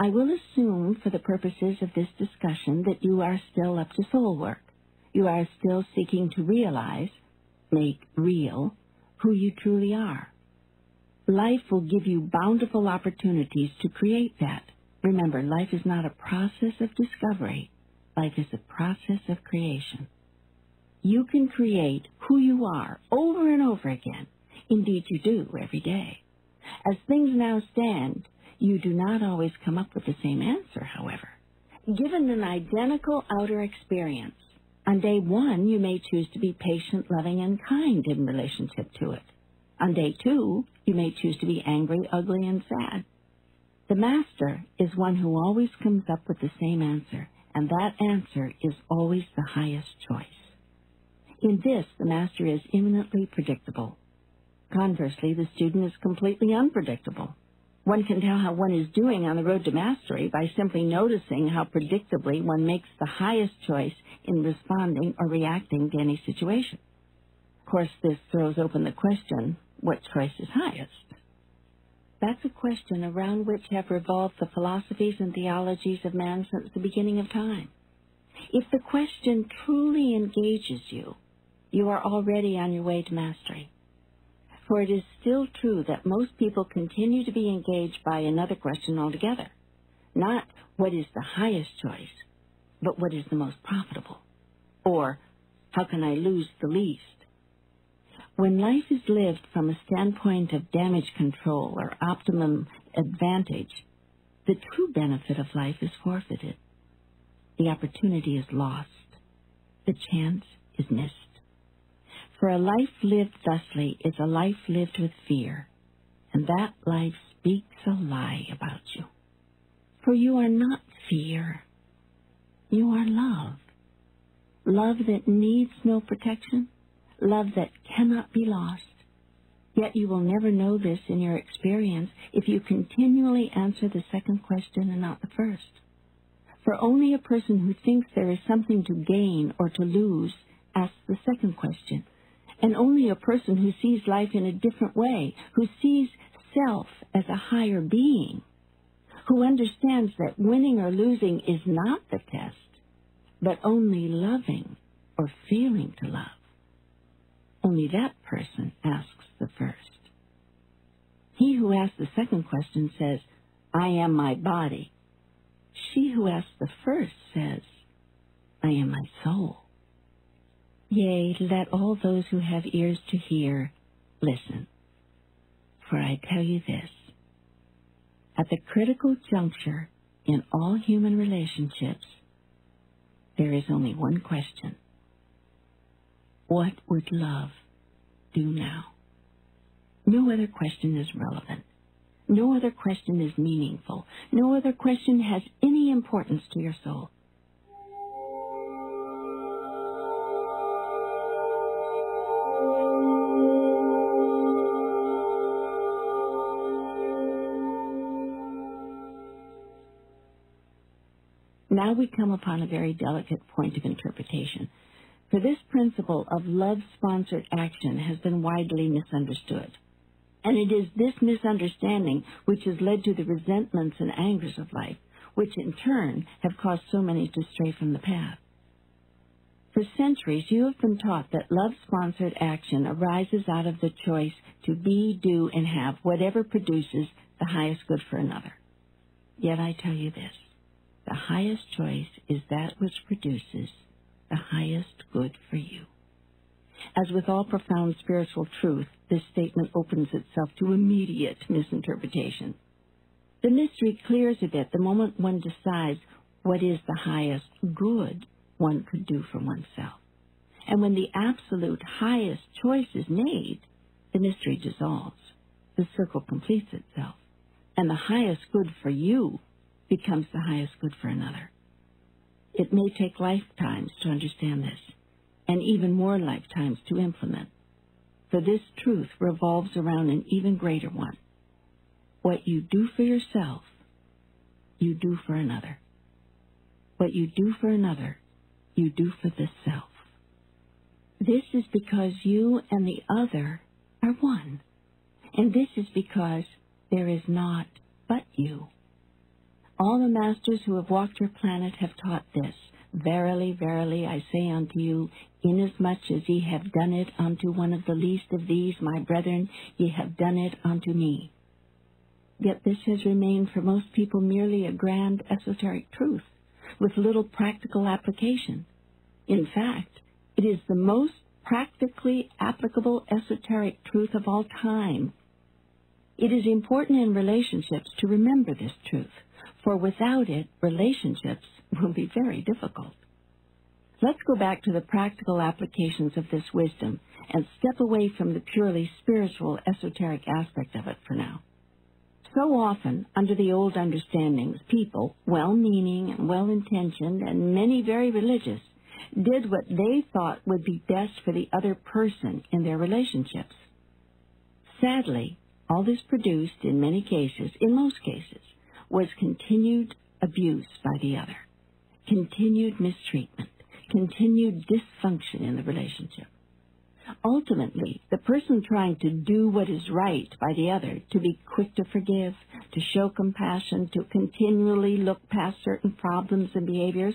S4: I will assume for the purposes of this discussion that you are still up to soul work. You are still seeking to realize make real who you truly are. Life will give you bountiful opportunities to create that. Remember, life is not a process of discovery. Life is a process of creation. You can create who you are over and over again. Indeed, you do every day. As things now stand, you do not always come up with the same answer, however. Given an identical outer experience, on day one, you may choose to be patient, loving, and kind in relationship to it. On day two, you may choose to be angry, ugly, and sad. The master is one who always comes up with the same answer, and that answer is always the highest choice. In this, the master is imminently predictable. Conversely, the student is completely unpredictable. One can tell how one is doing on the road to mastery by simply noticing how predictably one makes the highest choice in responding or reacting to any situation. Of course, this throws open the question, what choice is highest? That's a question around which have revolved the philosophies and theologies of man since the beginning of time. If the question truly engages you, you are already on your way to mastery for it is still true that most people continue to be engaged by another question altogether. Not what is the highest choice, but what is the most profitable? Or how can I lose the least? When life is lived from a standpoint of damage control or optimum advantage, the true benefit of life is forfeited. The opportunity is lost. The chance is missed. For a life lived thusly is a life lived with fear, and that life speaks a lie about you. For you are not fear. You are love. Love that needs no protection, love that cannot be lost. Yet you will never know this in your experience if you continually answer the second question and not the first. For only a person who thinks there is something to gain or to lose asks the second question. And only a person who sees life in a different way, who sees self as a higher being, who understands that winning or losing is not the test, but only loving or feeling to love. Only that person asks the first. He who asks the second question says, I am my body. She who asks the first says, I am my soul. Yea, let all those who have ears to hear listen. For I tell you this, at the critical juncture in all human relationships, there is only one question. What would love do now? No other question is relevant. No other question is meaningful. No other question has any importance to your soul. now we come upon a very delicate point of interpretation, for this principle of love-sponsored action has been widely misunderstood. And it is this misunderstanding which has led to the resentments and angers of life, which in turn have caused so many to stray from the path. For centuries, you have been taught that love-sponsored action arises out of the choice to be, do, and have whatever produces the highest good for another. Yet I tell you this. The highest choice is that which produces the highest good for you. As with all profound spiritual truth, this statement opens itself to immediate misinterpretation. The mystery clears a bit the moment one decides what is the highest good one could do for oneself. And when the absolute highest choice is made, the mystery dissolves. The circle completes itself. And the highest good for you becomes the highest good for another. It may take lifetimes to understand this, and even more lifetimes to implement, for this truth revolves around an even greater one. What you do for yourself, you do for another. What you do for another, you do for the self. This is because you and the other are one, and this is because there is not but you. All the masters who have walked your planet have taught this. Verily, verily, I say unto you, inasmuch as ye have done it unto one of the least of these, my brethren, ye have done it unto me. Yet this has remained for most people merely a grand esoteric truth, with little practical application. In fact, it is the most practically applicable esoteric truth of all time. It is important in relationships to remember this truth for without it, relationships will be very difficult. Let's go back to the practical applications of this wisdom and step away from the purely spiritual, esoteric aspect of it for now. So often, under the old understandings, people, well-meaning and well-intentioned and many very religious, did what they thought would be best for the other person in their relationships. Sadly, all this produced, in many cases, in most cases, was continued abuse by the other, continued mistreatment, continued dysfunction in the relationship. Ultimately, the person trying to do what is right by the other, to be quick to forgive, to show compassion, to continually look past certain problems and behaviors,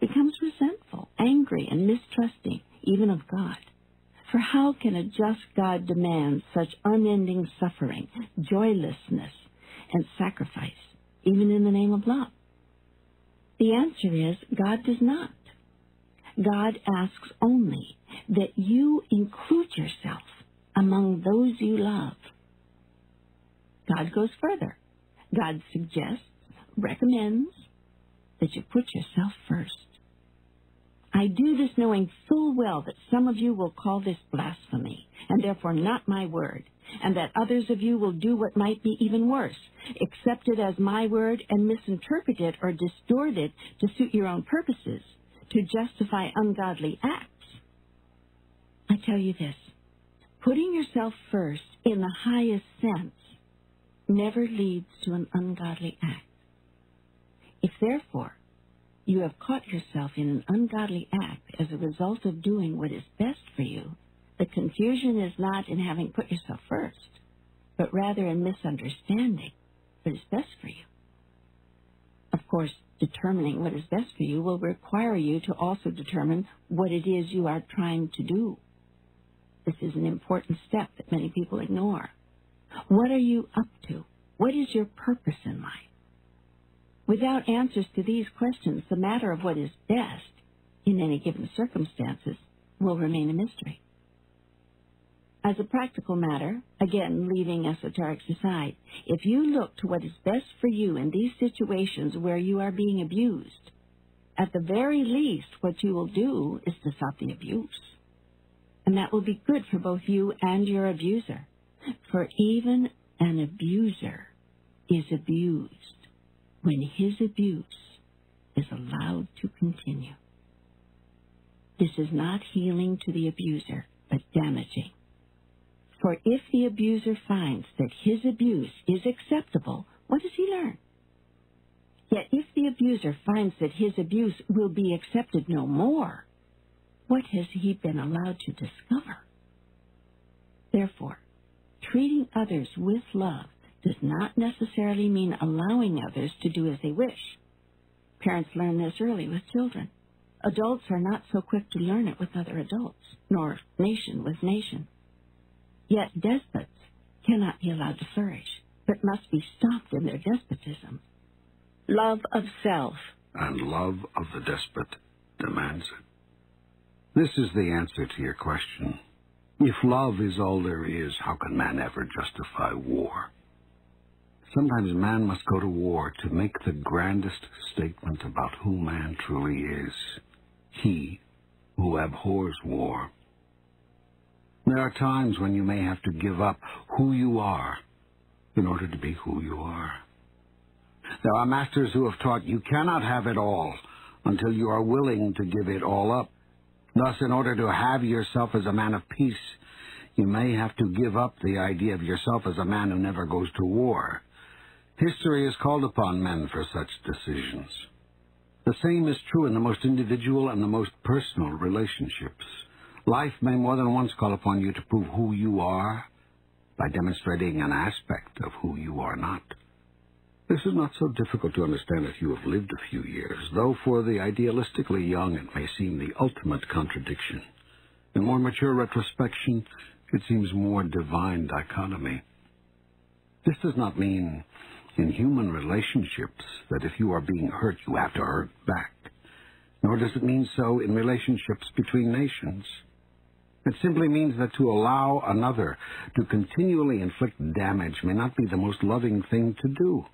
S4: becomes resentful, angry, and mistrusting, even of God. For how can a just God demand such unending suffering, joylessness, and sacrifice? even in the name of love? The answer is God does not. God asks only that you include yourself among those you love. God goes further. God suggests, recommends that you put yourself first. I do this knowing full well that some of you will call this blasphemy, and therefore not my word, and that others of you will do what might be even worse, accept it as my word and misinterpret it or distort it to suit your own purposes, to justify ungodly acts. I tell you this, putting yourself first in the highest sense never leads to an ungodly act. If therefore you have caught yourself in an ungodly act as a result of doing what is best for you. The confusion is not in having put yourself first, but rather in misunderstanding what is best for you. Of course, determining what is best for you will require you to also determine what it is you are trying to do. This is an important step that many people ignore. What are you up to? What is your purpose in life? Without answers to these questions, the matter of what is best in any given circumstances will remain a mystery. As a practical matter, again leaving esoterics aside, if you look to what is best for you in these situations where you are being abused, at the very least what you will do is to stop the abuse. And that will be good for both you and your abuser. For even an abuser is abused when his abuse is allowed to continue. This is not healing to the abuser, but damaging. For if the abuser finds that his abuse is acceptable, what does he learn? Yet if the abuser finds that his abuse will be accepted no more, what has he been allowed to discover? Therefore, treating others with love does not necessarily mean allowing others to do as they wish. Parents learn this early with children. Adults are not so quick to learn it with other adults, nor nation with nation. Yet despots cannot be allowed to flourish, but must be stopped in their despotism.
S3: Love of self. And love of the despot demands it. This is the answer to your question. If love is all there is, how can man ever justify war? Sometimes man must go to war to make the grandest statement about who man truly is. He who abhors war. There are times when you may have to give up who you are in order to be who you are. There are masters who have taught you cannot have it all until you are willing to give it all up. Thus, in order to have yourself as a man of peace, you may have to give up the idea of yourself as a man who never goes to war. History has called upon men for such decisions. The same is true in the most individual and the most personal relationships. Life may more than once call upon you to prove who you are by demonstrating an aspect of who you are not. This is not so difficult to understand if you have lived a few years, though for the idealistically young it may seem the ultimate contradiction. In more mature retrospection, it seems more divine dichotomy. This does not mean in human relationships that if you are being hurt, you have to hurt back. Nor does it mean so in relationships between nations. It simply means that to allow another to continually inflict damage may not be the most loving thing to do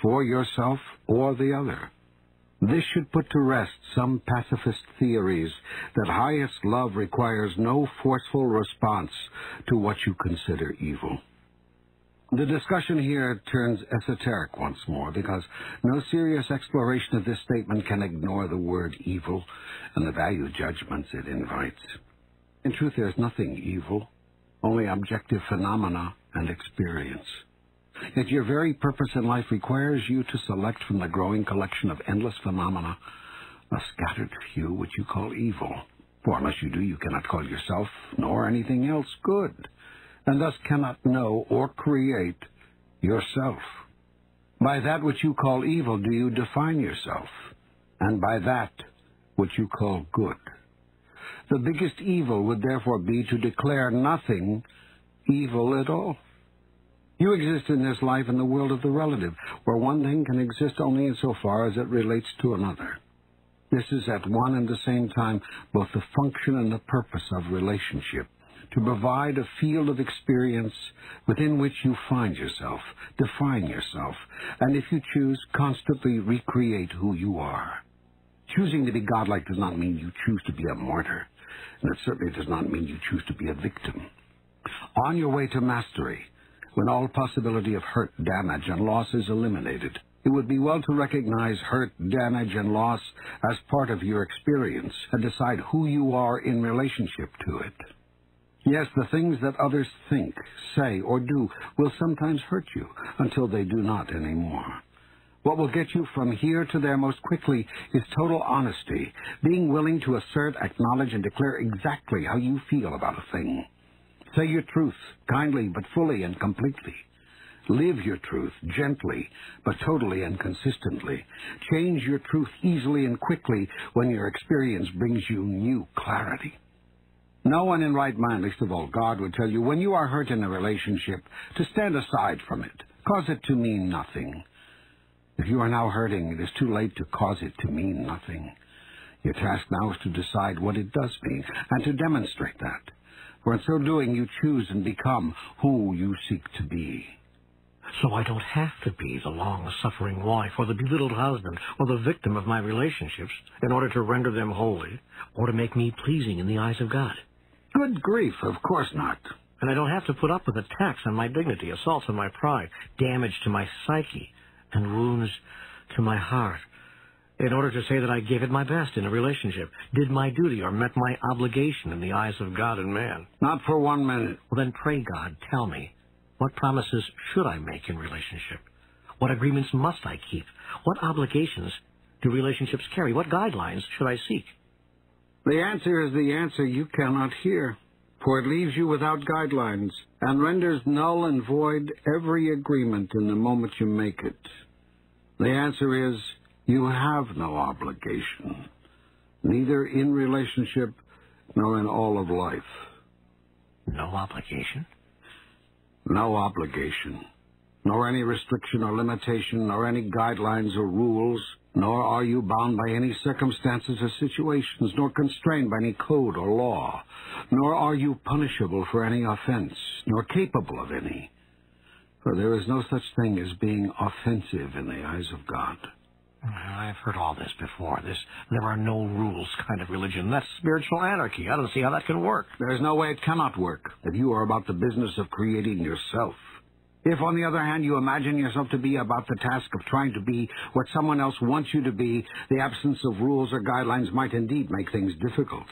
S3: for yourself or the other. This should put to rest some pacifist theories that highest love requires no forceful response to what you consider evil. The discussion here turns esoteric once more because no serious exploration of this statement can ignore the word evil and the value judgments it invites. In truth, there's nothing evil, only objective phenomena and experience. Yet your very purpose in life requires you to select from the growing collection of endless phenomena a scattered few which you call evil. For unless you do, you cannot call yourself nor anything else good and thus cannot know or create yourself. By that which you call evil do you define yourself, and by that which you call good. The biggest evil would therefore be to declare nothing evil at all. You exist in this life in the world of the relative, where one thing can exist only insofar as it relates to another. This is at one and the same time both the function and the purpose of relationship to provide a field of experience within which you find yourself, define yourself, and if you choose, constantly recreate who you are. Choosing to be godlike does not mean you choose to be a martyr, and it certainly does not mean you choose to be a victim. On your way to mastery, when all possibility of hurt, damage, and loss is eliminated, it would be well to recognize hurt, damage, and loss as part of your experience and decide who you are in relationship to it. Yes, the things that others think, say, or do will sometimes hurt you until they do not anymore. What will get you from here to there most quickly is total honesty, being willing to assert, acknowledge, and declare exactly how you feel about a thing. Say your truth, kindly but fully and completely. Live your truth gently, but totally and consistently. Change your truth easily and quickly when your experience brings you new clarity. No one in right mind, least of all God, would tell you when you are hurt in a relationship to stand aside from it, cause it to mean nothing. If you are now hurting, it is too late to cause it to mean nothing. Your task now is to decide what it does mean and to demonstrate that. For in so doing, you choose and become who you seek to be. So I don't have to be the long-suffering wife
S2: or the belittled husband or the victim of my relationships in order to render them holy or to make me pleasing in the eyes of God. Good grief, of course not. And I don't have to put up with attacks on my dignity, assaults on my pride, damage to my psyche, and wounds to my heart in order to say that I gave it my best in a relationship, did my duty or met my obligation in the eyes of God and man. Not for one minute. Well, then pray God, tell me, what promises should I make in relationship? What agreements must I keep? What obligations do relationships carry? What guidelines should I seek?
S3: The answer is the answer you cannot hear, for it leaves you without guidelines and renders null and void every agreement in the moment you make it. The answer is you have no obligation, neither in relationship nor in all of life. No obligation? No obligation nor any restriction or limitation, nor any guidelines or rules, nor are you bound by any circumstances or situations, nor constrained by any code or law, nor are you punishable for any offense, nor capable of any. For there is no such thing as being offensive in the eyes of God. I've heard all this before, this there are no rules kind of religion. That's spiritual anarchy. I don't see how that can work. There's no way it cannot work if you are about the business of creating yourself. If, on the other hand, you imagine yourself to be about the task of trying to be what someone else wants you to be, the absence of rules or guidelines might indeed make things difficult.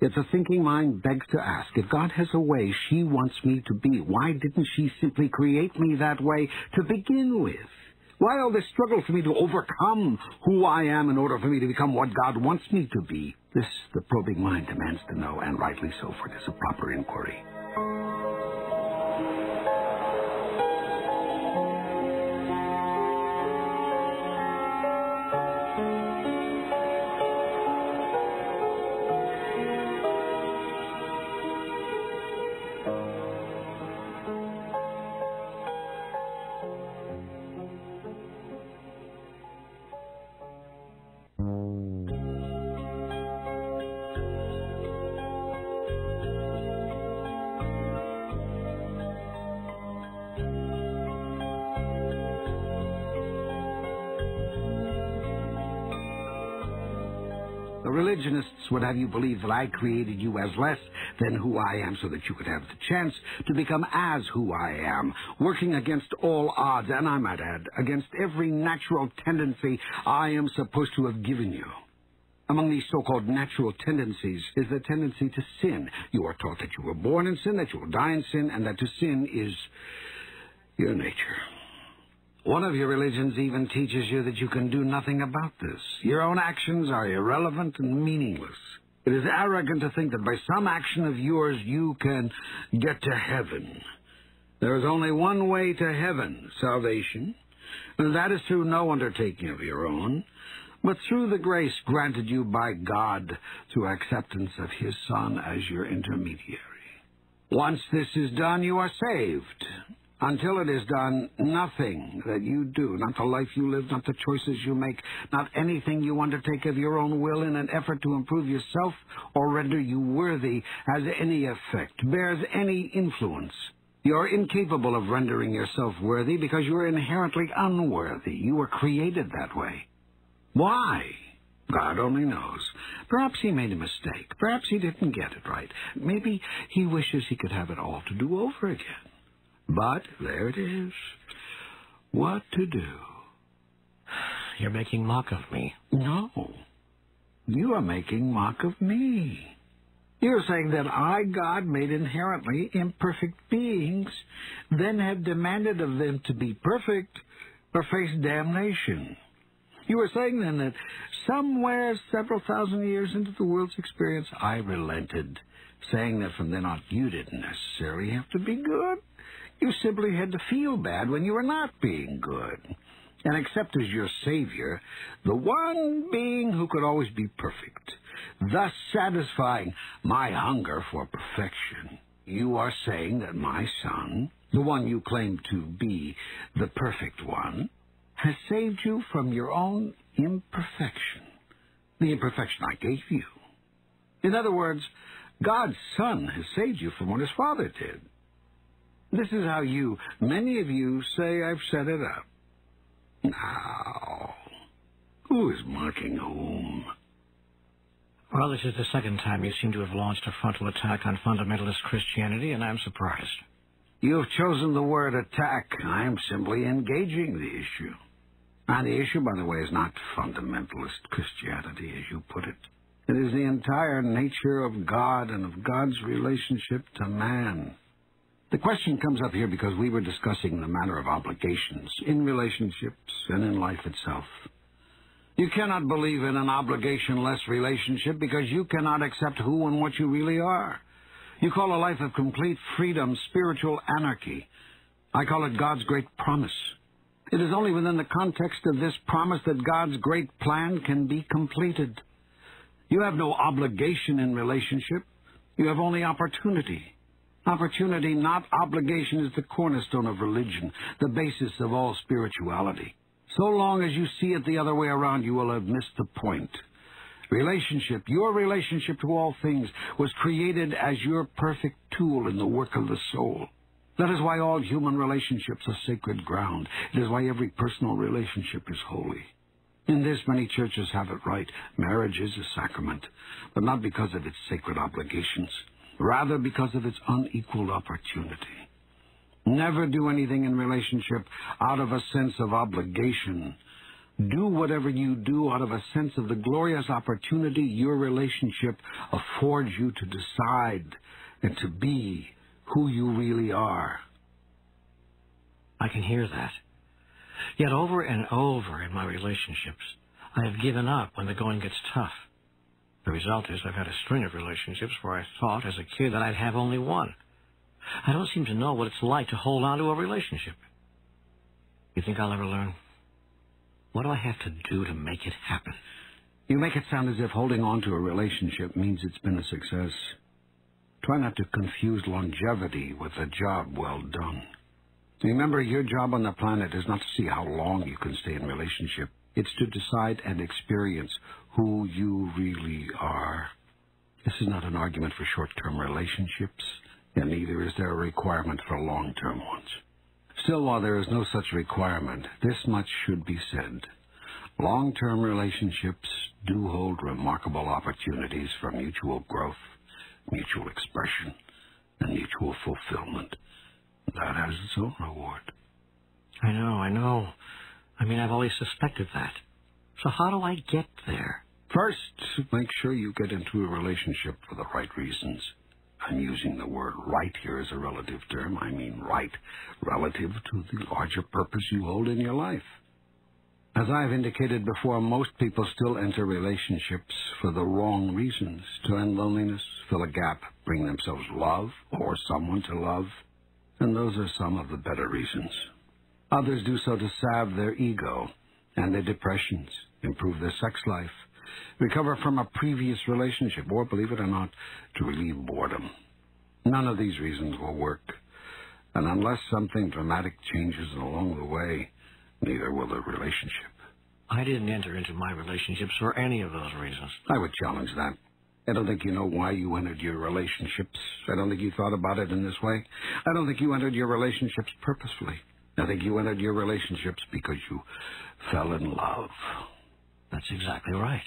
S3: Yet the thinking mind begs to ask, if God has a way she wants me to be, why didn't she simply create me that way to begin with? Why all this struggle for me to overcome who I am in order for me to become what God wants me to be? This the probing mind demands to know, and rightly so, for it is a proper inquiry. would have you believe that I created you as less than who I am so that you could have the chance to become as who I am, working against all odds, and I might add, against every natural tendency I am supposed to have given you. Among these so-called natural tendencies is the tendency to sin. You are taught that you were born in sin, that you will die in sin, and that to sin is your nature. One of your religions even teaches you that you can do nothing about this. Your own actions are irrelevant and meaningless. It is arrogant to think that by some action of yours you can get to heaven. There is only one way to heaven, salvation, and that is through no undertaking of your own, but through the grace granted you by God through acceptance of his Son as your intermediary. Once this is done, you are saved, until it is done, nothing that you do, not the life you live, not the choices you make, not anything you undertake of your own will in an effort to improve yourself or render you worthy, has any effect, bears any influence. You're incapable of rendering yourself worthy because you're inherently unworthy. You were created that way. Why? God only knows. Perhaps he made a mistake. Perhaps he didn't get it right. Maybe he wishes he could have it all to do over again. But there it is. What to do? You're making mock of me. No. You are making mock of me. You're saying that I, God, made inherently imperfect beings, then have demanded of them to be perfect or face damnation. You are saying then that somewhere several thousand years into the world's experience, I relented, saying that from then on you didn't necessarily have to be good. You simply had to feel bad when you were not being good. And accept as your Savior the one being who could always be perfect, thus satisfying my hunger for perfection. You are saying that my son, the one you claim to be the perfect one, has saved you from your own imperfection, the imperfection I gave you. In other words, God's Son has saved you from what his father did. This is how you, many of you, say I've set it up. Now, who is mocking whom?
S2: Well, this is the second time you seem to have launched a frontal attack on fundamentalist Christianity, and I'm surprised.
S3: You've chosen the word attack. I'm simply engaging the issue. And the issue, by the way, is not fundamentalist Christianity, as you put it. It is the entire nature of God and of God's relationship to man. The question comes up here because we were discussing the matter of obligations in relationships and in life itself. You cannot believe in an obligation-less relationship because you cannot accept who and what you really are. You call a life of complete freedom spiritual anarchy. I call it God's great promise. It is only within the context of this promise that God's great plan can be completed. You have no obligation in relationship. You have only opportunity. Opportunity, not obligation, is the cornerstone of religion, the basis of all spirituality. So long as you see it the other way around, you will have missed the point. Relationship, your relationship to all things, was created as your perfect tool in the work of the soul. That is why all human relationships are sacred ground. It is why every personal relationship is holy. In this, many churches have it right. Marriage is a sacrament, but not because of its sacred obligations rather because of its unequaled opportunity. Never do anything in relationship out of a sense of obligation. Do whatever you do out of a sense of the glorious opportunity your relationship affords you to decide and to be who you really are. I can hear that. Yet over and over in my
S2: relationships, I have given up when the going gets tough. The result is I've had a string of relationships where I thought as a kid that I'd have only one. I don't seem to know what it's like to hold on to a relationship. You think I'll ever learn? What do I
S3: have to do to make it happen? You make it sound as if holding on to a relationship means it's been a success. Try not to confuse longevity with a job well done. Remember, your job on the planet is not to see how long you can stay in relationship. It's to decide and experience who you really are. This is not an argument for short-term relationships, and neither is there a requirement for long-term ones. Still, while there is no such requirement, this much should be said. Long-term relationships do hold remarkable opportunities for mutual growth, mutual expression, and mutual fulfillment.
S2: That has its own reward. I know, I know. I mean, I've always suspected that. So how do I get
S3: there? First, make sure you get into a relationship for the right reasons. I'm using the word right here as a relative term. I mean right, relative to the larger purpose you hold in your life. As I've indicated before, most people still enter relationships for the wrong reasons. To end loneliness, fill a gap, bring themselves love, or someone to love. And those are some of the better reasons. Others do so to salve their ego and their depressions, improve their sex life, recover from a previous relationship, or, believe it or not, to relieve boredom. None of these reasons will work. And unless something dramatic changes along the way, neither will the relationship. I didn't enter into my relationships for any of those reasons. I would challenge that. I don't think you know why you entered your relationships. I don't think you thought about it in this way. I don't think you entered your relationships purposefully. I think you entered your relationships because you fell in love. That's exactly right.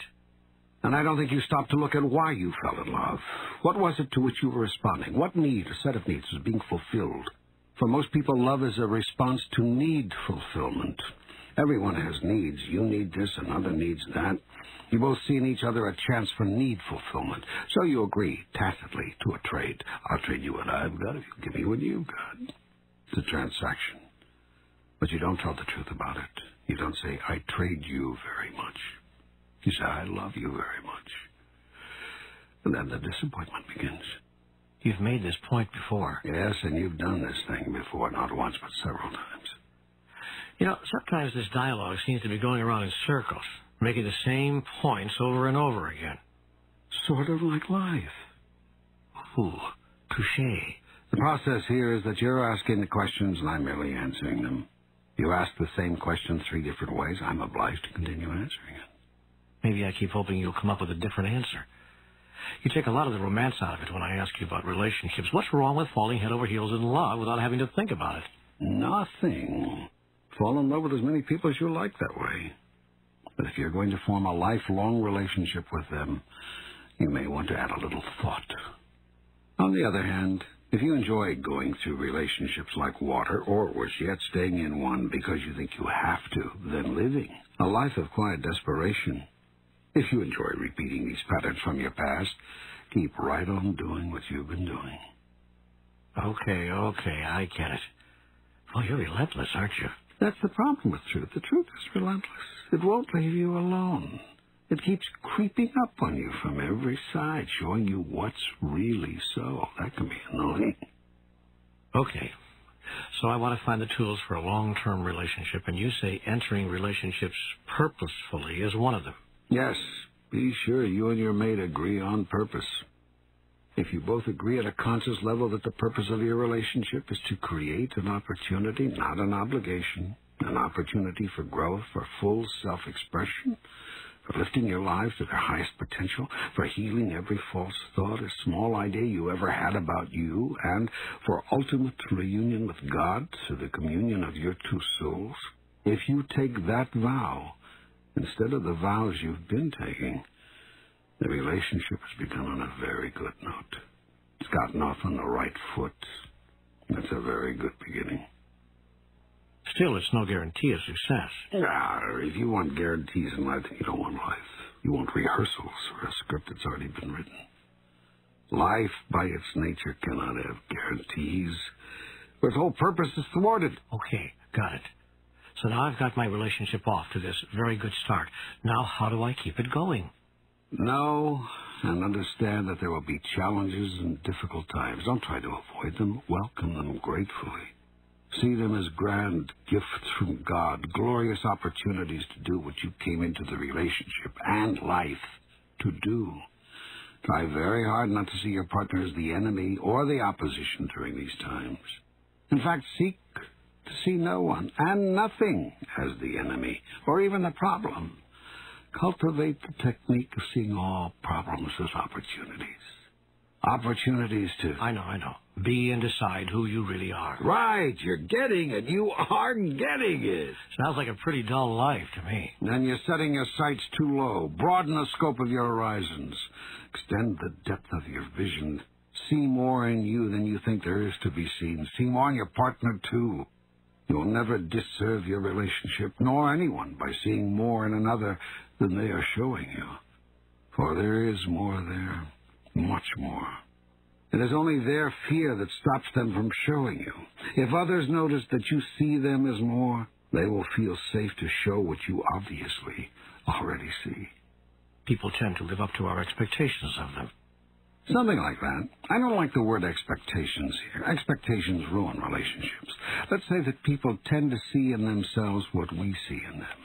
S3: And I don't think you stopped to look at why you fell in love. What was it to which you were responding? What need, a set of needs, was being fulfilled? For most people, love is a response to need fulfillment. Everyone has needs. You need this, another needs that. You both see in each other a chance for need fulfillment. So you agree, tacitly, to a trade. I'll trade you what I've got if you give me what you've got. It's a transaction. But you don't tell the truth about it. You don't say, I trade you very much. You say, I love you very much. And then the disappointment begins.
S2: You've made this point before.
S3: Yes, and you've done this thing before, not once, but several times.
S2: You know, sometimes this
S3: dialogue seems to be going around in
S2: circles, making the same points over and over again. Sort of like life.
S3: Ooh, touche. The process here is that you're asking the questions and I'm merely answering them. You ask the same question three different ways, I'm obliged to continue answering it.
S2: Maybe I keep hoping you'll come up with a different answer. You take a lot of the romance out of it when I ask you about relationships. What's wrong with falling head over heels in love without having to think
S3: about it? Nothing. Fall in love with as many people as you like that way. But if you're going to form a lifelong relationship with them, you may want to add a little thought. On the other hand, if you enjoy going through relationships like water, or worse yet, staying in one because you think you have to, then living a life of quiet desperation if you enjoy repeating these patterns from your past, keep right on doing what you've been doing. Okay, okay, I get it. Well, you're relentless, aren't you? That's the problem with truth. The truth is relentless. It won't leave you alone. It keeps creeping up on you from every side, showing you what's really so. That can be annoying. Okay.
S2: So I want to find the tools for a long-term relationship, and you say entering relationships
S3: purposefully is one of them. Yes, be sure you and your mate agree on purpose. If you both agree at a conscious level that the purpose of your relationship is to create an opportunity, not an obligation, an opportunity for growth, for full self-expression, for lifting your lives to their highest potential, for healing every false thought or small idea you ever had about you, and for ultimate reunion with God through the communion of your two souls, if you take that vow, Instead of the vows you've been taking, the relationship has begun on a very good note. It's gotten off on the right foot. That's a very good beginning.
S2: Still, it's no guarantee of success.
S3: Ah, if you want guarantees in life, you don't want life. You want rehearsals for a script that's already been written. Life, by its nature, cannot have guarantees. Its whole purpose is thwarted. Okay, got it. So now I've got my relationship off to this very good start. Now how do I keep it going? Know and understand that there will be challenges and difficult times. Don't try to avoid them. Welcome them gratefully. See them as grand gifts from God, glorious opportunities to do what you came into the relationship and life to do. Try very hard not to see your partner as the enemy or the opposition during these times. In fact, seek see no one and nothing as the enemy or even the problem. Cultivate the technique of seeing all problems as opportunities. Opportunities to... I know, I know. Be and decide who you really are. Right, you're getting it. You are getting it. Sounds like a pretty dull life to me. Then you're setting your sights too low. Broaden the scope of your horizons. Extend the depth of your vision. See more in you than you think there is to be seen. See more in your partner, too. You'll never disserve your relationship, nor anyone, by seeing more in another than they are showing you. For there is more there, much more. It is only their fear that stops them from showing you. If others notice that you see them as more, they will feel safe to show what you obviously already see. People tend to live up to our expectations of them. Something like that. I don't like the word expectations here. Expectations ruin relationships. Let's say that people tend to see in themselves what we see in them.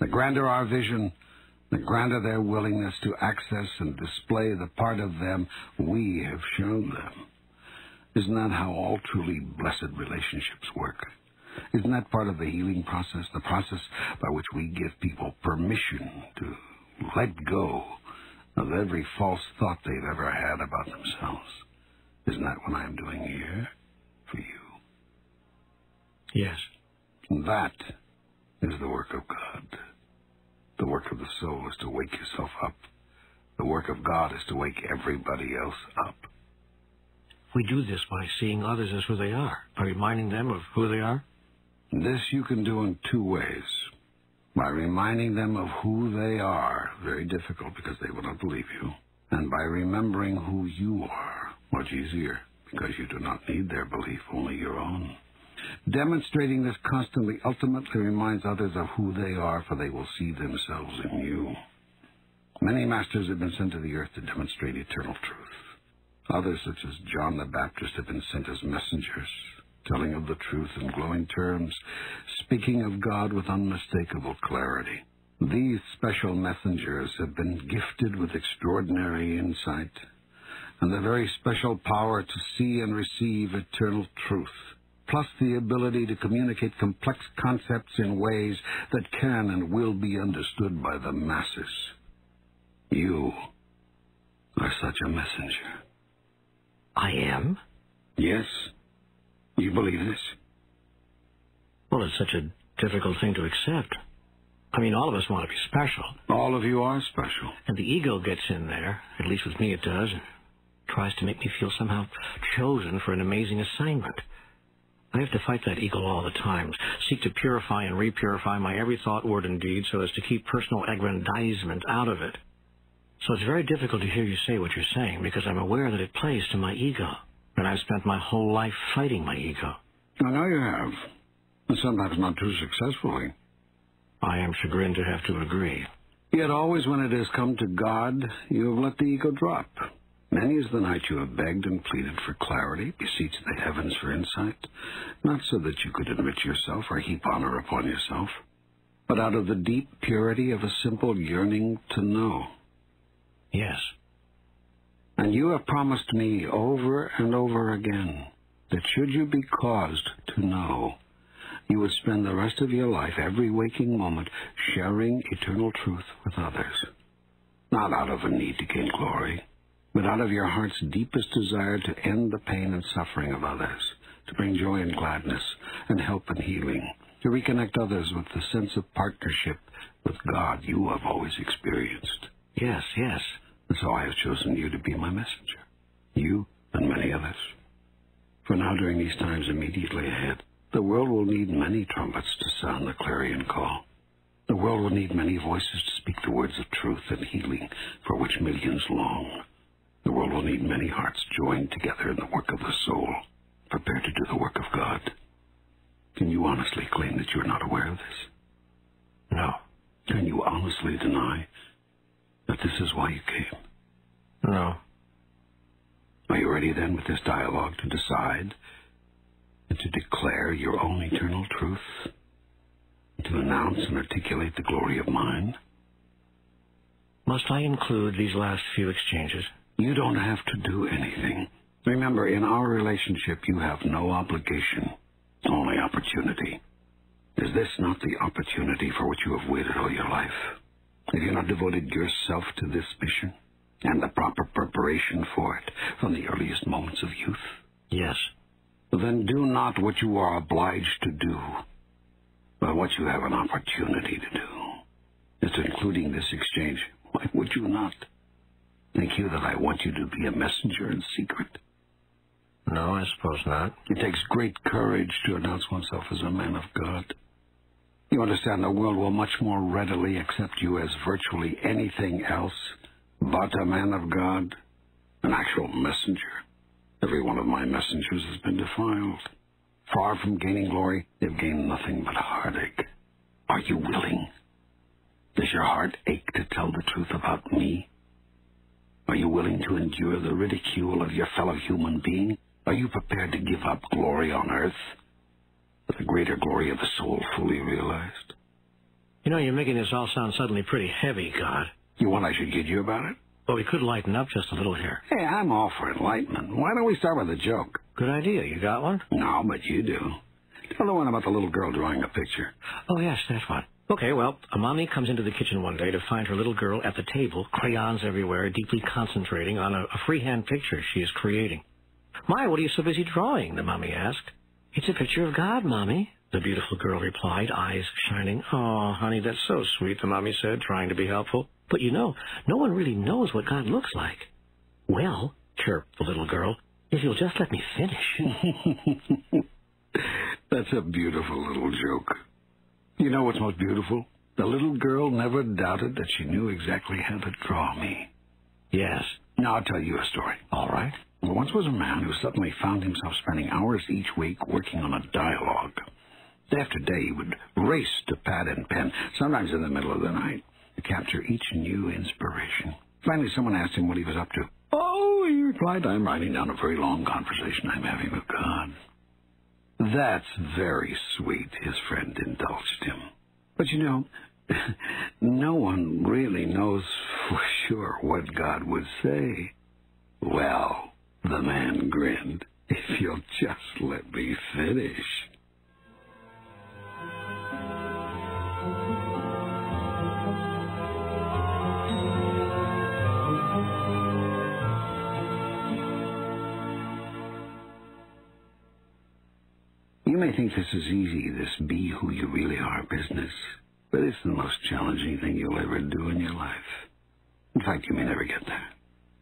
S3: The grander our vision, the grander their willingness to access and display the part of them we have shown them. Isn't that how all truly blessed relationships work? Isn't that part of the healing process, the process by which we give people permission to let go of every false thought they've ever had about themselves. Isn't that what I'm doing here for you? Yes. That is the work of God. The work of the soul is to wake yourself up. The work of God is to wake everybody else up. We do this by seeing others as who they are, by reminding them of who they are. This you can do in two ways by reminding them of who they are, very difficult because they will not believe you, and by remembering who you are, much easier because you do not need their belief, only your own. Demonstrating this constantly ultimately reminds others of who they are, for they will see themselves in you. Many masters have been sent to the earth to demonstrate eternal truth. Others, such as John the Baptist, have been sent as messengers, telling of the truth in glowing terms, speaking of God with unmistakable clarity. These special messengers have been gifted with extraordinary insight and the very special power to see and receive eternal truth, plus the ability to communicate complex concepts in ways that can and will be understood by the masses. You are such a messenger. I am? Yes. You believe this?
S2: Well, it's such a difficult thing to accept. I mean, all of us want to be special. All of you are special. And the ego gets in there, at least with me it does, and tries to make me feel somehow chosen for an amazing assignment. I have to fight that ego all the time, seek to purify and repurify my every thought, word, and deed so as to keep personal aggrandizement out of it. So it's very difficult to hear you say what you're saying because I'm aware that it plays to my ego. And I've spent my whole life fighting my ego.
S3: I know you have. And sometimes not too successfully. I am chagrined to have to agree. Yet always when it has come to God, you have let the ego drop. Many is the night you have begged and pleaded for clarity, beseeched the heavens for insight, not so that you could enrich yourself or heap honor upon yourself, but out of the deep purity of a simple yearning to know. Yes, and you have promised me over and over again that should you be caused to know, you would spend the rest of your life, every waking moment, sharing eternal truth with others. Not out of a need to gain glory, but out of your heart's deepest desire to end the pain and suffering of others, to bring joy and gladness, and help and healing, to reconnect others with the sense of partnership with God you have always experienced. Yes, yes. And so I have chosen you to be my messenger, you and many others. For now, during these times immediately ahead, the world will need many trumpets to sound the clarion call. The world will need many voices to speak the words of truth and healing for which millions long. The world will need many hearts joined together in the work of the soul, prepared to do the work of God. Can you honestly claim that you are not aware of this? No. Can you honestly deny that this is why you came? No. Are you ready then with this dialogue to decide and to declare your own eternal truth? To announce and articulate the glory of mine? Must I include these last few exchanges? You don't have to do anything. Remember, in our relationship, you have no obligation, only opportunity. Is this not the opportunity for which you have waited all your life? Have you not devoted yourself to this mission and the proper preparation for it from the earliest moments of youth? Yes. Then do not what you are obliged to do, but what you have an opportunity to do. It's including this exchange. Why would you not? Think you that I want you to be a messenger in secret? No, I suppose not. It takes great courage to announce oneself as a man of God. You understand, the world will much more readily accept you as virtually anything else but a man of God, an actual messenger. Every one of my messengers has been defiled. Far from gaining glory, they've gained nothing but heartache. Are you willing? Does your heart ache to tell the truth about me? Are you willing to endure the ridicule of your fellow human being? Are you prepared to give up glory on earth? but the greater glory of the soul fully realized.
S2: You know, you're making this all sound
S3: suddenly pretty heavy, God. You want I should kid you about it? Well, we could lighten up just a little here. Hey, I'm all for enlightenment. Why don't we start with a joke? Good idea. You got one? No, but you do. Tell the one about the little girl drawing a picture.
S2: Oh, yes, that one. Okay, well, a mommy comes into the kitchen one day to find her little girl at the table, crayons everywhere, deeply concentrating on a, a freehand picture she is creating. My, what are you so busy drawing? the mommy asked. It's a picture of God, Mommy, the beautiful girl replied, eyes shining. Oh, honey, that's so sweet, the mommy said, trying to be helpful. But you know, no one really knows what God looks like. Well,
S3: chirped the little girl,
S2: if you'll just let me finish.
S3: (laughs) that's a beautiful little joke. You know what's most beautiful? The little girl never doubted that she knew exactly how to draw me. Yes. Now I'll tell you a story. All right. There once was a man who suddenly found himself spending hours each week working on a dialogue. Day after day, he would race to pad and pen, sometimes in the middle of the night, to capture each new inspiration. Finally, someone asked him what he was up to. Oh, he replied, I'm writing down a very long conversation I'm having with God. That's very sweet, his friend indulged him. But you know, (laughs) no one really knows for sure what God would say. Well, the man grinned. If you'll just let me finish. You may think this is easy, this be who you really are business, but it's the most challenging thing you'll ever do in your life. In fact, you may never get there.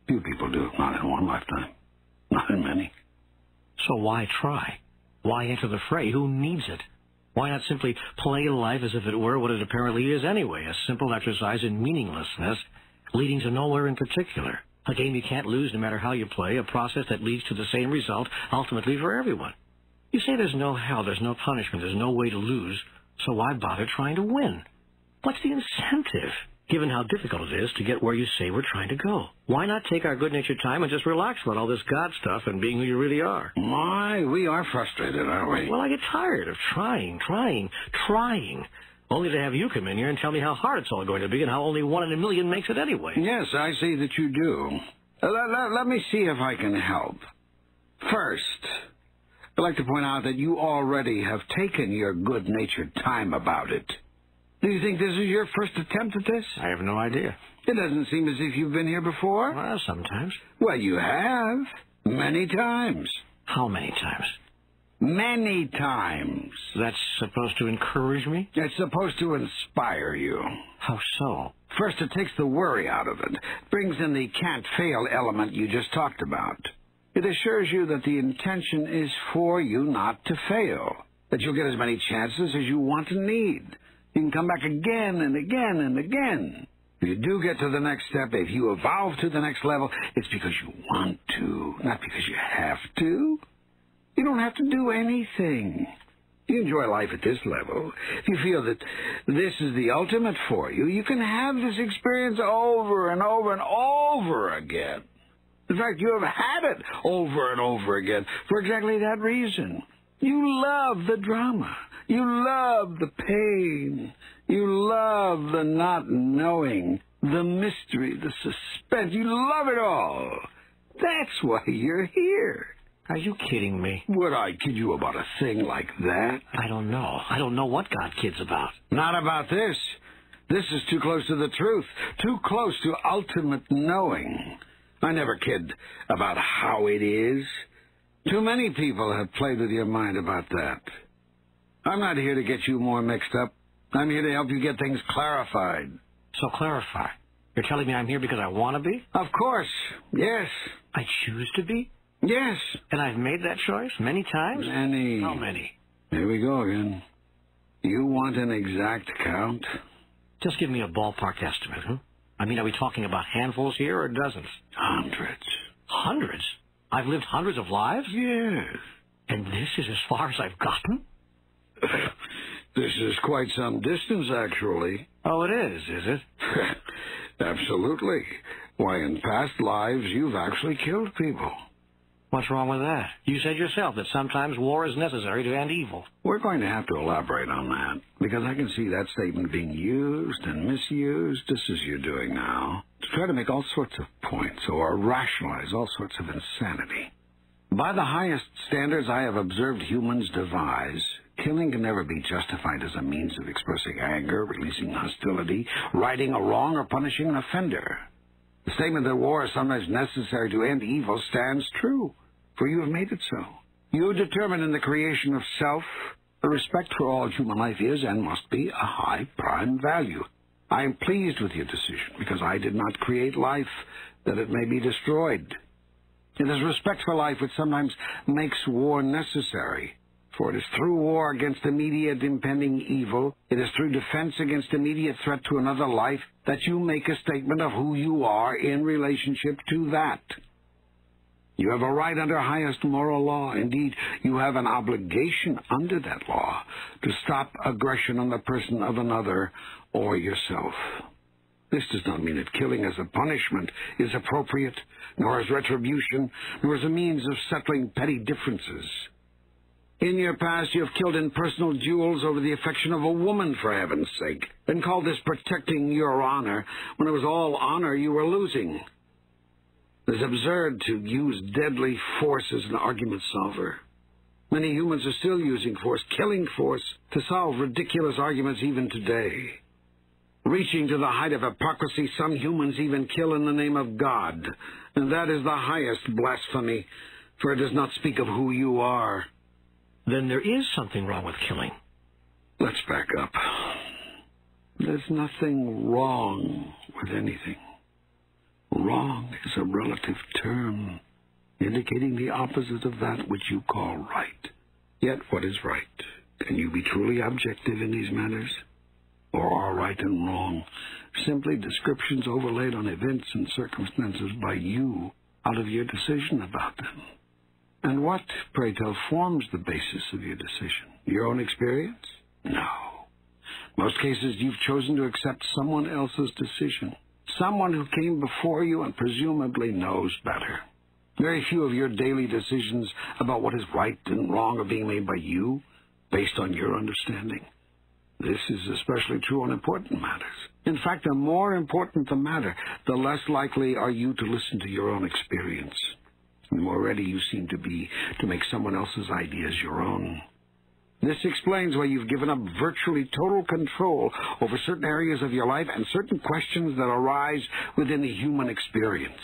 S3: Few people do it, not in one lifetime. Not
S2: in many. So why try? Why enter the fray? Who needs it? Why not simply play life as if it were what it apparently is anyway, a simple exercise in meaninglessness, leading to nowhere in particular? A game you can't lose no matter how you play, a process that leads to the same result ultimately for everyone. You say there's no hell, there's no punishment, there's no way to lose, so why bother trying to win? What's the incentive? given how difficult it is to get where you say we're trying to go. Why not take our good-natured time and just relax about all this God stuff and being who you really are? My, we are frustrated, aren't we? Well, I get tired of trying, trying, trying. Only to have you come in here and tell me how hard it's all going to
S3: be and how only one in a million makes it anyway. Yes, I see that you do. Uh, let, let, let me see if I can help. First, I'd like to point out that you already have taken your good-natured time about it. Do you think this is your first attempt at this? I have no idea. It doesn't seem as if you've been here before. Well, sometimes. Well, you have. Many times. How many times? Many times. That's supposed to encourage me? It's supposed to inspire you. How so? First, it takes the worry out of it. Brings in the can't-fail element you just talked about. It assures you that the intention is for you not to fail, that you'll get as many chances as you want and need, you can come back again and again and again. If you do get to the next step, if you evolve to the next level, it's because you want to, not because you have to. You don't have to do anything. You enjoy life at this level. If you feel that this is the ultimate for you, you can have this experience over and over and over again. In fact, you have had it over and over again for exactly that reason. You love the drama. You love the pain. You love the not knowing, the mystery, the suspense. You love it all. That's why you're here. Are you kidding me? Would I kid you about a thing like that? I don't know. I don't know what God kids about. Not about this. This is too close to the truth, too close to ultimate knowing. I never kid about how it is. Too many people have played with your mind about that. I'm not here to get you more mixed up. I'm here to help you get things clarified. So clarify. You're telling me I'm here because I want to be? Of course. Yes. I choose to be? Yes. And I've made that choice many times? Many. How many? Here we go again. You want an exact count? Just give me a ballpark estimate, huh? I mean, are we talking about handfuls here or dozens? Hundreds. Hundreds? I've lived hundreds of lives? Yes. And this is as far as I've gotten? this is quite some distance, actually. Oh, it is, is it? (laughs) Absolutely. Why, in past lives, you've actually killed people. What's wrong with that?
S2: You said yourself that sometimes war is necessary to end evil.
S3: We're going to have to elaborate on that, because I can see that statement being used and misused, just as you're doing now, to try to make all sorts of points or rationalize all sorts of insanity. By the highest standards I have observed humans devise, Killing can never be justified as a means of expressing anger, releasing hostility, righting a wrong, or punishing an offender. The statement that war is sometimes necessary to end evil stands true, for you have made it so. You determine in the creation of self the respect for all human life is and must be a high prime value. I am pleased with your decision, because I did not create life that it may be destroyed. It is respect for life which sometimes makes war necessary. For it is through war against immediate impending evil, it is through defense against immediate threat to another life, that you make a statement of who you are in relationship to that. You have a right under highest moral law. Indeed, you have an obligation under that law to stop aggression on the person of another or yourself. This does not mean that killing as a punishment is appropriate, nor as retribution, nor as a means of settling petty differences. In your past, you've killed in personal duels over the affection of a woman, for heaven's sake, and called this protecting your honor when it was all honor you were losing. It is absurd to use deadly force as an argument solver. Many humans are still using force, killing force, to solve ridiculous arguments even today. Reaching to the height of hypocrisy, some humans even kill in the name of God, and that is the highest blasphemy, for it does not speak of who you are then there is something wrong with killing. Let's back up. There's nothing wrong with anything. Wrong is a relative term, indicating the opposite of that which you call right. Yet what is right? Can you be truly objective in these matters? Or are right and wrong simply descriptions overlaid on events and circumstances by you out of your decision about them? And what, pray tell, forms the basis of your decision? Your own experience? No. Most cases, you've chosen to accept someone else's decision. Someone who came before you and presumably knows better. Very few of your daily decisions about what is right and wrong are being made by you, based on your understanding. This is especially true on important matters. In fact, the more important the matter, the less likely are you to listen to your own experience and already you seem to be to make someone else's ideas your own. This explains why you've given up virtually total control over certain areas of your life and certain questions that arise within the human experience.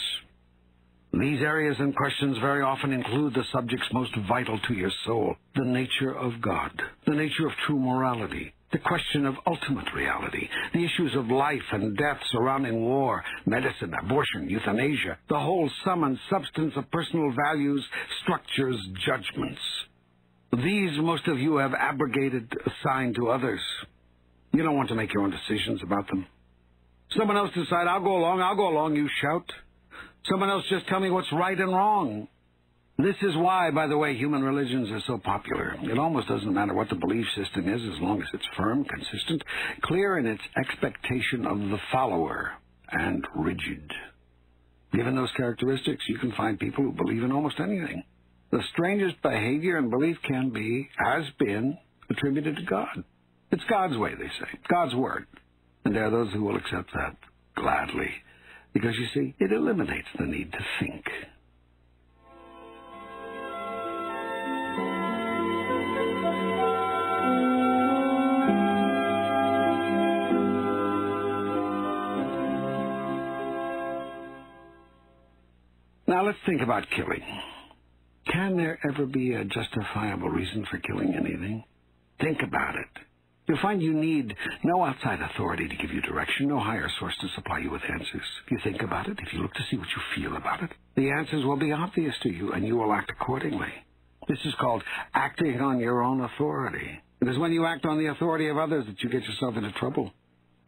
S3: These areas and questions very often include the subjects most vital to your soul, the nature of God, the nature of true morality, the question of ultimate reality, the issues of life and death surrounding war, medicine, abortion, euthanasia, the whole sum and substance of personal values, structures, judgments. These most of you have abrogated, assigned to others. You don't want to make your own decisions about them. Someone else decide, I'll go along, I'll go along, you shout. Someone else just tell me what's right and wrong. This is why, by the way, human religions are so popular. It almost doesn't matter what the belief system is as long as it's firm, consistent, clear in its expectation of the follower, and rigid. Given those characteristics, you can find people who believe in almost anything. The strangest behavior and belief can be, has been, attributed to God. It's God's way, they say, God's word. And there are those who will accept that gladly, because you see, it eliminates the need to think. Now let's think about killing. Can there ever be a justifiable reason for killing anything? Think about it. You'll find you need no outside authority to give you direction, no higher source to supply you with answers. If you think about it, if you look to see what you feel about it, the answers will be obvious to you, and you will act accordingly. This is called acting on your own authority. It is when you act on the authority of others that you get yourself into trouble.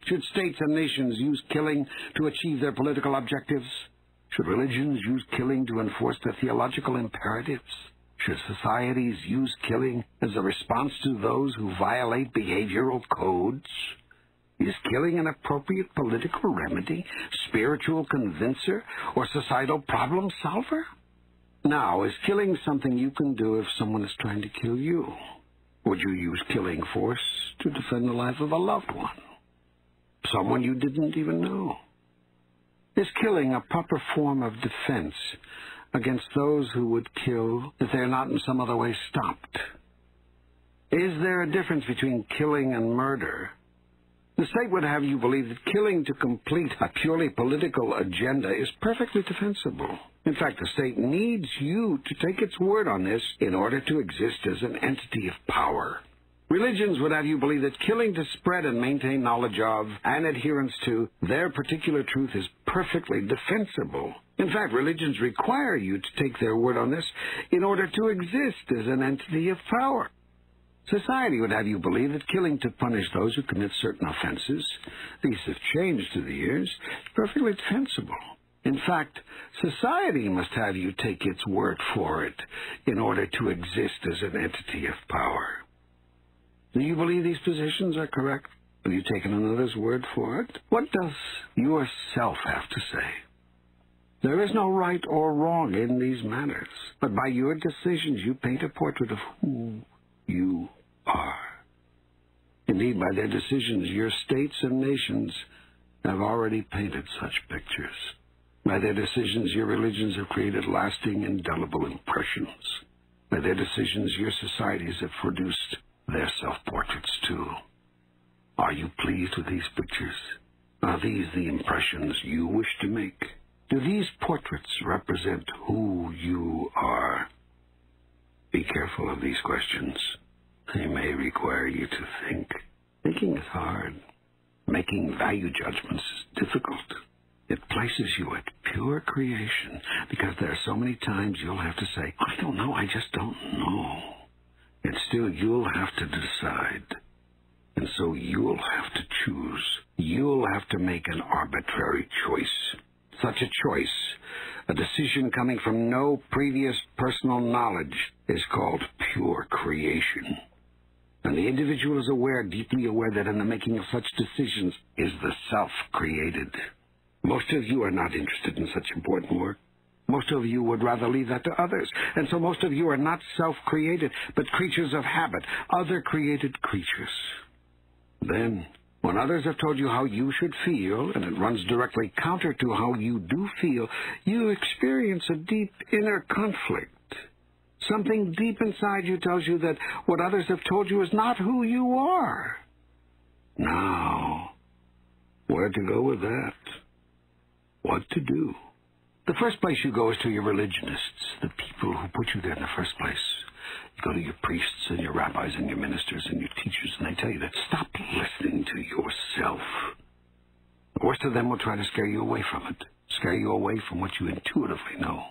S3: Should states and nations use killing to achieve their political objectives? Should religions use killing to enforce their theological imperatives? Should societies use killing as a response to those who violate behavioral codes? Is killing an appropriate political remedy, spiritual convincer, or societal problem solver? Now, is killing something you can do if someone is trying to kill you? Would you use killing force to defend the life of a loved one? Someone you didn't even know? Is killing a proper form of defense against those who would kill if they're not in some other way stopped? Is there a difference between killing and murder? The state would have you believe that killing to complete a purely political agenda is perfectly defensible. In fact, the state needs you to take its word on this in order to exist as an entity of power. Religions would have you believe that killing to spread and maintain knowledge of and adherence to their particular truth is perfectly defensible. In fact, religions require you to take their word on this in order to exist as an entity of power. Society would have you believe that killing to punish those who commit certain offenses, these have changed through the years, is perfectly defensible. In fact, society must have you take its word for it in order to exist as an entity of power. Do you believe these positions are correct? Have you taken another's word for it? What does yourself have to say? There is no right or wrong in these matters, but by your decisions you paint a portrait of who you are. Indeed, by their decisions, your states and nations have already painted such pictures. By their decisions, your religions have created lasting, indelible impressions. By their decisions, your societies have produced their self-portraits, too. Are you pleased with these pictures? Are these the impressions you wish to make? Do these portraits represent who you are? Be careful of these questions. They may require you to think. Thinking is hard. Making value judgments is difficult. It places you at pure creation, because there are so many times you'll have to say, I don't know, I just don't know. And still you'll have to decide. And so you'll have to choose. You'll have to make an arbitrary choice. Such a choice, a decision coming from no previous personal knowledge, is called pure creation. And the individual is aware, deeply aware, that in the making of such decisions is the self created. Most of you are not interested in such important work. Most of you would rather leave that to others, and so most of you are not self-created, but creatures of habit, other created creatures. Then, when others have told you how you should feel, and it runs directly counter to how you do feel, you experience a deep inner conflict. Something deep inside you tells you that what others have told you is not who you are. Now, where to go with that? What to do? The first place you go is to your religionists, the people who put you there in the first place. You go to your priests and your rabbis and your ministers and your teachers, and they tell you that stop listening to yourself. The worst of them will try to scare you away from it, scare you away from what you intuitively know.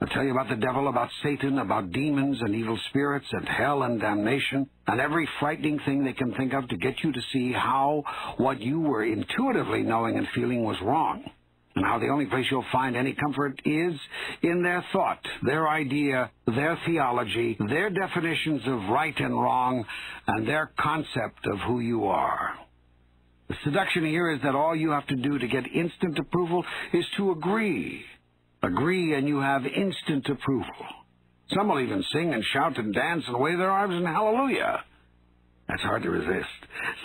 S3: They'll tell you about the devil, about Satan, about demons and evil spirits and hell and damnation, and every frightening thing they can think of to get you to see how what you were intuitively knowing and feeling was wrong. Now, the only place you'll find any comfort is in their thought, their idea, their theology, their definitions of right and wrong, and their concept of who you are. The seduction here is that all you have to do to get instant approval is to agree. Agree and you have instant approval. Some will even sing and shout and dance and wave their arms and hallelujah. That's hard to resist.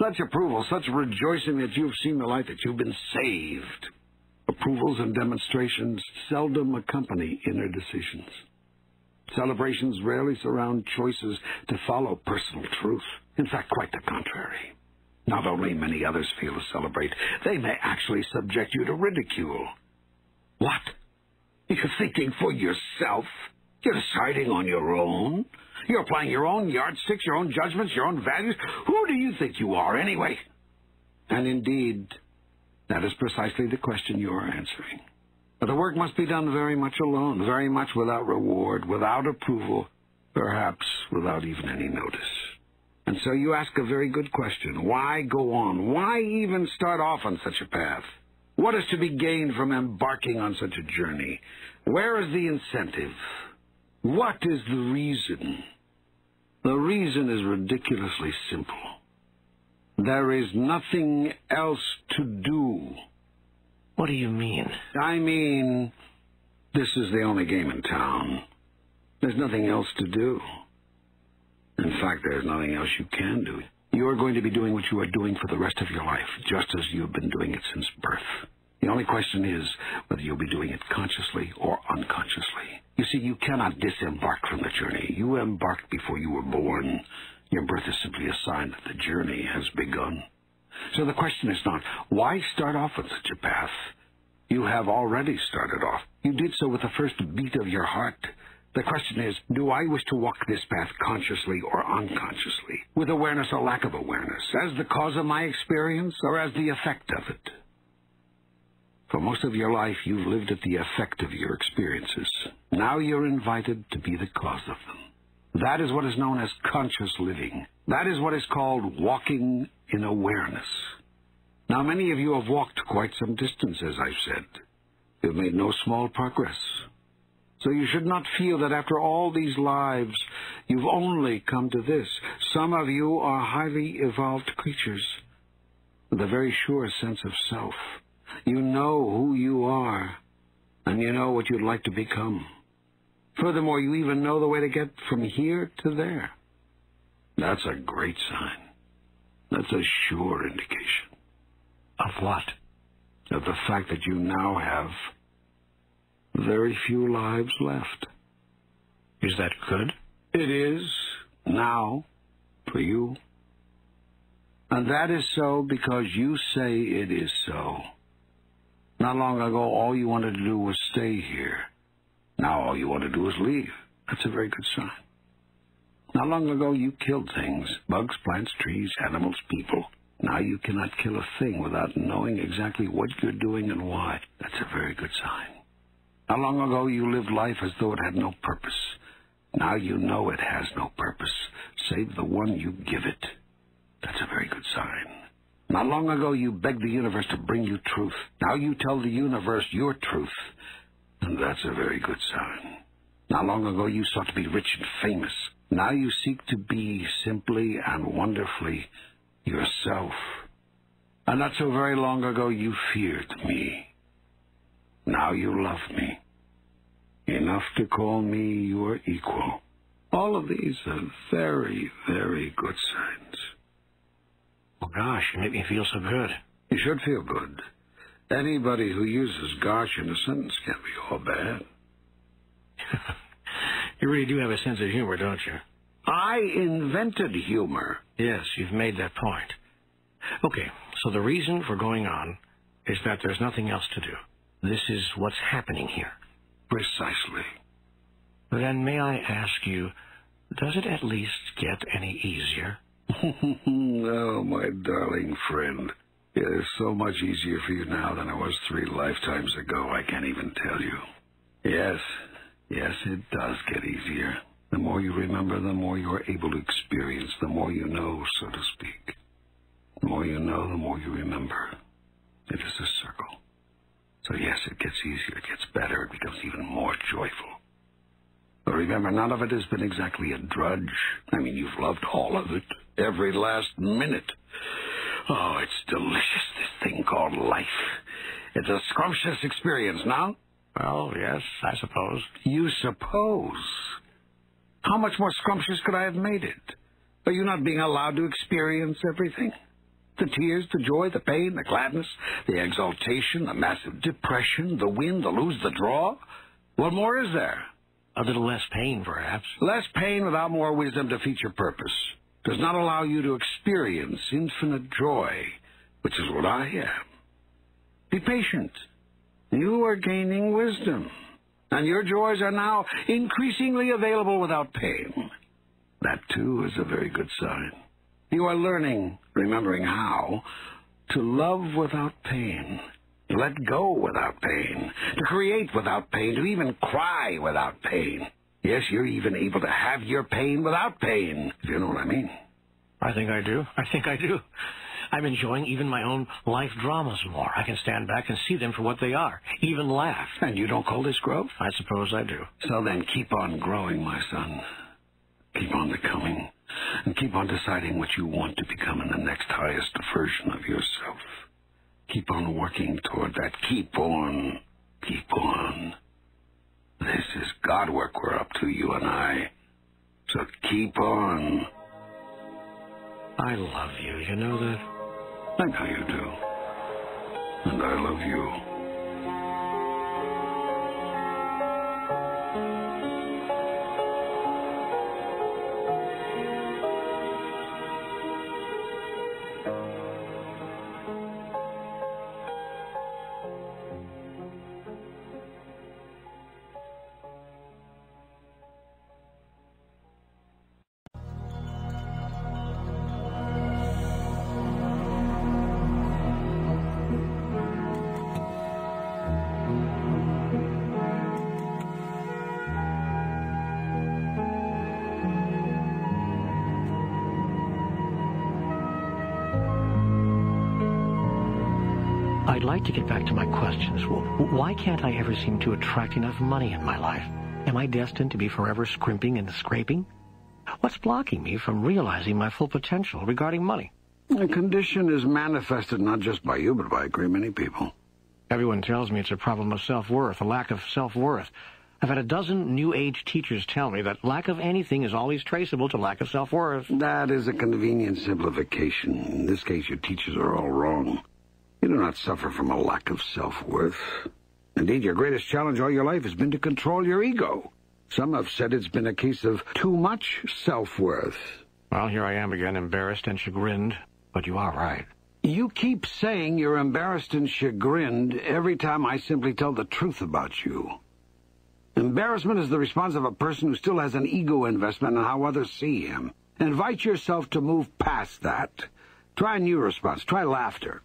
S3: Such approval, such rejoicing that you've seen the light, that you've been saved. Approvals and demonstrations seldom accompany inner decisions. Celebrations rarely surround choices to follow personal truth. In fact, quite the contrary. Not only many others feel to celebrate, they may actually subject you to ridicule. What? You're thinking for yourself? You're deciding on your own? You're applying your own yardsticks, your own judgments, your own values? Who do you think you are, anyway? And indeed, that is precisely the question you are answering. But the work must be done very much alone, very much without reward, without approval, perhaps without even any notice. And so you ask a very good question. Why go on? Why even start off on such a path? What is to be gained from embarking on such a journey? Where is the incentive? What is the reason? The reason is ridiculously simple. There is nothing else to do. What do you mean? I mean, this is the only game in town. There's nothing else to do. In fact, there's nothing else you can do. You're going to be doing what you are doing for the rest of your life, just as you've been doing it since birth. The only question is whether you'll be doing it consciously or unconsciously. You see, you cannot disembark from the journey. You embarked before you were born. Your birth is simply a sign that the journey has begun. So the question is not, why start off on such a path? You have already started off. You did so with the first beat of your heart. The question is, do I wish to walk this path consciously or unconsciously, with awareness or lack of awareness, as the cause of my experience or as the effect of it? For most of your life, you've lived at the effect of your experiences. Now you're invited to be the cause of them. That is what is known as conscious living. That is what is called walking in awareness. Now, many of you have walked quite some distance, as I've said. You've made no small progress. So you should not feel that after all these lives, you've only come to this. Some of you are highly evolved creatures with a very sure sense of self. You know who you are, and you know what you'd like to become. Furthermore, you even know the way to get from here to there. That's a great sign. That's a sure indication. Of what? Of the fact that you now have very few lives left. Is that good? It is, now, for you. And that is so because you say it is so. Not long ago, all you wanted to do was stay here. Now all you want to do is leave. That's a very good sign. Not long ago, you killed things. Bugs, plants, trees, animals, people. Now you cannot kill a thing without knowing exactly what you're doing and why. That's a very good sign. Not long ago, you lived life as though it had no purpose. Now you know it has no purpose, save the one you give it. That's a very good sign. Not long ago, you begged the universe to bring you truth. Now you tell the universe your truth. And that's a very good sign. Not long ago you sought to be rich and famous. Now you seek to be simply and wonderfully yourself. And not so very long ago you feared me. Now you love me. Enough to call me your equal. All of these are very, very good signs. Oh, gosh, you make me feel so good. You should feel good. Anybody who uses gosh in a sentence can't be all bad. (laughs) you really do have a sense of humor, don't you? I invented humor.
S2: Yes, you've made that point. Okay, so the reason for going on is that there's nothing else to do. This is what's happening here. Precisely. Then may I ask you, does it at least get any easier?
S3: (laughs) oh, my darling friend. It is so much easier for you now than it was three lifetimes ago, I can't even tell you. Yes, yes, it does get easier. The more you remember, the more you are able to experience, the more you know, so to speak. The more you know, the more you remember. It is a circle. So yes, it gets easier, it gets better, it becomes even more joyful. But remember, none of it has been exactly a drudge. I mean, you've loved all of it, every last minute. Oh, it's delicious, this thing called life. It's a scrumptious experience now. Well, yes, I suppose. You suppose? How much more scrumptious could I have made it? Are you not being allowed to experience everything? The tears, the joy, the pain, the gladness, the exaltation, the massive depression, the win, the lose, the draw? What more is there? A little less pain, perhaps. Less pain without more wisdom to your purpose does not allow you to experience infinite joy, which is what I am. Be patient. You are gaining wisdom, and your joys are now increasingly available without pain. That, too, is a very good sign. You are learning, remembering how, to love without pain, to let go without pain, to create without pain, to even cry without pain. Yes, you're even able to have your pain without pain, if you know what I mean. I think I
S2: do. I think I do. I'm enjoying even my own life dramas more. I can stand back and
S3: see them for what they are, even laugh. And you don't call this growth? I suppose I do. So then keep on growing, my son. Keep on becoming. And keep on deciding what you want to become in the next highest version of yourself. Keep on working toward that. Keep on. Keep on. This is God work we're up to, you and I. So keep on. I love you. You know that? I know you do. And I love you.
S2: like to get back to my questions. Why can't I ever seem to attract enough money in my life? Am I destined to be forever scrimping and scraping? What's blocking me from realizing my full potential regarding
S3: money? The condition is manifested not just by you, but by a great many people.
S2: Everyone tells me it's a problem of self-worth, a lack of self-worth. I've had a dozen New Age teachers tell me that lack of anything is always traceable to lack of self-worth.
S3: That is a convenient simplification. In this case, your teachers are all wrong. You do not suffer from a lack of self-worth. Indeed, your greatest challenge all your life has been to control your ego. Some have said it's been a case of too much self-worth. Well, here I am again, embarrassed and chagrined, but you are right. You keep saying you're embarrassed and chagrined every time I simply tell the truth about you. Embarrassment is the response of a person who still has an ego investment in how others see him. Invite yourself to move past that. Try a new response. Try laughter.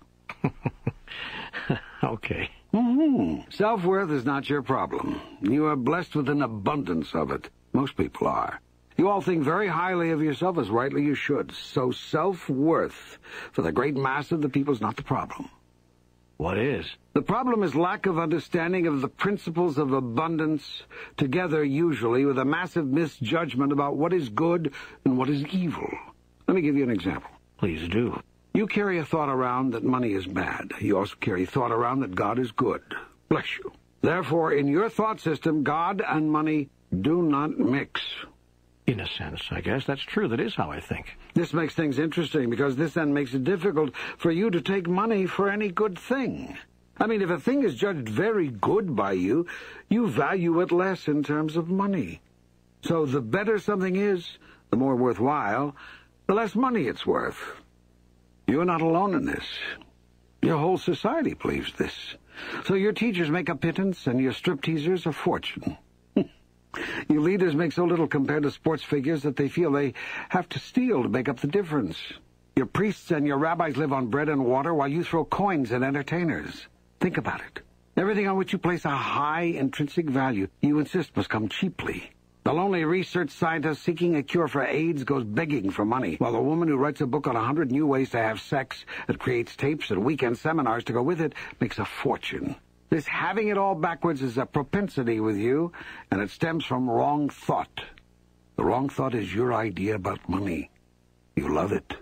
S3: (laughs) okay. Mm-hmm. Self worth is not your problem. You are blessed with an abundance of it. Most people are. You all think very highly of yourself, as rightly you should. So self worth for the great mass of the people is not the problem. What is? The problem is lack of understanding of the principles of abundance, together usually with a massive misjudgment about what is good and what is evil. Let me give you an example. Please do. You carry a thought around that money is bad. You also carry thought around that God is good. Bless you. Therefore, in your thought system, God and money do not mix.
S2: In a sense, I guess that's true. That is how I think.
S3: This makes things interesting because this then makes it difficult for you to take money for any good thing. I mean, if a thing is judged very good by you, you value it less in terms of money. So the better something is, the more worthwhile, the less money it's worth. You're not alone in this. Your whole society believes this. So your teachers make a pittance and your stripteasers a fortune. (laughs) your leaders make so little compared to sports figures that they feel they have to steal to make up the difference. Your priests and your rabbis live on bread and water while you throw coins at entertainers. Think about it. Everything on which you place a high intrinsic value, you insist must come cheaply. The lonely research scientist seeking a cure for AIDS goes begging for money, while the woman who writes a book on 100 new ways to have sex, that creates tapes and weekend seminars to go with it, makes a fortune. This having it all backwards is a propensity with you, and it stems from wrong thought. The wrong thought is your idea about money. You love it.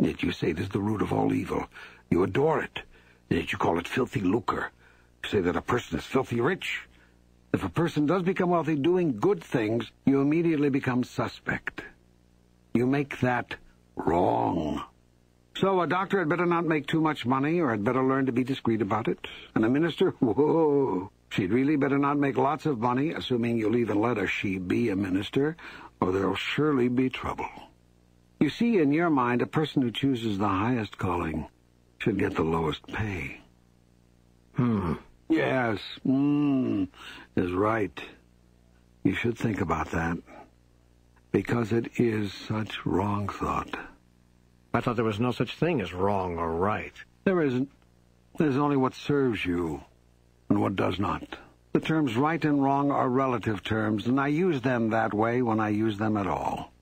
S3: Yet you say it is the root of all evil. You adore it. Yet you call it filthy lucre. You say that a person is filthy rich. If a person does become wealthy doing good things, you immediately become suspect. You make that wrong. So a doctor had better not make too much money or had better learn to be discreet about it. And a minister, (laughs) whoa, she'd really better not make lots of money, assuming you'll even let a she be a minister, or there'll surely be trouble. You see, in your mind, a person who chooses the highest calling should get the lowest pay. Hmm. Yes, hmm. is right. You should think about that. Because it is such wrong thought. I thought there was no such thing as wrong or right. There isn't. There's only what serves you and what does not. The terms right and wrong are relative terms, and I use them that way when I use them at all.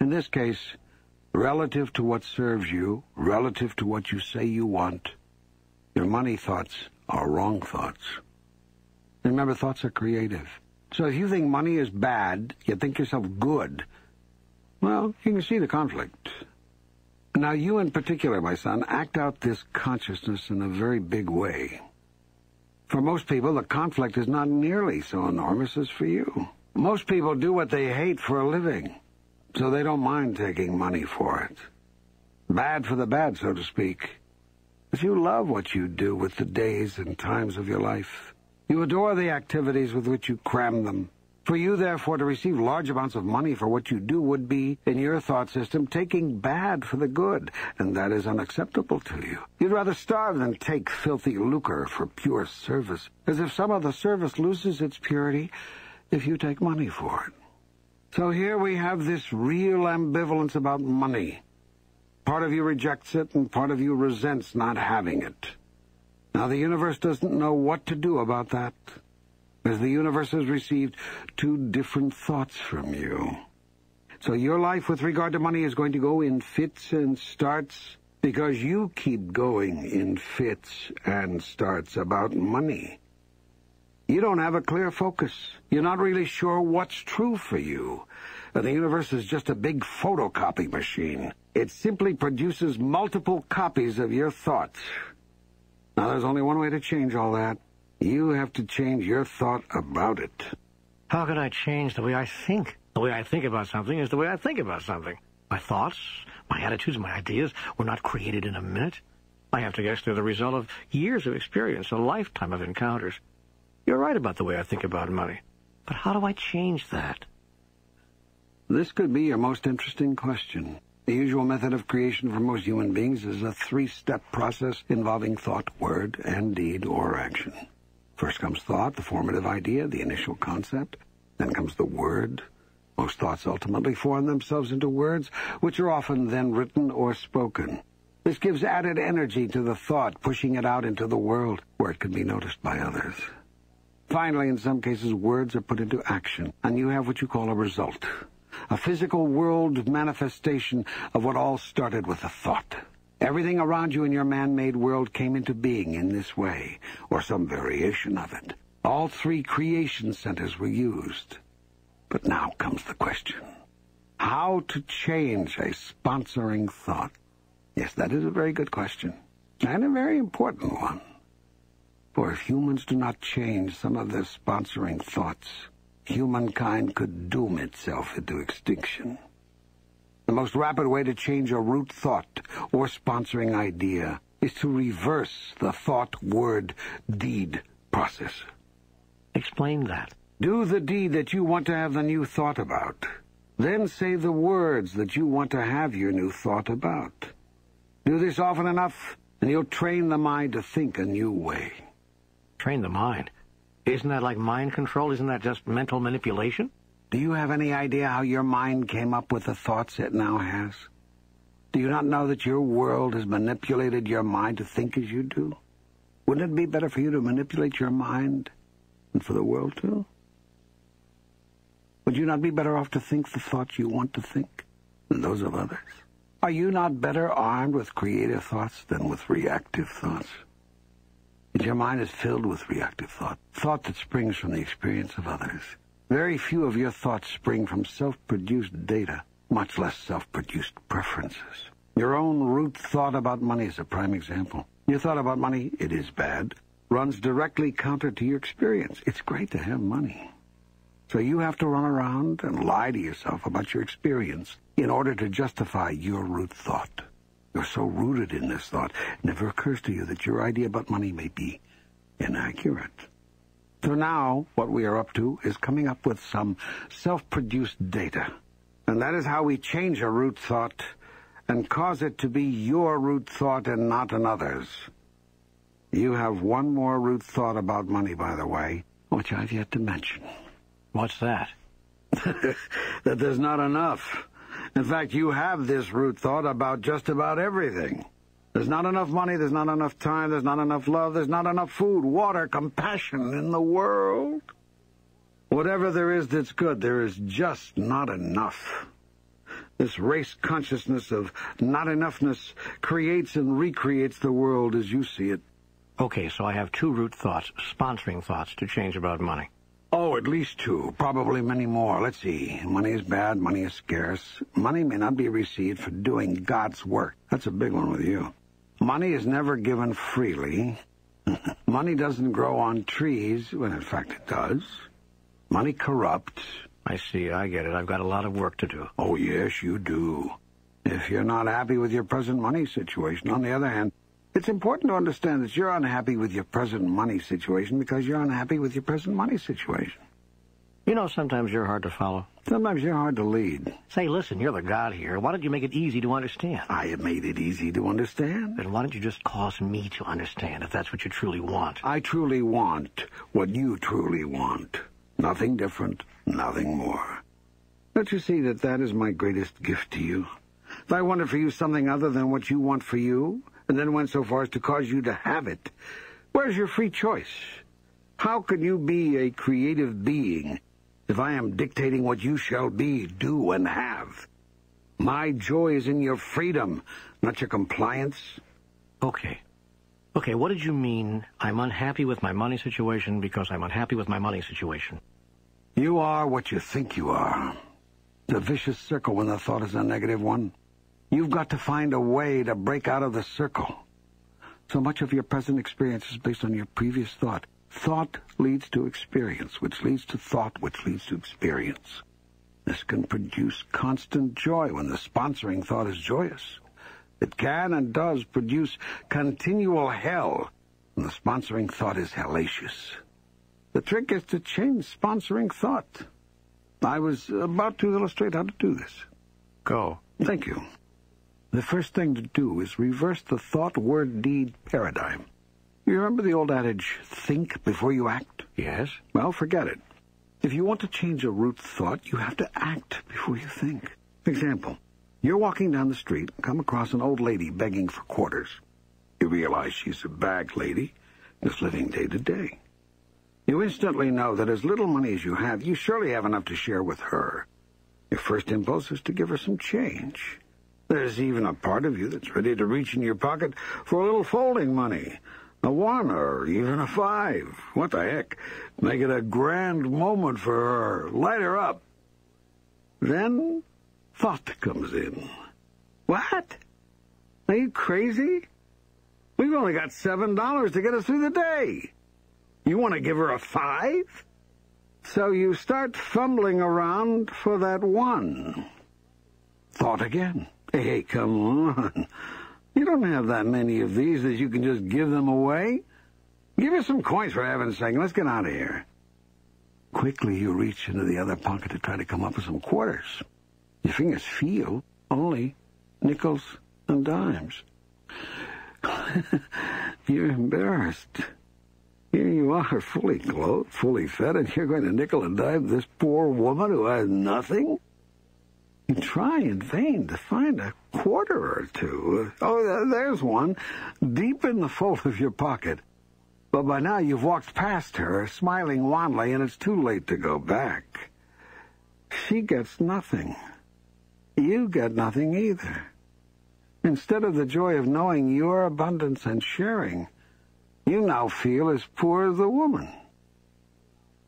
S3: In this case, relative to what serves you, relative to what you say you want, your money thoughts are wrong thoughts. Remember, thoughts are creative. So if you think money is bad, you think yourself good, well, you can see the conflict. Now, you in particular, my son, act out this consciousness in a very big way. For most people, the conflict is not nearly so enormous as for you. Most people do what they hate for a living, so they don't mind taking money for it. Bad for the bad, so to speak. If you love what you do with the days and times of your life, you adore the activities with which you cram them. For you, therefore, to receive large amounts of money for what you do would be, in your thought system, taking bad for the good, and that is unacceptable to you. You'd rather starve than take filthy lucre for pure service, as if some other service loses its purity if you take money for it. So here we have this real ambivalence about money. Part of you rejects it, and part of you resents not having it. Now, the universe doesn't know what to do about that, as the universe has received two different thoughts from you. So your life with regard to money is going to go in fits and starts because you keep going in fits and starts about money. You don't have a clear focus. You're not really sure what's true for you but the universe is just a big photocopy machine. It simply produces multiple copies of your thoughts. Now, there's only one way to change all that. You have to change your thought about it.
S2: How can I change the way I think? The way I think about something is the way I think about something. My thoughts, my attitudes, my ideas were not created in a minute. I have to guess they're the result of years of experience, a lifetime of encounters. You're right about the way I think about money.
S3: But how do I change that? This could be your most interesting question. The usual method of creation for most human beings is a three-step process involving thought, word, and deed or action. First comes thought, the formative idea, the initial concept. Then comes the word. Most thoughts ultimately form themselves into words, which are often then written or spoken. This gives added energy to the thought, pushing it out into the world, where it can be noticed by others. Finally, in some cases, words are put into action, and you have what you call a result a physical world manifestation of what all started with a thought. Everything around you in your man-made world came into being in this way, or some variation of it. All three creation centers were used. But now comes the question. How to change a sponsoring thought? Yes, that is a very good question, and a very important one. For if humans do not change some of their sponsoring thoughts, humankind could doom itself into extinction. The most rapid way to change a root thought or sponsoring idea is to reverse the thought, word, deed process. Explain that. Do the deed that you want to have the new thought about. Then say the words that you want to have your new thought about. Do this often enough, and you'll train the mind to think a new way.
S2: Train the mind? Isn't that like mind control? Isn't that just mental manipulation? Do you have
S3: any idea how your mind came up with the thoughts it now has? Do you not know that your world has manipulated your mind to think as you do? Wouldn't it be better for you to manipulate your mind and for the world too? Would you not be better off to think the thoughts you want to think than those of others? Are you not better armed with creative thoughts than with reactive thoughts? that your mind is filled with reactive thought, thought that springs from the experience of others. Very few of your thoughts spring from self-produced data, much less self-produced preferences. Your own root thought about money is a prime example. Your thought about money, it is bad, runs directly counter to your experience. It's great to have money. So you have to run around and lie to yourself about your experience in order to justify your root thought. You're so rooted in this thought, it never occurs to you that your idea about money may be inaccurate. So now, what we are up to is coming up with some self-produced data. And that is how we change a root thought and cause it to be your root thought and not another's. You have one more root thought about money, by the way, which I've yet to mention. What's that? (laughs) that there's not enough. In fact, you have this root thought about just about everything. There's not enough money, there's not enough time, there's not enough love, there's not enough food, water, compassion in the world. Whatever there is that's good, there is just not enough. This race consciousness of not enoughness creates and recreates the world as you see it. Okay, so I have two root thoughts, sponsoring thoughts to change about money. Oh, at least two, probably many more. Let's see. Money is bad, money is scarce. Money may not be received for doing God's work. That's a big one with you. Money is never given freely. (laughs) money doesn't grow on trees, when in fact it does. Money corrupts. I see, I get it. I've got a lot of work to do. Oh, yes, you do. If you're not happy with your present money situation, on the other hand, it's important to understand that you're unhappy with your present money situation because you're unhappy with your present money situation.
S2: You know, sometimes you're hard to follow. Sometimes you're hard to lead. Say, listen, you're the god here. Why don't you make it easy to understand? I have made
S3: it easy to understand. Then why don't you just cause me to understand, if that's what you truly want? I truly want what you truly want. Nothing different, nothing more. Don't you see that that is my greatest gift to you? If I wanted for you something other than what you want for you, and then went so far as to cause you to have it. Where's your free choice? How can you be a creative being if I am dictating what you shall be, do, and have? My joy is in your freedom, not your compliance.
S2: Okay. Okay, what did you mean I'm unhappy with my money
S3: situation because I'm unhappy with my money situation? You are what you think you are. The vicious circle when the thought is a negative one. You've got to find a way to break out of the circle. So much of your present experience is based on your previous thought. Thought leads to experience, which leads to thought, which leads to experience. This can produce constant joy when the sponsoring thought is joyous. It can and does produce continual hell when the sponsoring thought is hellacious. The trick is to change sponsoring thought. I was about to illustrate how to do this. Go. Thank you the first thing to do is reverse the thought word deed paradigm. You remember the old adage, think before you act? Yes. Well, forget it. If you want to change a root thought, you have to act before you think. Example, you're walking down the street and come across an old lady begging for quarters. You realize she's a bag lady just living day to day. You instantly know that as little money as you have, you surely have enough to share with her. Your first impulse is to give her some change. There's even a part of you that's ready to reach in your pocket for a little folding money, a one or even a five. What the heck? Make it a grand moment for her. Light her up. Then thought comes in. What? Are you crazy? We've only got seven dollars to get us through the day. You want to give her a five? So you start fumbling around for that one. Thought again. Hey, come on. You don't have that many of these that you can just give them away. Give us some coins, for heaven's sake. Let's get out of here. Quickly, you reach into the other pocket to try to come up with some quarters. Your fingers feel only nickels and dimes. (laughs) you're embarrassed. Here you are, fully clothed, fully fed, and you're going to nickel and dime this poor woman who has nothing? You try in vain to find a quarter or two. Oh, there's one, deep in the fold of your pocket. But by now you've walked past her, smiling wanly, and it's too late to go back. She gets nothing. You get nothing either. Instead of the joy of knowing your abundance and sharing, you now feel as poor as the woman.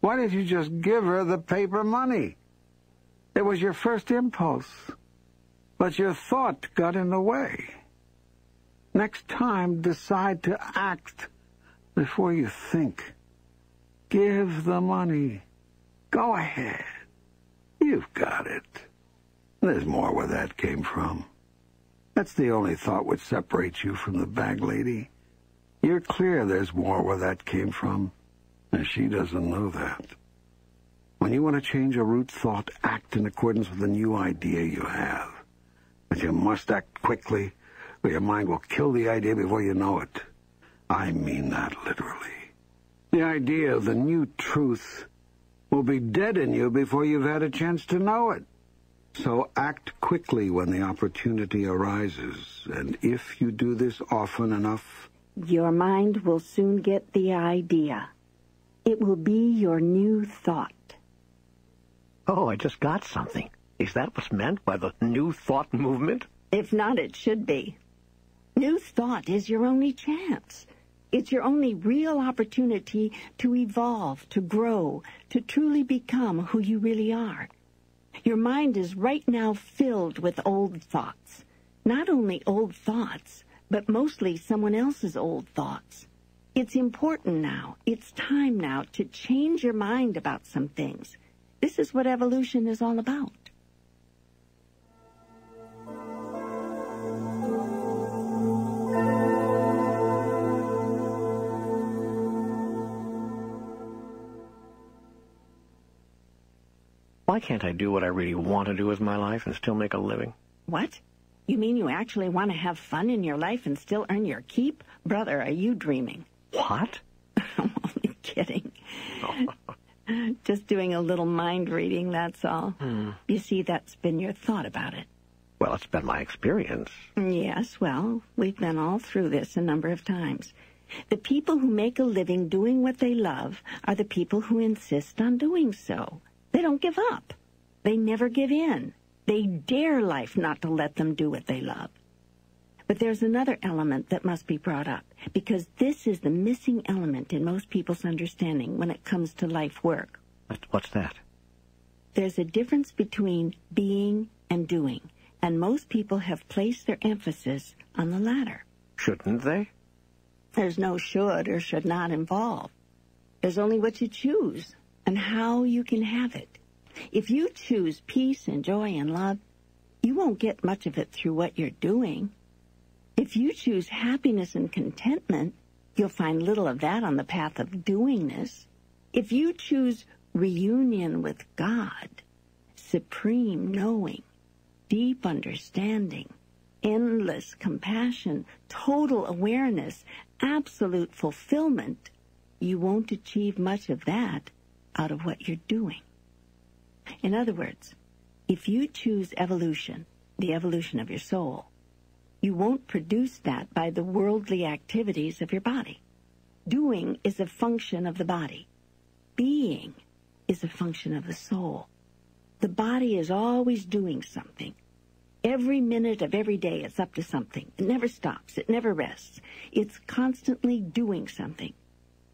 S3: Why did you just give her the paper money? It was your first impulse, but your thought got in the way. Next time, decide to act before you think. Give the money. Go ahead. You've got it. There's more where that came from. That's the only thought which separates you from the bag lady. You're clear there's more where that came from, and she doesn't know that. When you want to change a root thought, act in accordance with the new idea you have. But you must act quickly, or your mind will kill the idea before you know it. I mean that literally. The idea of the new truth will be dead in you before you've had a chance to know it. So act quickly when the opportunity arises, and if you do this often enough...
S4: Your mind will soon get the idea. It will be your new thought.
S3: Oh, I just got
S2: something. Is that what's meant by the New Thought movement?
S4: If not, it should be. New Thought is your only chance. It's your only real opportunity to evolve, to grow, to truly become who you really are. Your mind is right now filled with old thoughts. Not only old thoughts, but mostly someone else's old thoughts. It's important now, it's time now to change your mind about some things. This is what evolution is all about.
S2: Why can't I do what I really want to do with my life and still make a living?
S4: What? You mean you actually want to have fun in your life and still earn your keep? Brother, are you dreaming? What? (laughs) I'm only kidding. Oh. (laughs) Just doing a little mind reading, that's all. Hmm. You see, that's been your thought about
S2: it. Well, it's been my experience.
S4: Yes, well, we've been all through this a number of times. The people who make a living doing what they love are the people who insist on doing so. They don't give up. They never give in. They dare life not to let them do what they love. But there's another element that must be brought up because this is the missing element in most people's understanding when it comes to life work. What's that? There's a difference between being and doing, and most people have placed their emphasis on the latter.
S2: Shouldn't they?
S4: There's no should or should not involved. There's only what you choose and how you can have it. If you choose peace and joy and love, you won't get much of it through what you're doing. If you choose happiness and contentment, you'll find little of that on the path of doingness. If you choose reunion with God, supreme knowing, deep understanding, endless compassion, total awareness, absolute fulfillment, you won't achieve much of that out of what you're doing. In other words, if you choose evolution, the evolution of your soul, you won't produce that by the worldly activities of your body. Doing is a function of the body. Being is a function of the soul. The body is always doing something. Every minute of every day, it's up to something. It never stops. It never rests. It's constantly doing something.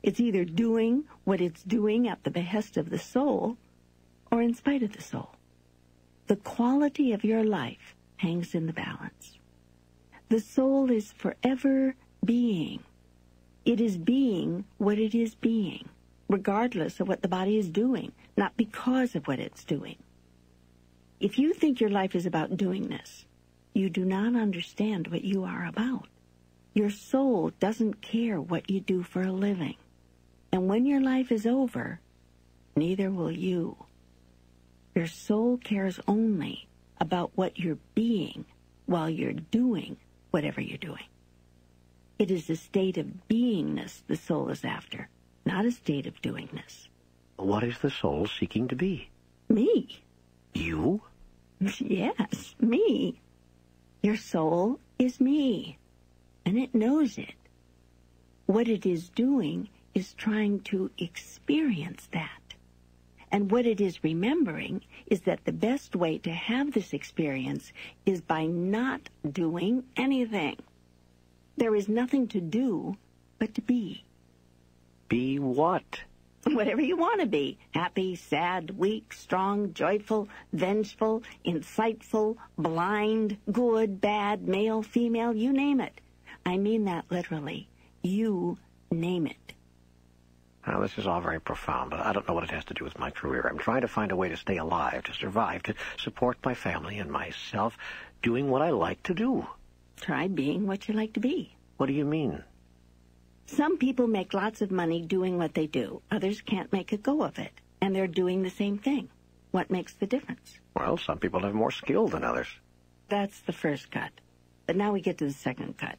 S4: It's either doing what it's doing at the behest of the soul or in spite of the soul. The quality of your life hangs in the balance. The soul is forever being. It is being what it is being, regardless of what the body is doing, not because of what it's doing. If you think your life is about doingness, you do not understand what you are about. Your soul doesn't care what you do for a living. And when your life is over, neither will you. Your soul cares only about what you're being while you're doing whatever you're doing. It is a state of beingness the soul is after, not a state of doingness.
S2: What is the soul seeking to be? Me. You?
S4: (laughs) Yes, me. Your soul is me, and it knows it. What it is doing is trying to experience that. And what it is remembering is that the best way to have this experience is by not doing anything. There is nothing to do but to be. Be what? Whatever you want to be. Happy, sad, weak, strong, joyful, vengeful, insightful, blind, good, bad, male, female, you name it. I mean that literally. You name it.
S2: Now, this is all very profound, but I don't know what it has to do with my career. I'm trying to find a way to stay alive, to survive, to support my family and myself, doing what I like to do. Try being what you like to be. What do you mean?
S4: Some people make lots of money doing what they do. Others can't make a go of it, and they're doing the same thing. What makes the difference?
S2: Well, some people have more skill than others.
S4: That's the first cut. But now we get to the second cut.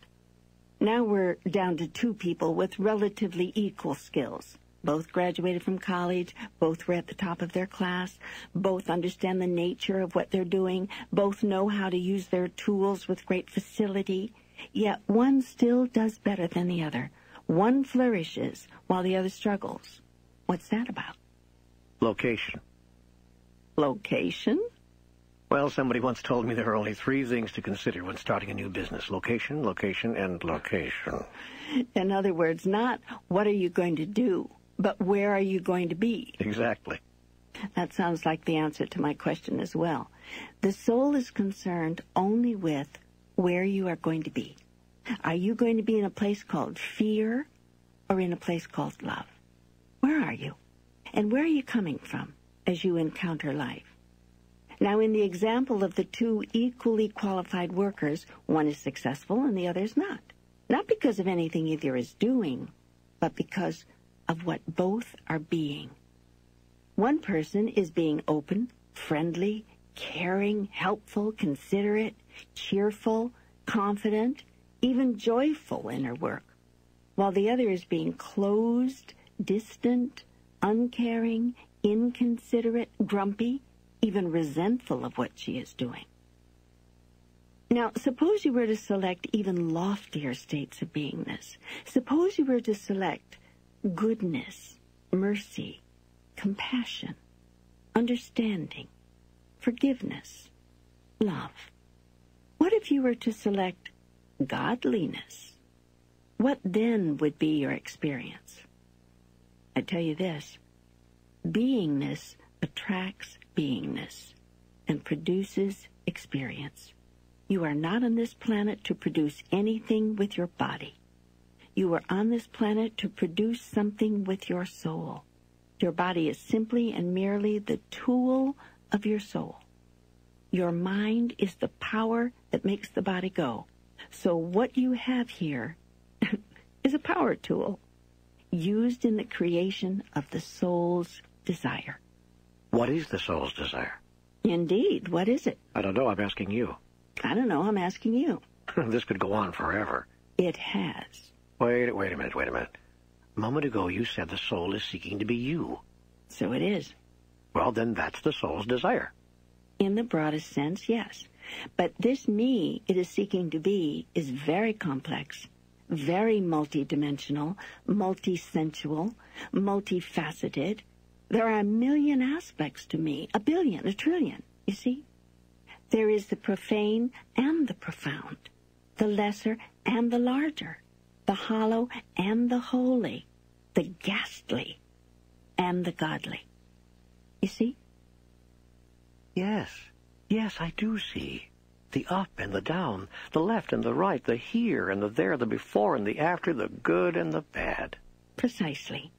S4: Now we're down to two people with relatively equal skills. Both graduated from college, both were at the top of their class, both understand the nature of what they're doing, both know how to use their tools with great facility, yet one still does better than the other. One flourishes while the other struggles.
S2: What's that about? Location. Location? Well, somebody once told me there are only three things to consider when starting a new business location, location, and location.
S4: In other words, not what are you going to do, but where are you going to be? Exactly. That sounds like the answer to my question as well. The soul is concerned only with where you are going to be. Are you going to be in a place called fear or in a place called love? Where are you? And where are you coming from as you encounter life? Now, in the example of the two equally qualified workers, one is successful and the other is not. Not because of anything either is doing, but because of what both are being. One person is being open, friendly, caring, helpful, considerate, cheerful, confident, even joyful in her work, while the other is being closed, distant, uncaring, inconsiderate, grumpy, even resentful of what she is doing. Now, suppose you were to select even loftier states of beingness. Suppose you were to select goodness, mercy, compassion, understanding, forgiveness, love. What if you were to select godliness? What then would be your experience? I tell you this, beingness attracts beingness and produces experience. You are not on this planet to produce anything with your body. You are on this planet to produce something with your soul. Your body is simply and merely the tool of your soul. Your mind is the power that makes the body go. So what you have here (laughs) is a power tool used in the creation of the soul's desire.
S2: What is the soul's desire?
S4: Indeed.
S2: What is it? I don't know. I'm asking you. I don't know. I'm asking you. (laughs) this could go on forever. It has. Wait, wait a minute, wait a minute. A moment ago you said the soul is seeking to be you. So it is. Well, then that's the soul's desire.
S4: In the broadest sense, yes. But this me it is seeking to be is very complex, very multidimensional, multisensual, multifaceted, there are a million aspects to me, a billion, a trillion, you see? There is the profane and the profound, the lesser and the larger, the hollow and the holy, the ghastly and the godly. You see? Yes,
S2: yes, I do see. The up and the down, the left and the right, the here and the there, the before and the after, the good and the bad. Precisely.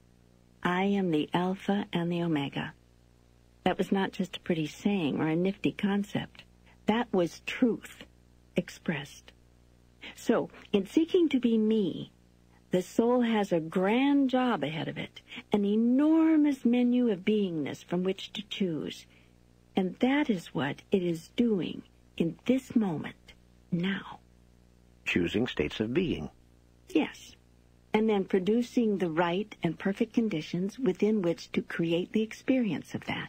S4: I am the Alpha and the Omega. That was not just a pretty saying or a nifty concept. That was truth expressed. So, in seeking to be me, the soul has a grand job ahead of it, an enormous menu of beingness from which to choose. And that is what it is doing in this moment, now.
S2: Choosing states of being.
S4: Yes and then producing the right and perfect conditions within which to create the experience of that.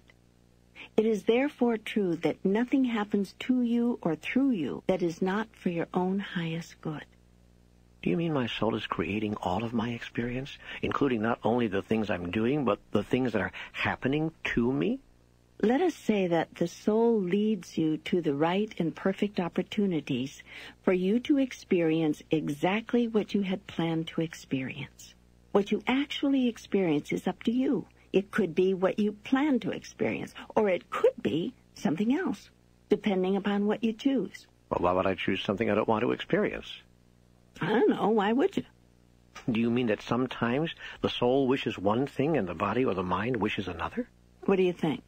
S4: It is therefore true that nothing happens to you or through you that is not for your own highest good.
S2: Do you mean my soul is creating all of my experience, including not only the things I'm doing, but the things that are happening to me?
S4: Let us say that the soul leads you to the right and perfect opportunities for you to experience exactly what you had planned to experience. What you actually experience is up to you. It could be what you planned to experience, or it could be something else, depending upon what you choose.
S2: Well, why would I choose something I don't want to experience? I don't know. Why would you? Do you mean that sometimes the soul wishes one thing and the body or the mind wishes another? What do you think?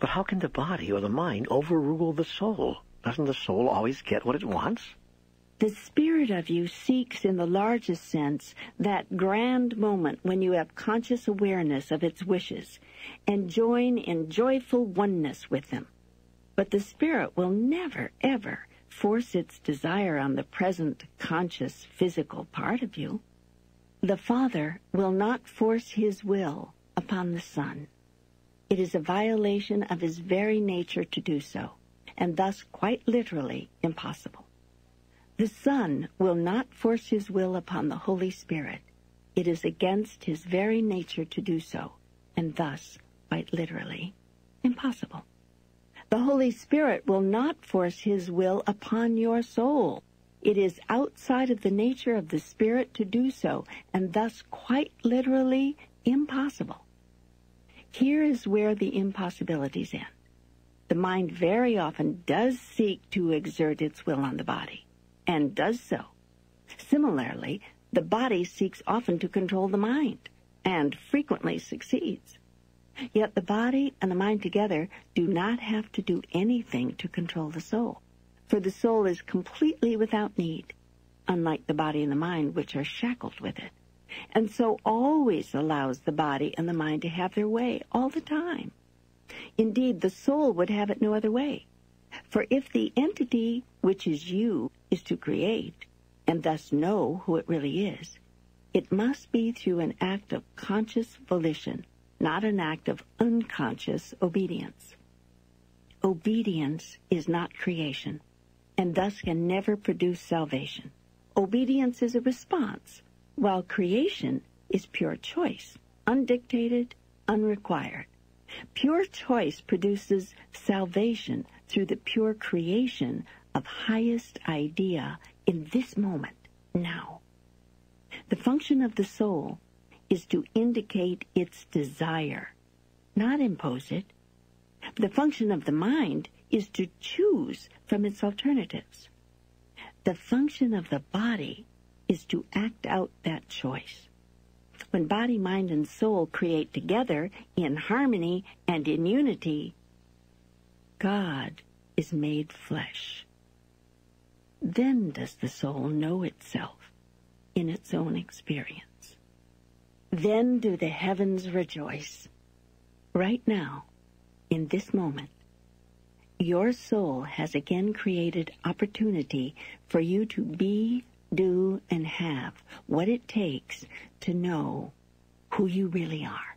S2: But how can the body or the mind overrule the soul? Doesn't the soul always get what it wants? The spirit of
S4: you seeks, in the largest sense, that grand moment when you have conscious awareness of its wishes and join in joyful oneness with them. But the spirit will never, ever force its desire on the present conscious physical part of you. The Father will not force his will upon the Son. It is a violation of his very nature to do so, and thus quite literally impossible. The Son will not force his will upon the Holy Spirit. It is against his very nature to do so, and thus, quite literally, impossible. The Holy Spirit will not force his will upon your soul. It is outside of the nature of the Spirit to do so, and thus quite literally impossible. Here is where the impossibilities end. The mind very often does seek to exert its will on the body, and does so. Similarly, the body seeks often to control the mind, and frequently succeeds. Yet the body and the mind together do not have to do anything to control the soul, for the soul is completely without need, unlike the body and the mind which are shackled with it and so always allows the body and the mind to have their way all the time. Indeed, the soul would have it no other way. For if the entity, which is you, is to create, and thus know who it really is, it must be through an act of conscious volition, not an act of unconscious obedience. Obedience is not creation, and thus can never produce salvation. Obedience is a response, while creation is pure choice, undictated, unrequired. Pure choice produces salvation through the pure creation of highest idea in this moment, now. The function of the soul is to indicate its desire, not impose it. The function of the mind is to choose from its alternatives. The function of the body is to act out that choice. When body, mind, and soul create together in harmony and in unity, God is made flesh. Then does the soul know itself in its own experience. Then do the heavens rejoice. Right now, in this moment, your soul has again created opportunity for you to be do, and have what it takes to know who you really are.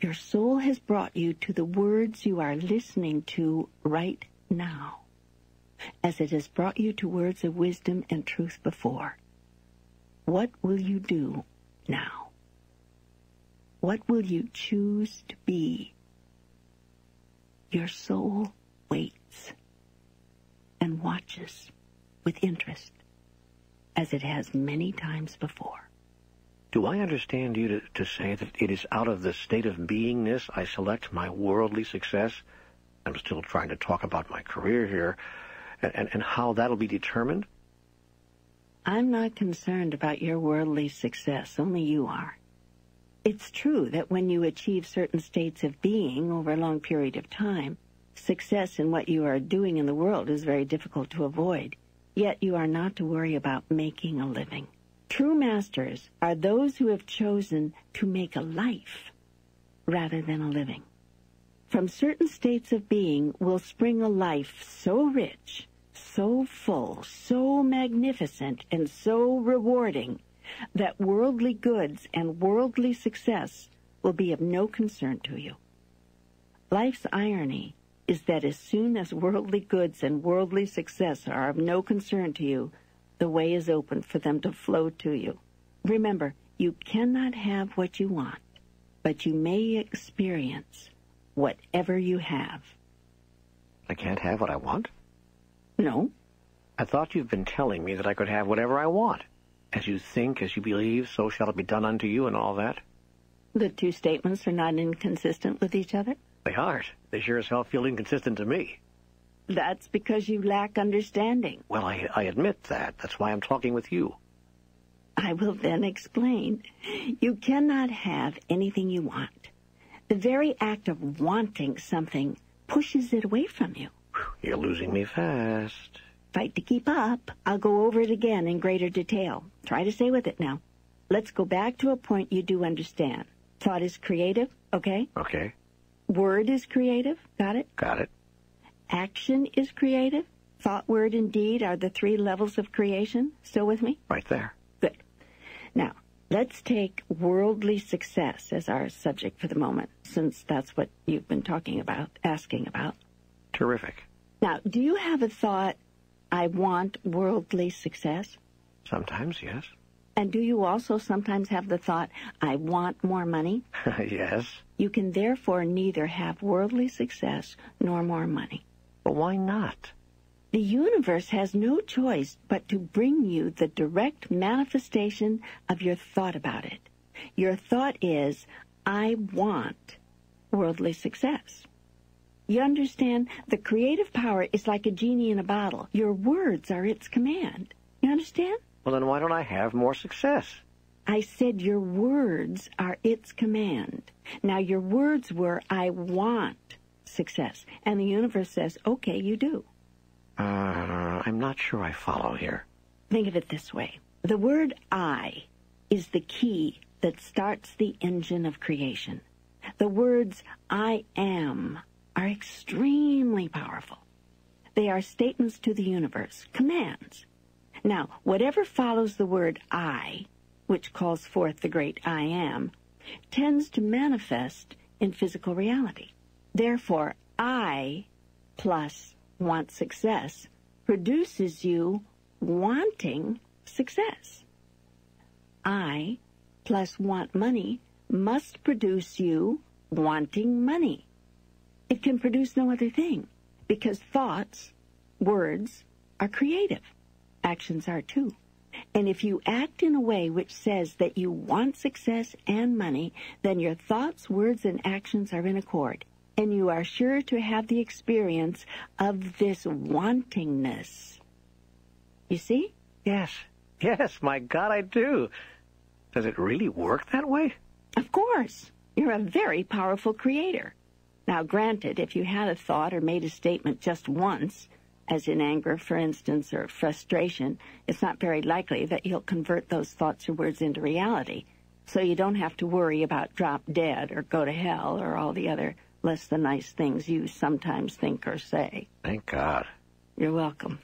S4: Your soul has brought you to the words you are listening to right now, as it has brought you to words of wisdom and truth before. What will you do now? What will you choose to be? Your soul waits and watches with interest as it has many times before.
S2: Do I understand you to, to say that it is out of the state of beingness I select my worldly success? I'm still trying to talk about my career here, and, and, and how that'll be determined?
S4: I'm not concerned about your worldly success, only you are. It's true that when you achieve certain states of being over a long period of time, success in what you are doing in the world is very difficult to avoid. Yet you are not to worry about making a living. True masters are those who have chosen to make a life rather than a living. From certain states of being will spring a life so rich, so full, so magnificent, and so rewarding that worldly goods and worldly success will be of no concern to you. Life's irony is that as soon as worldly goods and worldly success are of no concern to you, the way is open for them to flow to you. Remember, you cannot have what you want, but you may experience whatever you have.
S2: I can't have what I want? No. I thought you've been telling me that I could have whatever I want. As you think, as you believe, so shall it be done unto you and all that.
S4: The two statements are not inconsistent with each other?
S2: They aren't. They sure as hell feel inconsistent to me.
S4: That's because you lack understanding.
S2: Well, I, I admit that. That's why I'm talking with you.
S4: I will then explain. You cannot have anything you want. The very act of wanting something pushes it away from you.
S2: You're losing me fast.
S4: Fight to keep up. I'll go over it again in greater detail. Try to stay with it now. Let's go back to a point you do understand. Thought is creative, okay? Okay. Word is creative. Got it? Got it. Action is creative. Thought, word, and deed are the three levels of creation. Still with me? Right there. Good. Now, let's take worldly success as our subject for the moment, since that's what you've been talking about, asking about. Terrific. Now, do you have a thought, I want worldly success?
S2: Sometimes, yes.
S4: And do you also sometimes have the thought, I want more money?
S2: (laughs) yes.
S4: You can therefore neither have worldly success nor more money. But why not? The universe has no choice but to bring you the direct manifestation of your thought about it. Your thought is, I want worldly success. You understand? The creative power is like a genie in a bottle. Your words are its command. You understand?
S2: Well, then why don't I have more success?
S4: I said your words are its command. Now, your words were, I want success. And the universe says, okay, you do.
S2: Uh, I'm not sure I follow here.
S4: Think of it this way. The word I is the key that starts the engine of creation. The words I am are extremely powerful. They are statements to the universe, commands. Now, whatever follows the word I, which calls forth the great I am, tends to manifest in physical reality. Therefore, I plus want success produces you wanting success. I plus want money must produce you wanting money. It can produce no other thing because thoughts, words, are creative actions are too. And if you act in a way which says that you want success and money, then your thoughts, words, and actions are in accord. And you are sure to have the experience
S2: of this wantingness. You see? Yes. Yes, my God, I do. Does it really work that way? Of course.
S4: You're a very powerful creator. Now, granted, if you had a thought or made a statement just once, as in anger, for instance, or frustration, it's not very likely that you'll convert those thoughts or words into reality. So you don't have to worry about drop dead or go to hell or all the other less than nice things you sometimes think or say.
S2: Thank God.
S4: You're welcome.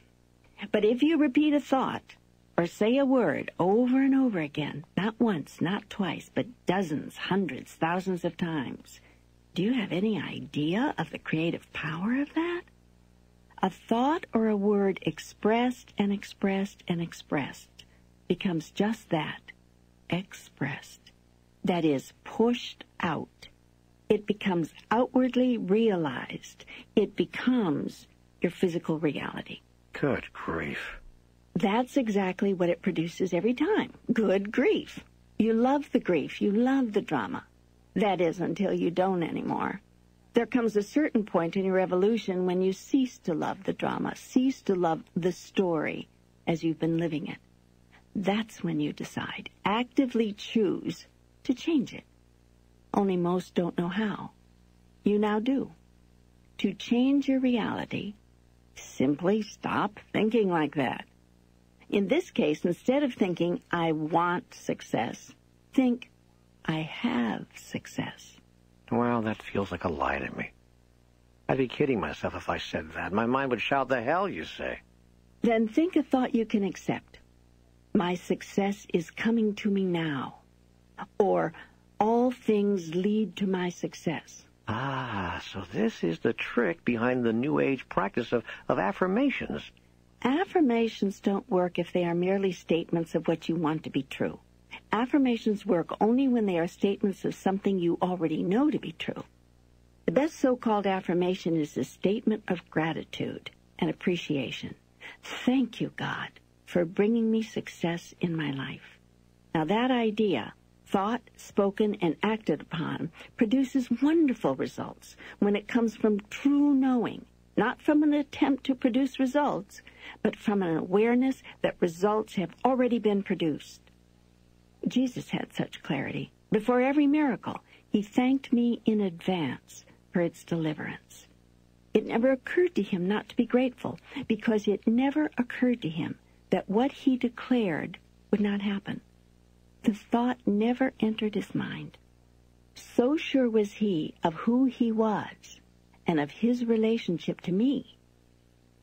S4: But if you repeat a thought or say a word over and over again, not once, not twice, but dozens, hundreds, thousands of times, do you have any idea of the creative power of that? A thought or a word expressed and expressed and expressed becomes just that, expressed. That is, pushed out. It becomes outwardly realized. It becomes your physical reality.
S2: Good grief.
S4: That's exactly what it produces every time. Good grief. You love the grief. You love the drama. That is until you don't anymore there comes a certain point in your evolution when you cease to love the drama, cease to love the story as you've been living it. That's when you decide, actively choose to change it. Only most don't know how. You now do. To change your reality, simply stop thinking like that. In this case, instead of thinking, I want success, think, I have success.
S2: Well, that feels like a lie to me. I'd be kidding myself if I said that. My mind would shout, the hell you say.
S4: Then think a thought you can accept. My success is coming to me now. Or, all things lead to my success.
S2: Ah, so this is the trick behind the New Age practice of, of affirmations.
S4: Affirmations don't work if they are merely statements of what you want to be true. Affirmations work only when they are statements of something you already know to be true. The best so-called affirmation is a statement of gratitude and appreciation. Thank you, God, for bringing me success in my life. Now that idea, thought, spoken, and acted upon, produces wonderful results when it comes from true knowing, not from an attempt to produce results, but from an awareness that results have already been produced. Jesus had such clarity. Before every miracle, he thanked me in advance for its deliverance. It never occurred to him not to be grateful because it never occurred to him that what he declared would not happen. The thought never entered his mind. So sure was he of who he was and of his relationship to me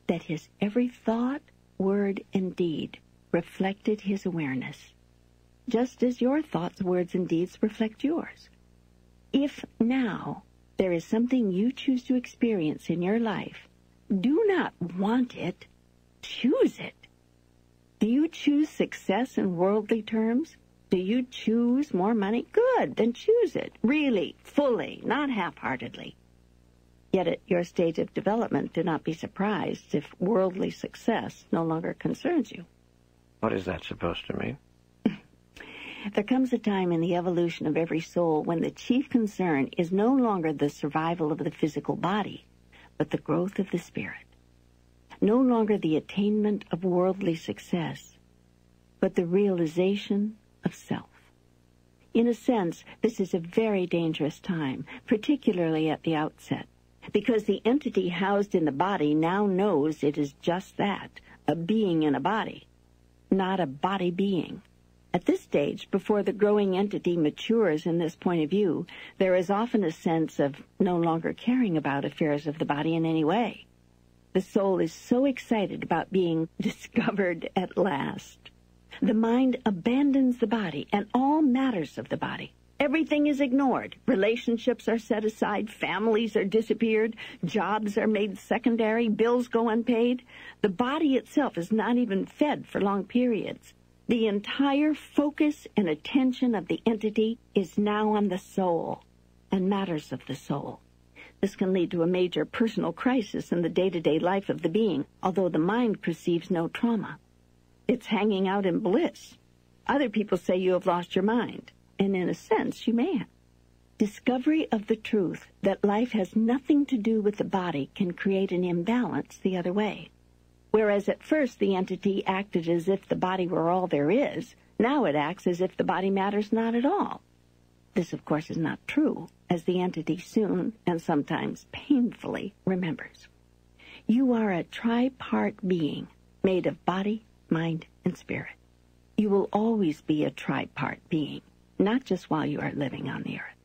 S4: that his every thought, word, and deed reflected his awareness just as your thoughts, words, and deeds reflect yours. If now there is something you choose to experience in your life, do not want it, choose it. Do you choose success in worldly terms? Do you choose more money? Good, then choose it, really, fully, not half-heartedly. Yet at your stage of development, do not be surprised if worldly success no longer concerns you.
S2: What is that supposed to mean?
S4: There comes a time in the evolution of every soul when the chief concern is no longer the survival of the physical body, but the growth of the spirit. No longer the attainment of worldly success, but the realization of self. In a sense, this is a very dangerous time, particularly at the outset, because the entity housed in the body now knows it is just that, a being in a body, not a body being. At this stage, before the growing entity matures in this point of view, there is often a sense of no longer caring about affairs of the body in any way. The soul is so excited about being (laughs) discovered at last. The mind abandons the body and all matters of the body. Everything is ignored. Relationships are set aside. Families are disappeared. Jobs are made secondary. Bills go unpaid. The body itself is not even fed for long periods. The entire focus and attention of the entity is now on the soul and matters of the soul. This can lead to a major personal crisis in the day-to-day life of the being, although the mind perceives no trauma. It's hanging out in bliss. Other people say you have lost your mind, and in a sense, you may have. Discovery of the truth that life has nothing to do with the body can create an imbalance the other way. Whereas at first the entity acted as if the body were all there is, now it acts as if the body matters not at all. This, of course, is not true, as the entity soon, and sometimes painfully, remembers. You are a tripart being, made of body, mind, and spirit. You will always be a tripart being, not just while you are living on the earth.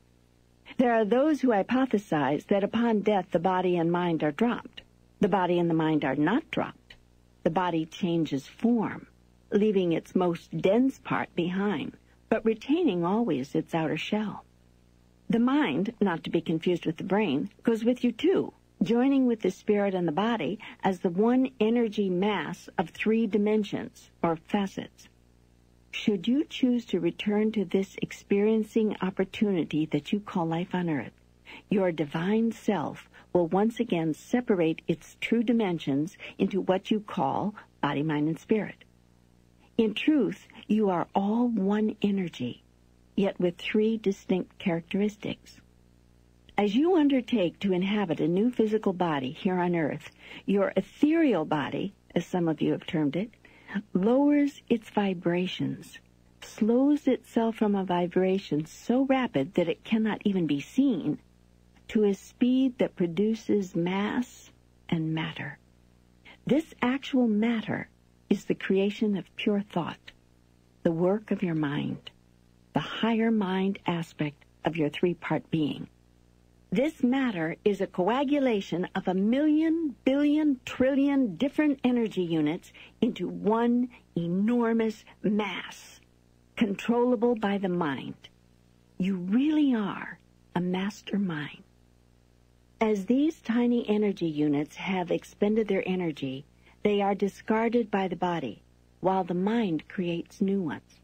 S4: There are those who hypothesize that upon death the body and mind are dropped. The body and the mind are not dropped the body changes form, leaving its most dense part behind, but retaining always its outer shell. The mind, not to be confused with the brain, goes with you too, joining with the spirit and the body as the one energy mass of three dimensions, or facets. Should you choose to return to this experiencing opportunity that you call life on earth, your divine self will once again separate its true dimensions into what you call body, mind, and spirit. In truth, you are all one energy, yet with three distinct characteristics. As you undertake to inhabit a new physical body here on earth, your ethereal body, as some of you have termed it, lowers its vibrations, slows itself from a vibration so rapid that it cannot even be seen, to a speed that produces mass and matter. This actual matter is the creation of pure thought, the work of your mind, the higher mind aspect of your three-part being. This matter is a coagulation of a million, billion, trillion different energy units into one enormous mass, controllable by the mind. You really are a mastermind. As these tiny energy units have expended their energy, they are discarded by the body, while the mind creates new ones.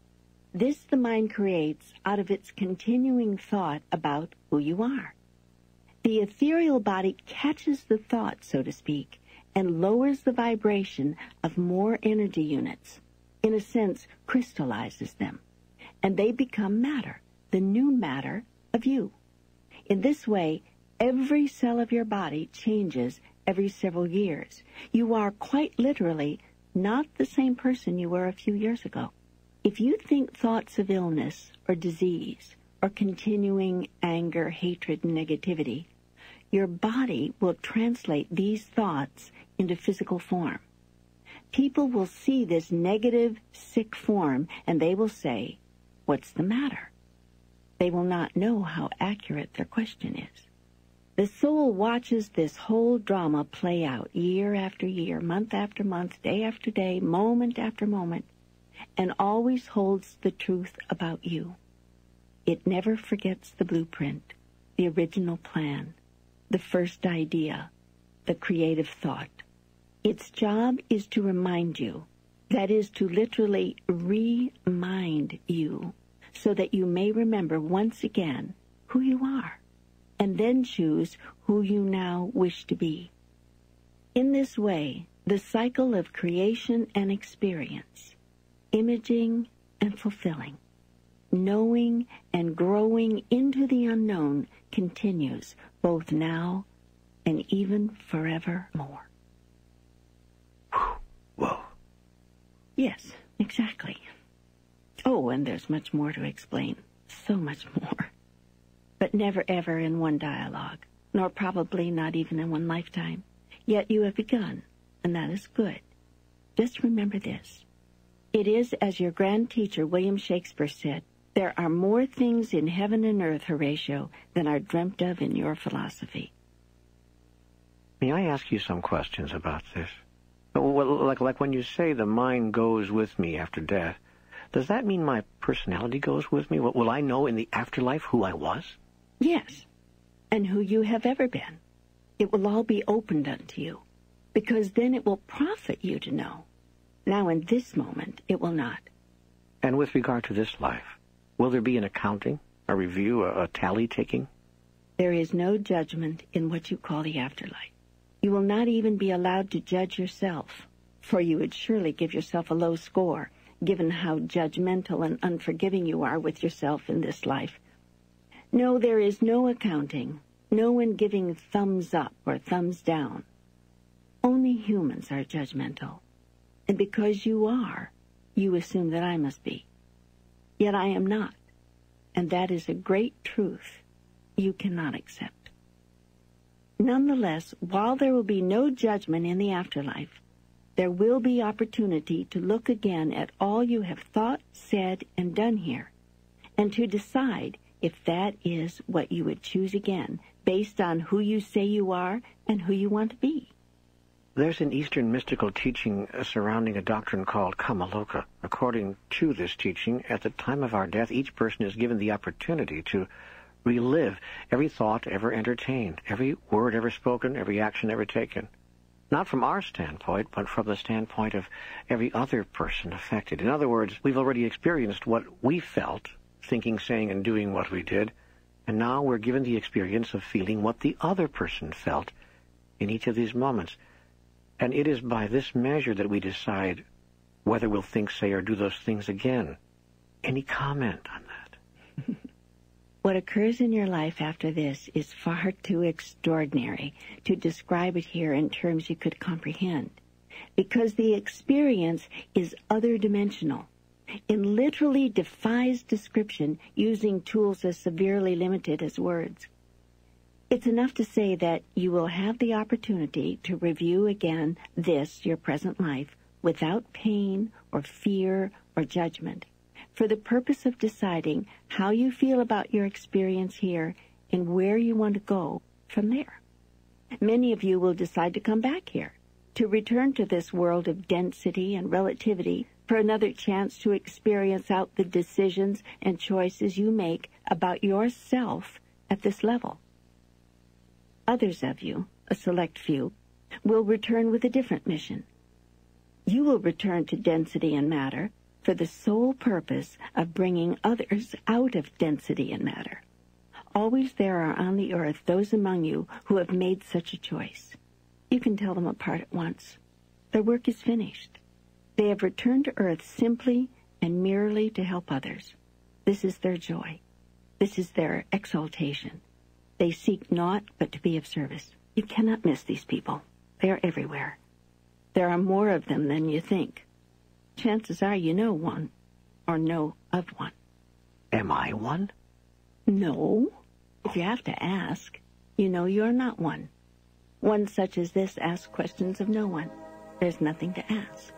S4: This the mind creates out of its continuing thought about who you are. The ethereal body catches the thought, so to speak, and lowers the vibration of more energy units, in a sense, crystallizes them, and they become matter, the new matter of you. In this way, Every cell of your body changes every several years. You are quite literally not the same person you were a few years ago. If you think thoughts of illness or disease or continuing anger, hatred, and negativity, your body will translate these thoughts into physical form. People will see this negative, sick form and they will say, What's the matter? They will not know how accurate their question is. The soul watches this whole drama play out year after year, month after month, day after day, moment after moment, and always holds the truth about you. It never forgets the blueprint, the original plan, the first idea, the creative thought. Its job is to remind you, that is to literally remind you, so that you may remember once again who you are and then choose who you now wish to be. In this way, the cycle of creation and experience, imaging and fulfilling, knowing and growing into the unknown continues both now and even forevermore. Whoa. Yes, exactly. Oh, and there's much more to explain. So much more but never ever in one dialogue, nor probably not even in one lifetime. Yet you have begun, and that is good. Just remember this. It is as your grand teacher William Shakespeare said, there are more things in heaven and earth, Horatio,
S2: than are dreamt of in your philosophy. May I ask you some questions about this? Like, like when you say the mind goes with me after death, does that mean my personality goes with me? Will I know in the afterlife who I was?
S4: Yes, and who you have ever been. It will all be opened unto you, because then it will profit you to know. Now in this moment it will not.
S2: And with regard to this life, will there be an accounting, a review, a, a tally taking?
S4: There is no judgment in what you call the afterlife. You will not even be allowed to judge yourself, for you would surely give yourself a low score, given how judgmental and unforgiving you are with yourself in this life no, there is no accounting, no one giving thumbs up or thumbs down. Only humans are judgmental. And because you are, you assume that I must be. Yet I am not. And that is a great truth you cannot accept. Nonetheless, while there will be no judgment in the afterlife, there will be opportunity to look again at all you have thought, said, and done here, and to decide if that is what you would choose again, based on who you say you are and who you want to be.
S2: There's an Eastern mystical teaching uh, surrounding a doctrine called Kamaloka. According to this teaching, at the time of our death, each person is given the opportunity to relive every thought ever entertained, every word ever spoken, every action ever taken. Not from our standpoint, but from the standpoint of every other person affected. In other words, we've already experienced what we felt thinking, saying, and doing what we did. And now we're given the experience of feeling what the other person felt in each of these moments. And it is by this measure that we decide whether we'll think, say, or do those things again. Any comment on that?
S4: (laughs) what occurs in your life after this is far too extraordinary to describe it here in terms you could comprehend because the experience is other dimensional. It literally defies description using tools as severely limited as words. It's enough to say that you will have the opportunity to review again this, your present life, without pain or fear or judgment, for the purpose of deciding how you feel about your experience here and where you want to go from there. Many of you will decide to come back here, to return to this world of density and relativity for another chance to experience out the decisions and choices you make about yourself at this level. Others of you, a select few, will return with a different mission. You will return to density and matter for the sole purpose of bringing others out of density and matter. Always there are on the earth those among you who have made such a choice. You can tell them apart at once. Their work is finished. They have returned to earth simply and merely to help others. This is their joy. This is their exaltation. They seek naught but to be of service. You cannot miss these people. They are everywhere. There are more of them than you think. Chances are you know one, or know of one.
S2: Am I one?
S4: No. If you have to ask, you know you are not one. One such as this asks questions of no one. There's nothing to ask.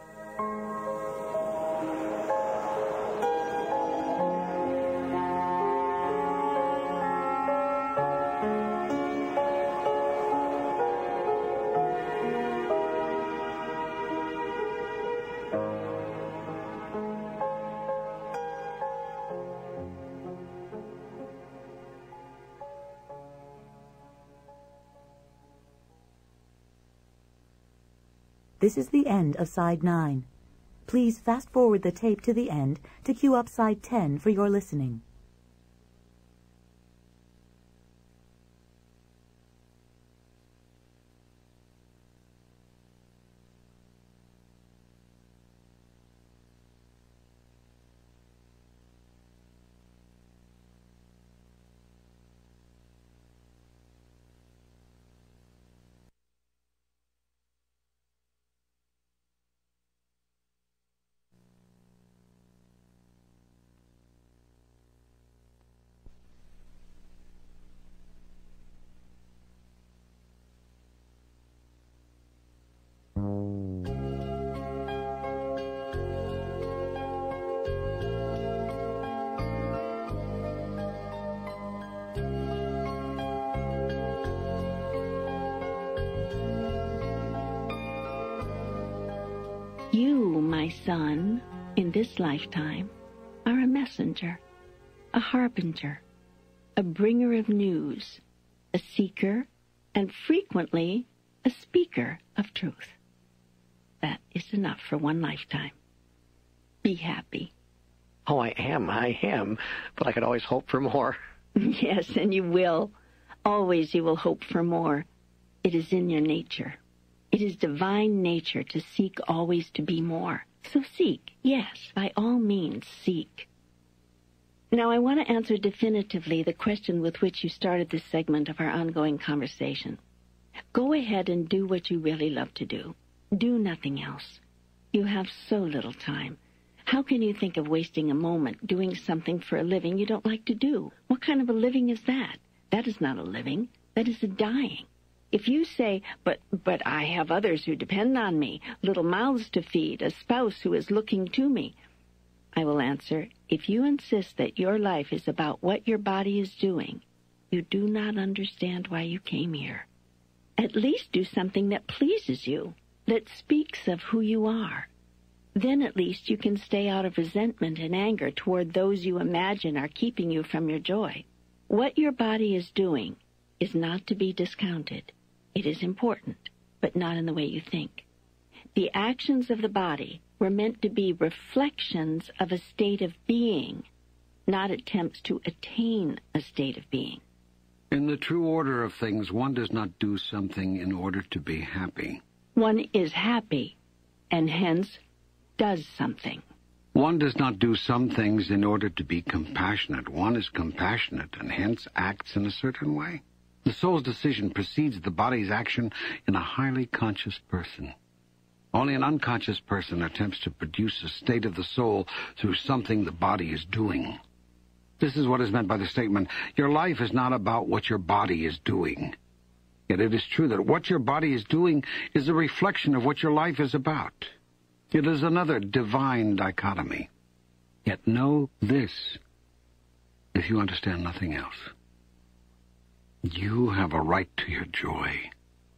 S1: This is the end of side 9. Please fast forward the tape to the end to cue up side 10 for your listening.
S4: this lifetime are a messenger, a harbinger, a bringer of news, a seeker, and frequently a speaker of truth. That is enough for one lifetime. Be happy.
S2: Oh, I am, I am, but I could always hope for more. (laughs)
S4: yes, and you will. Always you will hope for more. It is in your nature. It is divine nature to seek always to be more. So seek, yes, by all means seek. Now I want to answer definitively the question with which you started this segment of our ongoing conversation. Go ahead and do what you really love to do. Do nothing else. You have so little time. How can you think of wasting a moment doing something for a living you don't like to do? What kind of a living is that? That is not a living. That is a dying. If you say, but, but I have others who depend on me, little mouths to feed, a spouse who is looking to me, I will answer, if you insist that your life is about what your body is doing, you do not understand why you came here. At least do something that pleases you, that speaks of who you are. Then at least you can stay out of resentment and anger toward those you imagine are keeping you from your joy. What your body is doing is not to be discounted. It is important, but not in the way you think. The actions of the body were meant to be reflections of a state of being, not attempts to attain a state of being.
S3: In the true order of things, one does not do something in order to be happy.
S4: One is happy, and hence does something.
S3: One does not do some things in order to be compassionate. One is compassionate and hence acts in a certain way. The soul's decision precedes the body's action in a highly conscious person. Only an unconscious person attempts to produce a state of the soul through something the body is doing. This is what is meant by the statement, your life is not about what your body is doing. Yet it is true that what your body is doing is a reflection of what your life is about. It is another divine dichotomy. Yet know this, if you understand nothing else. You have a right to your joy.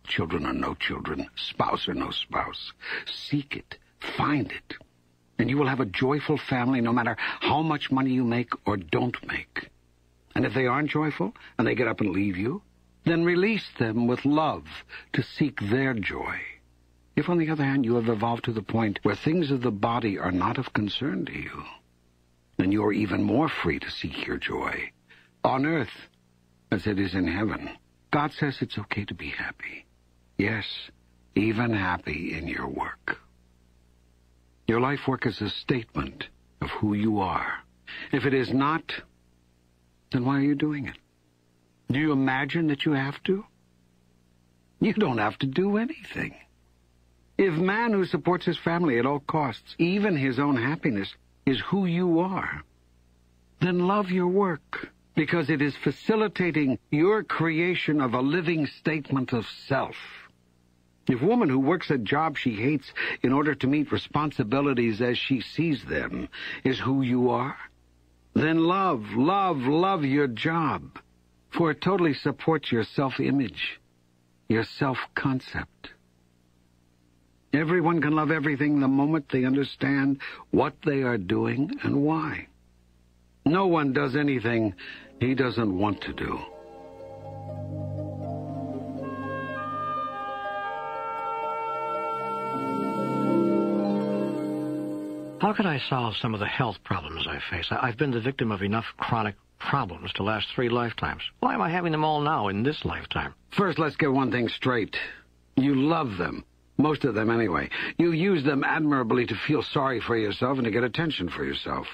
S3: Children or no children, spouse or no spouse. Seek it. Find it. And you will have a joyful family no matter how much money you make or don't make. And if they aren't joyful and they get up and leave you, then release them with love to seek their joy. If, on the other hand, you have evolved to the point where things of the body are not of concern to you, then you are even more free to seek your joy on earth as it is in heaven. God says it's okay to be happy. Yes, even happy in your work. Your life work is a statement of who you are. If it is not, then why are you doing it? Do you imagine that you have to? You don't have to do anything. If man who supports his family at all costs, even his own happiness, is who you are, then love your work because it is facilitating your creation of a living statement of self. If a woman who works a job she hates in order to meet responsibilities as she sees them is who you are, then love, love, love your job, for it totally supports your self-image, your self-concept. Everyone can love everything the moment they understand what they are doing and why. No one does anything he doesn't want to do.
S2: How can I solve some of the health problems I face? I've been the victim of enough chronic problems to last three lifetimes. Why am I having them all
S3: now in this lifetime? First, let's get one thing straight. You love them. Most of them, anyway. You use them admirably to feel sorry for yourself and to get attention for yourself.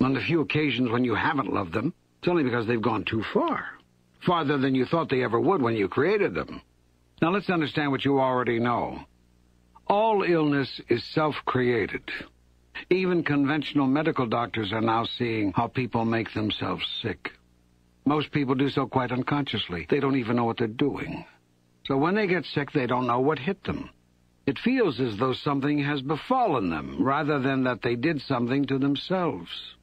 S3: On the few occasions when you haven't loved them, it's only because they've gone too far. Farther than you thought they ever would when you created them. Now let's understand what you already know. All illness is self-created. Even conventional medical doctors are now seeing how people make themselves sick. Most people do so quite unconsciously. They don't even know what they're doing. So when they get sick, they don't know what hit them. It feels as though something has befallen them, rather than that they did something to themselves.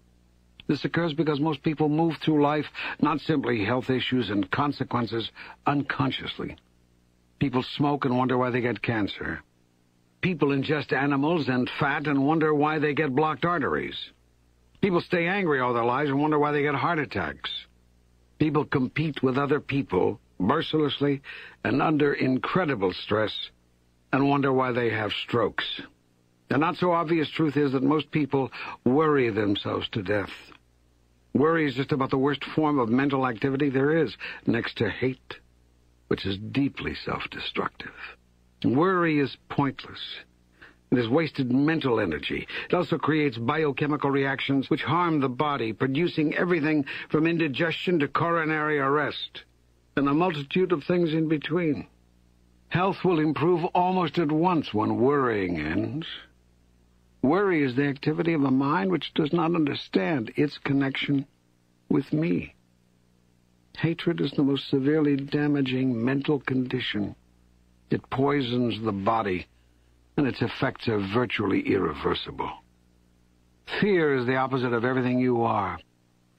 S3: This occurs because most people move through life, not simply health issues and consequences, unconsciously. People smoke and wonder why they get cancer. People ingest animals and fat and wonder why they get blocked arteries. People stay angry all their lives and wonder why they get heart attacks. People compete with other people mercilessly and under incredible stress and wonder why they have strokes. The not so obvious truth is that most people worry themselves to death. Worry is just about the worst form of mental activity there is, next to hate, which is deeply self-destructive. Worry is pointless. It is wasted mental energy. It also creates biochemical reactions which harm the body, producing everything from indigestion to coronary arrest, and a multitude of things in between. Health will improve almost at once when worrying ends. Worry is the activity of a mind which does not understand its connection with me. Hatred is the most severely damaging mental condition. It poisons the body, and its effects are virtually irreversible. Fear is the opposite of everything you are,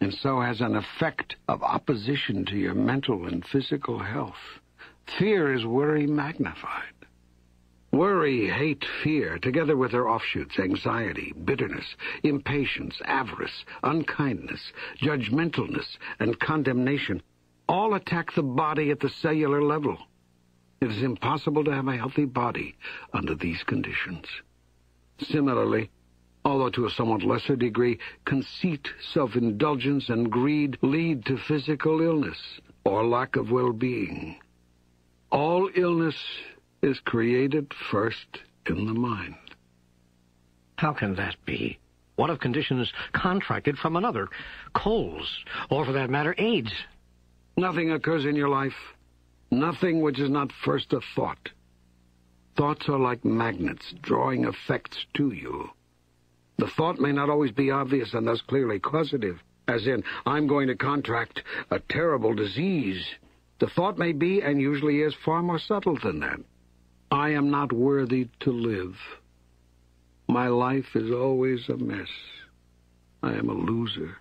S3: and so has an effect of opposition to your mental and physical health. Fear is worry magnified. Worry, hate, fear, together with their offshoots, anxiety, bitterness, impatience, avarice, unkindness, judgmentalness, and condemnation, all attack the body at the cellular level. It is impossible to have a healthy body under these conditions. Similarly, although to a somewhat lesser degree, conceit, self-indulgence, and greed lead to physical illness or lack of well-being. All illness is created first in the mind. How can that be? What of conditions
S2: contracted from another? Colds, or for that matter, AIDS?
S3: Nothing occurs in your life. Nothing which is not first a thought. Thoughts are like magnets, drawing effects to you. The thought may not always be obvious and thus clearly causative, as in, I'm going to contract a terrible disease. The thought may be, and usually is, far more subtle than that. I am not worthy to live. My life is always a mess. I am a loser.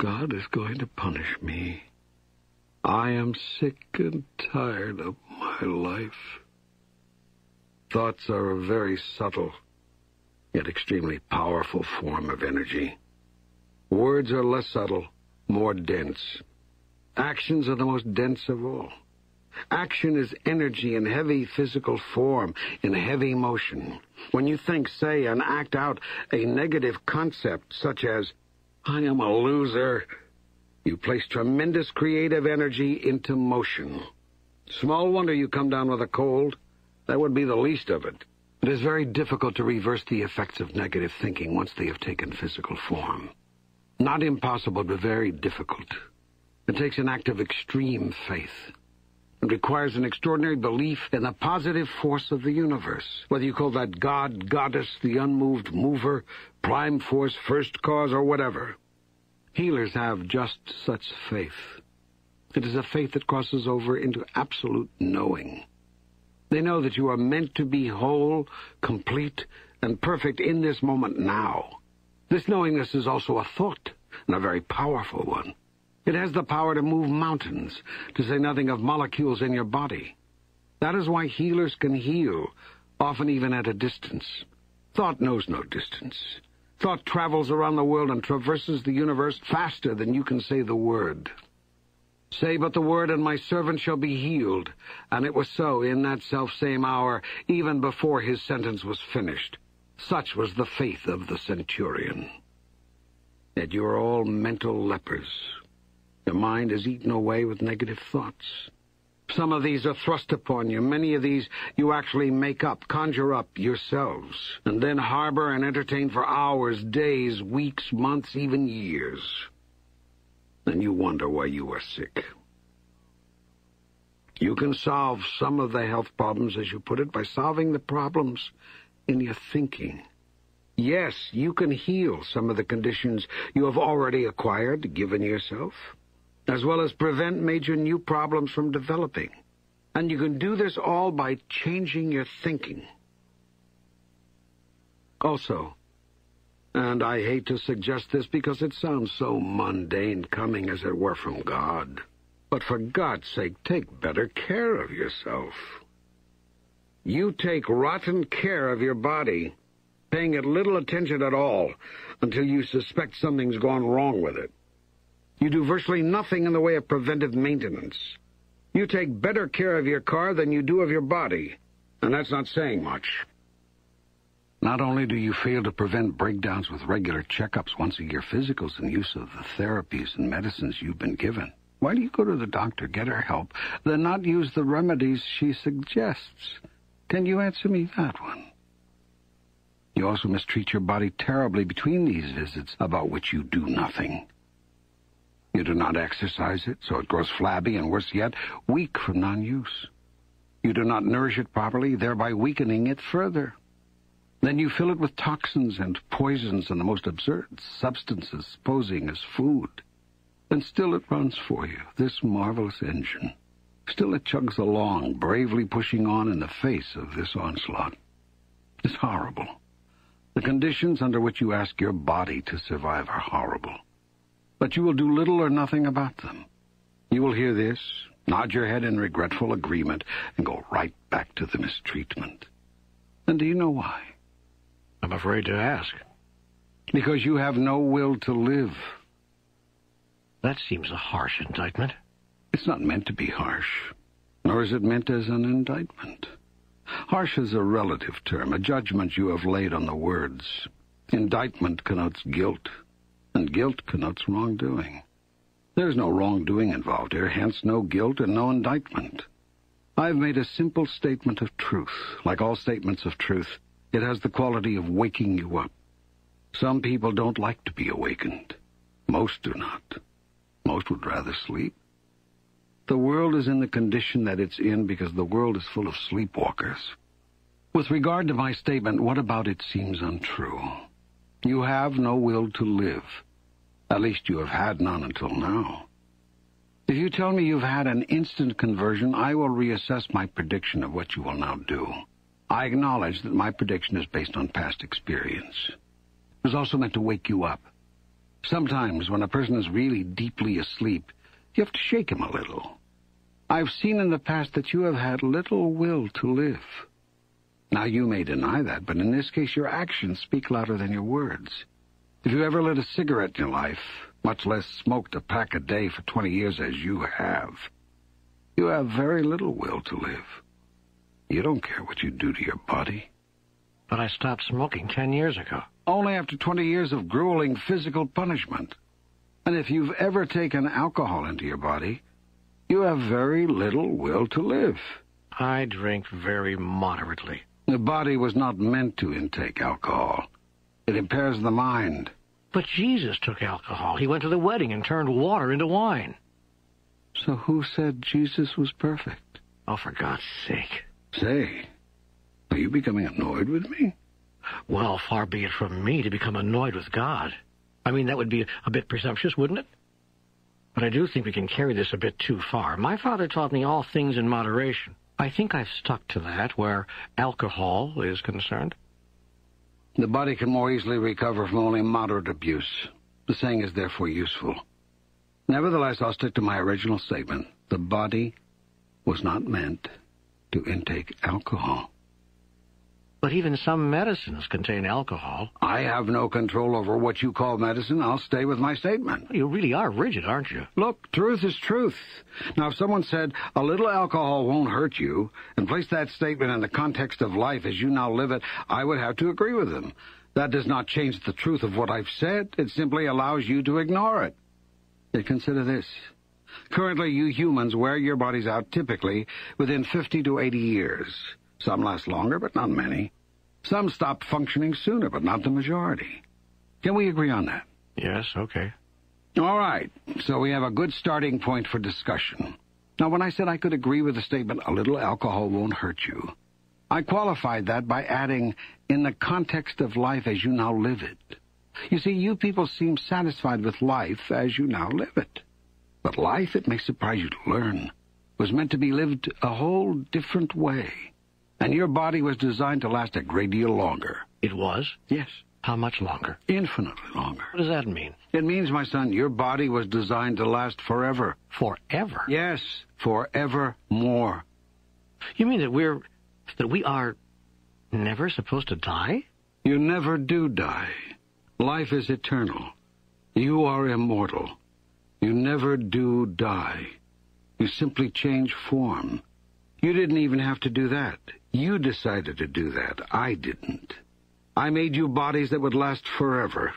S3: God is going to punish me. I am sick and tired of my life. Thoughts are a very subtle, yet extremely powerful form of energy. Words are less subtle, more dense. Actions are the most dense of all. Action is energy in heavy physical form, in heavy motion. When you think, say, and act out a negative concept such as, I am a loser, you place tremendous creative energy into motion. Small wonder you come down with a cold. That would be the least of it. It is very difficult to reverse the effects of negative thinking once they have taken physical form. Not impossible, but very difficult. It takes an act of extreme faith. It requires an extraordinary belief in the positive force of the universe. Whether you call that God, Goddess, the unmoved mover, prime force, first cause, or whatever. Healers have just such faith. It is a faith that crosses over into absolute knowing. They know that you are meant to be whole, complete, and perfect in this moment now. This knowingness is also a thought, and a very powerful one. It has the power to move mountains, to say nothing of molecules in your body. That is why healers can heal, often even at a distance. Thought knows no distance. Thought travels around the world and traverses the universe faster than you can say the word. Say but the word, and my servant shall be healed. And it was so in that selfsame hour, even before his sentence was finished. Such was the faith of the centurion. That you are all mental lepers, your mind is eaten away with negative thoughts. Some of these are thrust upon you. Many of these you actually make up, conjure up yourselves, and then harbor and entertain for hours, days, weeks, months, even years. Then you wonder why you are sick. You can solve some of the health problems, as you put it, by solving the problems in your thinking. Yes, you can heal some of the conditions you have already acquired, given yourself as well as prevent major new problems from developing. And you can do this all by changing your thinking. Also, and I hate to suggest this because it sounds so mundane coming as it were from God, but for God's sake, take better care of yourself. You take rotten care of your body, paying it little attention at all until you suspect something's gone wrong with it. You do virtually nothing in the way of preventive maintenance. You take better care of your car than you do of your body, and that's not saying much. Not only do you fail to prevent breakdowns with regular checkups once a year, physicals, and use of the therapies and medicines you've been given. Why do you go to the doctor, get her help, then not use the remedies she suggests? Can you answer me that one? You also mistreat your body terribly between these visits, about which you do nothing. You do not exercise it, so it grows flabby and, worse yet, weak from non-use. You do not nourish it properly, thereby weakening it further. Then you fill it with toxins and poisons and the most absurd substances posing as food. And still it runs for you, this marvelous engine. Still it chugs along, bravely pushing on in the face of this onslaught. It's horrible. The conditions under which you ask your body to survive are horrible but you will do little or nothing about them. You will hear this, nod your head in regretful agreement, and go right back to the mistreatment. And do you know why? I'm afraid to ask. Because you have no will to live. That seems a harsh indictment. It's not meant to be harsh, nor is it meant as an indictment. Harsh is a relative term, a judgment you have laid on the words. Indictment connotes guilt and guilt connotes wrongdoing. There is no wrongdoing involved here, hence no guilt and no indictment. I have made a simple statement of truth. Like all statements of truth, it has the quality of waking you up. Some people don't like to be awakened. Most do not. Most would rather sleep. The world is in the condition that it's in because the world is full of sleepwalkers. With regard to my statement, what about it seems untrue? You have no will to live. At least you have had none until now. If you tell me you've had an instant conversion, I will reassess my prediction of what you will now do. I acknowledge that my prediction is based on past experience. It was also meant to wake you up. Sometimes, when a person is really deeply asleep, you have to shake him a little. I've seen in the past that you have had little will to live. Now, you may deny that, but in this case, your actions speak louder than your words. If you ever lit a cigarette in your life, much less smoked a pack a day for 20 years as you have, you have very little will to live. You don't care what you do to your body. But I stopped smoking 10 years ago. Only after 20 years of grueling physical punishment. And if you've ever taken alcohol into your body, you have very little will to live. I drink very moderately. The body was not meant to intake alcohol. It impairs the mind. But Jesus took alcohol. He went to the wedding and turned water into wine. So who said Jesus was perfect? Oh, for God's sake. Say, are you becoming annoyed
S2: with me? Well, far be it from me to become annoyed with God. I mean, that would be a bit presumptuous, wouldn't it? But I do think we can carry this a bit too far. My father taught me all things in moderation. I think I've stuck to that where alcohol is
S3: concerned. The body can more easily recover from only moderate abuse. The saying is therefore useful. Nevertheless, I'll stick to my original statement. The body was not meant to intake alcohol. But even some medicines contain alcohol. I have no control over what you call medicine. I'll stay with my statement. You really are rigid, aren't you? Look, truth is truth. Now, if someone said, a little alcohol won't hurt you, and placed that statement in the context of life as you now live it, I would have to agree with them. That does not change the truth of what I've said. It simply allows you to ignore it. Yet consider this. Currently, you humans wear your bodies out typically within 50 to 80 years. Some last longer, but not many. Some stop functioning sooner, but not the majority. Can we agree on that? Yes, okay. All right, so we have a good starting point for discussion. Now, when I said I could agree with the statement, a little alcohol won't hurt you, I qualified that by adding, in the context of life as you now live it. You see, you people seem satisfied with life as you now live it. But life, it may surprise you to learn, was meant to be lived a whole different way. And your body was designed to last a great deal longer. It was? Yes. How much longer? Infinitely longer. What does that mean? It means, my son, your body was designed to last forever. Forever? Yes, forever more. You mean that we're. that we are. never supposed to die? You never do die. Life is eternal. You are immortal. You never do die. You simply change form. You didn't even have to do that. You decided to do that. I didn't. I made you bodies that would last forever.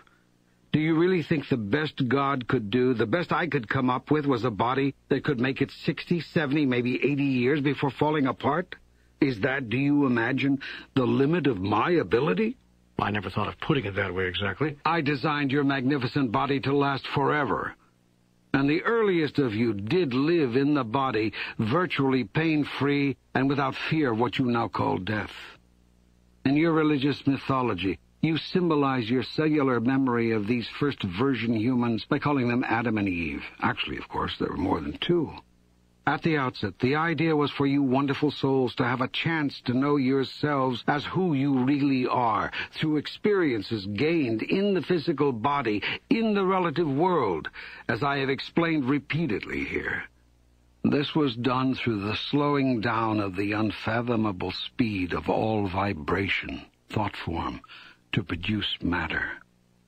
S3: Do you really think the best God could do, the best I could come up with, was a body that could make it 60, 70, maybe 80 years before falling apart? Is that, do you imagine, the limit of my ability? I never thought of putting it that way exactly. I designed your magnificent body to last forever and the earliest of you did live in the body, virtually pain-free and without fear of what you now call death. In your religious mythology, you symbolize your cellular memory of these first virgin humans by calling them Adam and Eve. Actually, of course, there were more than two. At the outset, the idea was for you wonderful souls to have a chance to know yourselves as who you really are, through experiences gained in the physical body, in the relative world, as I have explained repeatedly here. This was done through the slowing down of the unfathomable speed of all vibration, thought form, to produce matter,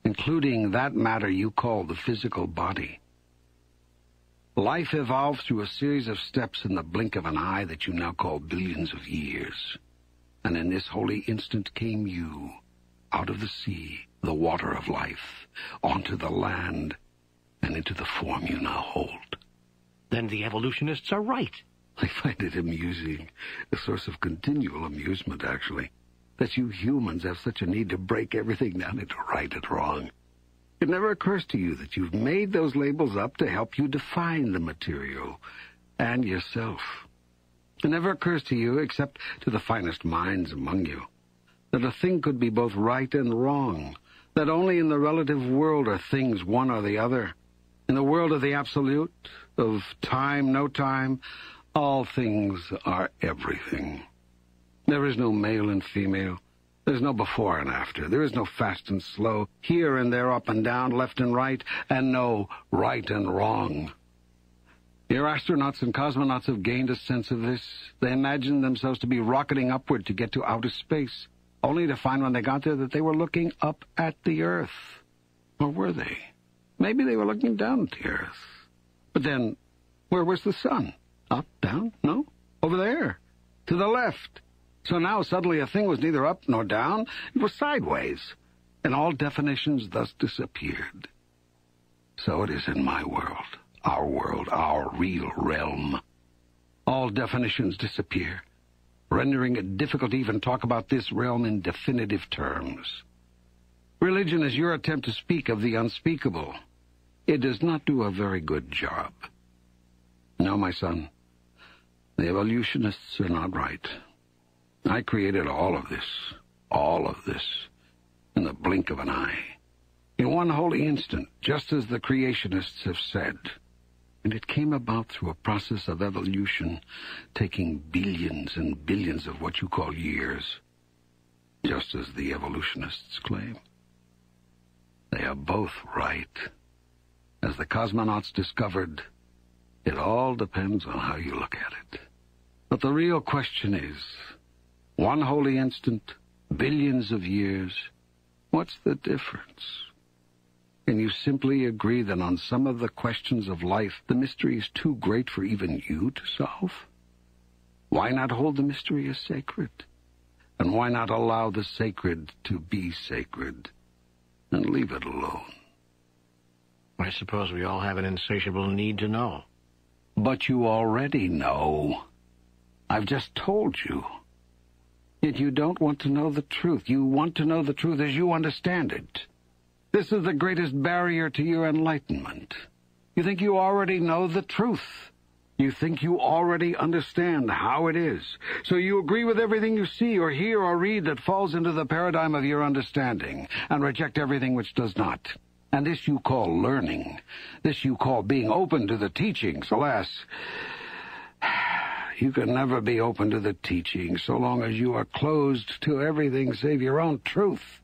S3: including that matter you call the physical body. Life evolved through a series of steps in the blink of an eye that you now call billions of years. And in this holy instant came you, out of the sea, the water of life, onto the land, and into the form you now hold. Then the evolutionists are right. I find it amusing, a source of continual amusement, actually, that you humans have such a need to break everything down into right and wrong. It never occurs to you that you've made those labels up to help you define the material and yourself. It never occurs to you, except to the finest minds among you, that a thing could be both right and wrong, that only in the relative world are things one or the other. In the world of the absolute, of time, no time, all things are everything. There is no male and female. There's no before and after. There is no fast and slow, here and there, up and down, left and right, and no right and wrong. Your astronauts and cosmonauts have gained a sense of this. They imagined themselves to be rocketing upward to get to outer space, only to find when they got there that they were looking up at the Earth. Or were they? Maybe they were looking down at the Earth. But then, where was the sun? Up, down? No? Over there. To the left. So now suddenly a thing was neither up nor down, it was sideways, and all definitions thus disappeared. So it is in my world, our world, our real realm. All definitions disappear, rendering it difficult to even talk about this realm in definitive terms. Religion is your attempt to speak of the unspeakable. It does not do a very good job. No, my son, the evolutionists are not right. I created all of this, all of this, in the blink of an eye. In one holy instant, just as the creationists have said. And it came about through a process of evolution, taking billions and billions of what you call years, just as the evolutionists claim. They are both right. As the cosmonauts discovered, it all depends on how you look at it. But the real question is, one holy instant, billions of years. What's the difference? Can you simply agree that on some of the questions of life, the mystery is too great for even you to solve? Why not hold the mystery as sacred? And why not allow the sacred to be sacred? And leave it alone. I suppose we all have an insatiable need to know. But you already know. I've just told you. Yet you don't want to know the truth. You want to know the truth as you understand it. This is the greatest barrier to your enlightenment. You think you already know the truth. You think you already understand how it is. So you agree with everything you see or hear or read that falls into the paradigm of your understanding, and reject everything which does not. And this you call learning. This you call being open to the teachings. Alas, you can never be open to the teaching so long as you are closed to everything save your own truth.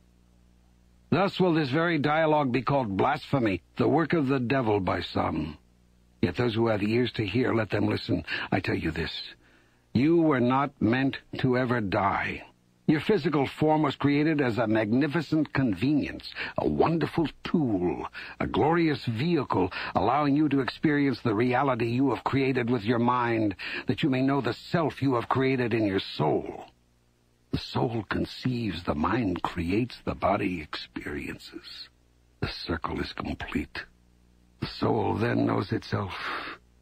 S3: Thus will this very dialogue be called blasphemy, the work of the devil by some. Yet those who have ears to hear, let them listen. I tell you this, you were not meant to ever die. Your physical form was created as a magnificent convenience, a wonderful tool, a glorious vehicle, allowing you to experience the reality you have created with your mind, that you may know the self you have created in your soul. The soul conceives, the mind creates, the body experiences. The circle is complete. The soul then knows itself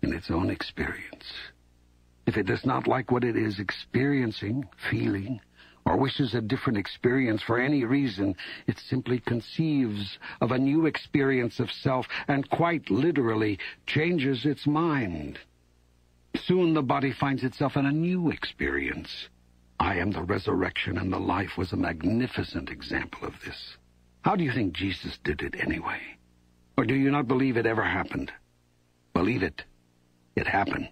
S3: in its own experience. If it does not like what it is experiencing, feeling, or wishes a different experience for any reason. It simply conceives of a new experience of self and quite literally changes its mind. Soon the body finds itself in a new experience. I am the resurrection and the life was a magnificent example of this. How do you think Jesus did it anyway? Or do you not believe it ever happened? Believe it. It happened.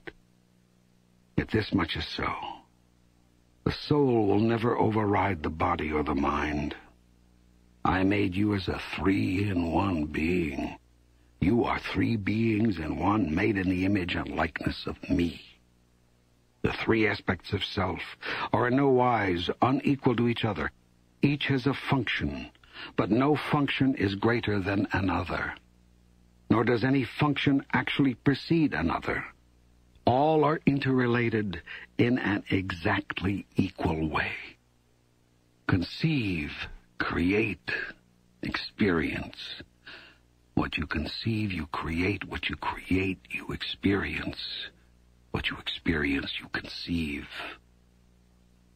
S3: Yet this much is so. The soul will never override the body or the mind. I made you as a three-in-one being. You are three beings in one made in the image and likeness of me. The three aspects of self are in no wise unequal to each other. Each has a function, but no function is greater than another. Nor does any function actually precede another. All are interrelated in an exactly equal way. Conceive, create, experience. What you conceive, you create. What you create, you experience. What you experience, you conceive.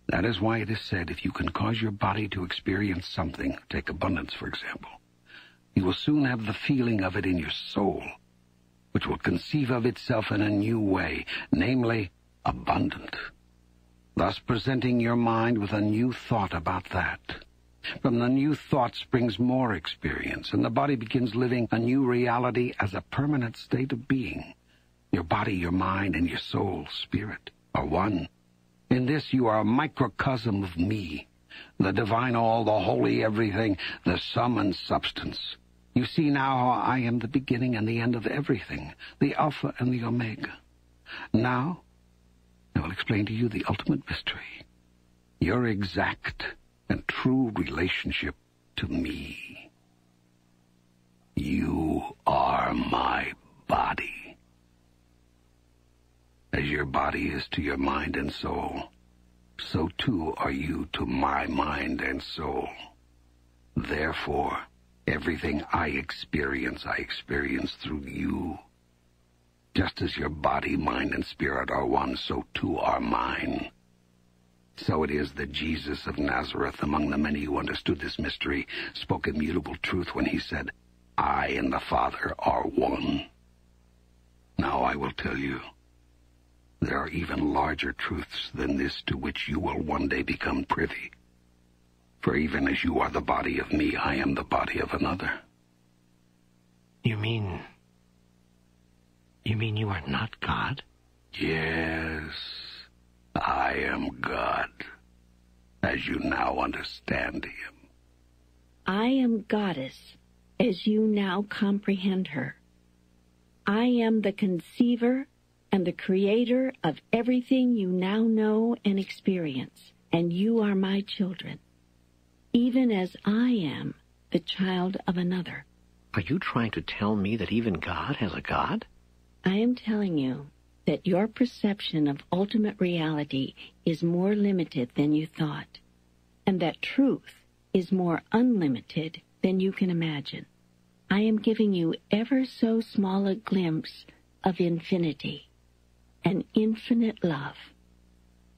S3: That is why it is said if you can cause your body to experience something, take abundance for example, you will soon have the feeling of it in your soul which will conceive of itself in a new way, namely, abundant. Thus presenting your mind with a new thought about that. From the new thought springs more experience, and the body begins living a new reality as a permanent state of being. Your body, your mind, and your soul, spirit, are one. In this you are a microcosm of me, the divine all, the holy everything, the sum and substance. You see now how I am the beginning and the end of everything, the Alpha and the Omega. Now, I will explain to you the ultimate mystery. Your exact and true relationship to me. You are my body. As your body is to your mind and soul, so too are you to my mind and soul. Therefore, Everything I experience, I experience through you. Just as your body, mind, and spirit are one, so too are mine. So it is that Jesus of Nazareth, among the many who understood this mystery, spoke immutable truth when he said, I and the Father are one. Now I will tell you, there are even larger truths than this to which you will one day become privy. For even as you are the body of me, I am the body of another.
S2: You mean. You mean you are not God? Yes,
S3: I am God, as you now understand Him.
S4: I am Goddess, as you now comprehend her. I am the conceiver and the creator of everything you now know and experience, and you are my children even as I am the child of another.
S2: Are you trying to tell me that even God has a God?
S4: I am telling you that your perception of ultimate reality is more limited than you thought, and that truth is more unlimited than you can imagine. I am giving you ever so small a glimpse of infinity, an infinite love.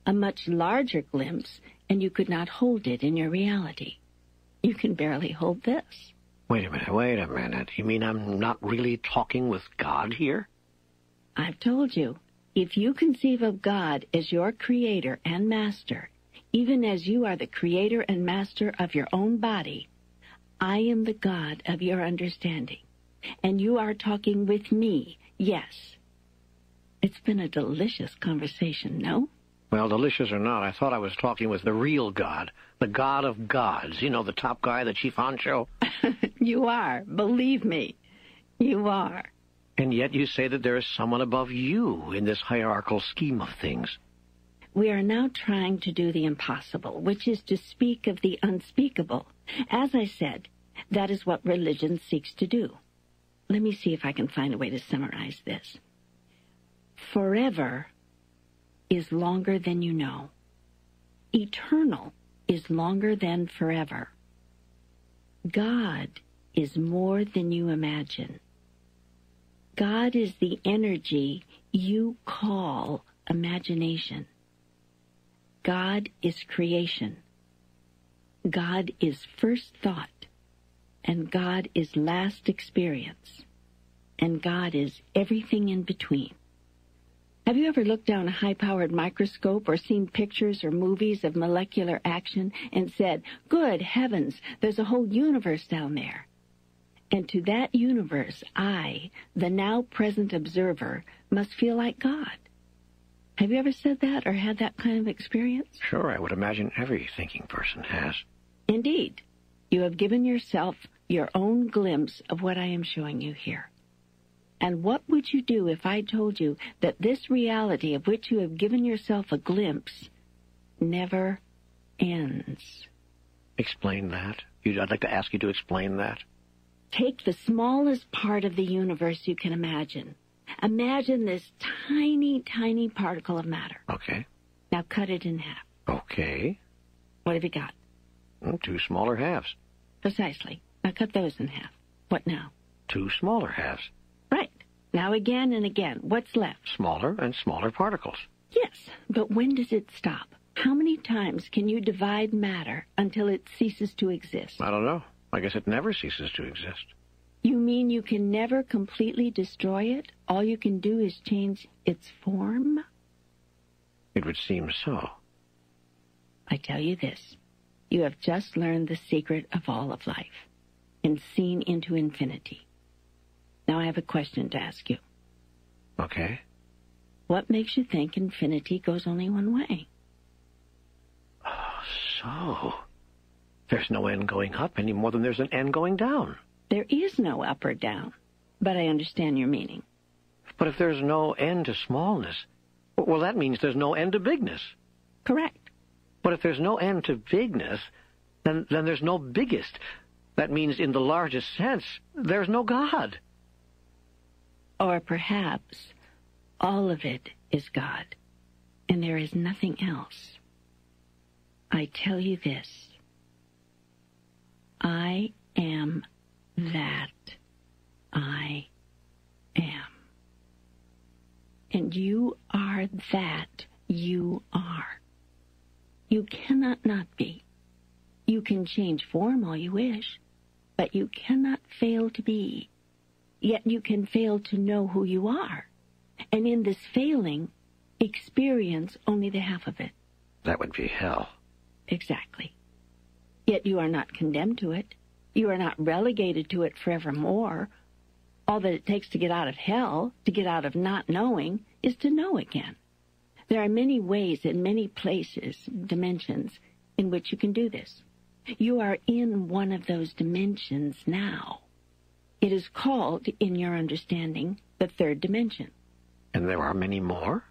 S4: A much larger glimpse and you could not hold it in your reality. You can barely hold this.
S2: Wait a minute, wait a minute. You mean I'm not really talking with God here?
S4: I've told you, if you conceive of God as your creator and master, even as you are the creator and master of your own body, I am the God of your understanding. And you are talking with me, yes. It's been a delicious conversation, no?
S2: Well, delicious or not, I thought I was talking with the real God, the God of gods. You know, the top guy, the chief honcho. (laughs) you are. Believe me, you are. And yet you say that there is someone above you in this hierarchical scheme of things.
S4: We are now trying to do the impossible, which is to speak of the unspeakable. As I said, that is what religion seeks to do. Let me see if I can find a way to summarize this. Forever, is longer than you know. Eternal is longer than forever. God is more than you imagine. God is the energy you call imagination. God is creation. God is first thought. And God is last experience. And God is everything in between. Have you ever looked down a high-powered microscope or seen pictures or movies of molecular action and said, Good heavens, there's a whole universe down there? And to that universe, I, the now present observer, must feel like God. Have you ever said that or had that kind of experience?
S2: Sure, I would imagine every thinking person has.
S4: Indeed. You have given yourself your own glimpse of what I am showing you here. And what would you do if I told you that this reality of which you have given yourself a glimpse never ends?
S2: Explain that. You'd, I'd like to ask you to explain that.
S4: Take the smallest part of the universe you can imagine. Imagine this tiny, tiny particle of matter. Okay. Now cut it in half.
S2: Okay. What have you got? Mm, two smaller halves.
S4: Precisely. Now cut those in half.
S2: What now? Two smaller halves.
S4: Now again and again. What's left?
S2: Smaller and smaller particles.
S4: Yes, but when does it stop? How many times can you divide matter until it ceases to exist?
S2: I don't know. I guess it never ceases to exist.
S4: You mean you can never completely destroy it? All you can do is change its form? It would seem so. I tell you this. You have just learned the secret of all of life and seen into infinity. Now I have a question to ask you. Okay. What makes you think infinity
S2: goes only one
S4: way?
S3: Oh,
S2: so. There's no end going up any more than there's an end going down. There is no up or down, but I understand your meaning. But if there's no end to smallness, well, that means there's no end to bigness. Correct. But if there's no end to bigness, then, then there's no biggest. That means, in the largest sense, there's no God. Or perhaps all of it is God,
S4: and there is nothing else. I tell you this I am that I am. And you are that you are. You cannot not be. You can change form all you wish, but you cannot fail to be Yet you can fail to know who you are. And in this failing, experience only the half of it.
S2: That would be hell. Exactly.
S4: Yet you are not condemned to it. You are not relegated to it forevermore. All that it takes to get out of hell, to get out of not knowing, is to know again. There are many ways and many places, dimensions, in which you can do this. You are in one of those dimensions now. It is called, in your understanding, the third dimension.
S2: And there are many more?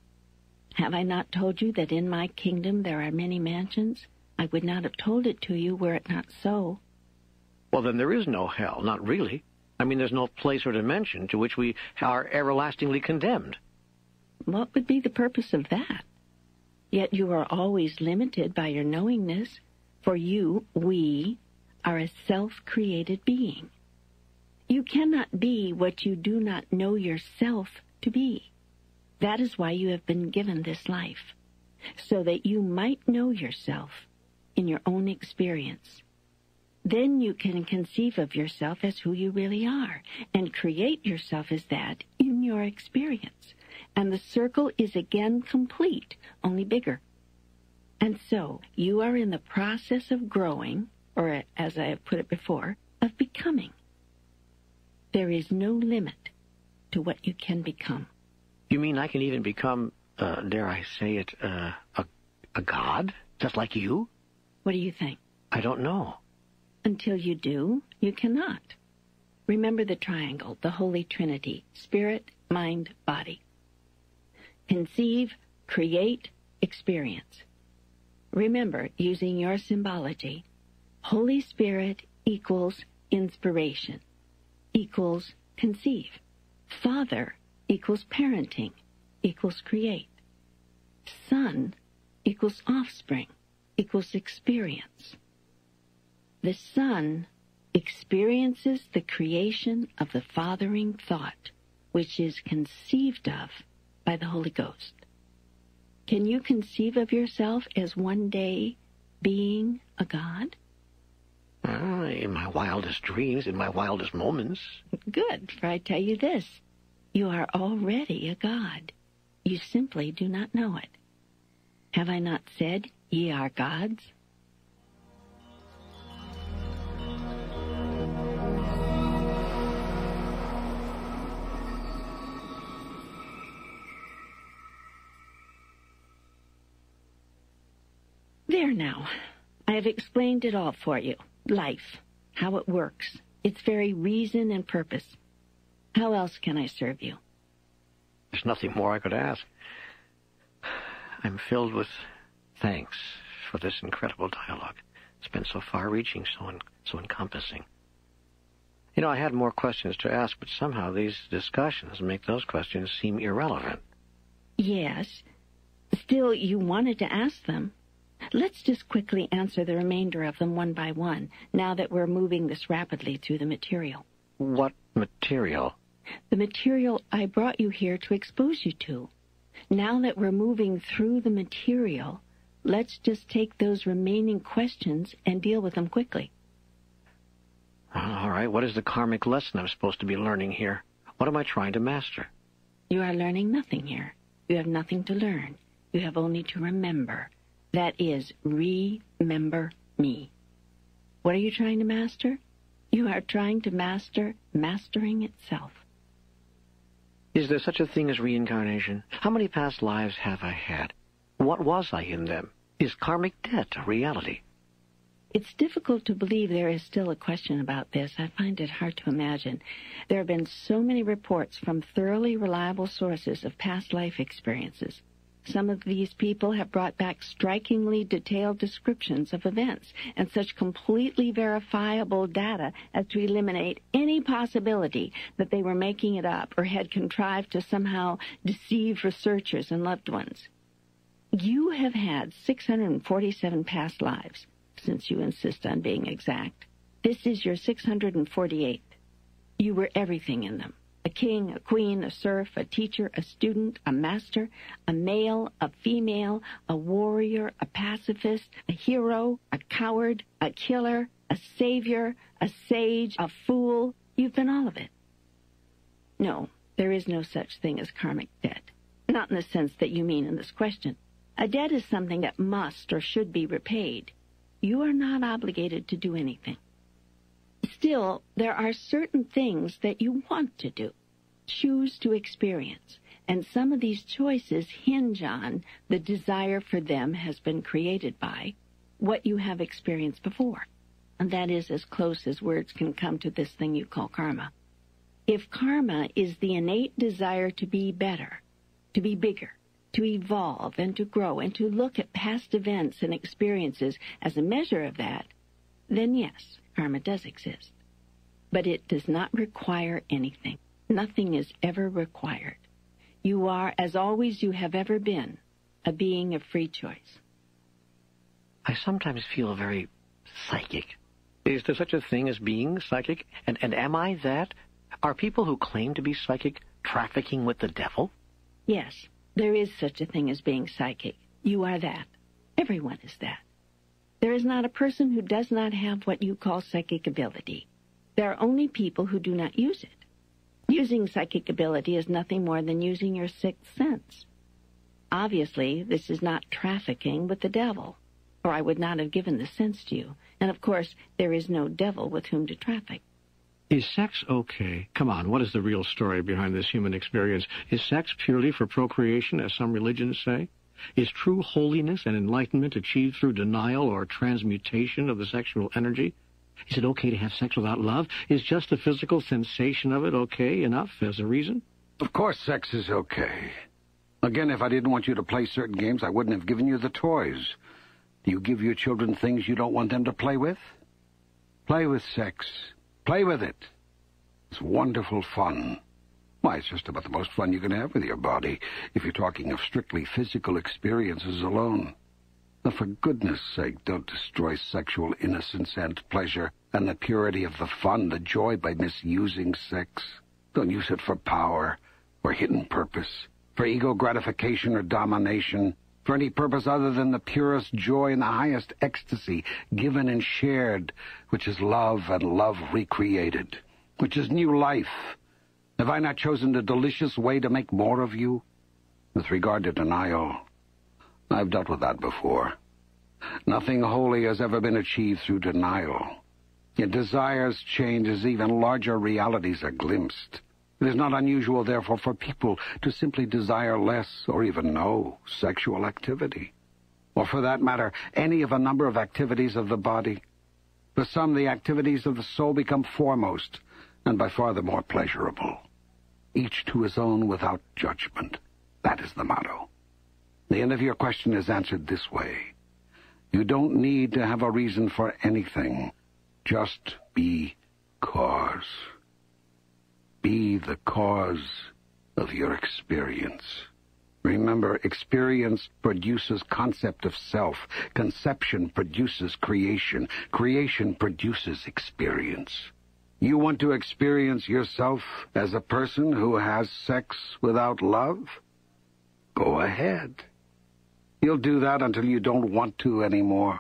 S4: Have I not told you that in my kingdom there are many mansions? I would not have told it to you were it not so.
S2: Well, then there is no hell, not really. I mean, there's no place or dimension to which we are everlastingly condemned.
S4: What would be the purpose of that? Yet you are always limited by your knowingness, for you, we, are a self-created being. You cannot be what you do not know yourself to be. That is why you have been given this life, so that you might know yourself in your own experience. Then you can conceive of yourself as who you really are and create yourself as that in your experience. And the circle is again complete, only bigger. And so you are in the process of growing, or as I have put it before, of becoming. There is no limit to what you can become.
S2: You mean I can even become, uh, dare I say it, uh, a, a god? Just like you? What do you think? I don't know.
S4: Until you do, you cannot. Remember the triangle, the Holy Trinity, spirit, mind, body. Conceive, create, experience. Remember, using your symbology, Holy Spirit equals inspiration equals conceive. Father equals parenting equals create. Son equals offspring equals experience. The Son experiences the creation of the fathering thought, which is conceived of by the Holy Ghost. Can you conceive of yourself as one day being a God?
S2: Ah, in my wildest dreams, in my wildest moments.
S4: Good, for I tell you this. You are already a god. You simply do not know it. Have I not said, ye are gods? There now. I have explained it all for you life, how it works, its very reason and purpose. How else can I serve you?
S2: There's nothing more I could ask. I'm filled with thanks for this incredible dialogue. It's been so far reaching, so, en- so encompassing. You know, I had more questions to ask, but somehow these discussions make those questions seem irrelevant.
S4: Yes. Still, you wanted to ask them. Let's just quickly answer the remainder of them one by one, now that we're moving this rapidly through the material.
S2: What material?
S4: The material I brought you here to expose you to. Now that we're moving through the material, let's just take those remaining questions and deal with them quickly.
S2: All right, what is the karmic lesson I'm supposed to be learning here? What am I trying to master?
S4: You are learning nothing here. You have nothing to learn. You have only to remember. That is, remember me. What are you trying to master? You are trying to master mastering itself.
S2: Is there such a thing as reincarnation? How many past lives have I had? What was I in them? Is karmic debt a reality? It's difficult to
S4: believe there is still a question about this. I find it hard to imagine. There have been so many reports from thoroughly reliable sources of past life experiences. Some of these people have brought back strikingly detailed descriptions of events and such completely verifiable data as to eliminate any possibility that they were making it up or had contrived to somehow deceive researchers and loved ones. You have had 647 past lives, since you insist on being exact. This is your 648th. You were everything in them a king, a queen, a serf, a teacher, a student, a master, a male, a female, a warrior, a pacifist, a hero, a coward, a killer, a savior, a sage, a fool. You've been all of it. No, there is no such thing as karmic debt. Not in the sense that you mean in this question. A debt is something that must or should be repaid. You are not obligated to do anything. Still, there are certain things that you want to do, choose to experience, and some of these choices hinge on the desire for them has been created by what you have experienced before. And that is as close as words can come to this thing you call karma. If karma is the innate desire to be better, to be bigger, to evolve and to grow and to look at past events and experiences as a measure of that, then yes, karma does exist. But it does not require anything. Nothing is ever required. You are, as always you have ever been, a being of free choice.
S2: I sometimes feel very psychic. Is there such a thing as being psychic? And, and am I that? Are people who claim to be psychic trafficking with the devil?
S4: Yes, there is such a thing as being psychic. You are that. Everyone is that. There is not a person who does not have what you call psychic ability. There are only people who do not use it. Using psychic ability is nothing more than using your sixth sense. Obviously, this is not trafficking with the devil, or I would not have given the sense to you. And of course, there is no devil with whom to traffic.
S2: Is sex okay? Come on, what is the real story behind this human experience? Is sex purely for procreation, as some religions say? Is true holiness and enlightenment achieved through denial or transmutation of the sexual energy? Is it okay to have sex without love? Is just the physical sensation of it okay enough as a
S3: reason? Of course sex is okay. Again, if I didn't want you to play certain games, I wouldn't have given you the toys. Do you give your children things you don't want them to play with? Play with sex. Play with it. It's wonderful fun. Why, it's just about the most fun you can have with your body, if you're talking of strictly physical experiences alone. Now, for goodness sake, don't destroy sexual innocence and pleasure and the purity of the fun, the joy by misusing sex. Don't use it for power or hidden purpose, for ego gratification or domination, for any purpose other than the purest joy and the highest ecstasy given and shared, which is love and love recreated, which is new life have I not chosen a delicious way to make more of you? With regard to denial, I've dealt with that before. Nothing holy has ever been achieved through denial. Yet desires change as even larger realities are glimpsed. It is not unusual, therefore, for people to simply desire less or even no sexual activity. Or for that matter, any of a number of activities of the body. For some, the activities of the soul become foremost, and by far the more pleasurable each to his own without judgment. That is the motto. The end of your question is answered this way. You don't need to have a reason for anything. Just be cause. Be the cause of your experience. Remember, experience produces concept of self. Conception produces creation. Creation produces experience. You want to experience yourself as a person who has sex without love? Go ahead. You'll do that until you don't want to anymore.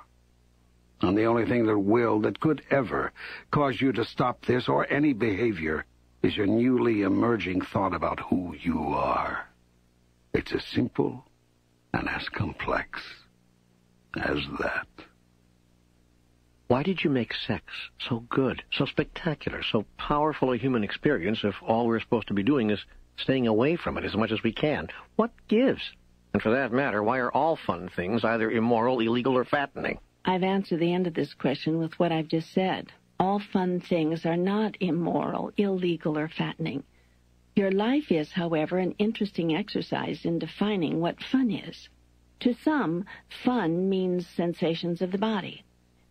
S3: And the only thing that will, that could ever, cause you to stop this or any behavior is your newly emerging thought about who you are. It's as simple and as complex as that.
S2: Why did you make sex so good, so spectacular, so powerful a human experience if all we're supposed to be doing is staying away from it as much as we can? What gives? And for that matter, why are all fun things either immoral, illegal, or fattening?
S4: I've answered the end of this question with what I've just said. All fun things are not immoral, illegal, or fattening. Your life is, however, an interesting exercise in defining what fun is. To some, fun means sensations of the body.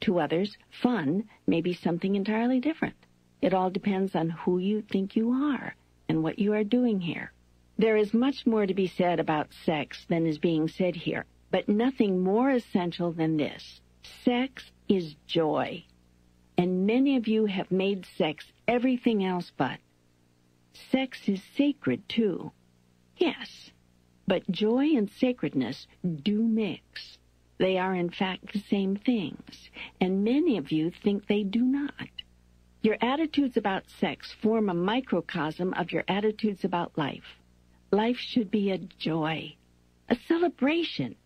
S4: To others, fun may be something entirely different. It all depends on who you think you are and what you are doing here. There is much more to be said about sex than is being said here, but nothing more essential than this. Sex is joy. And many of you have made sex everything else but. Sex is sacred, too. Yes, but joy and sacredness do mix. They are, in fact, the same things, and many of you think they do not. Your attitudes about sex form a microcosm of your attitudes about life. Life should be a joy, a celebration,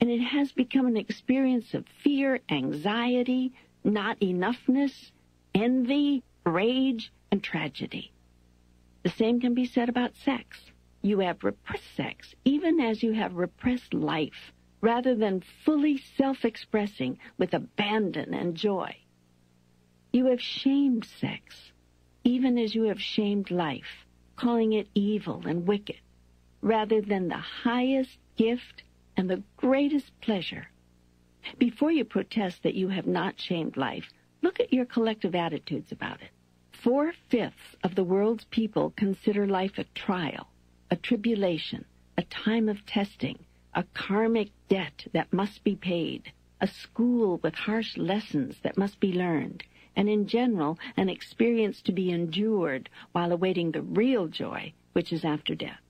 S4: and it has become an experience of fear, anxiety, not enoughness, envy, rage, and tragedy. The same can be said about sex. You have repressed sex, even as you have repressed life rather than fully self-expressing with abandon and joy. You have shamed sex, even as you have shamed life, calling it evil and wicked, rather than the highest gift and the greatest pleasure. Before you protest that you have not shamed life, look at your collective attitudes about it. Four-fifths of the world's people consider life a trial, a tribulation, a time of testing, a karmic debt that must be paid, a school with harsh lessons that must be learned, and in general, an experience to be endured while awaiting the real joy, which is after death.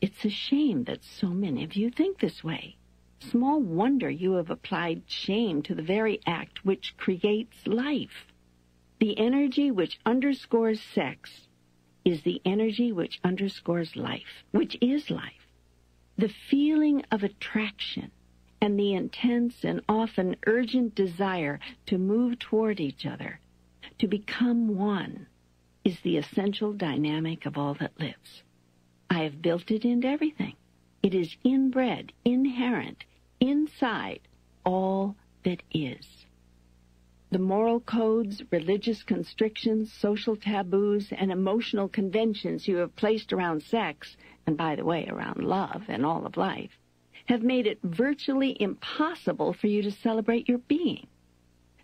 S4: It's a shame that so many of you think this way. Small wonder you have applied shame to the very act which creates life. The energy which underscores sex is the energy which underscores life, which is life. The feeling of attraction and the intense and often urgent desire to move toward each other, to become one, is the essential dynamic of all that lives. I have built it into everything. It is inbred, inherent, inside all that is. The moral codes, religious constrictions, social taboos, and emotional conventions you have placed around sex and by the way, around love and all of life, have made it virtually impossible for you to celebrate your being.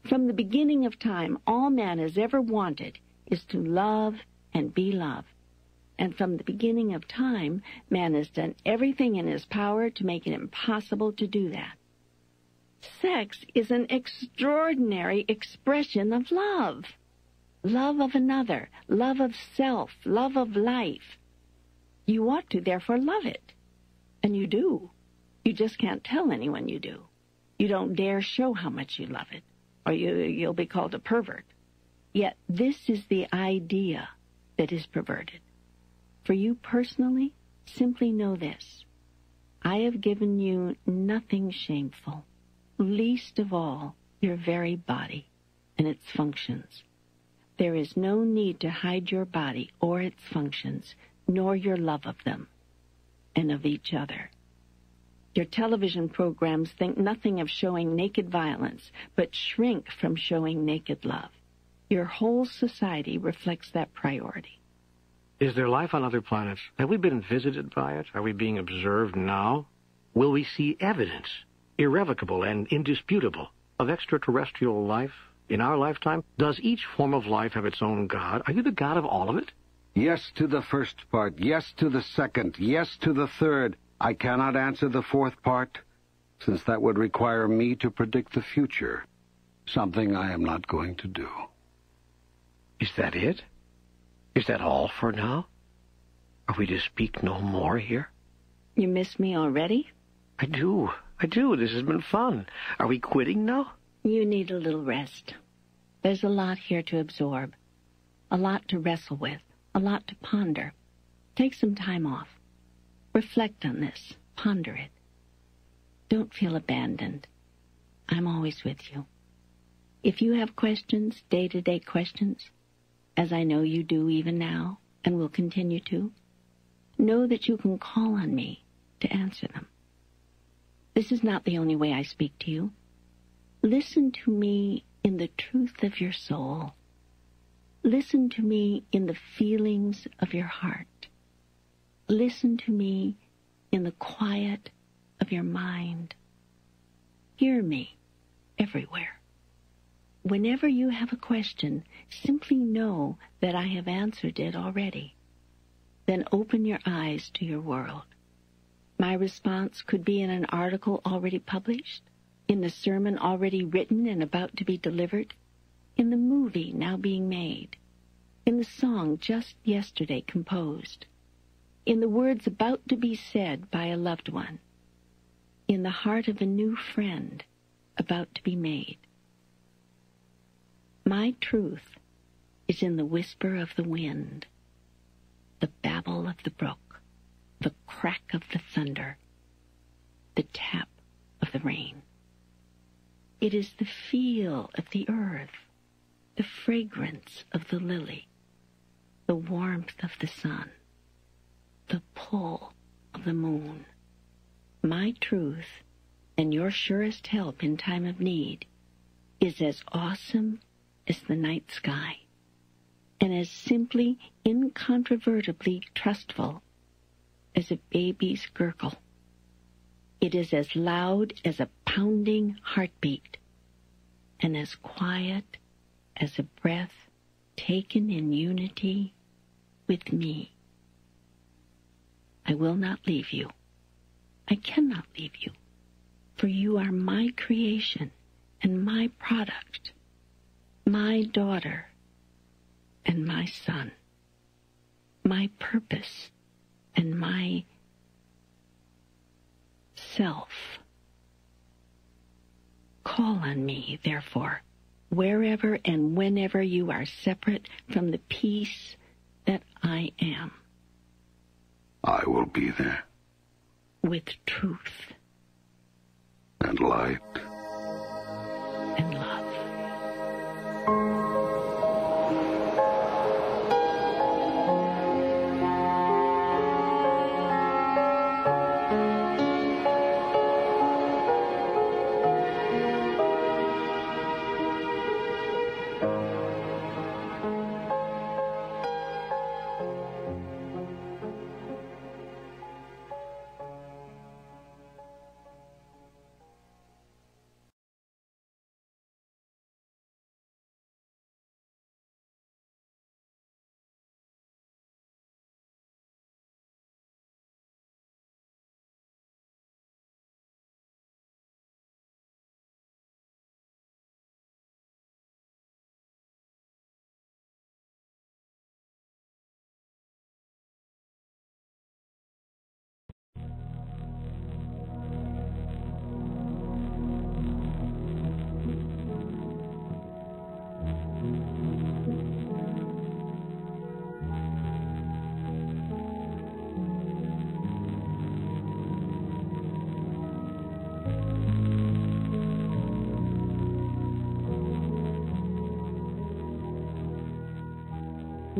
S4: From the beginning of time, all man has ever wanted is to love and be loved. And from the beginning of time, man has done everything in his power to make it impossible to do that. Sex is an extraordinary expression of love. Love of another, love of self, love of life, you ought to therefore love it. And you do. You just can't tell anyone you do. You don't dare show how much you love it, or you, you'll be called a pervert. Yet this is the idea that is perverted. For you personally, simply know this. I have given you nothing shameful, least of all your very body and its functions. There is no need to hide your body or its functions nor your love of them and of each other. Your television programs think nothing of showing naked violence, but shrink from showing naked love. Your whole society reflects that priority.
S2: Is there life on other planets? Have we been visited by it? Are we being observed now? Will we see evidence, irrevocable and indisputable, of extraterrestrial life in our
S3: lifetime? Does each form of life have its own God? Are you the God of all of it? Yes to the first part, yes to the second, yes to the third. I cannot answer the fourth part, since that would require me to predict the future, something I am not going to do. Is that it? Is that all for now?
S2: Are we to speak no more here?
S4: You miss me already?
S2: I do. I do. This has been fun. Are we quitting now?
S4: You need a little rest. There's a lot here to absorb, a lot to wrestle with a lot to ponder. Take some time off. Reflect on this. Ponder it. Don't feel abandoned. I'm always with you. If you have questions, day-to-day questions, as I know you do even now and will continue to, know that you can call on me to answer them. This is not the only way I speak to you. Listen to me in the truth of your soul Listen to me in the feelings of your heart. Listen to me in the quiet of your mind. Hear me everywhere. Whenever you have a question, simply know that I have answered it already. Then open your eyes to your world. My response could be in an article already published, in the sermon already written and about to be delivered, in the movie now being made, in the song just yesterday composed, in the words about to be said by a loved one, in the heart of a new friend about to be made. My truth is in the whisper of the wind, the babble of the brook, the crack of the thunder, the tap of the rain. It is the feel of the earth, the fragrance of the lily, the warmth of the sun, the pull of the moon. My truth and your surest help in time of need is as awesome as the night sky and as simply incontrovertibly trustful as a baby's gurgle. It is as loud as a pounding heartbeat and as quiet as a breath taken in unity with me. I will not leave you. I cannot leave you, for you are my creation and my product, my daughter and my son, my purpose and my self. Call on me, therefore wherever and whenever you are separate from the peace that I am.
S3: I will be there.
S4: With truth. And light.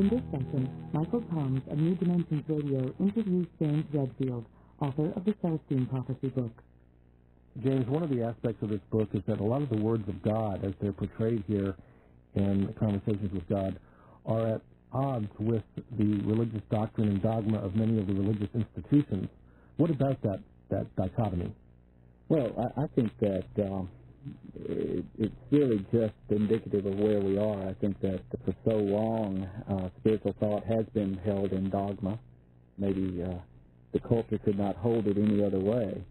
S1: In this session, Michael Toms of New Dimensions Radio interviews James Redfield, author of the Celestine Prophecy book.
S6: James, one of the aspects of this book is that a lot of the words of God, as they're portrayed here in Conversations with God, are at odds with the religious doctrine and dogma of many of the religious institutions. What about that, that dichotomy?
S7: Well, I, I think that um, it, it's really just indicative of where we are. I think that for so long, uh, spiritual thought has been held in dogma. Maybe uh, the culture could not hold it any other way.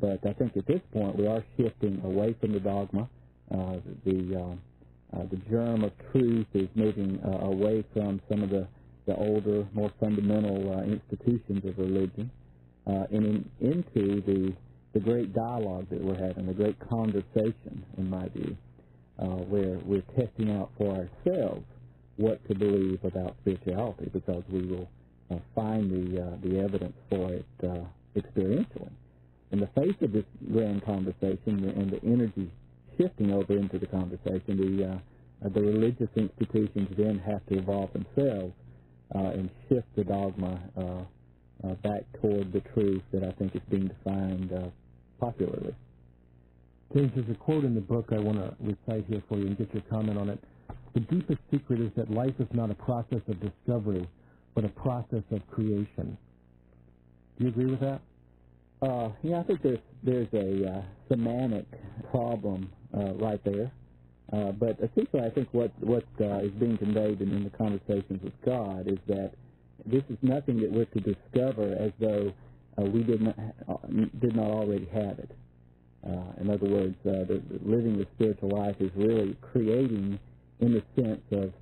S7: But I think at this point we are shifting away from the dogma. Uh, the um, uh, the germ of truth is moving uh, away from some of the, the older, more fundamental uh, institutions of religion and in, into the the great dialogue that we're having, the great conversation, in my view, uh, where we're testing out for ourselves what to believe about spirituality because we will uh, find the, uh, the evidence for it uh, experientially. In the face of this grand conversation and the energy shifting over into the conversation, the, uh, uh, the religious institutions then have to evolve themselves and shift the dogma uh, back toward the truth that I think is being defined uh, popularly.
S6: James, there's a quote in the book I want to recite here for you and get your comment on it. The deepest secret is that life is not a process of discovery, but a process of
S7: creation. Do you agree with that? Uh, yeah, I think there's there's a uh, semantic problem uh, right there. Uh, but essentially, I think what what uh, is being conveyed in, in the conversations with God is that this is nothing that we're to discover as though uh, we did not, uh, did not already have it. Uh, in other words, uh, the, the living the spiritual life is really creating in the sense of,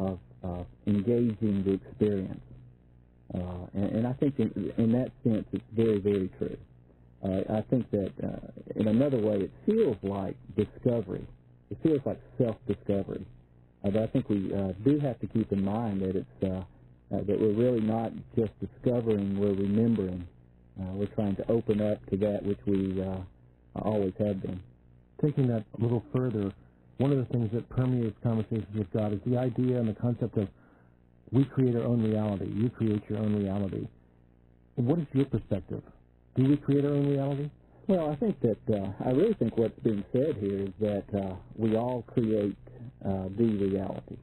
S7: of, of, engaging the experience. Uh, and, and, I think in, in, that sense, it's very, very true. Uh, I think that uh, in another way, it feels like discovery. It feels like self-discovery. Uh, but I think we do have to keep in mind that it's uh, that we're really not just discovering, we're remembering. Uh, we're trying to open up to that which we uh, always have been.
S6: Taking that a little further, one of the things that permeates conversations with God is the idea and the concept of we create our own reality, you create your own reality. What is your perspective?
S7: Do we create our own reality? Well, I think that, uh, I really think what's being said here is that uh, we all create uh, the reality.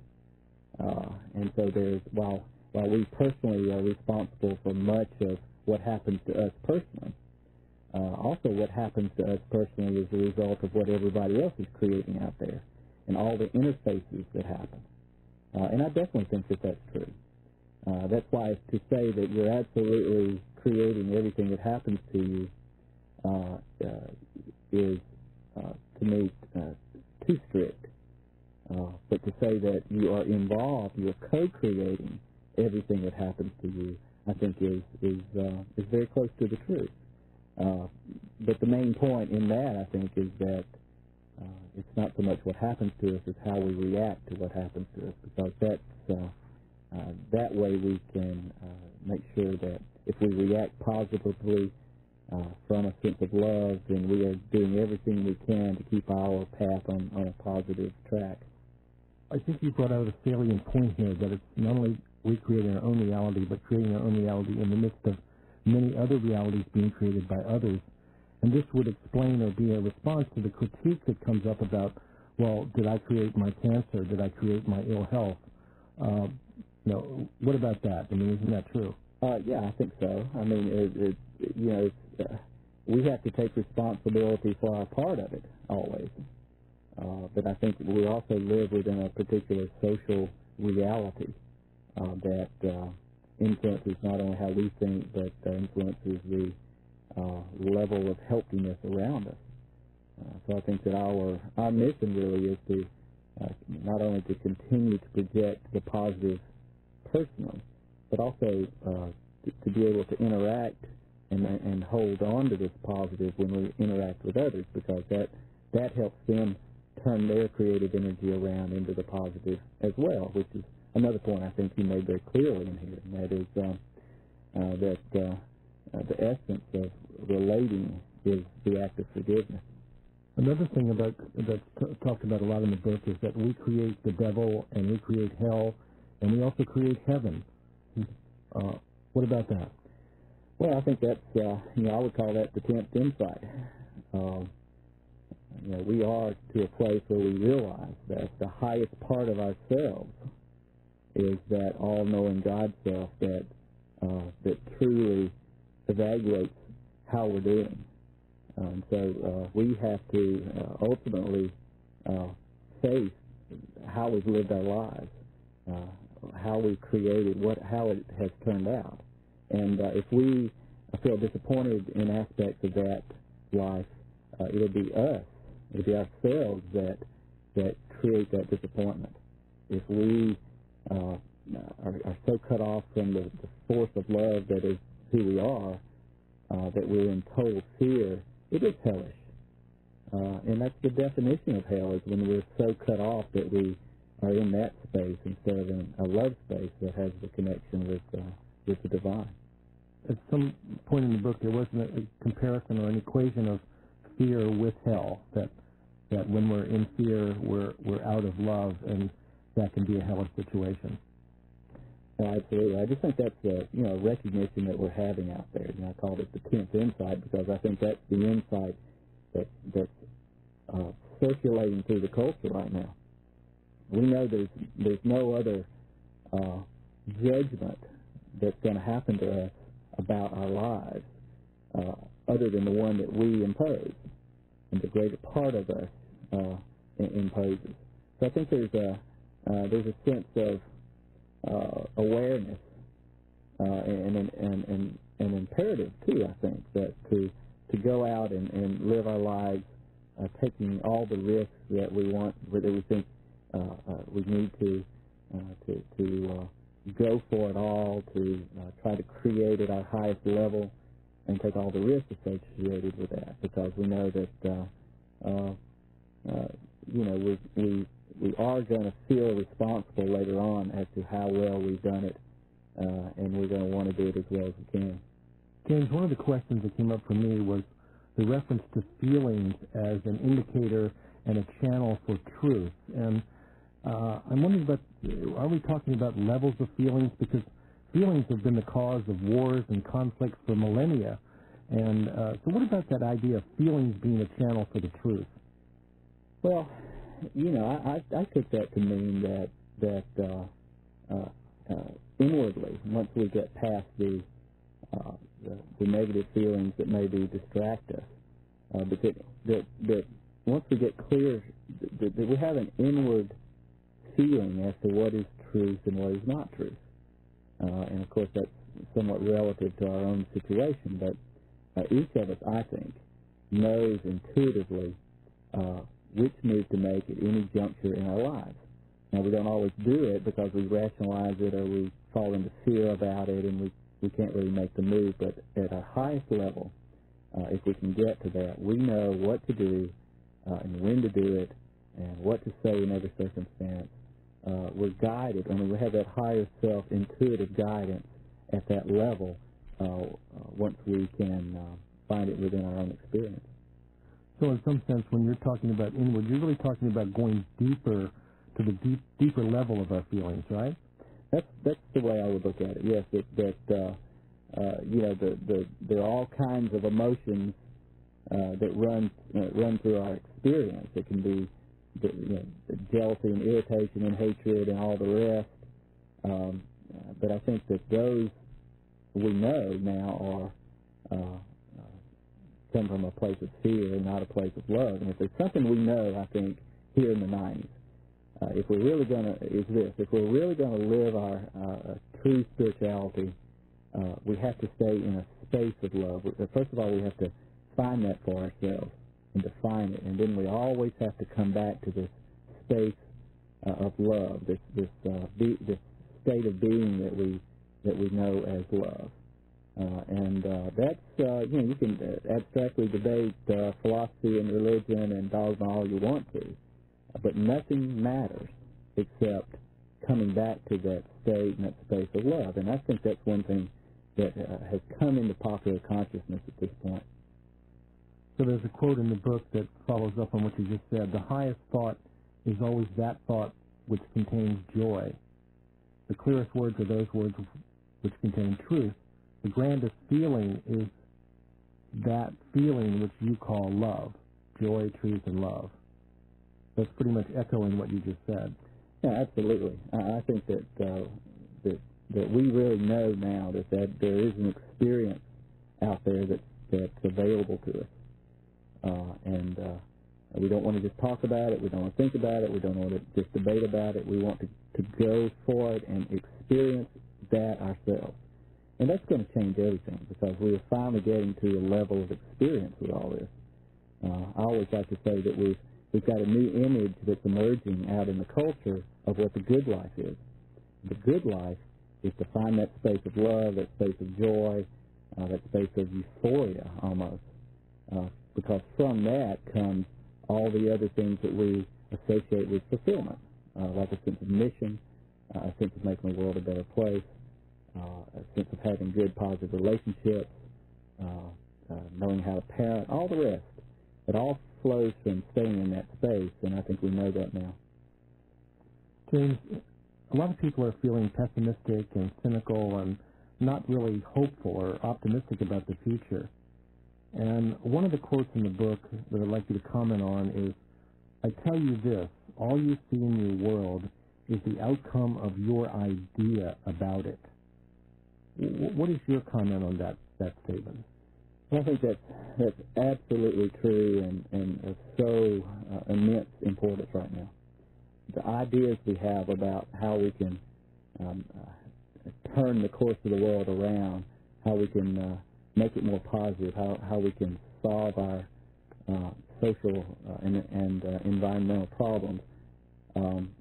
S7: Uh, and so there's, while uh, we personally are responsible for much of what happens to us personally. Uh, also, what happens to us personally is a result of what everybody else is creating out there and all the interfaces that happen. Uh, and I definitely think that that's true. Uh, that's why to say that you're absolutely creating everything that happens to you uh, uh is, uh, to me, uh, too strict. but to say that you are involved, you're co-creating everything that happens to you, I think, is is uh, is very close to the truth. Uh, but the main point in that, I think, is that uh, it's not so much what happens to us; as how we react to what happens to us, because that's uh, uh, that way we can uh, make sure that if we react positively uh, from a sense of love, then we are doing everything we can to keep our path on, on a positive track.
S6: I think you brought out a salient point here that it's not only Recreating our own reality, but creating our own reality in the midst of many other realities being created by others. And this would explain or be a response to the critique that comes up about, well, did I create my
S7: cancer? Did I create my ill health? Uh, you know, what about that? I mean, isn't that true? Uh, yeah, I think so. I mean, it, it, you know, uh, we have to take responsibility for our part of it always. Uh, but I think we also live within a particular social reality uh, that uh, influences not only how we think, but uh, influences the uh, level of healthiness around us. Uh, so I think that our our mission really is to uh, not only to continue to project the positive personally, but also to, to be able to interact and, and hold on to this positive when we interact with others, because that that helps them turn their creative energy around into the positive as well, which is another point I think he made very clearly in here, and that is um, uh, that uh, uh, the essence of relating is the act of forgiveness.
S6: Another thing about that's talked about a lot in the book is that we create the devil and we create hell, and we also create heaven. Uh, what about that?
S7: Well, I think that's uh, you know I would call that the tenth insight. Um, you know, we are to a place where we realize that the highest part of ourselves is that all-knowing God self that uh, that truly evaluates how we're doing. Um, so uh, we have to uh, ultimately uh, face how we've lived our lives, uh, how we've created, what how it has turned out, and uh, if we feel disappointed in aspects of that life, it'll be us, it'll be ourselves that that create that disappointment. If we uh, are, are, so cut off from the, the, source of love that is who we are, uh, that we're in total fear, it is hellish. Uh, and that's the definition of hell is when we're so cut off that we are in that space instead of in a love space that has the connection with uh, with the divine.
S6: At some point in the book, there wasn't a comparison or an equation of fear with hell. That that when we're in fear, we're we're out of love, and that can be a hellish situation.
S7: absolutely. I just think that's a you know recognition that we're having out there. You know, I call it the tenth insight because I think that's the insight that that's uh, circulating through the culture right now. We know there's there's no other uh, judgment that's going to happen to us about our lives uh, other than the one that we impose and the greater part of us uh, imposes. So I think there's a uh, there's a sense of uh, awareness uh, and, and, and, and, imperative too, I think, that to, to go out and, and live our lives taking all the risks that we want, that we think we need to, to, to go for it all, to try to create at our highest level and take all the risks associated with that because we know that uh, uh, uh, you know we we we are going to feel responsible later on as to how well we've done it, uh, and we're going to want to do it as well as we can.
S6: James, one of the questions that came up for me was the reference to feelings as an indicator and a channel for truth. And uh, I'm wondering about, are we talking about levels of feelings? Because feelings have been the cause of wars and conflicts for millennia. And uh, so what about that idea of feelings being a channel for the truth?
S7: Well, you know, I, I, I took that to mean that that uh, uh, uh, inwardly, once we get past the, uh, the the negative feelings that maybe distract us, uh, but that that, that once we get clear that, that we have an inward feeling as to what is truth and what is not truth, uh, and of course that's somewhat relative to our own situation, but uh, each of us, I think, knows intuitively uh, which move to make at any juncture in our lives. Now, we don't always do it because we rationalize it or we fall into fear about it and we, we can't really make the move. But at our highest level, uh, if we can get to that, we know what to do uh, and when to do it and what to say in every circumstance. Uh, we're guided. I mean, we have that higher self intuitive guidance at that level uh, uh, once we can uh, find it within our own experience.
S6: So in some sense, when you're talking about inward, you're really talking about going deeper to the
S7: deep, deeper level of our feelings, right? That's that's the way I would look at it. Yes, that that uh, uh, you know the, the there are all kinds of emotions uh, that run uh, run through our experience. It can be you know, jealousy and irritation and hatred and all the rest. Um, but I think that those we know now are uh, come from a place of fear, and not a place of love. And if there's something we know, I think, here in the 90s, uh, if we're really going to, is this, if we're really going to live our uh, true spirituality, uh, we have to stay in a space of love. First of all, we have to find that for ourselves and define it. And then we always have to come back to this space uh, of love, this, this, uh, be, this state of being that we, that we know as love. Uh, and uh, that's, uh, you know, you can abstractly debate philosophy and religion and dogma all you want to, but nothing matters except coming back to that state and that space of love. And I think that's one thing that uh, has come into popular consciousness at this point. So there's a
S6: quote in the book that follows up on what you just said. The highest thought is always that thought which contains joy. The clearest words are those words which contain truth. The grandest feeling is that feeling which you call
S7: love, joy, truth, and love. That's pretty much echoing what you just said. Yeah, absolutely. I think that uh, that that we really know now that, that there is an experience out there that that's available to us, uh, and uh, we don't want to just talk about it. We don't want to think about it. We don't want to just debate about it. We want to, to go for it and experience that ourselves. And that's going to change everything because we're finally getting to a level of experience with all this. Uh, I always like to say that we've, we've got a new image that's emerging out in the culture of what the good life is. The good life is to find that space of love, that space of joy, uh, that space of euphoria almost. Uh, because from that comes all the other things that we associate with fulfillment, uh, like a sense of mission, uh, a sense of making the world a better place, a sense of having good positive relationships, uh, uh, knowing how to parent, all the rest. It all flows from staying in that space, and I think we know that now.
S6: James, a lot of people are feeling pessimistic and cynical and not really hopeful or optimistic about the future. And one of the quotes in the book that I'd like you to comment on is, I tell you this, all you see in your world is the outcome of your idea about it. What
S7: is your comment on that, that statement? I think that's, that's absolutely true and, and of so uh, immense importance right now. The ideas we have about how we can um, uh, turn the course of the world around, how we can uh, make it more positive, how, how we can solve our uh, social uh, and, and uh, environmental problems. Um,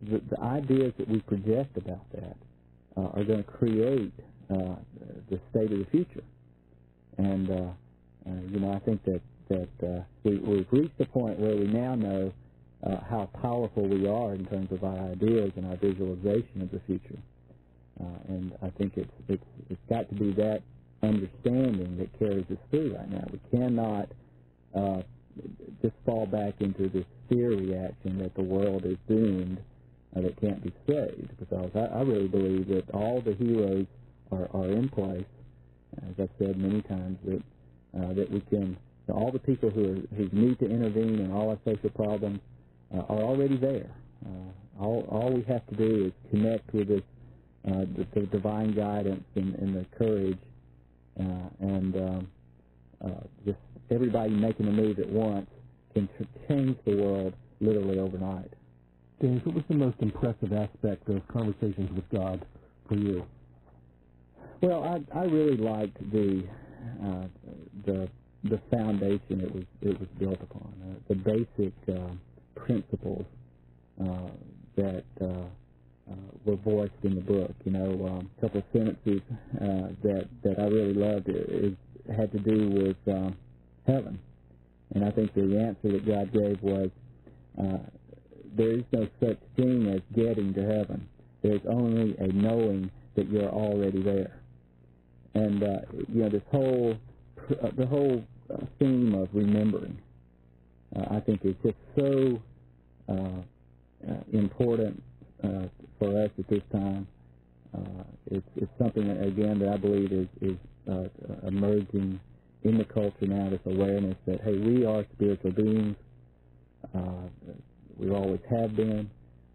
S7: the, the ideas that we project about that uh, are going to create uh, the state of the future. And, uh, you know, I think that, that we, we've reached a point where we now know uh, how powerful we are in terms of our ideas and our visualization of the future. Uh, and I think it's, it's, it's got to be that understanding that carries us through right now. We cannot uh, just fall back into this fear reaction that the world is doomed and it can't be saved because I, I really believe that all the heroes are, are in place, as I've said many times, that uh, that we can, all the people who, are, who need to intervene in all our social problems uh, are already there. Uh, all, all we have to do is connect with this, uh, the, the divine guidance and, and the courage uh, and um, uh, just everybody making a move at once can change the world literally overnight what was
S6: the most impressive aspect of conversations with God for you?
S7: Well, I I really liked the uh, the the foundation it was it was built upon, uh, the basic uh, principles uh, that uh, uh, were voiced in the book. You know, um, a couple of sentences that that I really loved it had to do with um, heaven, and I think the answer that God gave was there is no such thing as getting to heaven. There's only a knowing that you're already there. And, uh, you know, this whole, uh, the whole uh, theme of remembering, uh, I think is just so uh, uh, important for us at this time. it's, it's something, that, again, that I believe is, is emerging in the culture now, this awareness that, hey, we are spiritual beings. We always have been.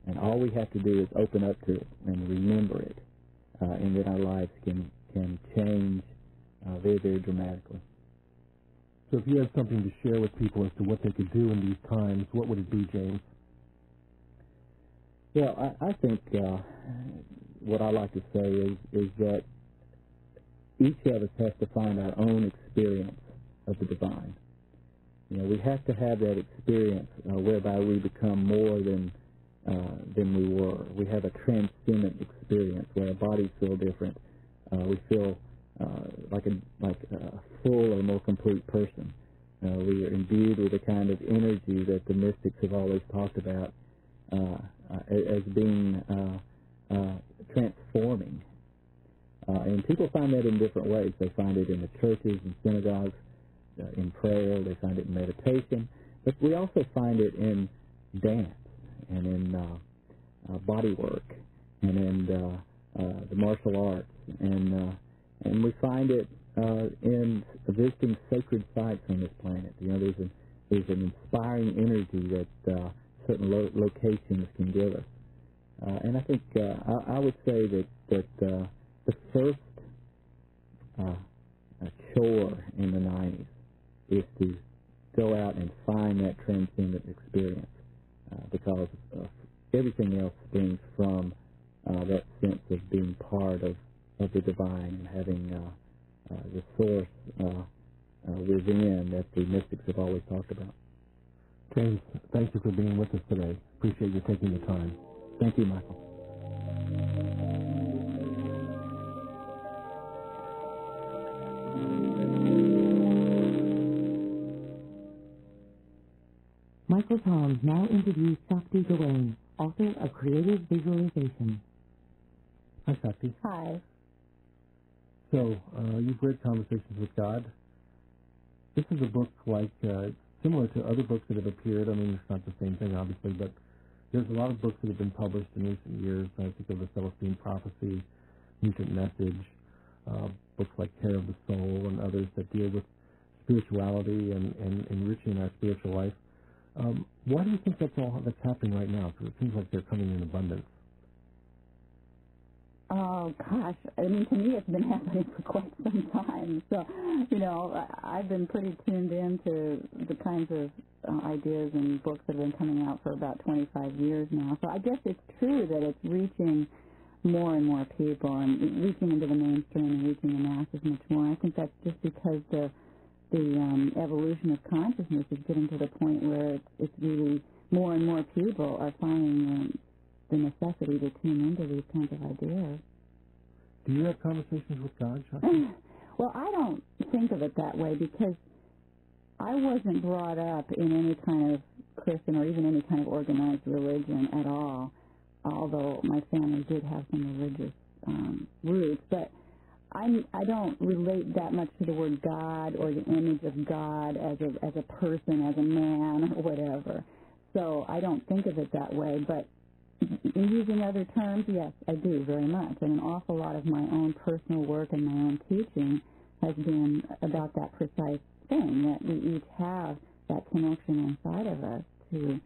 S7: And all we have to do is open up to it and remember it. Uh, and then our lives can, can change uh, very, very dramatically. So if you had something
S6: to share with people as to what they could do in these times, what would it be, James?
S7: Well, I, I think uh, what I like to say is, is that each of us has to find our own experience of the divine. You know, we have to have that experience uh, whereby we become more than uh, than we were. We have a transcendent experience where our bodies feel different. Uh, we feel uh, like a like a full or more complete person. Uh, we are imbued with a kind of energy that the mystics have always talked about uh, as being transforming. and people find that in different ways. They find it in the churches and synagogues. Uh, in prayer, they find it in meditation, but we also find it in dance and in uh, uh, body work and in the martial arts, and and we find it in visiting sacred sites on this planet. You know, there's an there's an inspiring energy that certain lo locations can give us. Uh, and I think uh, I, I, would say that that uh, the first chore in the 90s is to go out and find that transcendent experience uh, because everything else springs from uh, that sense of being part of, of the divine and having uh, uh, the source within that the mystics have always talked about.
S6: James, thank you for being with us today. Appreciate you taking the time.
S7: Thank you, Michael.
S1: Michael Home now interviews Shakti Gawain, author
S6: of Creative Visualization. Hi, Shakti. Hi. So, uh, you've read Conversations with God. This is a book like, uh, similar to other books that have appeared. I mean, it's not the same thing, obviously, but there's a lot of books that have been published in recent years. I think of the Celestine Prophecy, Mutant Message, uh, books like Care of the Soul and others that deal with spirituality and, and enriching our spiritual life. Um, why do you think that's all that's happening right now? Because it seems like they're coming in abundance.
S8: Oh gosh, I mean, to me, it's been (laughs) happening for quite some time. So, you know, I've been pretty tuned in to the kinds of uh, ideas and books that have been coming out for about 25 years now. So I guess it's true that it's reaching more and more people and reaching into the mainstream and reaching the masses much more. I think that's just because the the um, evolution of consciousness is getting to the point where it's, it's really more and more people are finding um, the necessity to tune into these kinds of ideas.
S6: Do you have conversations with God,
S8: (laughs) well, I don't think of it that way because I wasn't brought up in any kind of Christian or even any kind of organized religion at all, although my family did have some religious um, roots. But I'm, I don't relate that much to the word God or the image of God as a, as a person, as a man, or whatever. So I don't think of it that way. But using other terms, yes, I do very much. And an awful lot of my own personal work and my own teaching has been about that precise thing that we each have that connection inside of us to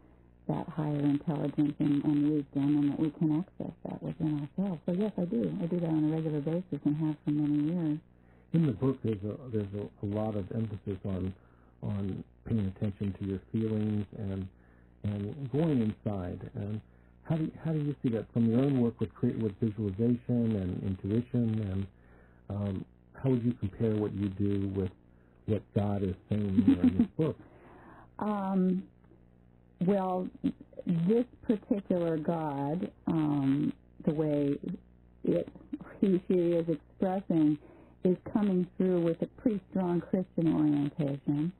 S8: that higher intelligence and, and wisdom and that we can access that within ourselves. So yes, I do. I do that on a regular basis and have for
S6: many years. In the book, there's a, there's a, a lot of emphasis on on paying attention to your feelings and and going inside. And how do you, how do you see that from your own work with with visualization and intuition? And um, how would you compare what you do with what God is saying in this (laughs) book?
S8: Um, well, this particular God, um, the way it, he, she is expressing, is coming through with a pretty strong Christian orientation.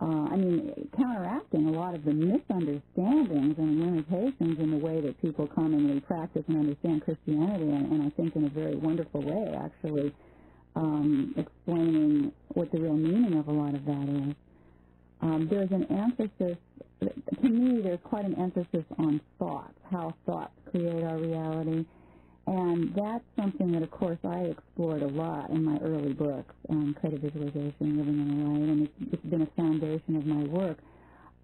S8: Uh, I mean, counteracting a lot of the misunderstandings and limitations in the way that people commonly practice and understand Christianity, and, and I think in a very wonderful way, actually, um, explaining what the real meaning of a lot of that is. Um, there's an emphasis to me, there's quite an emphasis on thoughts, how thoughts create our reality. And that's something that, of course, I explored a lot in my early books, um, Creative Visualization, Living in the Light, and it's, it's been a foundation of my work.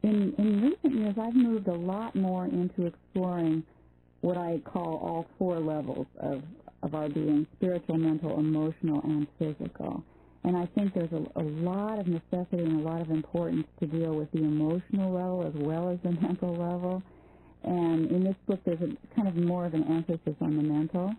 S8: In, in recent years, I've moved a lot more into exploring what I call all four levels of, of our being, spiritual, mental, emotional, and physical. And I think there's a, a, lot of necessity and a lot of importance to deal with the emotional level as well as the mental level. And in this book, there's a kind of more of an emphasis on the mental,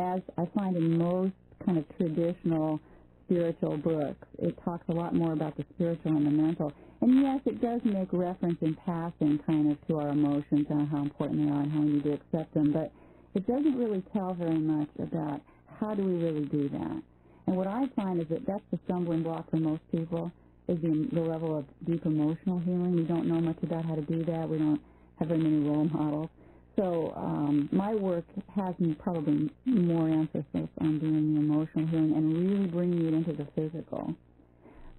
S8: as I find in most kind of traditional spiritual books. It talks a lot more about the spiritual and the mental. And yes, it does make reference in passing kind of to our emotions and how important they are and how we need to accept them, but it doesn't really tell very much about how do we really do that and what I find is that that's the stumbling block for most people is the, the level of deep emotional healing. We don't know much about how to do that. We don't have very many role models. So um, my work has probably more emphasis on doing the emotional healing and really bringing it into the physical.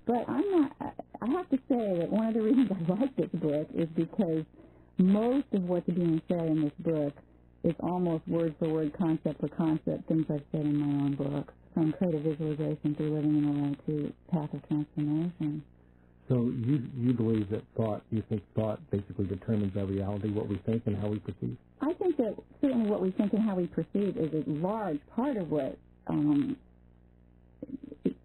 S8: But I'm not. I have to say that one of the (laughs) reasons I like this book is because most of what's being said in this book is almost word for word, concept for concept, things I've said in my own books from creative visualization through living in the light to path of transformation.
S6: So you you believe that thought you think thought basically determines our reality, what we think and how we perceive.
S8: I think that certainly what we think and how we perceive is a large part of what um,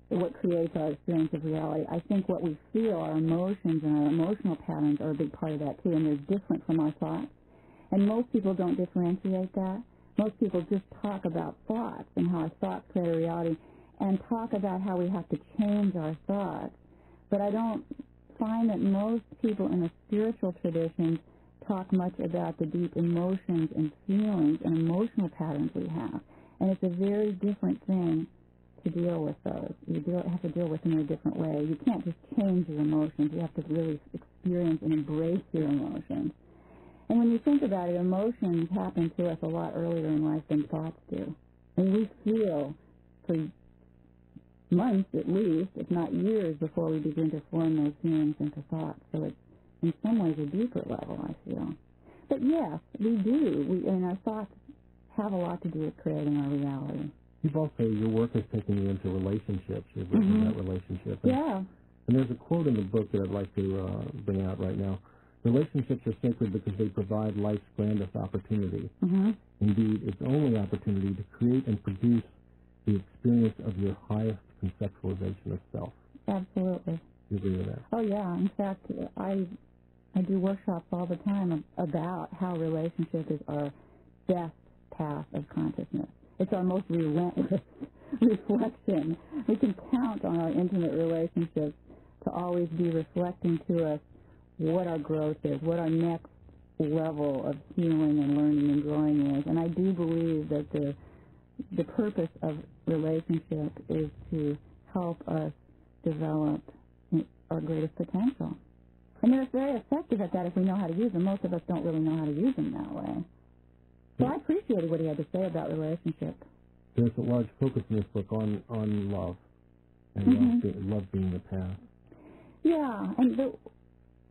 S8: what creates our experience of reality. I think what we feel, our emotions and our emotional patterns are a big part of that too, and they're different from our thoughts. And most people don't differentiate that most people just talk about thoughts and how our thoughts create a reality and talk about how we have to change our thoughts. But I don't find that most people in the spiritual traditions talk much about the deep emotions and feelings and emotional patterns we have. And it's a very different thing to deal with those. You have to deal with them in a different way. You can't just change your emotions. You have to really experience and embrace your emotions. And when you think about it, emotions happen to us a lot earlier in life than thoughts do. And we feel for months at least, if not years, before we begin to form those feelings into thoughts. So it's in some ways a deeper level, I feel. But yes, we do. We and our thoughts have a lot to do with creating our reality.
S6: You've also your work has taken you into relationships. You've written mm-hmm. that relationship. And, yeah. And there's a quote in the book that I'd like to uh, bring out right now. Relationships are sacred because they provide life's grandest opportunity. Mm-hmm. Indeed, its only opportunity to create and produce the experience of your highest conceptualization of self.
S8: Absolutely. You agree with that? Oh yeah. In fact, I I do workshops all the time about how relationships is our best path of consciousness. It's our most relentless (laughs) reflection. We can count on our intimate relationships to always be reflecting to us what our growth is, what our next level of healing and learning and growing is. And I do believe that the the purpose of relationship is to help us develop our greatest potential. And they're very effective at that if we know how to use them. Most of us don't really know how to use them that way. So yeah. I appreciated what he had to say about relationship.
S6: There's a large focus in this book on, on love and mm-hmm. love, being, love being the path.
S8: Yeah, and the,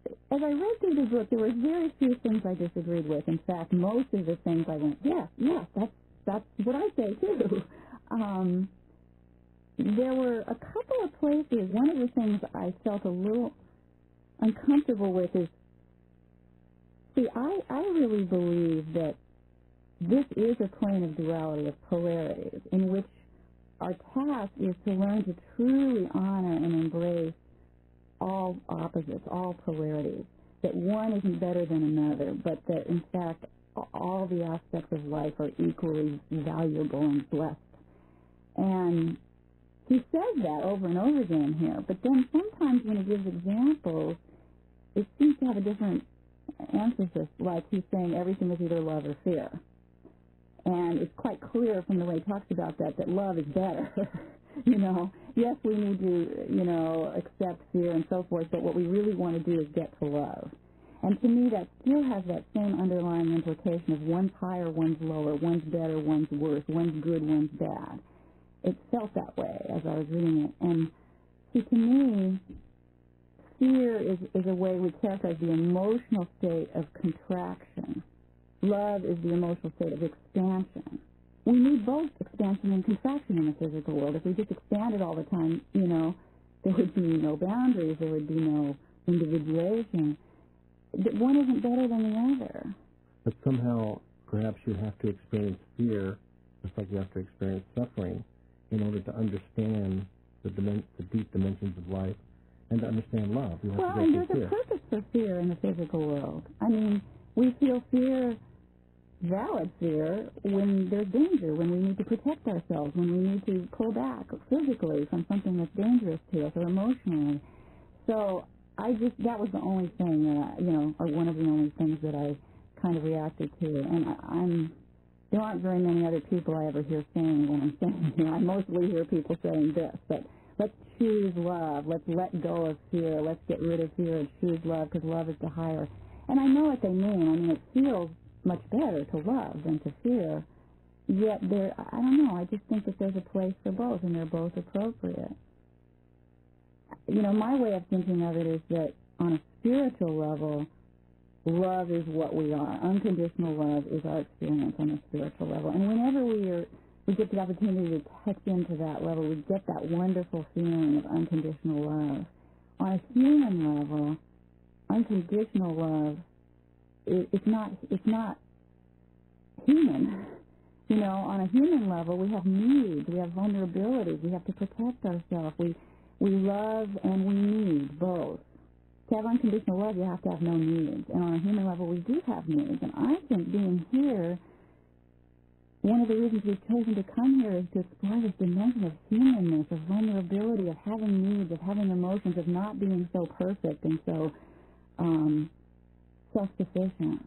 S8: as I read through the book, there were very few things I disagreed with. In fact, most of the things I went, yeah, yeah, that's that's what I say too. (laughs) Um, there were a couple of places. One of the things I felt a little uncomfortable with is, see, I I really believe that this is a plane of duality, of polarities, in which our task is to learn to truly honor and embrace all opposites, all polarities, that one isn't better than another, but that in fact all the aspects of life are equally valuable and blessed. And he says that over and over again here, but then sometimes when he gives examples, it seems to have a different emphasis, like he's saying everything is either love or fear. And it's quite clear from the way he talks about that that love is better. (laughs) (laughs) you know, yes, we need to, you know, accept fear and so forth, but what we really want to do is get to love. And to me, that still has that same underlying implication of one's higher, one's lower, one's better, one's worse, one's good, one's bad. It felt that way as I was reading it. And see, to me, fear is, is a way we characterize the emotional state of contraction. Love is the emotional state of expansion we need both expansion and contraction in the physical world. If we just expanded all the time, you know, there would be no boundaries, there would be no individuation. One isn't better than the other.
S6: But somehow, perhaps you have to experience fear, just like you have to experience suffering, in order to understand the, dimen- the deep dimensions of life and to understand love. well, and there's fear. a purpose
S8: for fear in the physical world. I mean, we feel fear valid fear when there's danger, when we need to protect ourselves, when we need to pull back physically from something that's dangerous to us or emotionally. So I just that was the only thing that I, you know, or one of the only things that I kind of reacted to, and I, I'm. There aren't very many other people I ever hear saying what I'm (laughs) saying. You know, I mostly hear people saying this, but let's choose love. Let's let go of fear. Let's get rid of fear and choose love because love is the higher. And I know what they mean. I mean, it feels much better to love than to fear. Yet there, I don't know. I just think that there's a place for both, and they're both appropriate. You know, my way of thinking of it is that on a spiritual level, love is what we are. Unconditional love is our experience on a spiritual level, and whenever we are we get the opportunity to touch into that level. We get that wonderful feeling of unconditional love. On a human level, unconditional love it's not it's not human. You know, on a human level, we have needs, we have vulnerabilities, we have to protect ourselves. We we love and we need both. To have unconditional love, you have to have no needs, and on a human level, we do have needs. And I think being here, one of the reasons we've chosen to come here is to explore this dimension of humanness, of vulnerability, of having needs, of having emotions, of not being so perfect and so. Um, self-sufficient.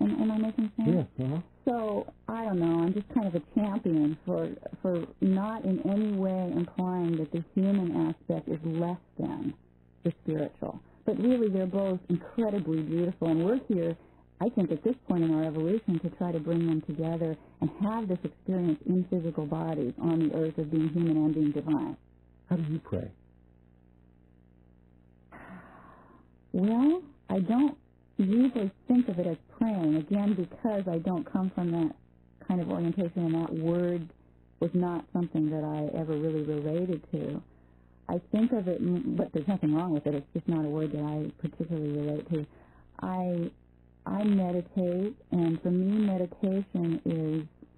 S8: Am, am I making sense? Yes. Uh-huh. So I don't know. I'm just kind of a champion for for not in any way implying that the human aspect is less than the spiritual. But really, they're both incredibly beautiful, and we're here. I think at this point in our evolution to try to bring them together and have this experience in physical bodies on the earth of being human and being divine. How do you pray? Well, I don't usually think of it as praying, again, because I don't come from that kind of orientation and that word was not something that I ever really related to. I think of it, but there's nothing wrong with it. It's just not a word that I particularly relate to. I I meditate, and for me, meditation is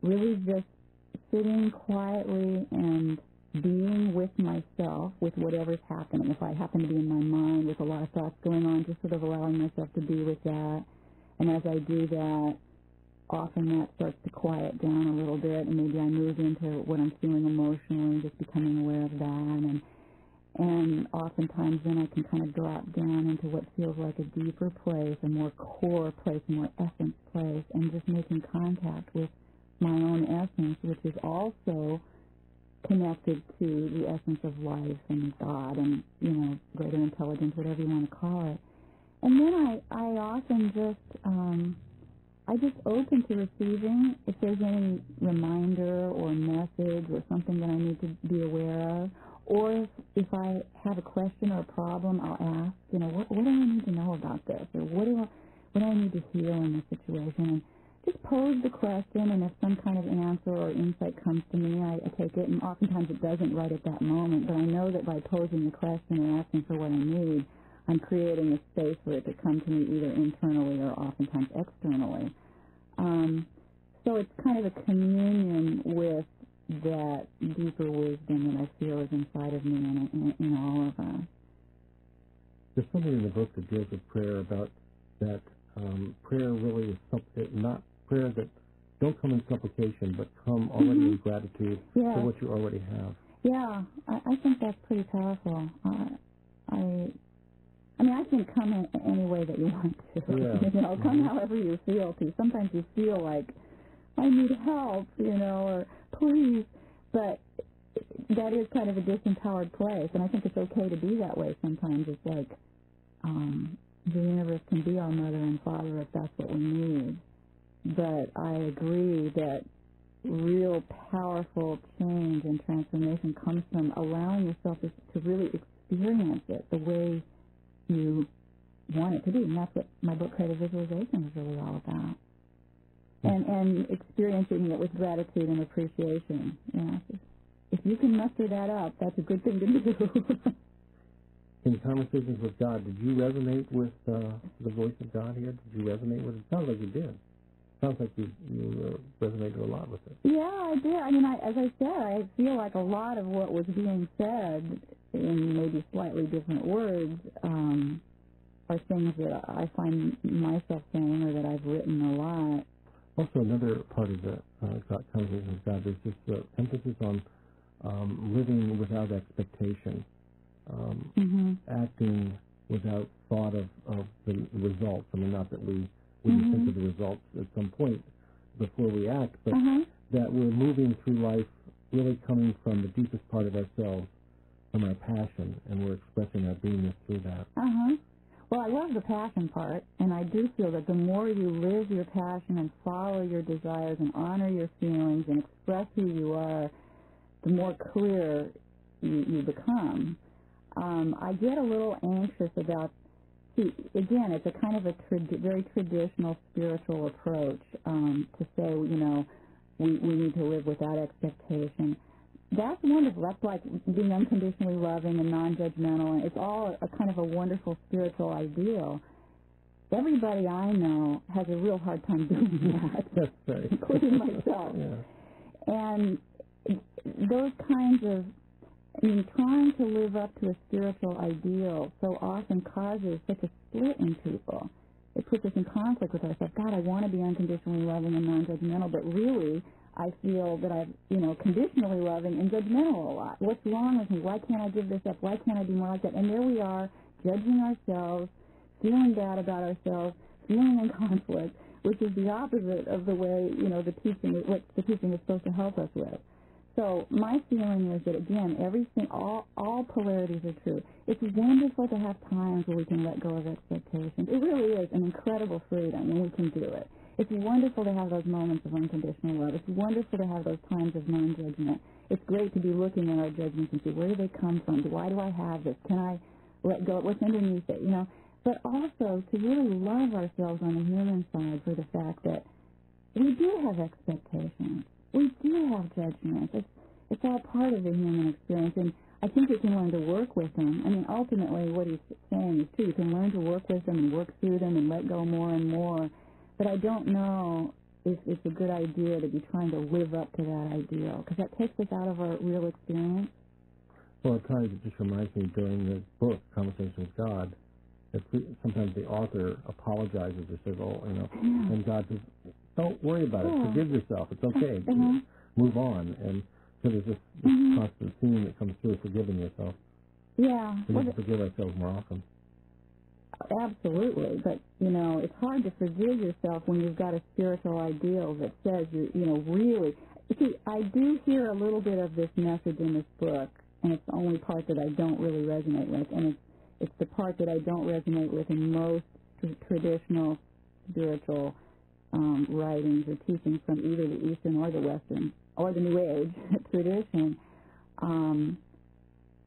S8: really just sitting quietly and Mm-hmm. being with myself with whatever's happening. If I happen to be in my mind with a lot of thoughts going on, just sort of allowing myself to be with that. And as I do that, often that starts to quiet down a little bit, and maybe I move into what I'm feeling emotionally, just becoming aware of that. And and oftentimes then I can kind of drop down into what feels like a deeper place, a more core place, a more essence place, and just making contact with my own essence, which is also connected to the essence of life and God and, you know, greater intelligence, whatever you want to call it. And then I, I often just, um, I just open to receiving if there's any reminder or message or something that I need to be aware of. Or if, if I have a question or a problem, I'll ask, you know, what, what do I need to know about this? Or what do I, what do I need to heal in this situation? just pose the question, and if some kind of answer or insight comes to me, I, I take it. And oftentimes it doesn't right at that moment, but I know that by posing the question and asking for what I need, I'm creating a space for it to come to me either internally or oftentimes externally. Um, so it's kind of a communion with that deeper wisdom that I feel is inside of me and in, in all of us.
S6: There's something in the book that deals with prayer about that um, prayer really is suppli- not prayer that don't come in supplication, but come already mm-hmm. in gratitude yeah. for what you already have.
S8: Yeah, I, I think that's pretty powerful. Uh, I, I mean, I can come in any way that you want
S5: to. (laughs) Yeah. You know, come mm-hmm. however
S8: you feel to. Sometimes you feel like I need help, you know, or please, but that is kind of a disempowered place, and I think it's okay to be that way sometimes. It's like, um, the universe can be our mother and father if that's what we need. But I agree that real powerful change and transformation comes from allowing yourself to really experience it the way you want it to be. And that's what my book, Creative Visualization, is really all about. Hmm. And, and experiencing it with gratitude and appreciation. You know, if you can muster that up, that's a good thing to do. (laughs)
S6: in conversations with God, did you resonate with uh, the voice of God here? Did you resonate with it? Sounds like you did. Sounds like you, you uh, resonated a lot with it.
S8: Yeah, I did. I mean, I, as I said, I feel like a lot of what was being said in maybe slightly different words um, are things that I find myself saying or that I've written a lot.
S6: Also, another part of the uh, conversation with God is just the emphasis on um, living without expectation um, mm-hmm. acting without thought of, of the results. I mean, not that we wouldn't mm-hmm. think of the results at some point before we act, but mm-hmm. that we're moving through life really coming from the deepest part of ourselves, from our passion, and we're expressing our beingness through that.
S8: Uh-huh. Well, I love the passion part, and I do feel that the more you live your passion and follow your desires and honor your feelings and express who you are, the more clear you, you become um, I get a little anxious about. See, again, it's a kind of a trad- very traditional spiritual approach um, to say, you know, we, we need to live without expectation. That's wonderful. That's like being unconditionally loving and non-judgmental, it's all a kind of a wonderful spiritual ideal. Everybody I know has a real hard time doing (laughs) that, That's right. including myself. (laughs) yeah. And those kinds of in trying to live up to a spiritual ideal so often causes such a split in people. It puts us in conflict with ourselves. God, I want to be unconditionally loving and non-judgmental, but really, I feel that I'm, you know, conditionally loving and judgmental a lot. What's wrong with me? Why can't I give this up? Why can't I be more like that? And there we are, judging ourselves, feeling bad about ourselves, feeling in conflict, which is the opposite of the way, you know, the teaching, what the teaching is supposed to help us with. So my feeling is that again, everything, all all polarities are true. It's wonderful to have times where we can let go of expectations. It really is an incredible freedom when we can do it. It's wonderful to have those moments of unconditional love. It's wonderful to have those times of non-judgment. It's great to be looking at our judgments and see where do they come from? Why do I have this? Can I let go? What's underneath it? You know. But also to really love ourselves on the human side for the fact that we do have expectations we do have judgments. It's, it's all part of the human experience, and I think we can learn to work with them. I mean, ultimately, what he's saying is true. You can learn to work with them and work through them and let go more and more. But I don't know if it's a good idea to be trying to live up to that ideal because that takes us out of our real experience.
S6: Well, at times it just reminds me during the book, Conversation with God, that sometimes the author apologizes or says, oh, you know, (sighs) and God says, don't worry about yeah. it. Oh. Forgive yourself. It's okay. Mm-hmm. Move on. And so there's this, this mm-hmm. constant theme that comes through forgiving yourself.
S8: Yeah. We need to
S6: forgive ourselves more often.
S8: Absolutely, but you know it's hard to forgive yourself when you've got a spiritual ideal that says you you know really. See, I do hear a little bit of this message in this book, and it's the only part that I don't really resonate with, and it's it's the part that I don't resonate with in most traditional spiritual um, writings or teachings from either the Eastern or the Western or the New Age (laughs) tradition, um,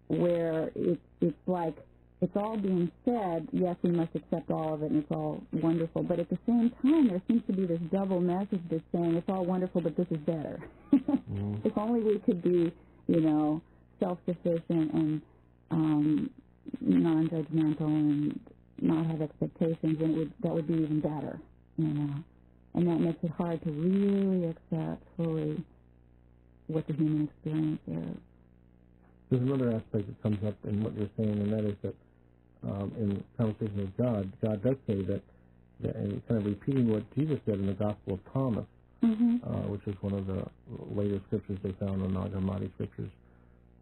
S8: where it, it's like it's all being said. Yes, we must accept all of it, and it's all wonderful. But at the same time, there seems to be this double message that's saying it's all wonderful, but this is better.
S5: mm.
S8: (laughs) If only we could be, you know, self-sufficient and um, non-judgmental and not have expectations, and it would, that would be even better. You know and that makes it hard to really accept fully what the human experience is.
S6: There's another aspect that comes up in what you're saying, and that is that um, in conversation with God, God does say that, that, and kind of repeating what Jesus said in the Gospel of Thomas, mm-hmm. uh, which is one of the later scriptures they found in the Nag Hammadi scriptures,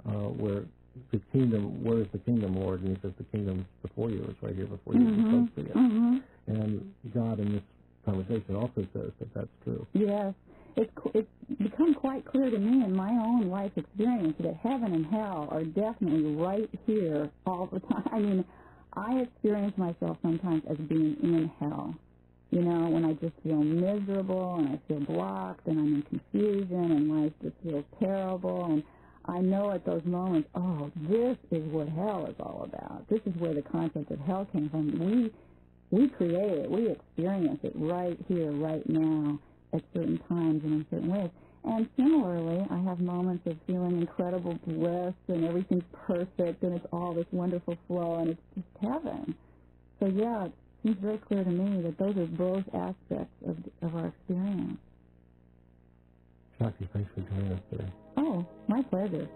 S6: uh, where the kingdom, where is the kingdom, Lord? And he says, the kingdom before you, it's right here before you, mm-hmm. you. Mm-hmm. And God in this conversation also says that that's true.
S8: Yes. It's, it's become quite clear to me in my own life experience that heaven and hell are definitely right here all the (laughs) time. I mean, I experience myself sometimes as being in hell. You know, when I just feel miserable and I feel blocked and I'm in confusion and life just feels terrible and I know at those moments, oh, this is what hell is all about. This is where the concept of hell came from. We we create it, we experience it right here, right now, at certain times and in certain ways. And similarly, I have moments of feeling incredible bliss and everything's perfect and it's all this wonderful flow and it's just heaven. So yeah, it seems very clear to me that those are both aspects of, of our experience.
S6: Shakti, thanks for joining us today.
S8: Oh, my pleasure.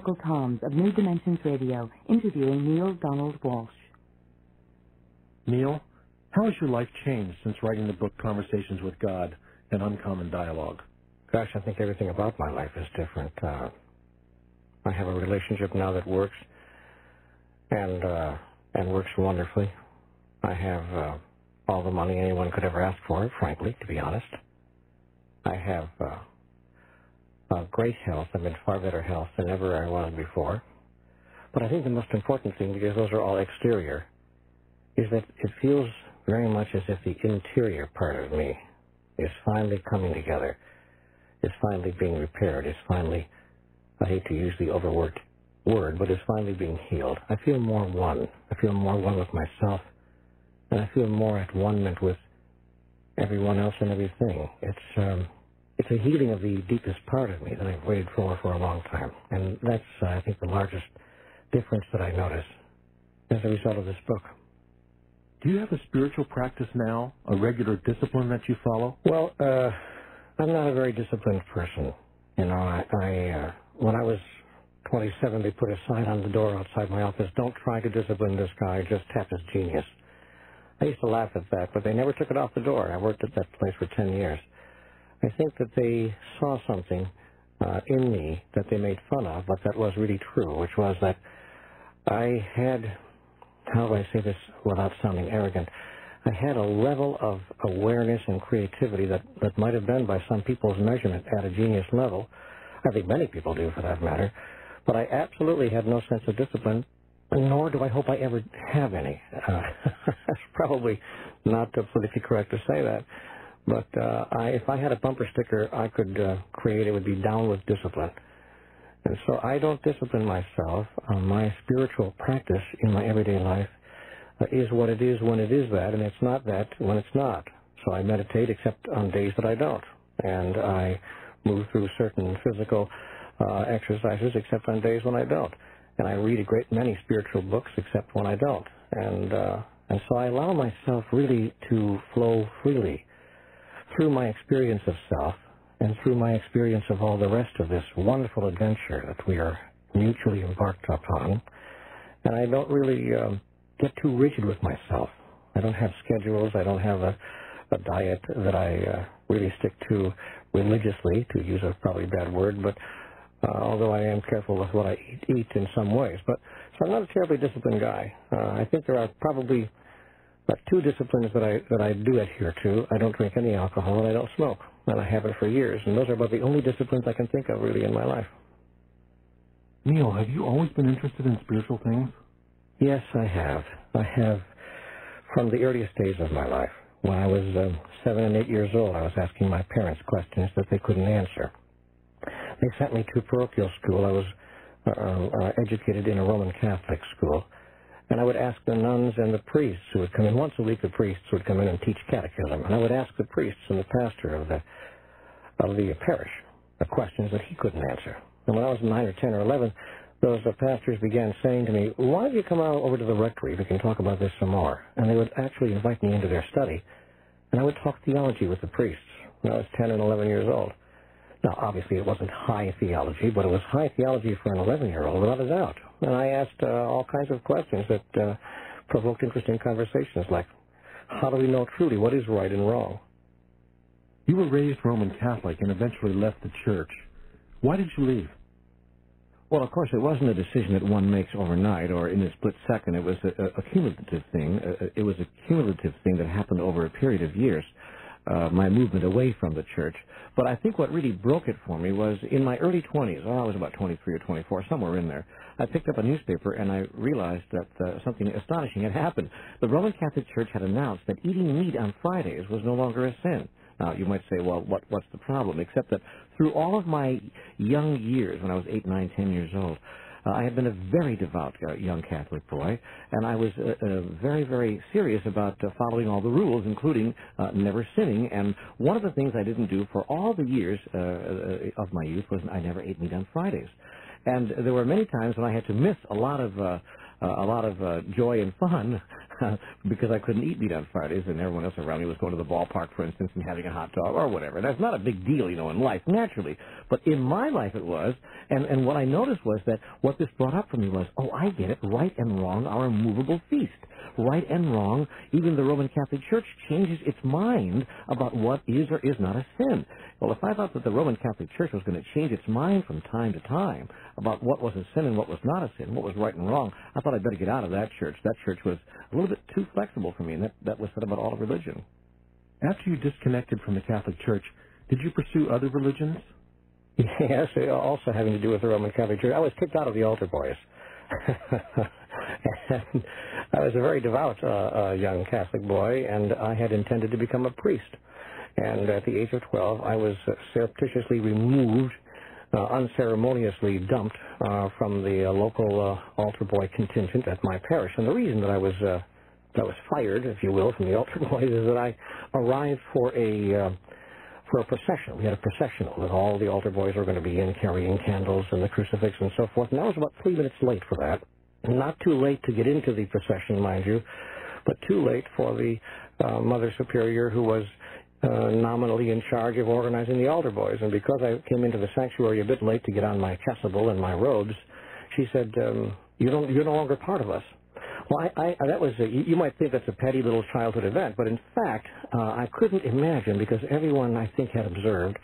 S1: Michael Toms of New Dimensions Radio interviewing Neale Donald Walsch.
S6: Neale, how has your life changed since writing the book Conversations with God and Uncommon Dialogue? Gosh, I think everything about my life is different. Uh,
S2: I have a relationship now that works and uh, and works wonderfully. I have uh, all the money anyone could ever ask for, frankly, to be honest. I have uh, uh, great health. I'm in far better health than ever I was before. But I think the most important thing, because those are all exterior, is that it feels very much as if the interior part of me is finally coming together, is finally being repaired, is finally, I hate to use the overworked word, but is finally being healed. I feel more one. I feel more one with myself, and I feel more at one with everyone else and everything. It's, um, it's a healing of the deepest part of me that I've waited for for a long time. And that's, uh, I think, the largest difference that I notice as a result of this book. Do you have a spiritual practice now, a regular discipline that you follow? Well, uh, I'm not a very disciplined person. You know, I, I uh, when I was 27, they put a sign on the door outside my office, don't try to discipline this guy, just tap his genius. I used to laugh at that, but they never took it off the door. I worked at that place for 10 years. I think that they saw something uh, in me that they made fun of, but that was really true, which was that I had, how do I say this without sounding arrogant, I had a level of awareness and creativity that, that might have been by some people's measurement at a genius level. I think many people do for that matter. But I absolutely had no sense of discipline, nor do I hope I ever have any. Uh, (laughs) probably not politically correct to say that. But uh, I, if I had a bumper sticker I could uh, create, it would be down with discipline. And so I don't discipline myself. Uh, my spiritual practice in my everyday life uh, is what it is when it is that, and it's not that when it's not. So I meditate except on days that I don't. And I move through certain physical uh, exercises except on days when I don't. And I read a great many spiritual books except when I don't. And, uh, and so I allow myself really to flow freely through my experience of self and through my experience of all the rest of this wonderful adventure that we are mutually embarked upon. And I don't really um, get too rigid with myself. I don't have schedules. I don't have a, a diet that I uh, really stick to religiously, to use a probably bad word, but uh, although I am careful with what I eat, eat in some ways. But so I'm not a terribly disciplined guy. Uh, I think there are probably but two disciplines that I, that I do adhere to, I don't drink any alcohol and I don't smoke, and I haven't for years, and those are about the only disciplines I can think of really in my life.
S6: Neale, have you always been interested in spiritual things?
S2: Yes, I have. I have from the earliest days of my life. When I was uh, seven and eight years old, I was asking my parents questions that they couldn't answer. They sent me to parochial school. I was uh, uh, uh educated in a Roman Catholic school. And I would ask the nuns and the priests who would come in. Once a week, the priests would come in and teach catechism. And I would ask the priests and the pastor of the, of the parish the questions that he couldn't answer. And when I was 9 or 10 or 11, those pastors began saying to me, why don't you come out over to the rectory? We can talk about this some more. And they would actually invite me into their study. And I would talk theology with the priests when I was 10 and 11 years old. Now, obviously, it wasn't high theology, but it was high theology for an 11-year-old, and I was out. And I asked uh, all kinds of questions that uh, provoked interesting conversations, like, how do we know truly what is right and wrong?
S6: You were raised Roman Catholic and eventually left the church. Why did you leave?
S2: Well, of course, it wasn't a decision that one makes overnight or in a split second. It was a, a cumulative thing. Uh, uh, it was a cumulative thing that happened over a period of years. Uh, my movement away from the church but I think what really broke it for me was in my early 20s, oh, I was about 23 or 24, somewhere in there, I picked up a newspaper and I realized that uh, something astonishing had happened. The Roman Catholic Church had announced that eating meat on Fridays was no longer a sin. Now, you might say, well, what, what's the problem? Except that through all of my young years, when I was 8, 9, 10 years old, uh, I had been a very devout uh, young Catholic boy, and I was uh, uh very, very serious about uh, following all the rules, including uh, never sinning. And one of the things I didn't do for all the years of my youth was I never ate meat on Fridays. And there were many times when I had to miss a lot of uh, a lot of uh, joy and fun (laughs) because I couldn't eat meat on Fridays, and everyone else around me was going to the ballpark, for instance, and having a hot dog or whatever. That's not a big deal, you know, in life, naturally. But in my life, it was. And, and what I noticed was that what this brought up for me was, oh, I get it. Right and wrong are a movable feast. Right and wrong, even the Roman Catholic Church changes its mind about what is or is not a sin. Well, if I thought that the Roman Catholic Church was going to change its mind from time to time about what was a sin and what was not a sin, what was right and wrong, I thought I'd better get out of that church. That church was a little bit too flexible for me, and that, that was said about all of religion. After you disconnected from the Catholic Church, did you pursue other religions? (laughs) Yes, also having to do with the Roman Catholic Church. I was kicked out of the altar boys. (laughs) and I was a very devout uh, uh, young Catholic boy, and I had intended to become a priest. And at the age of 12, I was surreptitiously removed uh, unceremoniously dumped uh, from the uh, local uh, altar boy contingent at my parish. And the reason that I was uh, that I was fired, if you will, from the (laughs) altar boys is that I arrived for a uh, for a procession. We had a processional that all the altar boys were going to be in, carrying candles and the crucifix and so forth. And I was about three minutes late for that. Not too late to get into the procession, mind you, but too late for the Mother Superior, who was uh, nominally in charge of organizing the altar boys. And because I came into the sanctuary a bit late to get on my chasuble and my robes, she said, um, you don't, you're no longer part of us. Well, I, I, that was a, you might think that's a petty little childhood event, but in fact, uh, I couldn't imagine because everyone I think had observed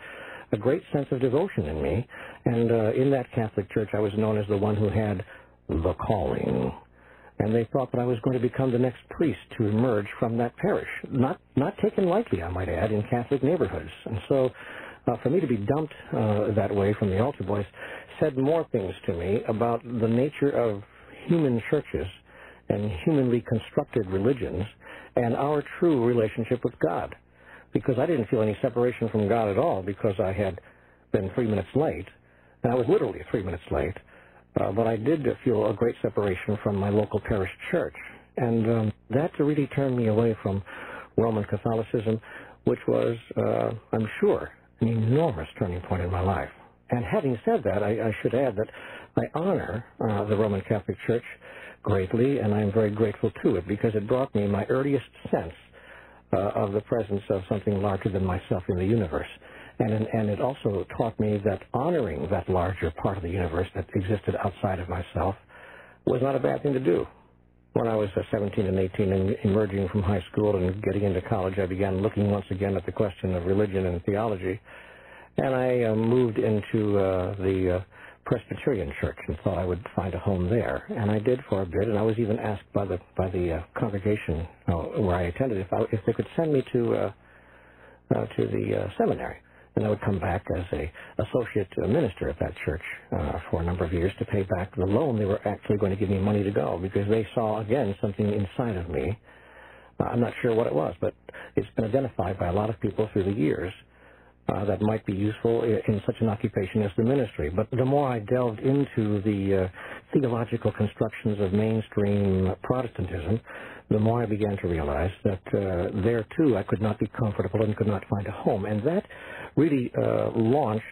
S2: a great sense of devotion in me, and uh, in that Catholic Church, I was known as the one who had the calling and they thought that I was going to become the next priest to emerge from that parish. Not not taken lightly, I might add, in Catholic neighborhoods. And so, uh, for me to be dumped uh, that way from the altar boys said more things to me about the nature of human churches and humanly constructed religions and our true relationship with God. Because I didn't feel any separation from God at all because I had been three minutes late, and I was literally three minutes late. Uh, but I did feel a great separation from my local parish church. And um, that really turned me away from Roman Catholicism, which was, uh, I'm sure, an enormous turning point in my life. And having said that, I, I should add that I honor uh, the Roman Catholic Church greatly, and I am very grateful to it because it brought me my earliest sense uh, of the presence of something larger than myself in the universe. And, and it also taught me that honoring that larger part of the universe that existed outside of myself was not a bad thing to do. When I was uh, 17 and 18 and emerging from high school and getting into college, I began looking once again at the question of religion and theology. And I uh, moved into uh, the uh, Presbyterian Church and thought I would find a home there. And I did for a bit, and I was even asked by the by the uh, congregation uh, where I attended if I, if they could send me to uh, uh, to the uh, seminary and I would come back as a associate minister at that church uh, for a number of years to pay back the loan. They were actually going to give me money to go because they saw, again, something inside of me. Uh, I'm not sure what it was, but it's been identified by a lot of people through the years uh, that might be useful in such an occupation as the ministry. But the more I delved into the uh, theological constructions of mainstream Protestantism, the more I began to realize that uh, there too I could not be comfortable and could not find a home. And that really uh, launched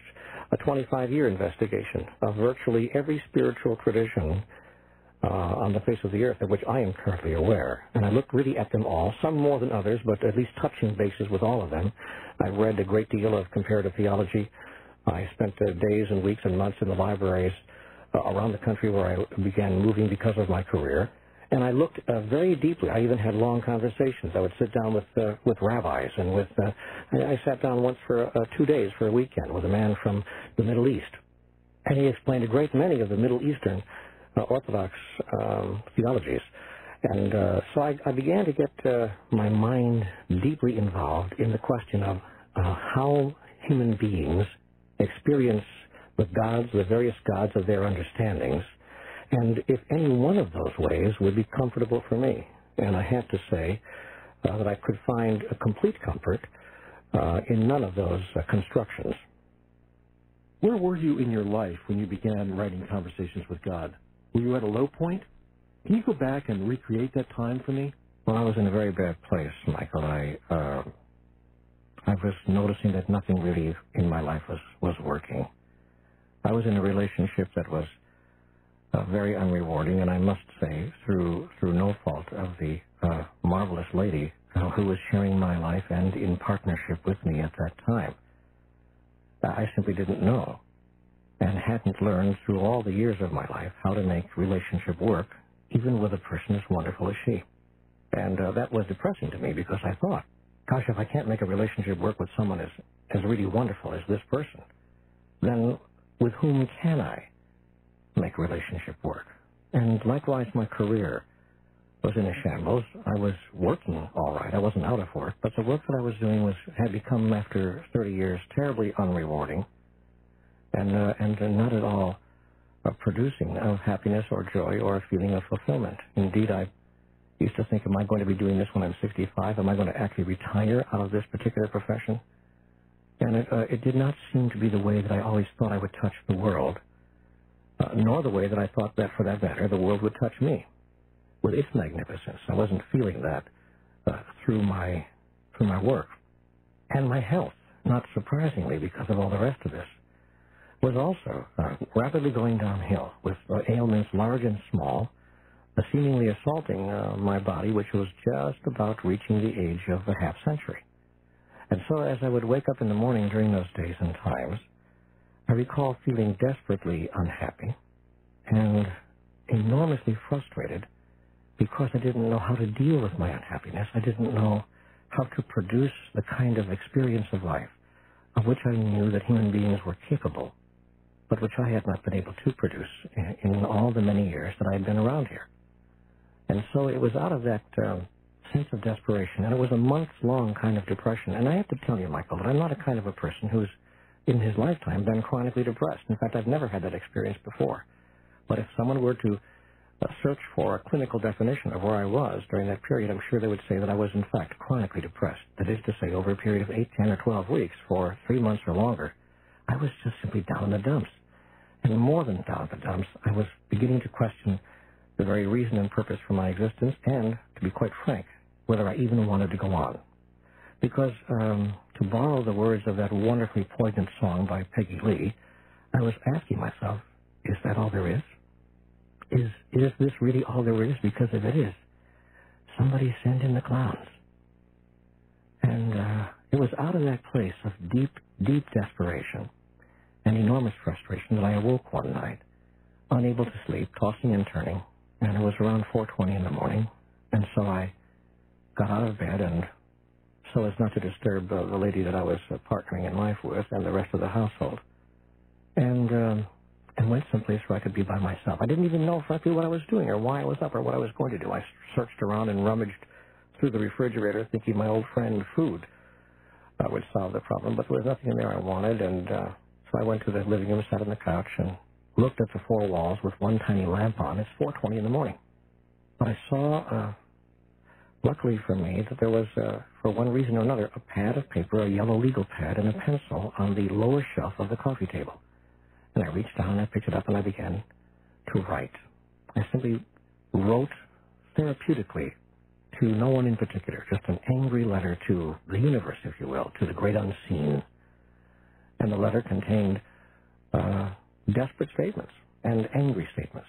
S2: a 25-year investigation of virtually every spiritual tradition uh, on the face of the earth, of which I am currently aware. And I looked really at them all, some more than others, but at least touching bases with all of them. I read a great deal of comparative theology. I spent uh, days and weeks and months in the libraries uh, around the country where I began moving because of my career. And I looked uh, very deeply. I even had long conversations. I would sit down with uh, with rabbis and with. Uh, I sat down once for uh, two days for a weekend with a man from the Middle East, and he explained a great many of the Middle Eastern uh, Orthodox um, theologies. And uh, so I, I began to get uh, my mind deeply involved in the question of uh, how human beings experience the gods, the various gods of their understandings, and if any one of those ways would be comfortable for me, and I have to say uh, that I could find a complete comfort uh, in none of those uh, constructions. Where were you in your life when you began
S6: writing Conversations with God? Were you at a low point? Can you go back and recreate that time for me?
S2: Well, I was in a very bad place, Michael. I uh, I was noticing that nothing really in my life was was working. I was in a relationship that was uh, very unrewarding, and I must say, through through no fault of the uh, marvelous lady uh, who was sharing my life and in partnership with me at that time. Uh, I simply didn't know and hadn't learned through all the years of my life how to make relationship work, even with a person as wonderful as she. And uh, that was depressing to me because I thought, gosh, if I can't make a relationship work with someone as, as really wonderful as this person, then with whom can I? make relationship work. And likewise, my career was in a shambles. I was working all right. I wasn't out of work, but the work that I was doing was had become, after 30 years, terribly unrewarding, and uh, and uh, not at all producing of happiness or joy or a feeling of fulfillment. Indeed, I used to think, am I going to be doing this when I'm 65? Am I going to actually retire out of this particular profession? And it, uh, it did not seem to be the way that I always thought I would touch the world uh, nor the way that I thought that, for that matter, the world would touch me with its magnificence. I wasn't feeling that uh, through my through my work, and my health, not surprisingly, because of all the rest of this, was also uh, rapidly going downhill with uh, ailments large and small, uh, seemingly assaulting uh, my body, which was just about reaching the age of a half century. And so, as I would wake up in the morning during those days and times I recall feeling desperately unhappy and enormously frustrated because I didn't know how to deal with my unhappiness. I didn't know how to produce the kind of experience of life of which I knew that human beings were capable, but which I had not been able to produce in all the many years that I had been around here. And so it was out of that um, sense of desperation, and it was a months long kind of depression. And I have to tell you, Michael, that I'm not a kind of a person who's in his lifetime been chronically depressed. In fact, I've never had that experience before. But if someone were to uh, search for a clinical definition of where I was during that period, I'm sure they would say that I was, in fact, chronically depressed. That is to say, over a period of 8, 10, or 12 weeks, for three months or longer, I was just simply down in the dumps. And more than down in the dumps, I was beginning to question the very reason and purpose for my existence, and, to be quite frank, whether I even wanted to go on because um, to borrow the words of that wonderfully poignant song by Peggy Lee, I was asking myself, is that all there is? Is, is this really all there is? Because if it is, somebody send in the clowns. And uh, it was out of that place of deep, deep desperation and enormous frustration that I awoke one night, unable to sleep, tossing and turning. And it was around 4.20 in the morning. And so I got out of bed and so as not to disturb uh, the lady that I was uh, partnering in life with and the rest of the household. And, um, and went someplace where I could be by myself. I didn't even know frankly what I was doing or why I was up or what I was going to do. I searched around and rummaged through the refrigerator thinking my old friend food uh, would solve the problem, but there was nothing in there I wanted. And uh, so I went to the living room, sat on the couch, and looked at the four walls with one tiny lamp on. It's 4.20 in the morning. But I saw... Uh, luckily for me, that there was a uh, for one reason or another, a pad of paper, a yellow legal pad, and a pencil on the lower shelf of the coffee table. And I reached down, I picked it up, and I began to write. I simply wrote therapeutically to no one in particular, just an angry letter to the universe, if you will, to the great unseen. And the letter contained uh, desperate statements and angry statements.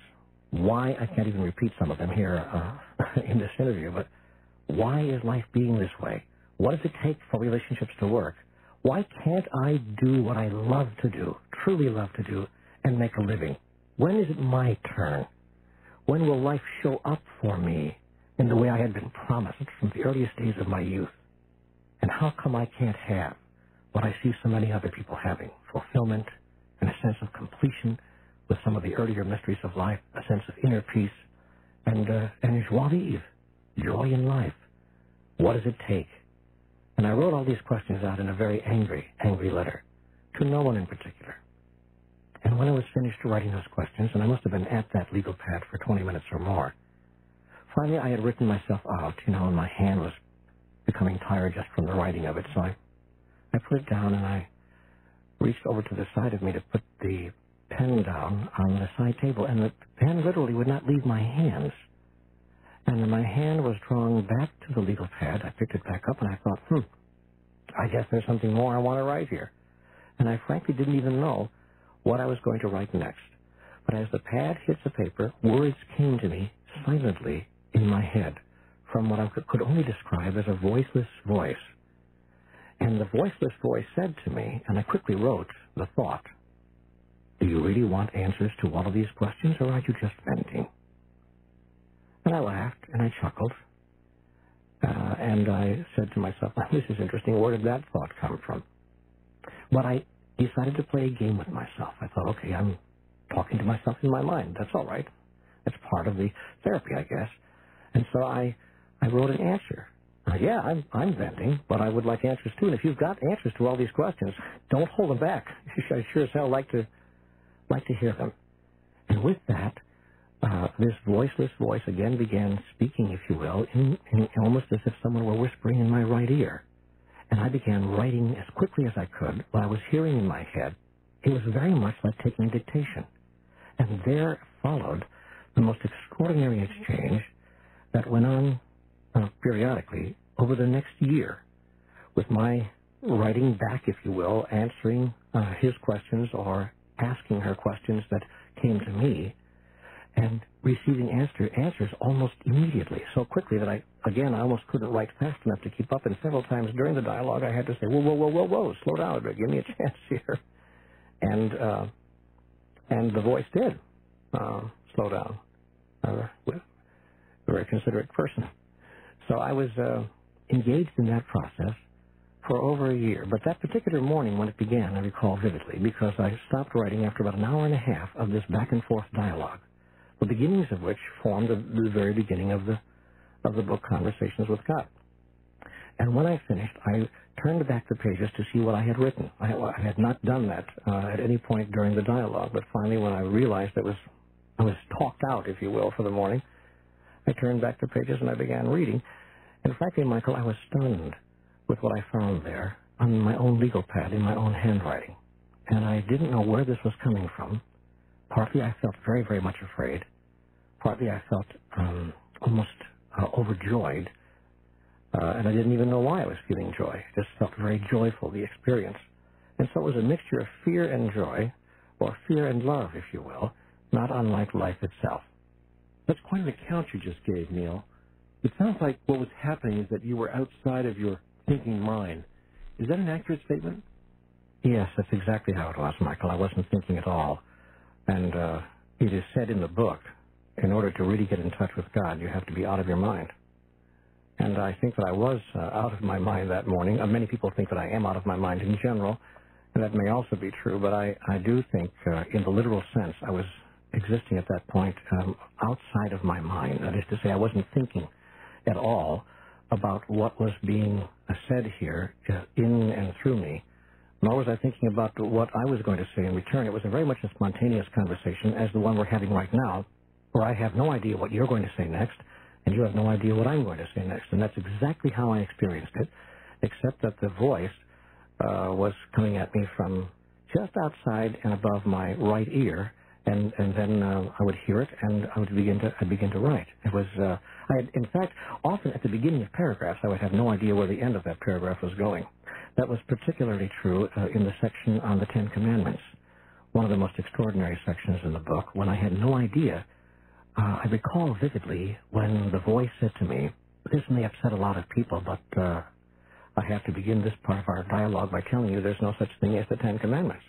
S2: Why, I can't even repeat some of them here uh, (laughs) in this interview, but why is life being this way? What does it take for relationships to work? Why can't I do what I love to do, truly love to do, and make a living? When is it my turn? When will life show up for me in the way I had been promised from the earliest days of my youth? And how come I can't have what I see so many other people having? Fulfillment and a sense of completion with some of the earlier mysteries of life, a sense of inner peace, and, uh, and joie vivre, joy in life. What does it take and I wrote all these questions out in a very angry, angry letter to no one in particular. And when I was finished writing those questions, and I must have been at that legal pad for 20 minutes or more, finally I had written myself out, you know, and my hand was becoming tired just from the writing of it. So I, I put it down and I reached over to the side of me to put the pen down on the side table, and the pen literally would not leave my hands and my hand was drawn back to the legal pad. I picked it back up and I thought, hmm, I guess there's something more I want to write here. And I frankly didn't even know what I was going to write next. But as the pad hit the paper, words came to me silently in my head from what I could only describe as a voiceless voice. And the voiceless voice said to me, and I quickly wrote the thought, Do you really want answers to all of these questions, or are you just venting? And I laughed and I chuckled. Uh, and I said to myself, (laughs) this is interesting. Where did that thought come from? But I decided to play a game with myself. I thought, okay, I'm talking to myself in my mind. That's all right. That's part of the therapy, I guess. And so I, I wrote an answer. Uh, yeah, I'm, I'm venting, but I would like answers too. And if you've got answers to all these questions, don't hold them back. (laughs) I sure as hell like to, like to hear them. And with that, uh, this voiceless voice again began speaking, if you will, in, in almost as if someone were whispering in my right ear. And I began writing as quickly as I could what I was hearing in my head. It was very much like taking dictation. And there followed the most extraordinary exchange that went on uh, periodically over the next year with my writing back, if you will, answering uh, his questions or asking her questions that came to me and receiving answer, answers almost immediately, so quickly that I, again, I almost couldn't write fast enough to keep up. And several times during the dialogue, I had to say, whoa, whoa, whoa, whoa, whoa, slow down a bit, give me a (laughs) chance here. And, uh, and the voice did uh, slow down. Uh, very considerate person. So I was uh, engaged in that process for over a year. But that particular morning when it began, I recall vividly because I stopped writing after about an hour and a half of this back and forth dialogue the beginnings of which formed the, the very beginning of the, of the book Conversations with God. And when I finished, I turned back the pages to see what I had written. I, I had not done that uh, at any point during the dialogue, but finally when I realized it was, I was talked out, if you will, for the morning, I turned back the pages and I began reading. And frankly, Michael, I was stunned with what I found there on my own legal pad in my own handwriting. And I didn't know where this was coming from. Partly I felt very, very much afraid. Partly I felt um, almost uh, overjoyed. Uh, and I didn't even know why I was feeling joy. It just felt very joyful, the experience. And so it was a mixture of fear and joy, or fear and love, if you will, not unlike life itself. That's quite an account you just gave, Neale. It sounds
S6: like what was happening is that you were outside of your thinking mind. Is that an accurate statement?
S2: Yes, that's exactly how it was, Michael. I wasn't thinking at all. And uh, it is said in the book, in order to really get in touch with God, you have to be out of your mind. And I think that I was uh, out of my mind that morning. Uh, many people think that I am out of my mind in general, and that may also be true, but I, I do think, uh, in the literal sense, I was existing at that point um, outside of my mind. That is to say, I wasn't thinking at all about what was being said here uh, in and through me nor was I thinking about what I was going to say in return. It was a very much a spontaneous conversation as the one we're having right now, where I have no idea what you're going to say next, and you have no idea what I'm going to say next. And that's exactly how I experienced it, except that the voice uh, was coming at me from just outside and above my right ear, and and then uh, I would hear it and I would begin to I begin to write. It was uh, I had in fact often at the beginning of paragraphs I would have no idea where the end of that paragraph was going. That was particularly true uh, in the section on the Ten Commandments, one of the most extraordinary sections in the book, when I had no idea. Uh, I recall vividly when the voice said to me, this may upset a lot of people, but uh, I have to begin this part of our dialogue by telling you there's no such thing as the Ten Commandments.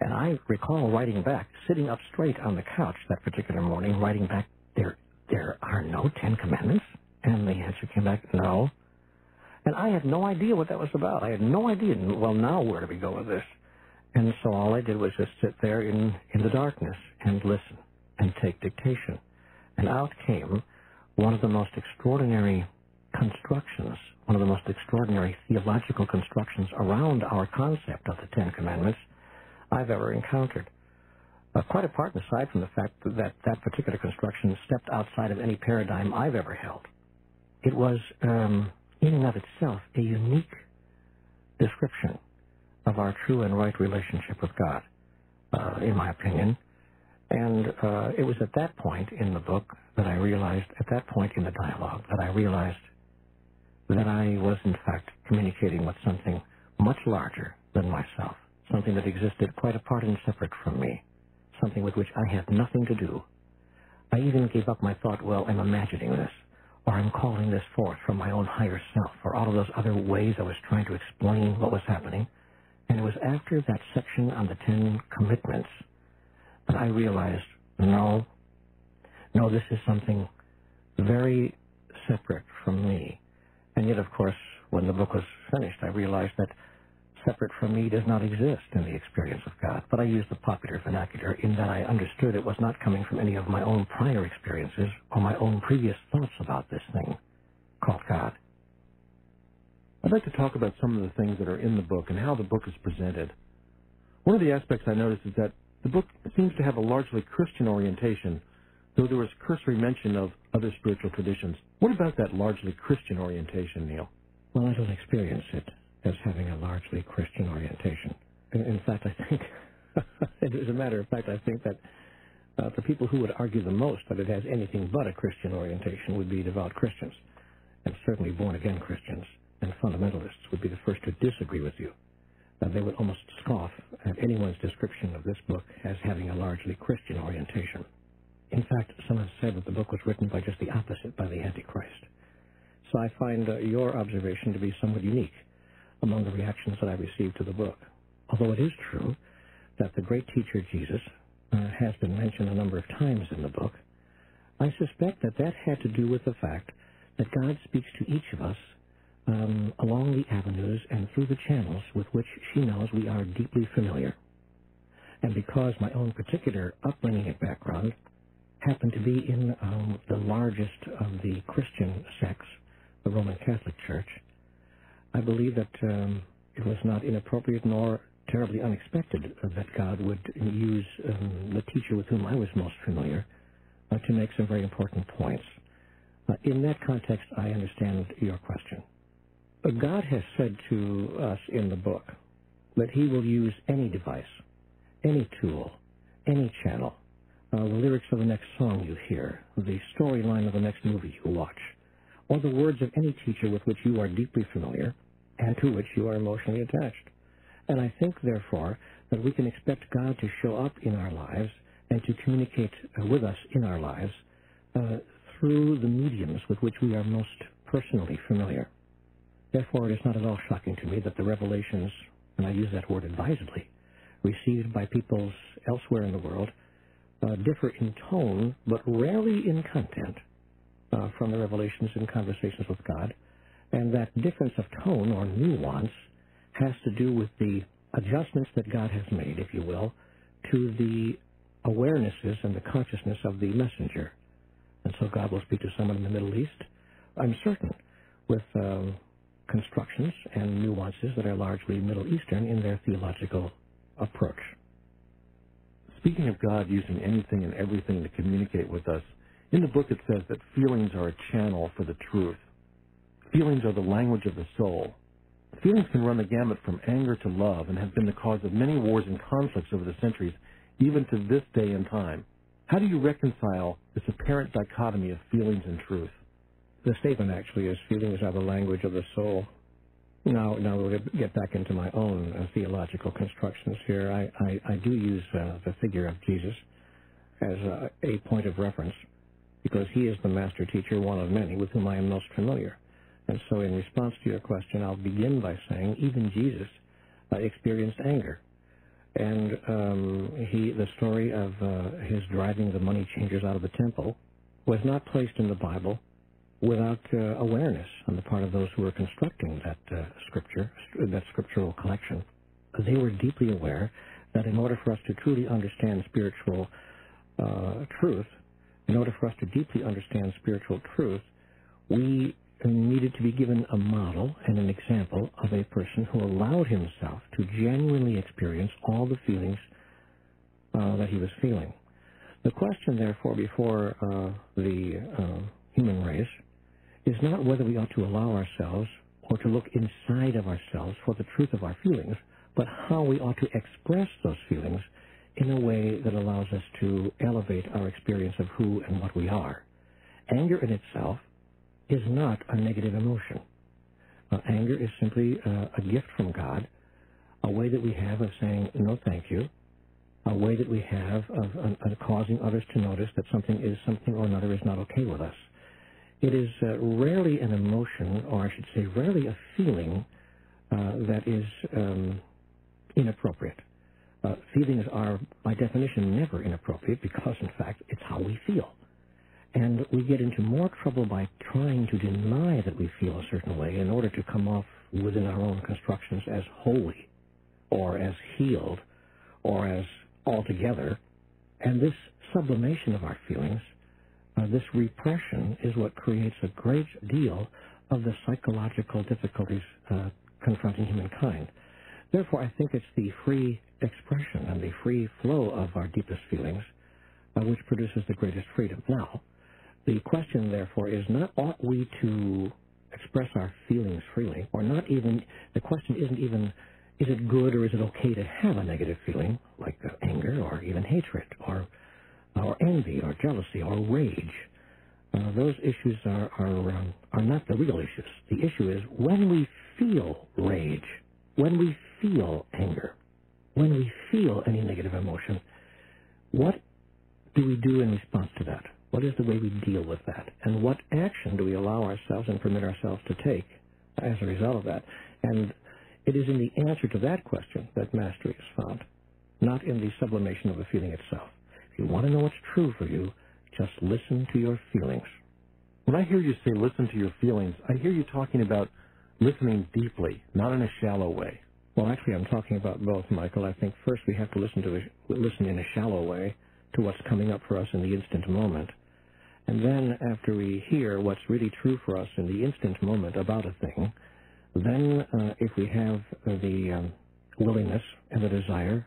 S2: And I recall writing back, sitting up straight on the couch that particular morning, writing back, there, there are no Ten Commandments? And the answer came back, no. And I had no idea what that was about. I had no idea, well, now where do we go with this? And so all I did was just sit there in, in the darkness and listen and take dictation. And out came one of the most extraordinary constructions, one of the most extraordinary theological constructions around our concept of the Ten Commandments I've ever encountered. Uh, quite apart and aside from the fact that that particular construction stepped outside of any paradigm I've ever held. It was um, in and of itself a unique description of our true and right relationship with God, uh, in my opinion. And uh, it was at that point in the book that I realized, at that point in the dialogue, that I realized that I was in fact communicating with something much larger than myself, something that existed quite apart and separate from me, something with which I had nothing to do. I even gave up my thought, well, I'm imagining this or I'm calling this forth from my own higher self, or all of those other ways I was trying to explain what was happening. And it was after that section on the ten commitments that I realized, no, no, this is something very separate from me. And yet, of course, when the book was finished, I realized that separate from me does not exist in the experience of God. But I used the popular vernacular in that I understood it was not coming from any of my own prior experiences or my own previous thoughts about this thing called God. I'd like to talk about some of the things that
S6: are in the book and how the book is presented. One of the aspects I noticed is that the book seems to have a largely Christian orientation, though there was cursory mention of other spiritual traditions. What about that largely Christian orientation, Neale?
S2: Well, I don't experience it as having a largely Christian orientation. In, in fact, I think, (laughs) as a matter of fact, I think that uh, the people who would argue the most that it has anything but a Christian orientation would be devout Christians, and certainly born-again Christians and fundamentalists would be the first to disagree with you. Uh, they would almost scoff at anyone's description of this book as having a largely Christian orientation. In fact, some have said that the book was written by just the opposite, by the Antichrist. So I find uh, your observation to be somewhat unique among the reactions that I received to the book. Although it is true that the great teacher Jesus uh, has been mentioned a number of times in the book, I suspect that that had to do with the fact that God speaks to each of us um, along the avenues and through the channels with which she knows we are deeply familiar. And because my own particular upbringing and background happened to be in um, the largest of the Christian sects, the Roman Catholic Church, I believe that um, it was not inappropriate nor terribly unexpected that God would use um, the teacher with whom I was most familiar uh, to make some very important points. Uh, in that context, I understand your question. But uh, God has said to us in the book that he will use any device, any tool, any channel, uh, the lyrics of the next song you hear, the storyline of the next movie you watch, or the words of any teacher with which you are deeply familiar, and to which you are emotionally attached. And I think, therefore, that we can expect God to show up in our lives and to communicate uh, with us in our lives uh, through the mediums with which we are most personally familiar. Therefore, it is not at all shocking to me that the revelations, and I use that word advisedly, received by peoples elsewhere in the world uh, differ in tone, but rarely in content, uh, from the revelations and conversations with God and that difference of tone or nuance has to do with the adjustments that God has made, if you will, to the awarenesses and the consciousness of the messenger. And so God will speak to someone in the Middle East, I'm certain, with um, constructions and nuances that are largely Middle Eastern in their theological approach. Speaking of God using anything and
S6: everything to communicate with us, in the book it says that feelings are a channel for the truth. Feelings are the language of the soul. Feelings can run the gamut from anger to love and have been the cause of many wars and conflicts over the centuries, even to this day and time.
S2: How do you reconcile this apparent dichotomy of feelings and truth? The statement actually is feelings are the language of the soul. Now, now we'll get back into my own uh, theological constructions here. I, I, I do use uh, the figure of Jesus as uh, a point of reference because he is the master teacher, one of many, with whom I am most familiar. And so in response to your question, I'll begin by saying even Jesus uh, experienced anger. And um, he, the story of uh, his driving the money changers out of the temple was not placed in the Bible without uh, awareness on the part of those who were constructing that uh, scripture, that scriptural collection. They were deeply aware that in order for us to truly understand spiritual uh, truth, in order for us to deeply understand spiritual truth, we needed to be given a model and an example of a person who allowed himself to genuinely experience all the feelings uh, that he was feeling. The question, therefore, before uh, the uh, human race is not whether we ought to allow ourselves or to look inside of ourselves for the truth of our feelings, but how we ought to express those feelings in a way that allows us to elevate our experience of who and what we are. Anger in itself is not a negative emotion. Uh, anger is simply uh, a gift from God, a way that we have of saying no thank you, a way that we have of, of, uh, of uh, causing others to notice that something is something or another is not okay with us. It is uh, rarely an emotion, or I should say rarely a feeling uh, that is um, inappropriate. feelings are, by definition, never inappropriate because, in fact, it's how we feel. And we get into more trouble by trying to deny that we feel a certain way in order to come off within our own constructions as holy or as healed or as altogether. And this sublimation of our feelings, uh, this repression, is what creates a great deal of the psychological difficulties uh, confronting humankind. Therefore, I think it's the free expression and the free flow of our deepest feelings uh, which produces the greatest freedom. Now, the question, therefore, is not ought we to express our feelings freely, or not even, the question isn't even, is it good or is it okay to have a negative feeling, like anger or even hatred or, or envy or jealousy or rage? Uh, those issues are, are, um, are not the real issues. The issue is when we feel rage, when we feel anger, when we feel any negative emotion, what do we do in response to that? What is the way we deal with that? And what action do we allow ourselves and permit ourselves to take as a result of that? And it is in the answer to that question that mastery is found, not in the sublimation of the feeling itself. If you want to know what's true for you, just listen to your feelings. When I hear you say listen to your feelings,
S6: I hear you talking about listening deeply, not in a shallow way. Well, actually, I'm talking
S2: about both, Michael. I think first we have to listen to listen in a shallow way to what's coming up for us in the instant moment, and then after we hear what's really true for us in the instant moment about a thing, then uh, if we have the um, willingness and the desire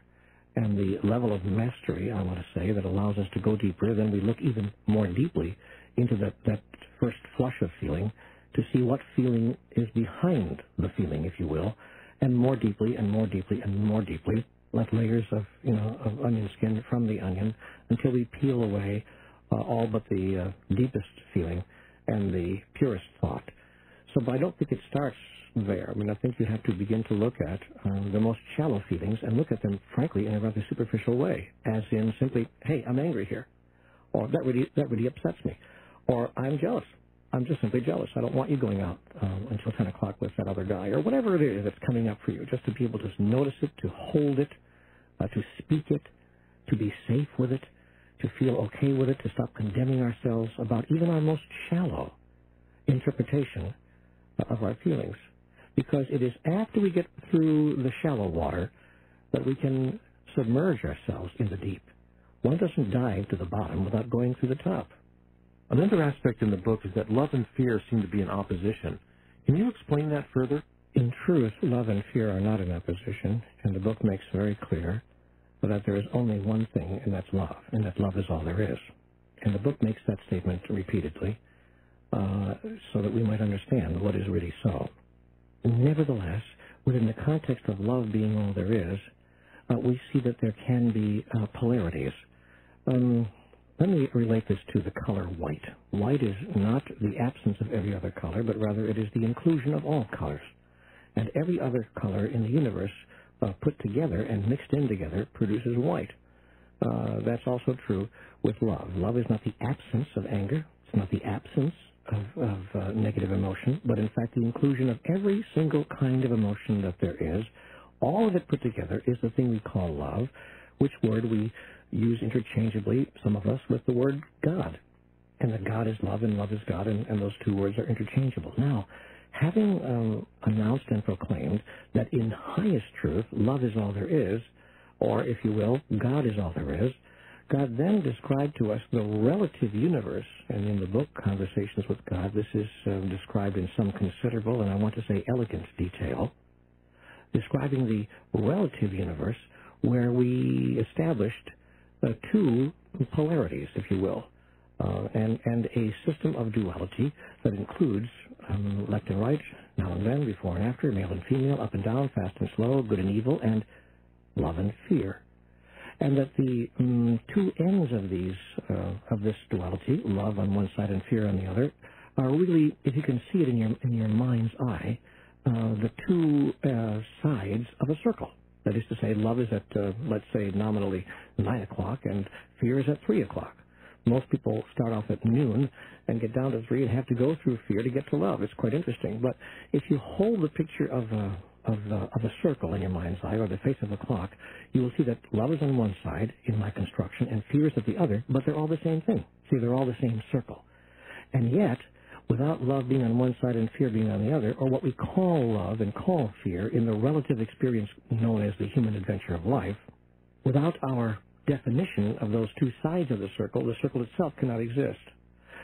S2: and the level of mastery, I want to say, that allows us to go deeper, then we look even more deeply into that, that first flush of feeling to see what feeling is behind the feeling, if you will, and more deeply and more deeply and more deeply, like layers of, you know, of onion skin from the onion, until we peel away uh, all but the uh, deepest feeling and the purest thought. So, but I don't think it starts there. I mean, I think you have to begin to look at um, the most shallow feelings and look at them, frankly, in a rather superficial way, as in simply, hey, I'm angry here, or that really, that really upsets me, or I'm jealous. I'm just simply jealous. I don't want you going out um, until 10 o'clock with that other guy, or whatever it is that's coming up for you, just to be able to notice it, to hold it, uh, to speak it, to be safe with it, to feel okay with it, to stop condemning ourselves about even our most shallow interpretation of our feelings. Because it is after we get through the shallow water that we can submerge ourselves in the deep. One doesn't dive to the bottom without going through the top.
S6: Another aspect in the book is that love and fear seem to be in opposition.
S2: Can you explain that further? In truth, love and fear are not in opposition, and the book makes very clear so that there is only one thing, and that's love, and that love is all there is. And the book makes that statement repeatedly uh, so that we might understand what is really so. Nevertheless, within the context of love being all there is, uh, we see that there can be uh, polarities. Um, let me relate this to the color white. White is not the absence of every other color, but rather it is the inclusion of all colors. And every other color in the universe uh, put together and mixed in together produces white. Uh, that's also true with love. Love is not the absence of anger. It's not the absence of, of uh, negative emotion, but in fact the inclusion of every single kind of emotion that there is. All of it put together is the thing we call love, which word we use interchangeably, some of us, with the word God. And that God is love and love is God, and, and those two words are interchangeable. Now, having um, announced and proclaimed that in highest truth, love is all there is, or if you will, God is all there is, God then described to us the relative universe, and in the book Conversations with God, this is um, described in some considerable, and I want to say elegant detail, describing the relative universe where we established uh, two polarities, if you will, uh, and, and a system of duality that includes um, left and right, now and then, before and after, male and female, up and down, fast and slow, good and evil, and love and fear. And that the um, two ends of these uh, of this duality, love on one side and fear on the other, are really, if you can see it in your in your mind's eye, uh, the two uh, sides of a circle. That is to say, love is at uh, let's say nominally nine o'clock, and fear is at three o'clock most people start off at noon and get down to three and have to go through fear to get to love. It's quite interesting. But if you hold the picture of a of a, of a circle in your mind's eye or the face of a clock, you will see that love is on one side in my construction and fear is at the other, but they're all the same thing. See, they're all the same circle. And yet, without love being on one side and fear being on the other, or what we call love and call fear in the relative experience known as the human adventure of life, without our definition of those two sides of the circle, the circle itself cannot exist.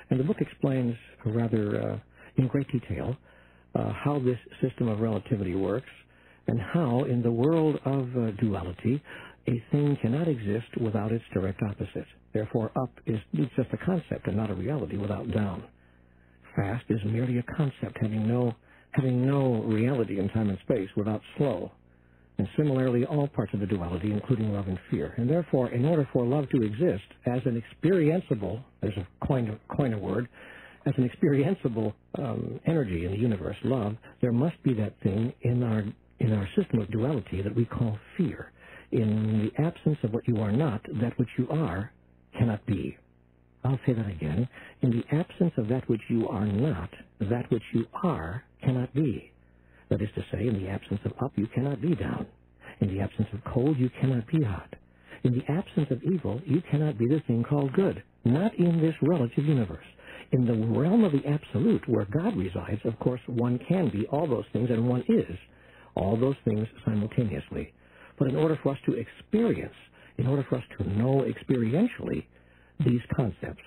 S2: And the book explains rather uh, in great detail uh, how this system of relativity works and how in the world of uh, duality a thing cannot exist without its direct opposite. Therefore, up is just a concept and not a reality without down. Fast is merely a concept having no, having no reality in time and space without slow and similarly all parts of the duality, including love and fear. And therefore, in order for love to exist as an experienceable, there's a coin, coin a word, as an experienceable um, energy in the universe, love, there must be that thing in our, in our system of duality that we call fear. In the absence of what you are not, that which you are cannot be. I'll say that again. In the absence of that which you are not, that which you are cannot be. That is to say, in the absence of up, you cannot be down. In the absence of cold, you cannot be hot. In the absence of evil, you cannot be the thing called good. Not in this relative universe. In the realm of the absolute, where God resides, of course, one can be all those things, and one is all those things simultaneously. But in order for us to experience, in order for us to know experientially these concepts,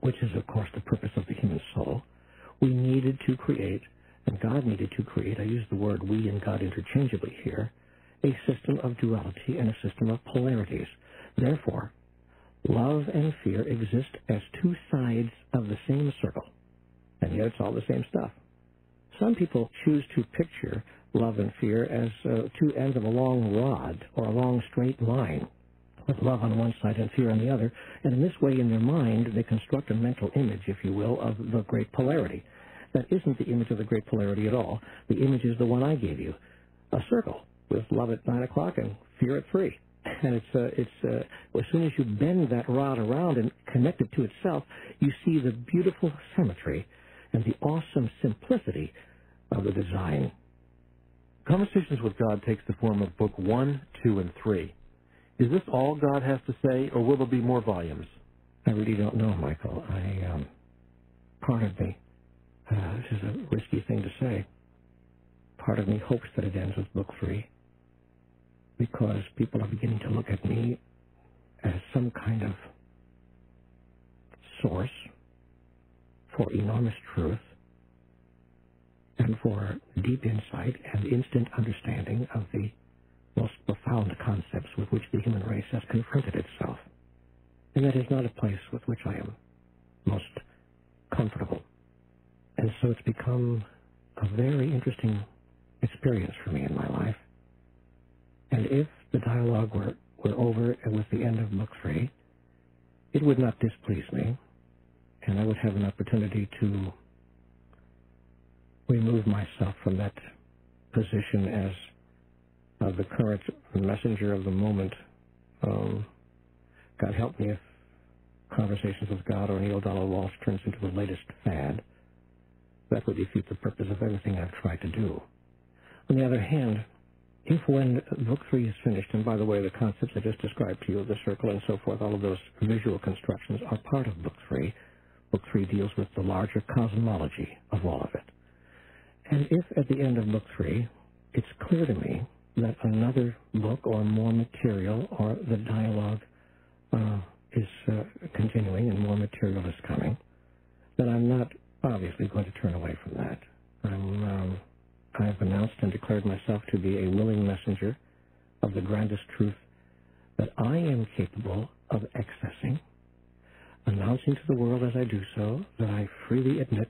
S2: which is, of course, the purpose of the human soul, we needed to create and God needed to create, I use the word we and God interchangeably here, a system of duality and a system of polarities. Therefore, love and fear exist as two sides of the same circle, and yet it's all the same stuff. Some people choose to picture love and fear as uh, two ends of a long rod or a long straight line, with love on one side and fear on the other, and in this way in their mind they construct a mental image, if you will, of the great polarity. That isn't the image of the great polarity at all. The image is the one I gave you, a circle with love at 9 o'clock and fear at 3. And it's, uh, it's uh, as soon as you bend that rod around and connect it to itself, you see the beautiful symmetry and the awesome simplicity of the design.
S6: Conversations with God takes the form of Book 1, 2, and 3. Is this all God has to say, or will there be more volumes? I
S2: really don't know, Michael. I, um, part of me uh, this is a risky thing to say, part of me hopes that it ends with book three because people are beginning to look at me as some kind of source for enormous truth and for deep insight and instant understanding of the most profound concepts with which the human race has confronted itself. And that is not a place with which I am most comfortable. And so it's become a very interesting experience for me in my life. And if the dialogue were, were over and was the end of Book Three, it would not displease me, and I would have an opportunity to remove myself from that position as uh, the current messenger of the moment. Um, God help me if Conversations with God or Neale Donald Walsch turns into the latest fad. That would defeat the purpose of everything I've tried to do. On the other hand, if when book three is finished, and by the way, the concepts I just described to you, the circle and so forth, all of those visual constructions are part of book three. Book three deals with the larger cosmology of all of it. And if at the end of book three, it's clear to me that another book or more material or the dialogue uh, is uh, continuing and more material is coming, then I'm not obviously going to turn away from that. I'm, um, I've announced and declared myself to be a willing messenger of the grandest truth that I am capable of accessing, announcing to the world as I do so that I freely admit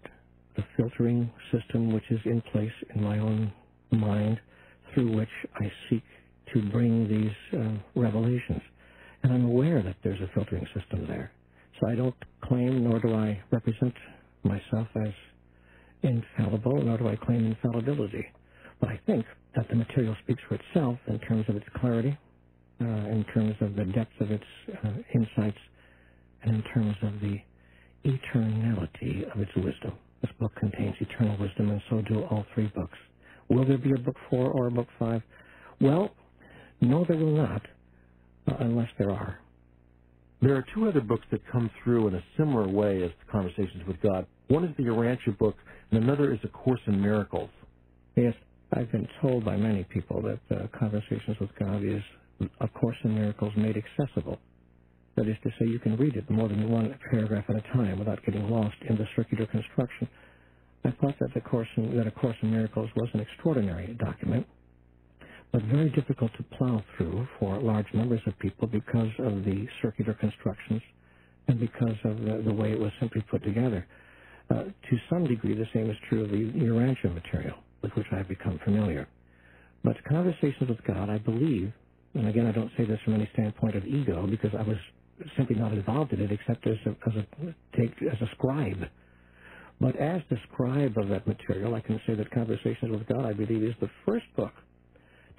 S2: the filtering system which is in place in my own mind through which I seek to bring these uh, revelations. And I'm aware that there's a filtering system there. So I don't claim, nor do I represent myself as infallible, nor do I claim infallibility. But I think that the material speaks for itself in terms of its clarity, uh, in terms of the depth of its uh, insights, and in terms of the eternality of its wisdom. This book contains eternal wisdom, and so do all three books. Will there be a book four or a book five? Well, no, there will not, uh, unless there are there are two other books that come
S6: through in a similar way as Conversations with God. One is the Urantia book, and another is A Course in Miracles.
S2: Yes, I've been told by many people that uh, Conversations with God is A Course in Miracles made accessible. That is to say, you can read it more than one paragraph at a time without getting lost in the circular construction. I thought that, the course in, that A Course in Miracles was an extraordinary document but very difficult to plow through for large numbers of people because of the circular constructions and because of the, the way it was simply put together. Uh, to some degree, the same is true of the Urantia material, with which I've become familiar. But Conversations with God, I believe, and again, I don't say this from any standpoint of ego, because I was simply not involved in it except as a, as a, take, as a scribe. But as the scribe of that material, I can say that Conversations with God, I believe, is the first book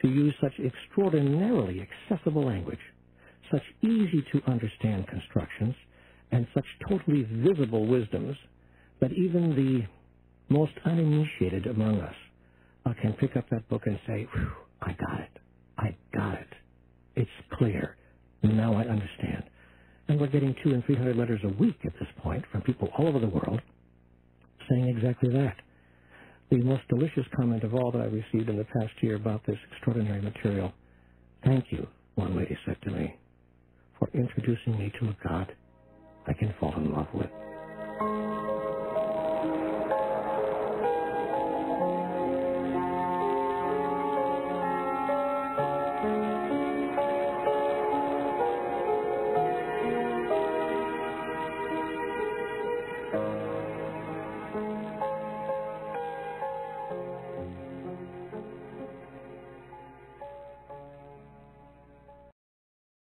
S2: to use such extraordinarily accessible language, such easy-to-understand constructions, and such totally visible wisdoms that even the most uninitiated among us uh, can pick up that book and say, I got it. I got it. It's clear. Now I understand. And we're getting two and three hundred letters a week at this point from people all over the world saying exactly that the most delicious comment of all that I received in the past year about this extraordinary material. Thank you, one lady said to me, for introducing me to a God I can fall in love with.